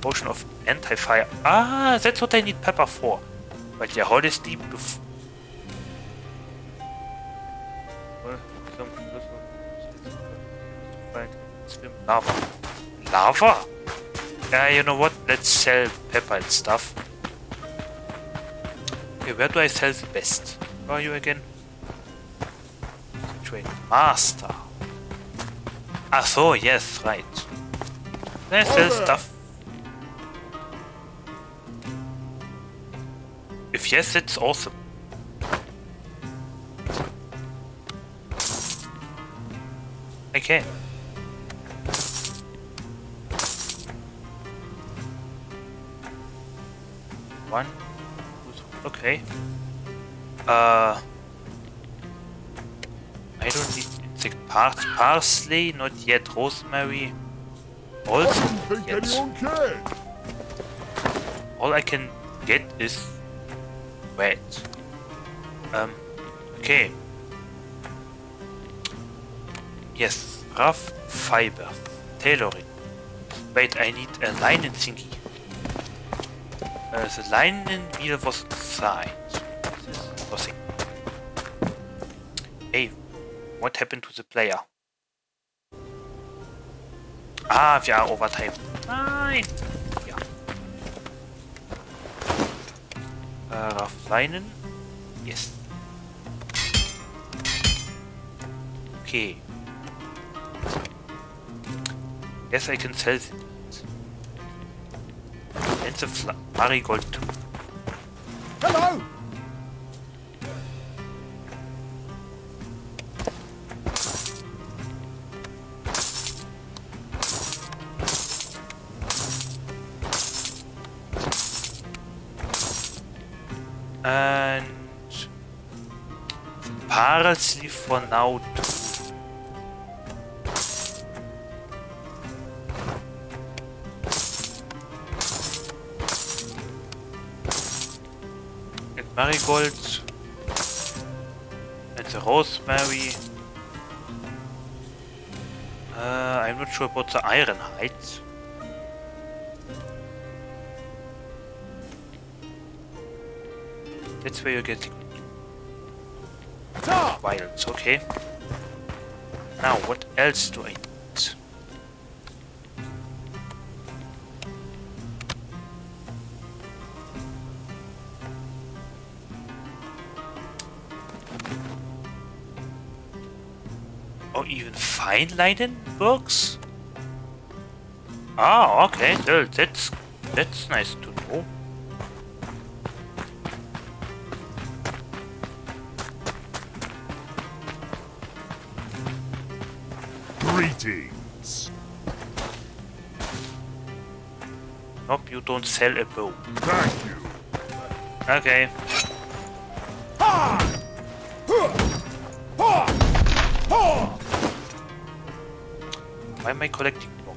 potion of anti-fire. Ah, that's what I need pepper for. But der Hall ist deep bef Swim lava. Lava? Yeah, you know what? Let's sell pepper and stuff. Okay, where do I sell the best? Where are you again? Trade master. Ah, so yes, right. I sell stuff? If yes, it's awesome. Okay. One. Okay. Uh. I don't need insect parts. Parsley, not yet. Rosemary. Also, Think yet. All I can get is red. Um, okay. Yes, rough fiber, Tailoring. Wait, I need a linen thingy. Uh, the linen wheel was is nothing. Hey, what happened to the player? Ah, wir are over time. Nein! Äh, rough linen. Yes. Okay. Yes, I can sell it. The fla- marigold. Hello! And parsley for now. And marigold and rosemary. Uh, I'm not sure about the iron height. That's where you get wilds, okay. Now, what else do I need? Oh, even fine linen works? Ah, okay, well, that's that's nice to Greetings. Nope, you don't sell a bow. Thank you. Okay. Why am I collecting block?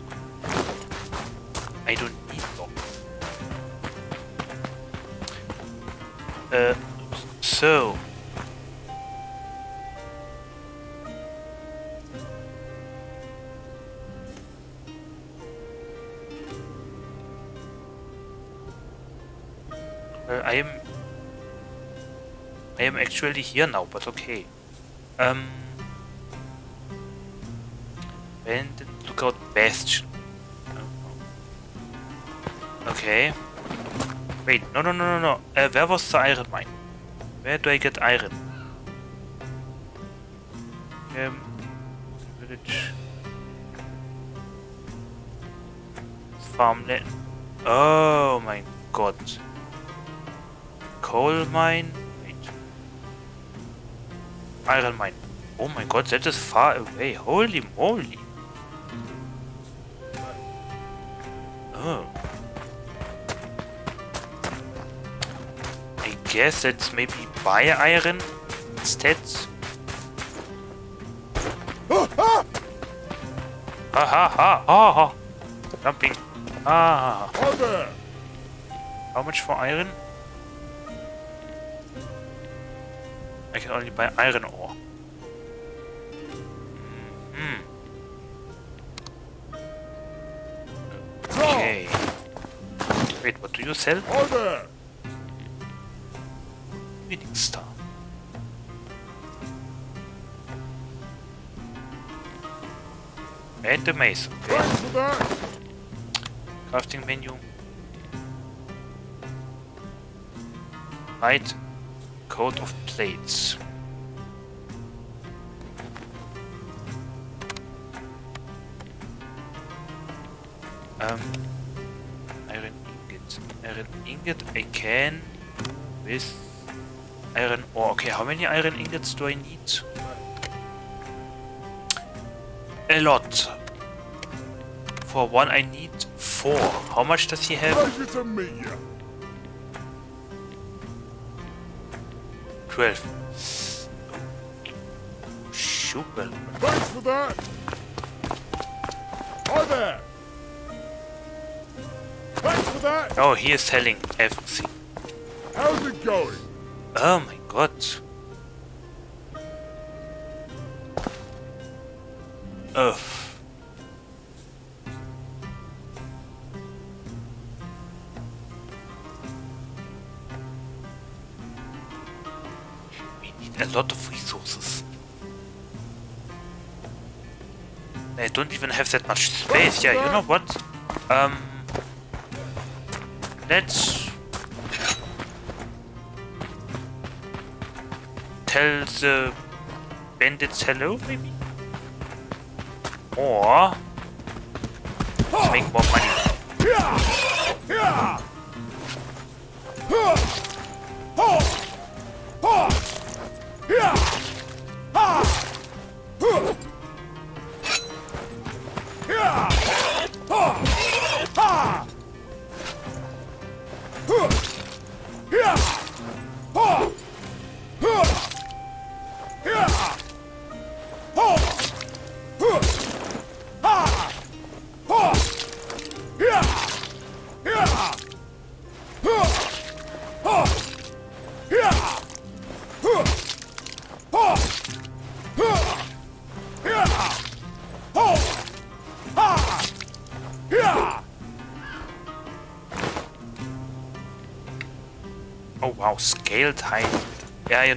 I don't need block. Uh, so. Uh, I am I am actually here now, but okay. Um Abandoned Lookout Bastion. Okay. Wait, no no no no no. Uh, where was the iron mine? Where do I get iron? Um village. Farmland. Oh my Gott. Coal mine. Wait. Iron mine. Oh my god, that is far away. Holy moly. Oh. I guess that's maybe buy iron instead. Ha ha ha ha ha. Jumping. Ah. How much for iron? Can only buy iron ore. Hmm. Okay. Wait, what do you sell? Winning star. And the mace. Okay. Crafting menu. Right. Coat of plates. Um, iron ingot. Iron ingot I can with iron ore. Okay, how many iron ingots do I need? A lot. For one I need four. How much does he have? Pleasure to meet 12. Super. Thanks for that! Hi there! Thanks for that! Oh, he is selling everything. How's it going? Oh my god. Have that much space. Yeah, you know what? Um, let's tell the bandits hello, maybe? Or make more money.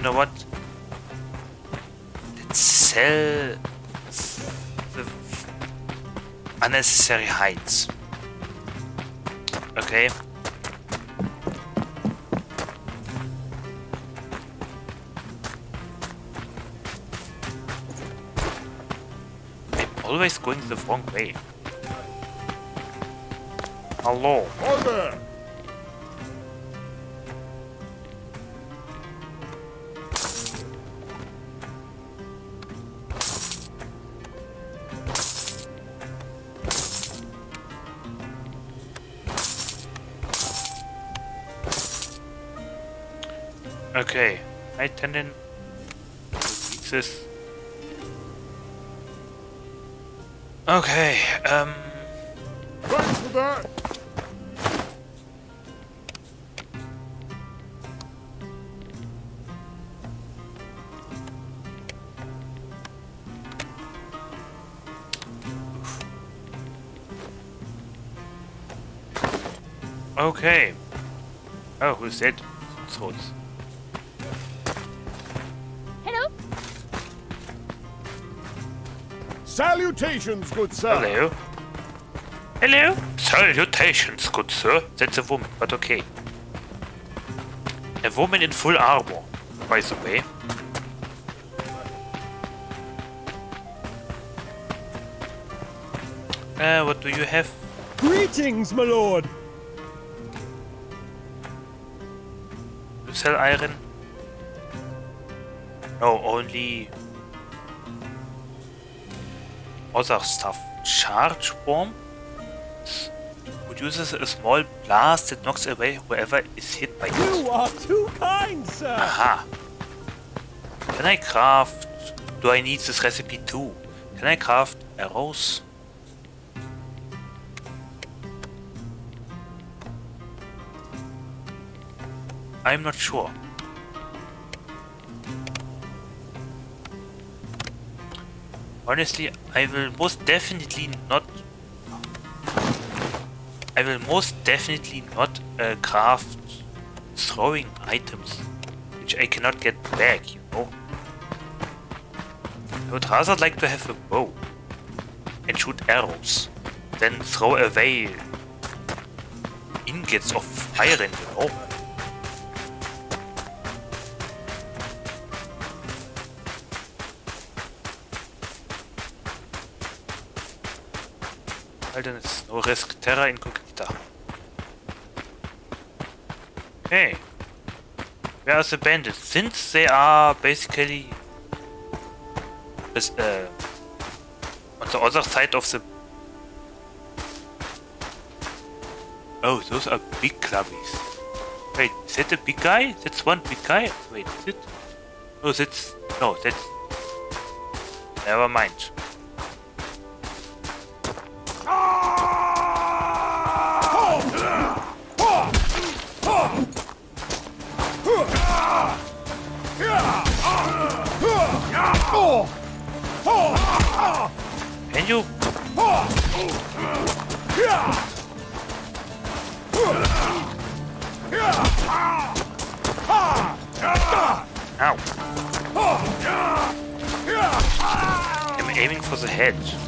Know what? Let's sell the unnecessary heights. Okay. I'm always going the wrong way. Hello. Who's that? Hello? Salutations, good sir! Hello. Hello. Salutations, good sir. That's a woman, but okay. A woman in full armor, by the way. Uh, what do you have? Greetings, my lord. Sell iron? No, only other stuff. Charge bomb produces a small blast that knocks away whoever is hit by it. You are too kind, sir. Aha. Can I craft... Do I need this recipe too? Can I craft arrows? I'm not sure. Honestly, I will most definitely not... I will most definitely not uh, craft throwing items, which I cannot get back, you know? I would rather like to have a bow and shoot arrows than throw away ingots of iron, you know? It's no risk. Terra incognita. Okay. Where are the bandits? Since they are basically this, uh, on the other side of the... Oh, those are big clubbies. Wait, is that a big guy? That's one big guy? Wait, is it? No, that's... No, that's... Never mind. Aiming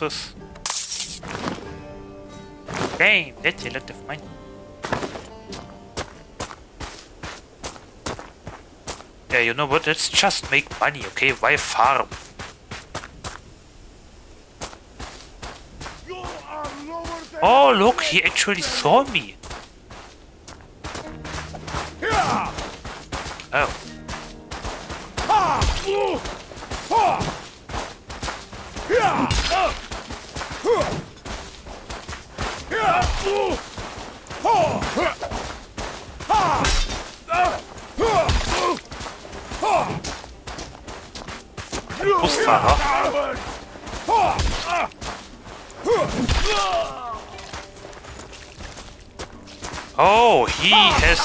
coin. Damn, that's a lot of money. Yeah, you know what? Let's just make money, okay? Why farm? Oh, look, he actually saw me.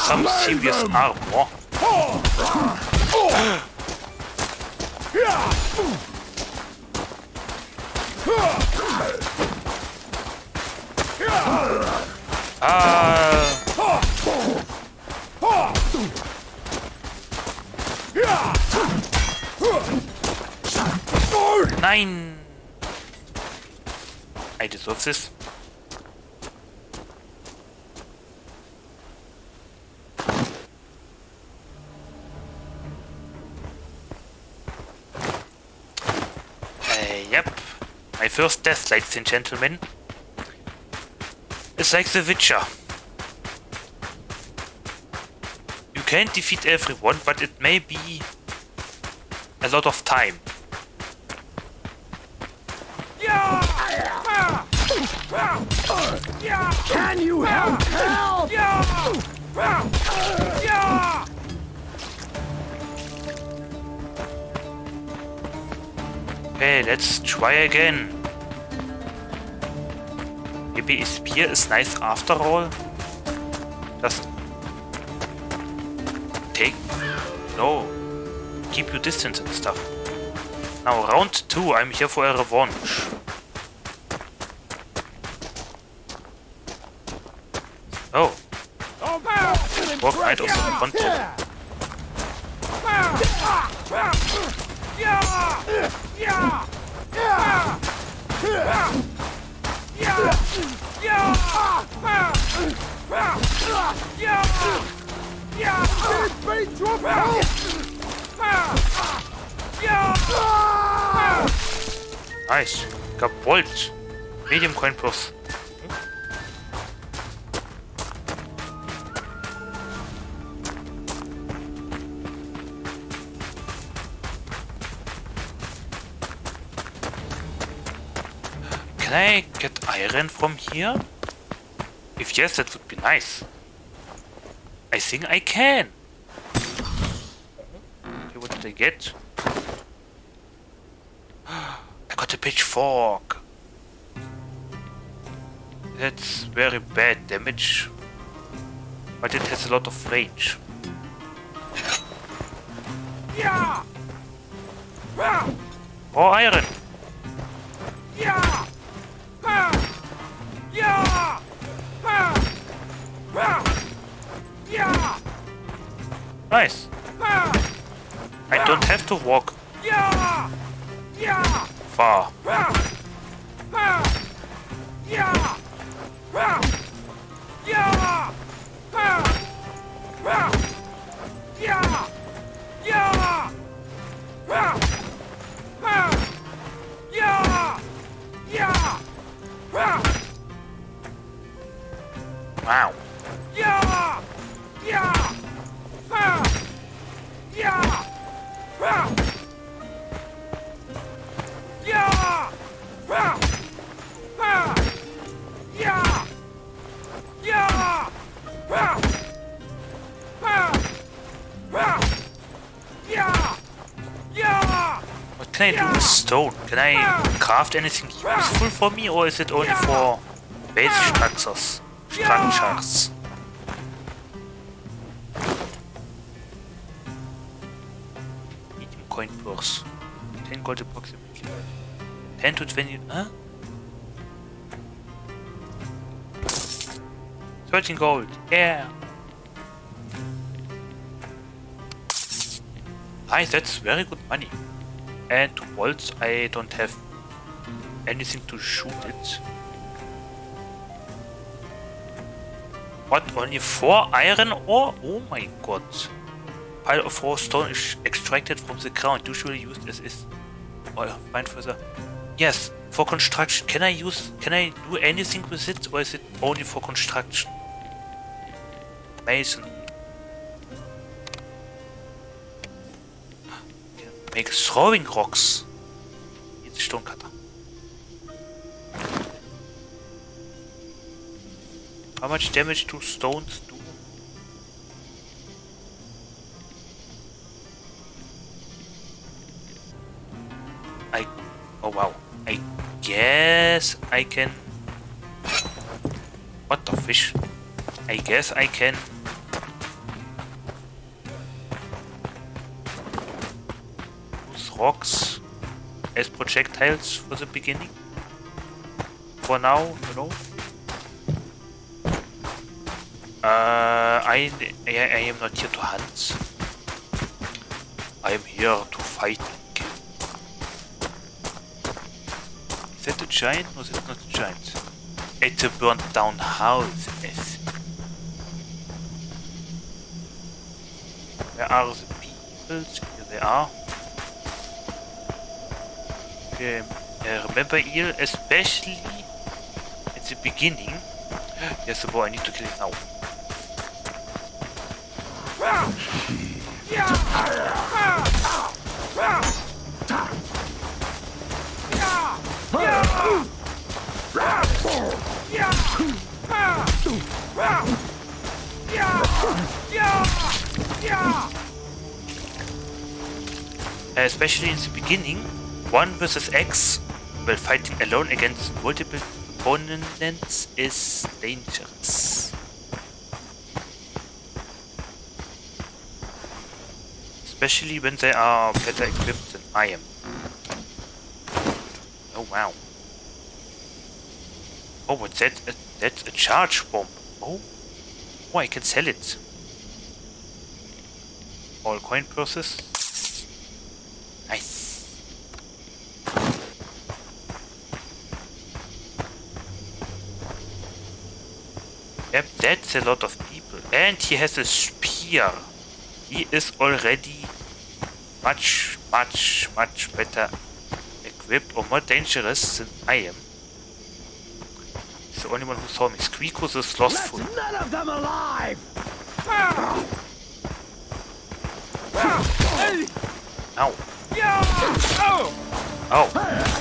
Some serious armor. Ah. Nein! I deserve this. Uh, yep. My first death, ladies and gentlemen. It's like The Witcher. You can't defeat everyone, but it may be a lot of time. Can you help? Help! Okay, let's try again. Maybe spear is nice after all. Just take no. Keep your distance and stuff. Now round two, I'm here for a revenge. Coin. Can I get iron from here? If yes, that would be nice. I think I can. Okay, what did I get? (gasps) I got a pitchfork. Very bad damage. But it has a lot of range. More iron. Can I craft anything useful for me or is it only for basic structures? Structures. Medium coin purse. 10 gold approximately. 10 to 20. Huh? 13 gold. Yeah. Nice, that's very good walls, I don't have anything to shoot it. What? Only four iron ore? Oh my god. Pile of raw stone is extracted from the ground, usually used as is. Or find further. Yes, for construction. Can I use? Can I do anything with it, or is it only for construction? Mason. Make throwing rocks. How much damage do stones do? I... Oh wow. I guess I can... What the fish? I guess I can... Rocks as projectiles for the beginning. For now, you know. Uh, I, I, I am not here to hunt. I am here to fight. Is that a giant? No, that's not a giant. It's a burnt down house. Yes. Where are the people? Here they are. Okay. Uh, remember Eel, especially at the beginning. Yes, boy, I need to kill it now. Especially in the beginning, 1 versus X, while fighting alone against multiple opponents is dangerous. Especially when they are better equipped than I am. Oh wow. Oh, what's that? That's a charge bomb. Oh. Oh, I can sell it. All coin process. That's a lot of people. And he has a spear. He is already much, much, much better equipped or more dangerous than I am. He's the only one who saw me. Squeako the Slothful. none of them alive! Ow. Oh.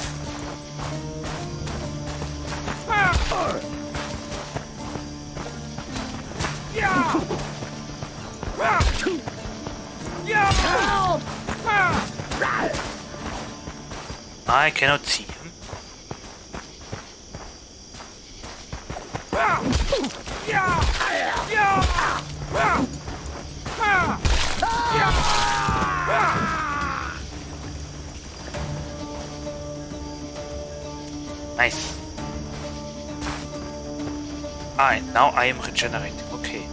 I cannot see him. Nice. Ah, now I am regenerating. Okay.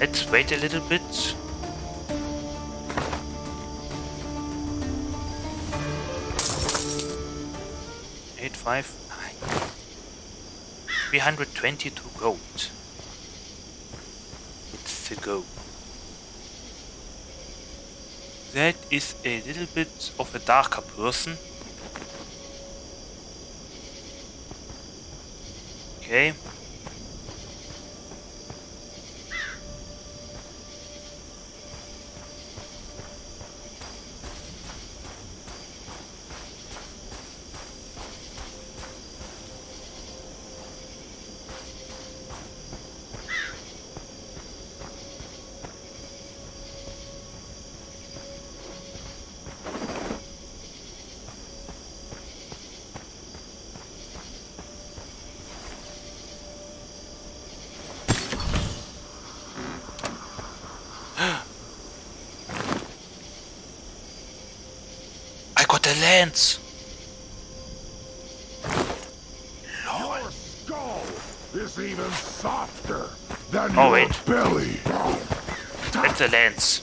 Let's wait a little bit. Three hundred twenty-two gold. It's the go. That is a little bit of a darker person. Okay. I got a lance. Your skull is even softer than Oh, wait. belly. That's a lance.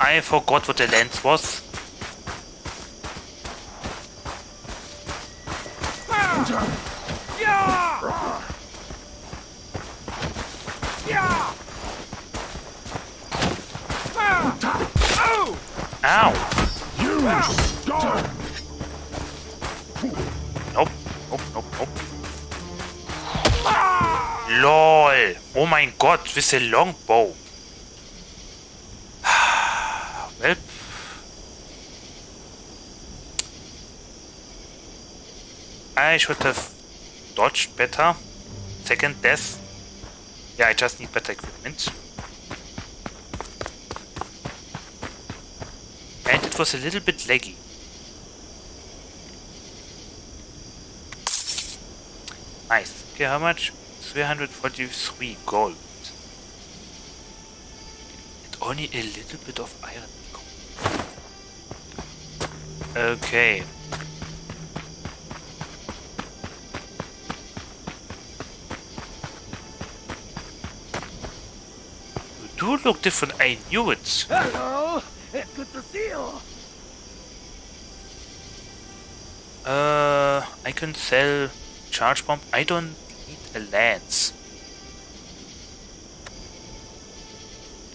I forgot what the lance was. With a long bow. (sighs) well. I should have dodged better. Second death. Yeah, I just need better equipment. And it was a little bit laggy. Nice. Okay, how much? 343 gold. Only a little bit of iron. Okay. You do look different. I knew it. Hello! It's good to see you! Uh, I can sell charge bomb. I don't need a lance.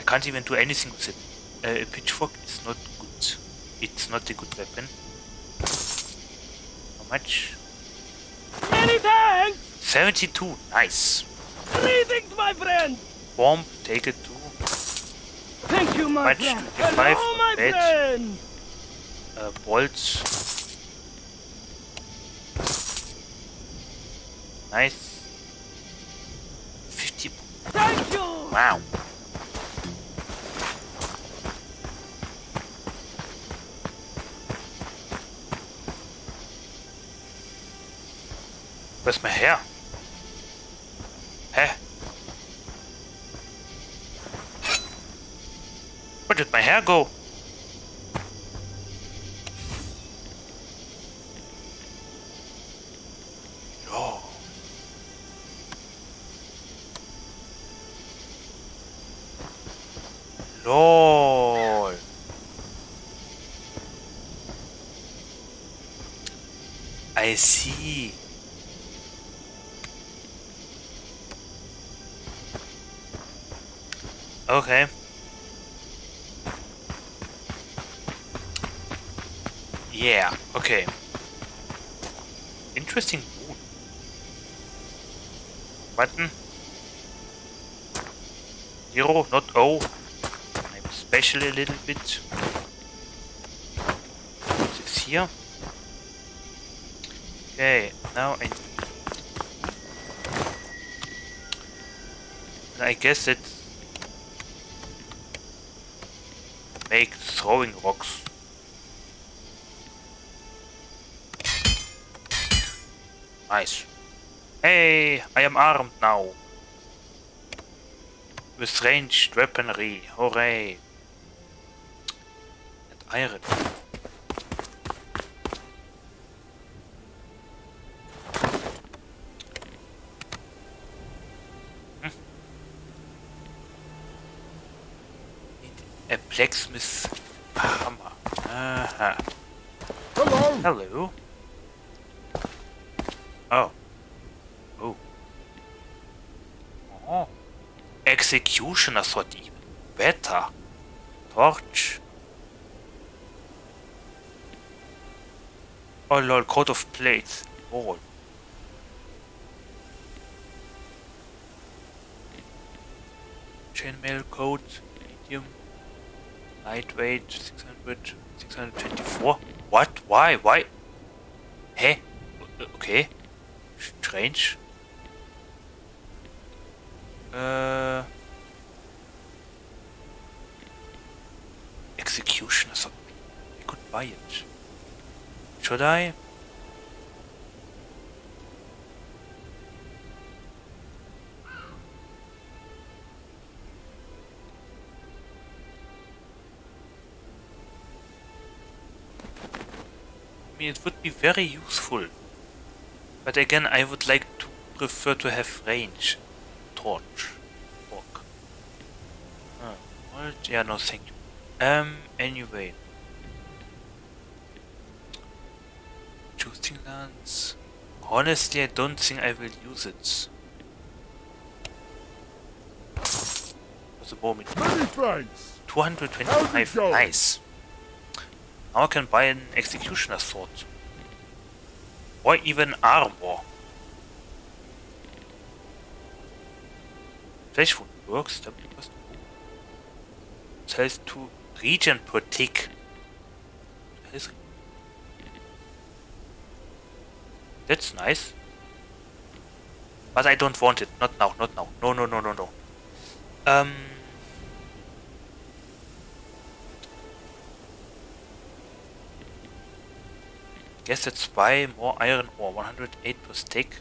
Can't even do anything with it. Uh, a pitchfork is not good. It's not a good weapon. How much? Many thanks! 72. Nice. Greetings, my friend! Bomb, take it too. Thank you, my Much friend! 25 Hello, my bed. friend! Uh, bolts. Nice. go. Oh. I see. Okay. Yeah, okay. Interesting. Button. Zero, not O. I'm special a little bit. This here? Okay, now I... I guess it's... Make throwing rocks. Nice. Hey, I am armed now. With ranged weaponry. Hooray. And iron. Medium, lightweight, 600, 624. What? Why? Why? Hey? Okay. Strange. Uh, executioner. So I could buy it. Should I? It would be very useful. But again, I would like to prefer to have range. Torch. Walk. Oh, what? Yeah, no, thank you. Um, anyway. Shooting lance. Honestly, I don't think I will use it. For the moment. Many thanks! 225. go? Nice. Now I can buy an executioner's sword. Or even armor. Flesh wound works. Sells to regen per tick. That's nice. But I don't want it. Not now, not now. No, no, no, no, no. Um. Guess it's buy more iron ore. 108 per stick.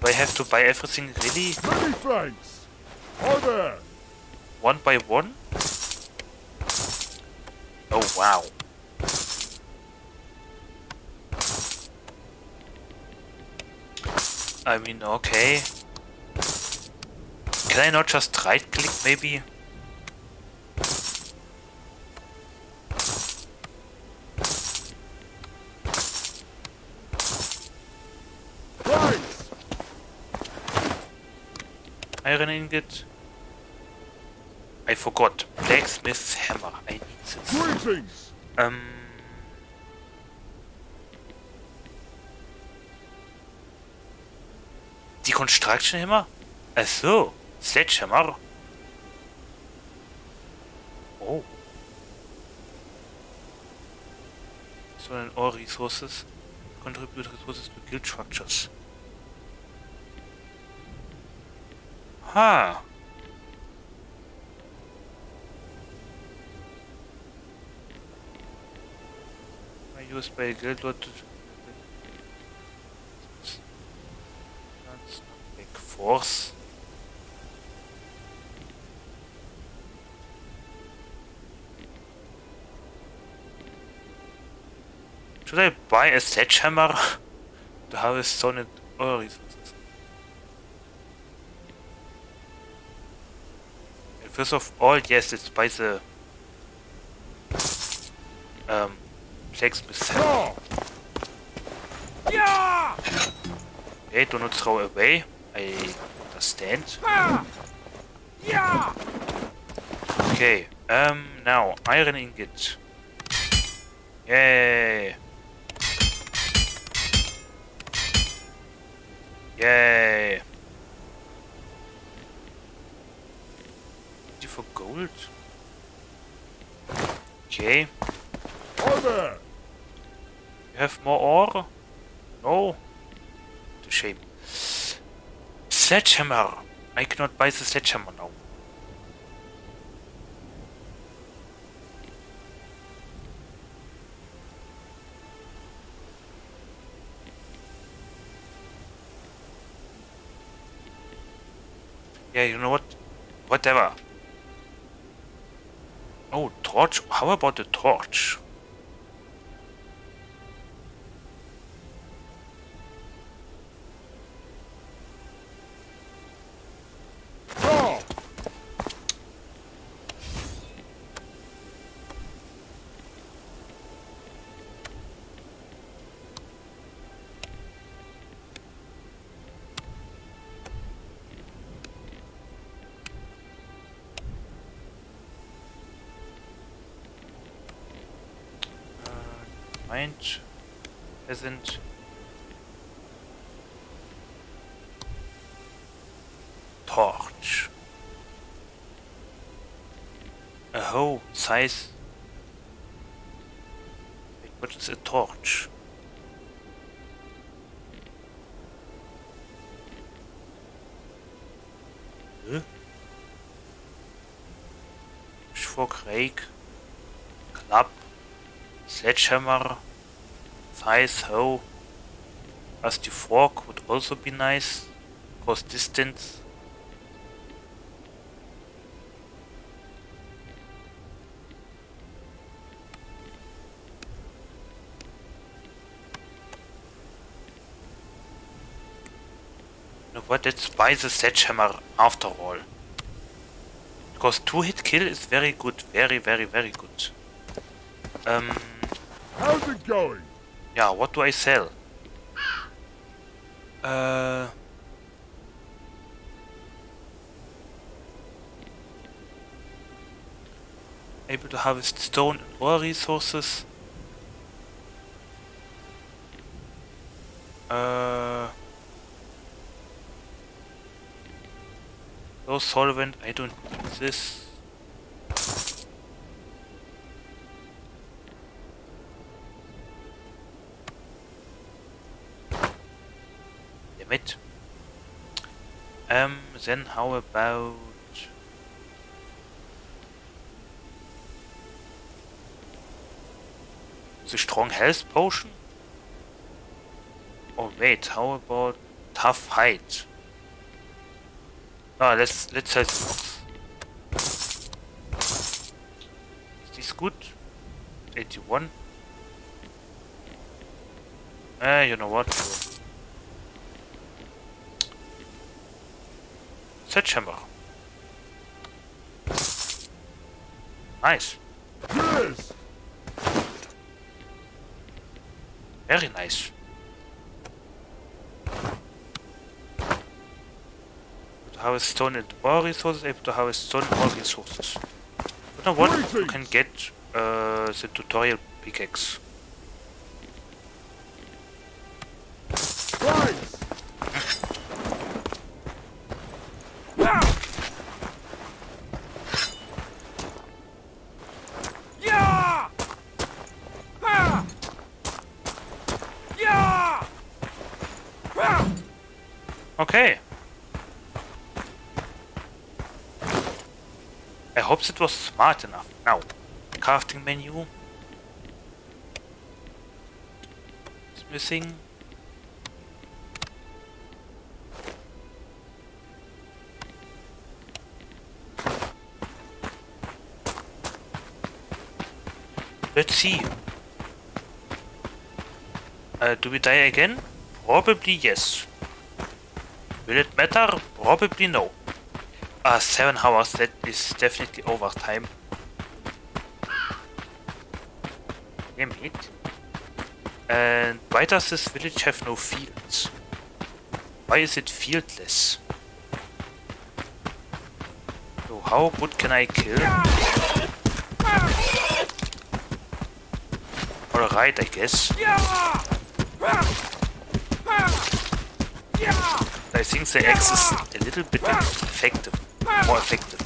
Do I have to buy everything really Many there! one by one? Oh wow. I mean, okay. Can I not just right click maybe? Iron ingot. I forgot. Blacksmith's hammer. I need this. Greetings! Um. Construction Hammer? Ach so. Sledgehammer. Oh. So then all resources contribute resources to guild structures. Huh. are used by guild lord to force. Should I buy a sledgehammer to harvest and oil resources? First of all, yes, let's buy the um, blacksmith hammer. Yeah! Okay, do not throw away. I understand. Yeah! Okay, um, now, iron ingot. Yay! Yay! Die for gold? Okay. There! You have more ore? No? It's a shame. Sledgehammer! I cannot buy the sledgehammer now. Yeah, you know what? Whatever. Oh, torch. How about the torch? Mind isn't torch. A hoe size. Wait, what is a torch? Huh? Pitchfork, rake, club, sledgehammer, size, hoe. Rusty fork would also be nice. Cause distance. You what? Let's buy the sledgehammer after all. Because two hit kill is very good. Very, very, very good. Um, How's it going? Yeah, what do I sell? Uh. Able to harvest stone and ore resources. Uh. No solvent, I don't need this. Then how about... The strong health potion? Oh wait, how about tough height? Ah, let's let's this. Is this good? 81. Ah, you know what? Sledgehammer. Nice. Yes! Very nice. To harvest stone and ore resources, able to harvest stone and ore resources. You know what? You can get uh, the tutorial pickaxe. Smart enough. Now, crafting menu. Is missing. Let's see. Uh, do we die again? Probably yes. Will it matter? Probably no. Ah, seven hours, that is definitely overtime. Damn it. And why does this village have no fields? Why is it fieldless? So how good can I kill? Alright, I guess. I think the axe is a little bit effective. More effective.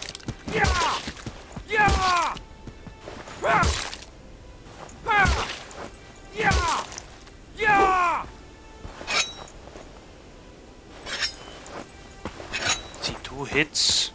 See two hits.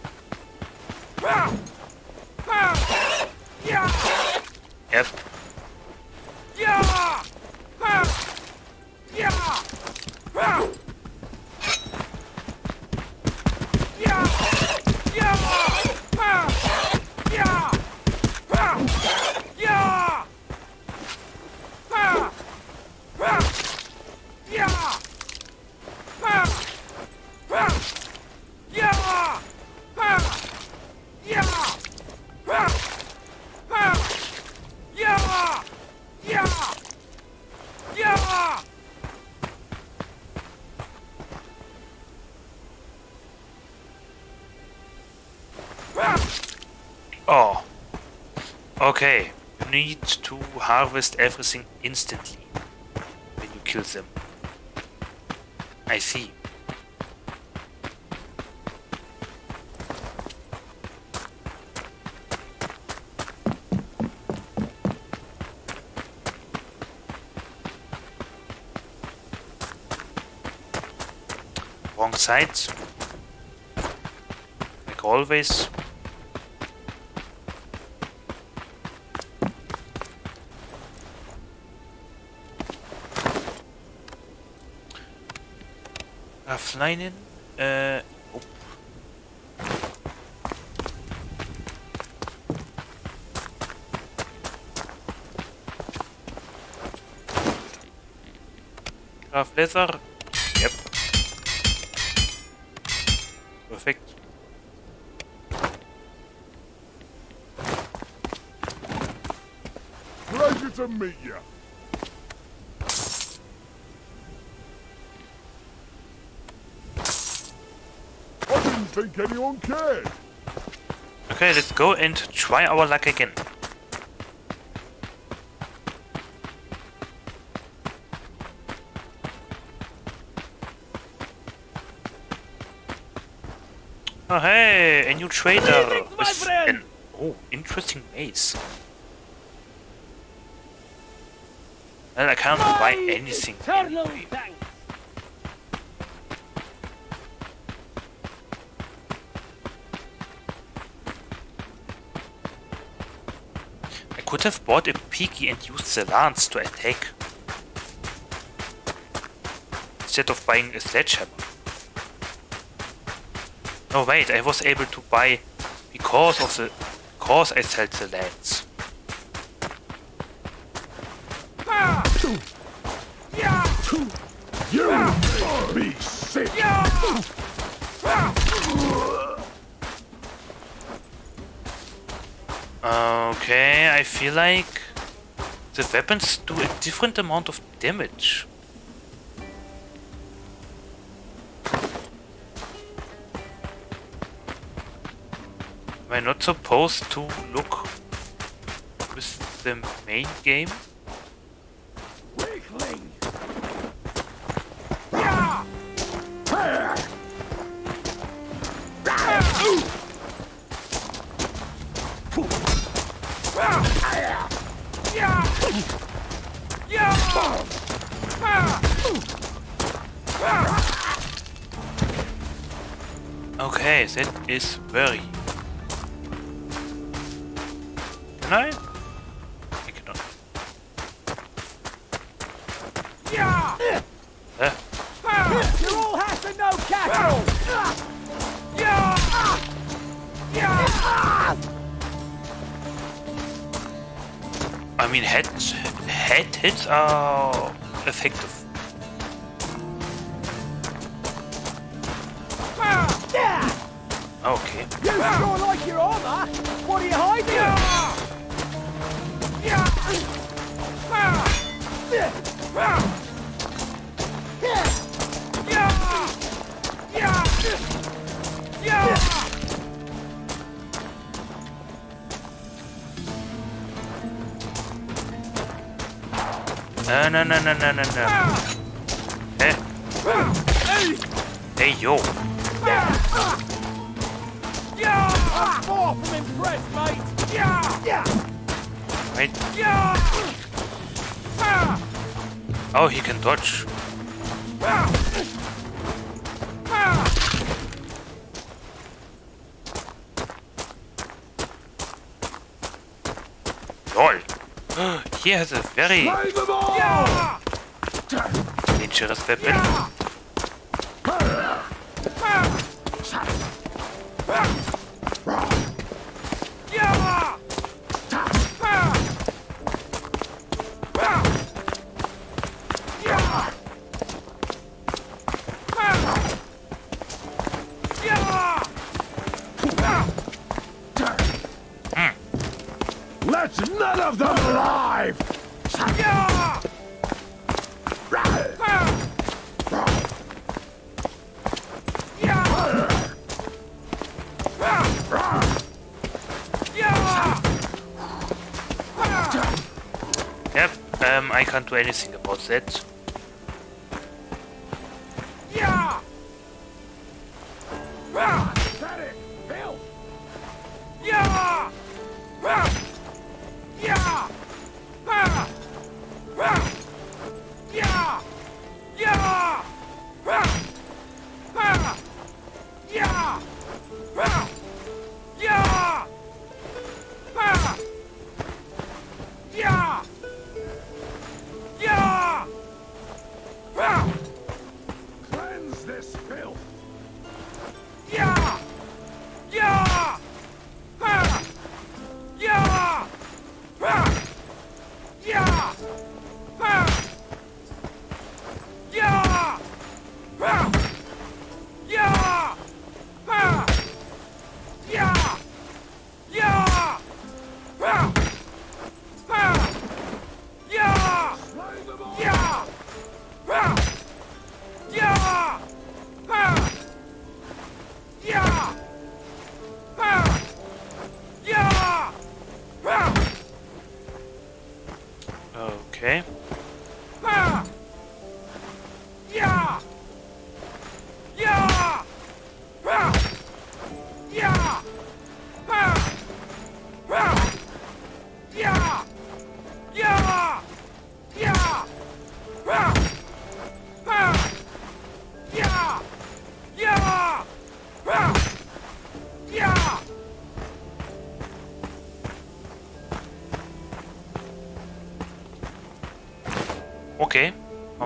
Okay. You need to harvest everything instantly when you kill them. I see. Wrong side. Like always. Offline Uh, oh. Craft leather. Yep. Perfect. Pleasure to meet you. Think anyone cared. Okay, let's go and try our luck again. Oh hey, a new trader Greetings, my with friend. an oh interesting maze. Well, I can't buy anything. Eternal anyway. Could have bought a piggy and used the lance to attack. Instead of buying a sledgehammer. No wait, I was able to buy because of the because I sold the lance. Feel like the weapons do a different amount of damage. Am I not supposed to look with the main game? Is very. Anything about that.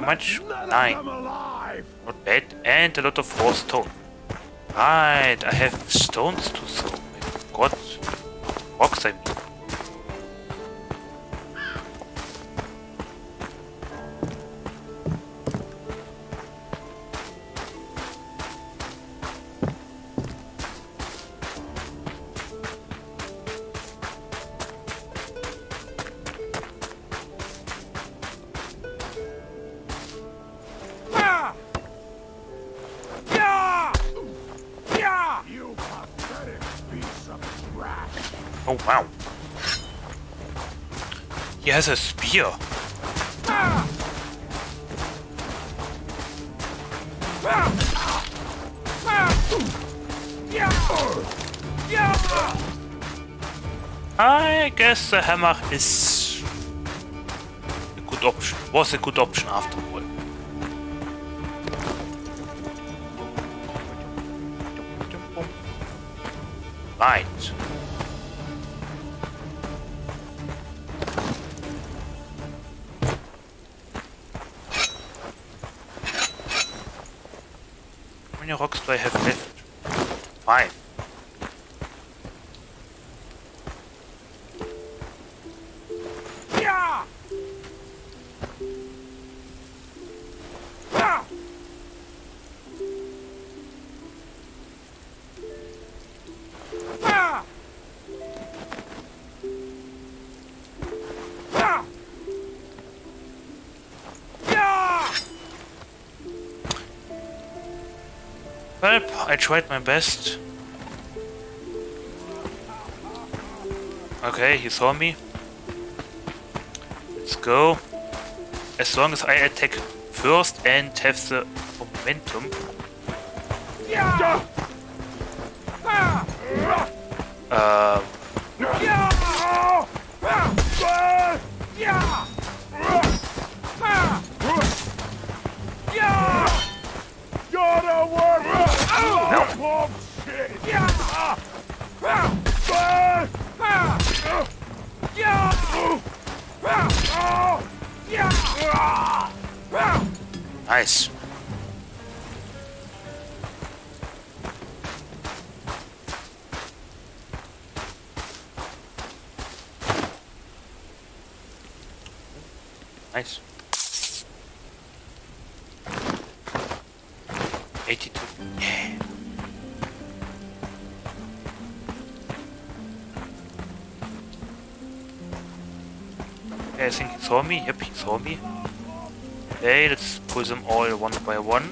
Much? None Nine. alive! Not bad. And a lot of raw stone. Right, I have stones to throw. I forgot. Rocks, I mean. Spear. I guess the hammer is a good option. Was a good option after all. Right. I tried my best. Okay, he saw me. Let's go. As long as I attack first and have the momentum. Um, Okay, let's pull them all one by one.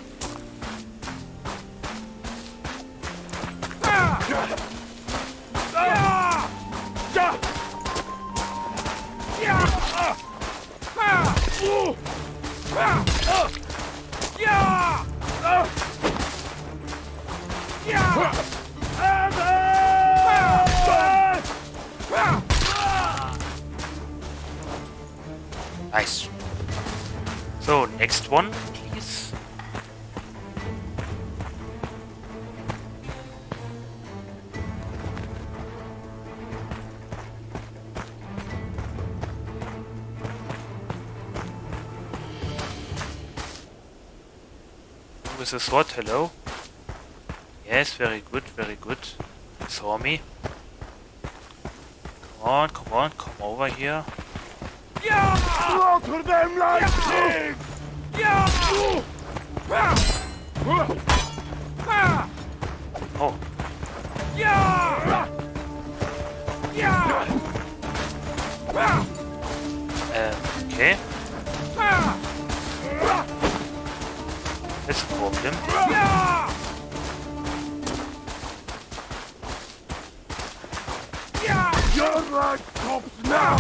The sword, hello. Yes, very good, very good. You saw me. Come on, come on, come over here. Slaughter them like pigs! Oh, uh, okay. That's a problem. You're like cops now!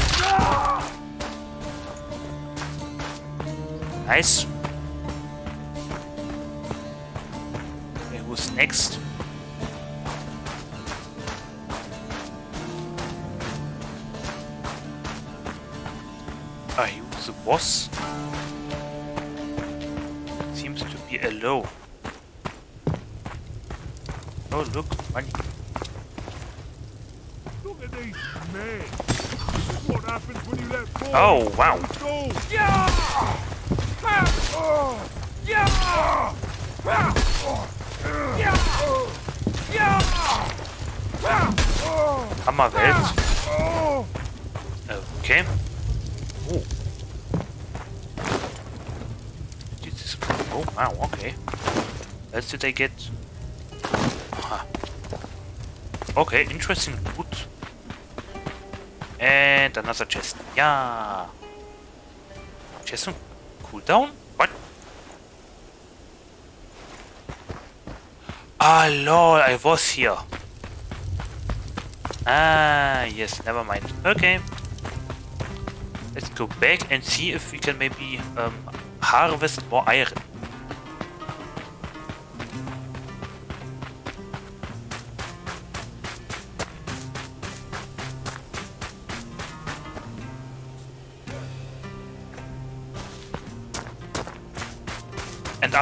Nice. Okay, who's next? Ah, Are you the boss? Seems to be alone. Oh, look, money. Look at these men! What happens when you let fall. Oh, wow. Go! Hammerwelt. Okay. Oh. This is- Oh, wow, okay. Else did I get? Okay, interesting loot. And another chest. Yeah. Chest on cooldown? What? Ah, lol, I was here. Ah, yes, never mind. Okay. Let's go back and see if we can maybe um, harvest more iron.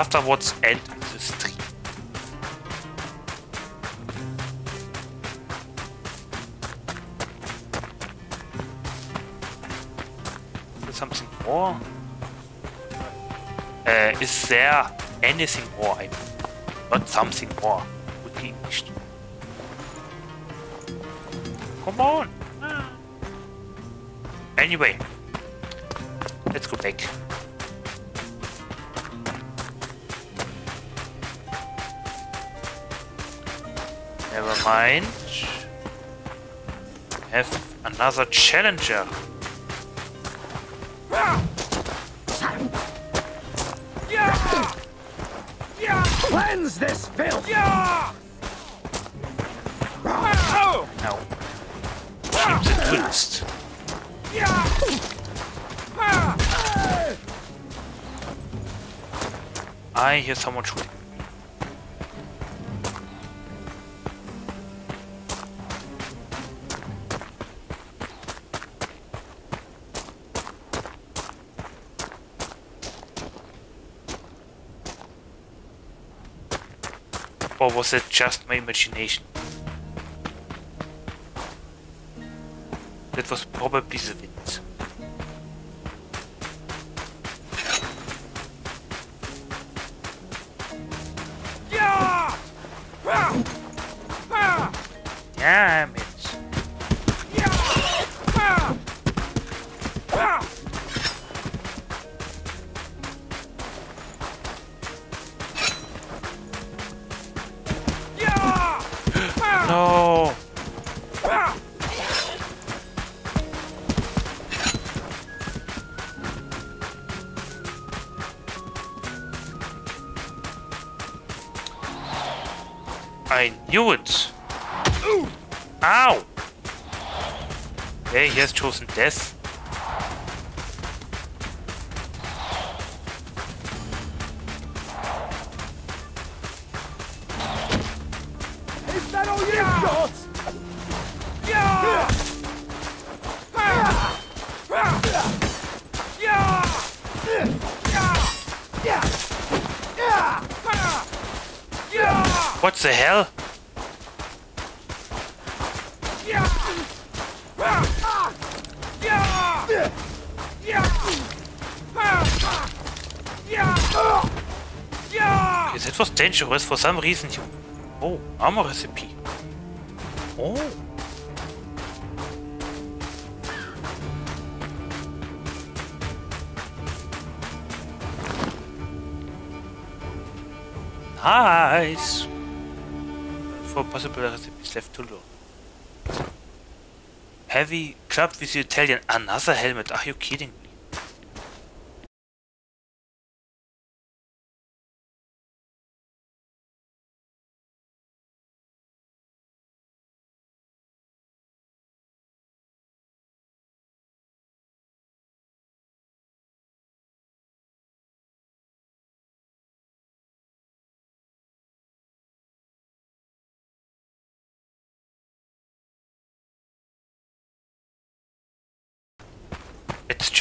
Afterwards end the stream. Something more? Uh, is there anything more? I mean, not something more. Wirklich nicht. Come on. Anyway, let's go back. Mind. Have another challenger. Cleanse this filth! No. Keep the twist. I hear someone shooting. Or was it just my imagination? That was probably the wind. Dangerous for some reason. You... Oh, armor recipe. Oh. Nice. Four possible recipes left to learn. Heavy club with the Italian. Another helmet. Are you kidding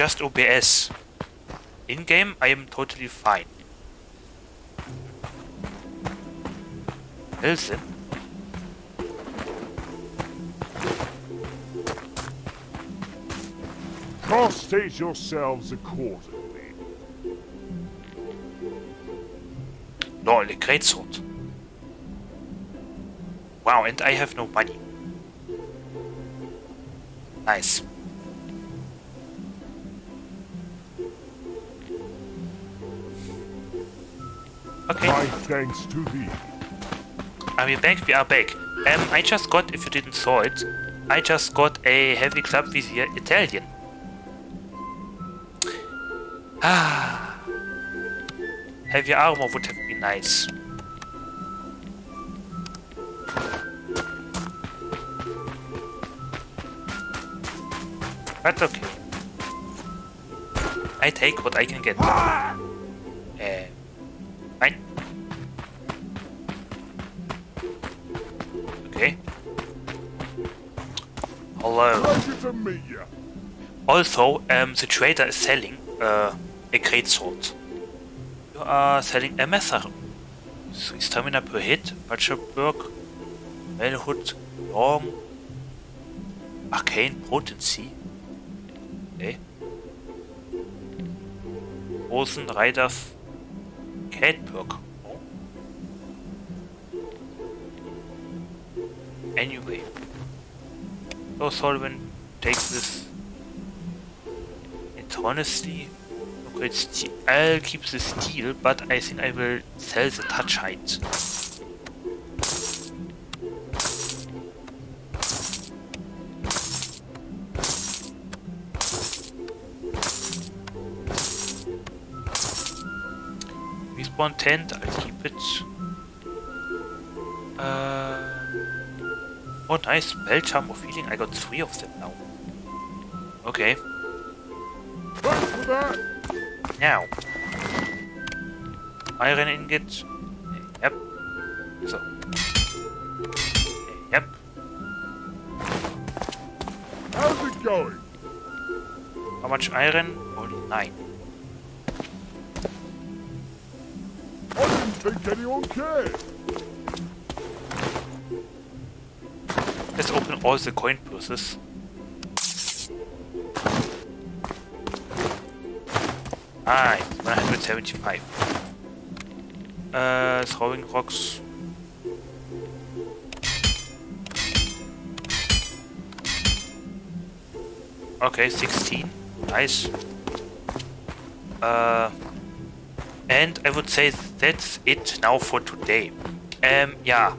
just OBS. In game, I am totally fine. Well then. Prostrate yourselves accordingly. Lol, a great sword. Wow, and I have no money. Nice. Okay. My thanks to thee. Are we back? We are back. Um, I just got, if you didn't saw it, I just got a heavy club vizier Italian. Ah. Heavy armor would have been nice. But okay. I take what I can get. Also, um, the trader is selling uh, a great sword. You are selling a messer. Three stamina per hit, Butcher perk, Manhood, Long, Arcane Potency. Okay. Rosen Riders Cat perk. Oh. Anyway. So Solomon takes this honesty. Look, it's I'll keep the steel, but I think I will sell the touch touchite. one tent, I'll keep it. Uh, oh nice, Bell charm of healing, I got three of them now. Okay. That. Now. Iron ingot. Yep. So. Yep. How's it going? How much iron? Only nine. I didn't think anyone cared. Let's open all the coin purses. 175. Uh, throwing rocks. Okay, 16. Nice. Uh, and I would say that's it now for today. Um, yeah.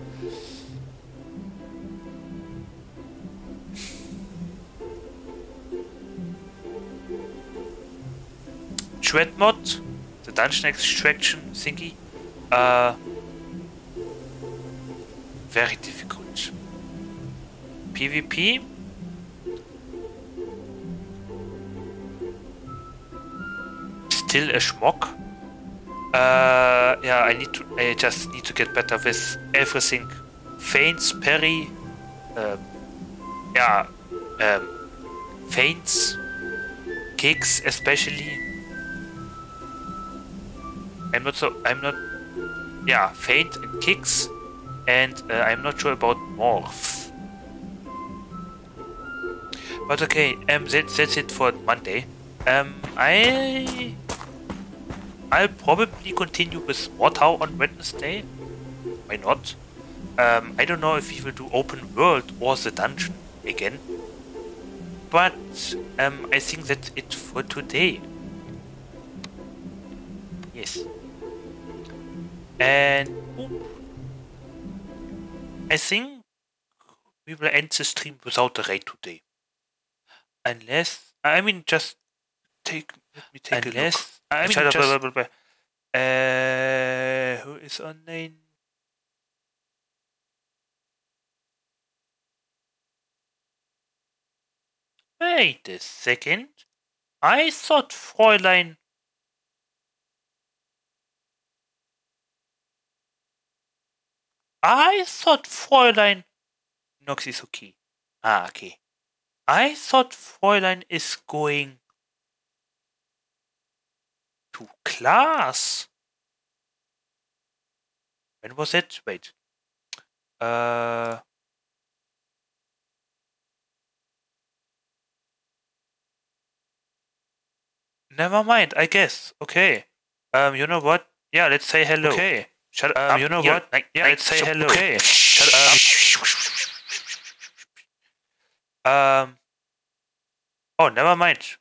Dread mod, dungeon extraction thingy. Uh, very difficult. PvP. Still a schmuck. Uh, yeah, I need to. I just need to get better with everything. Feints, parry. Um, yeah, um, feints, kicks especially. I'm not so. I'm not. Yeah, feint and kicks, and uh, I'm not sure about morphs. But okay, um, that, that's it for Monday. Um, I. I'll probably continue with Mordhau on Wednesday. Why not? Um, I don't know if we will do open world or the dungeon again. But um, I think that's it for today. Yes. And. I think we will end the stream without a raid today. Unless I mean just take let me take Unless- a look. I mean just, blah, blah, blah, Uh, who is online? Wait a second. I thought Fräulein. I thought Fräulein. Nox is okay. Ah, okay. I thought Fräulein is going to class. When was it? Wait. Uh. Never mind, I guess. Okay. Um, you know what? Yeah, let's say hello. Okay. Shut Um, up. you know Yeah, what? like- Yeah, let's say so- hello. okay. Shut up. Um. Oh, never mind.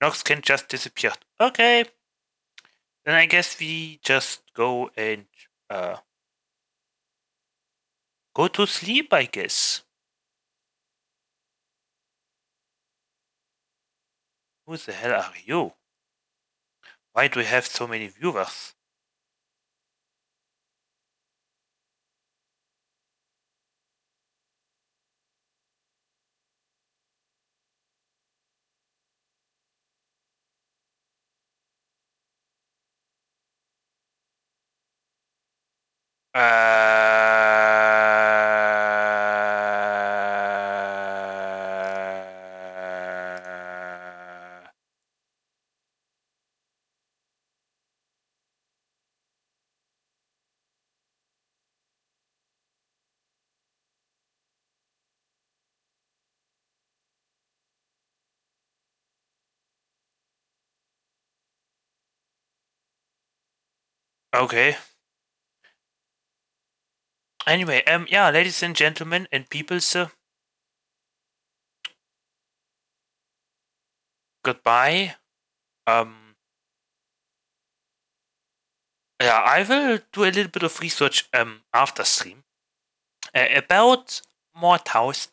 Nox can just disappear. Okay. Then I guess we just go and uh go to sleep. I guess. Who the hell are you? Why do we have so many viewers? Uh, okay. Anyway, um, yeah, ladies and gentlemen and people, sir. Goodbye. Um. Yeah, I will do a little bit of research um after stream uh, about Mordhau's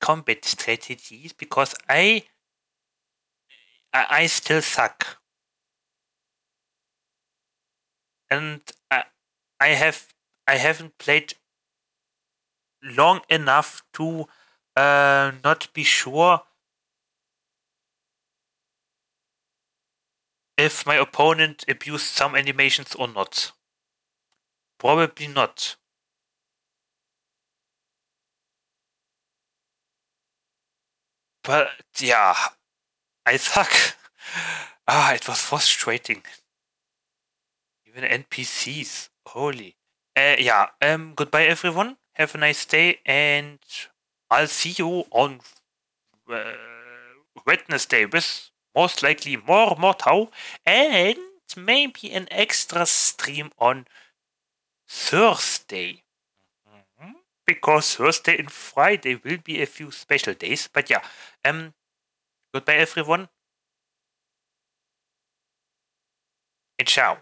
combat strategies because I, I I still suck, and I I have I haven't played long enough to uh, not be sure if my opponent abused some animations or not. Probably not. But yeah, I (laughs) suck. Ah, it was frustrating. Even NPCs. Holy. Uh, yeah, um, goodbye everyone. Have a nice day and I'll see you on uh, Wednesday with most likely more Mordhau and maybe an extra stream on Thursday. Mhm. Because Thursday and Friday will be a few special days. But yeah, um, goodbye everyone. And ciao.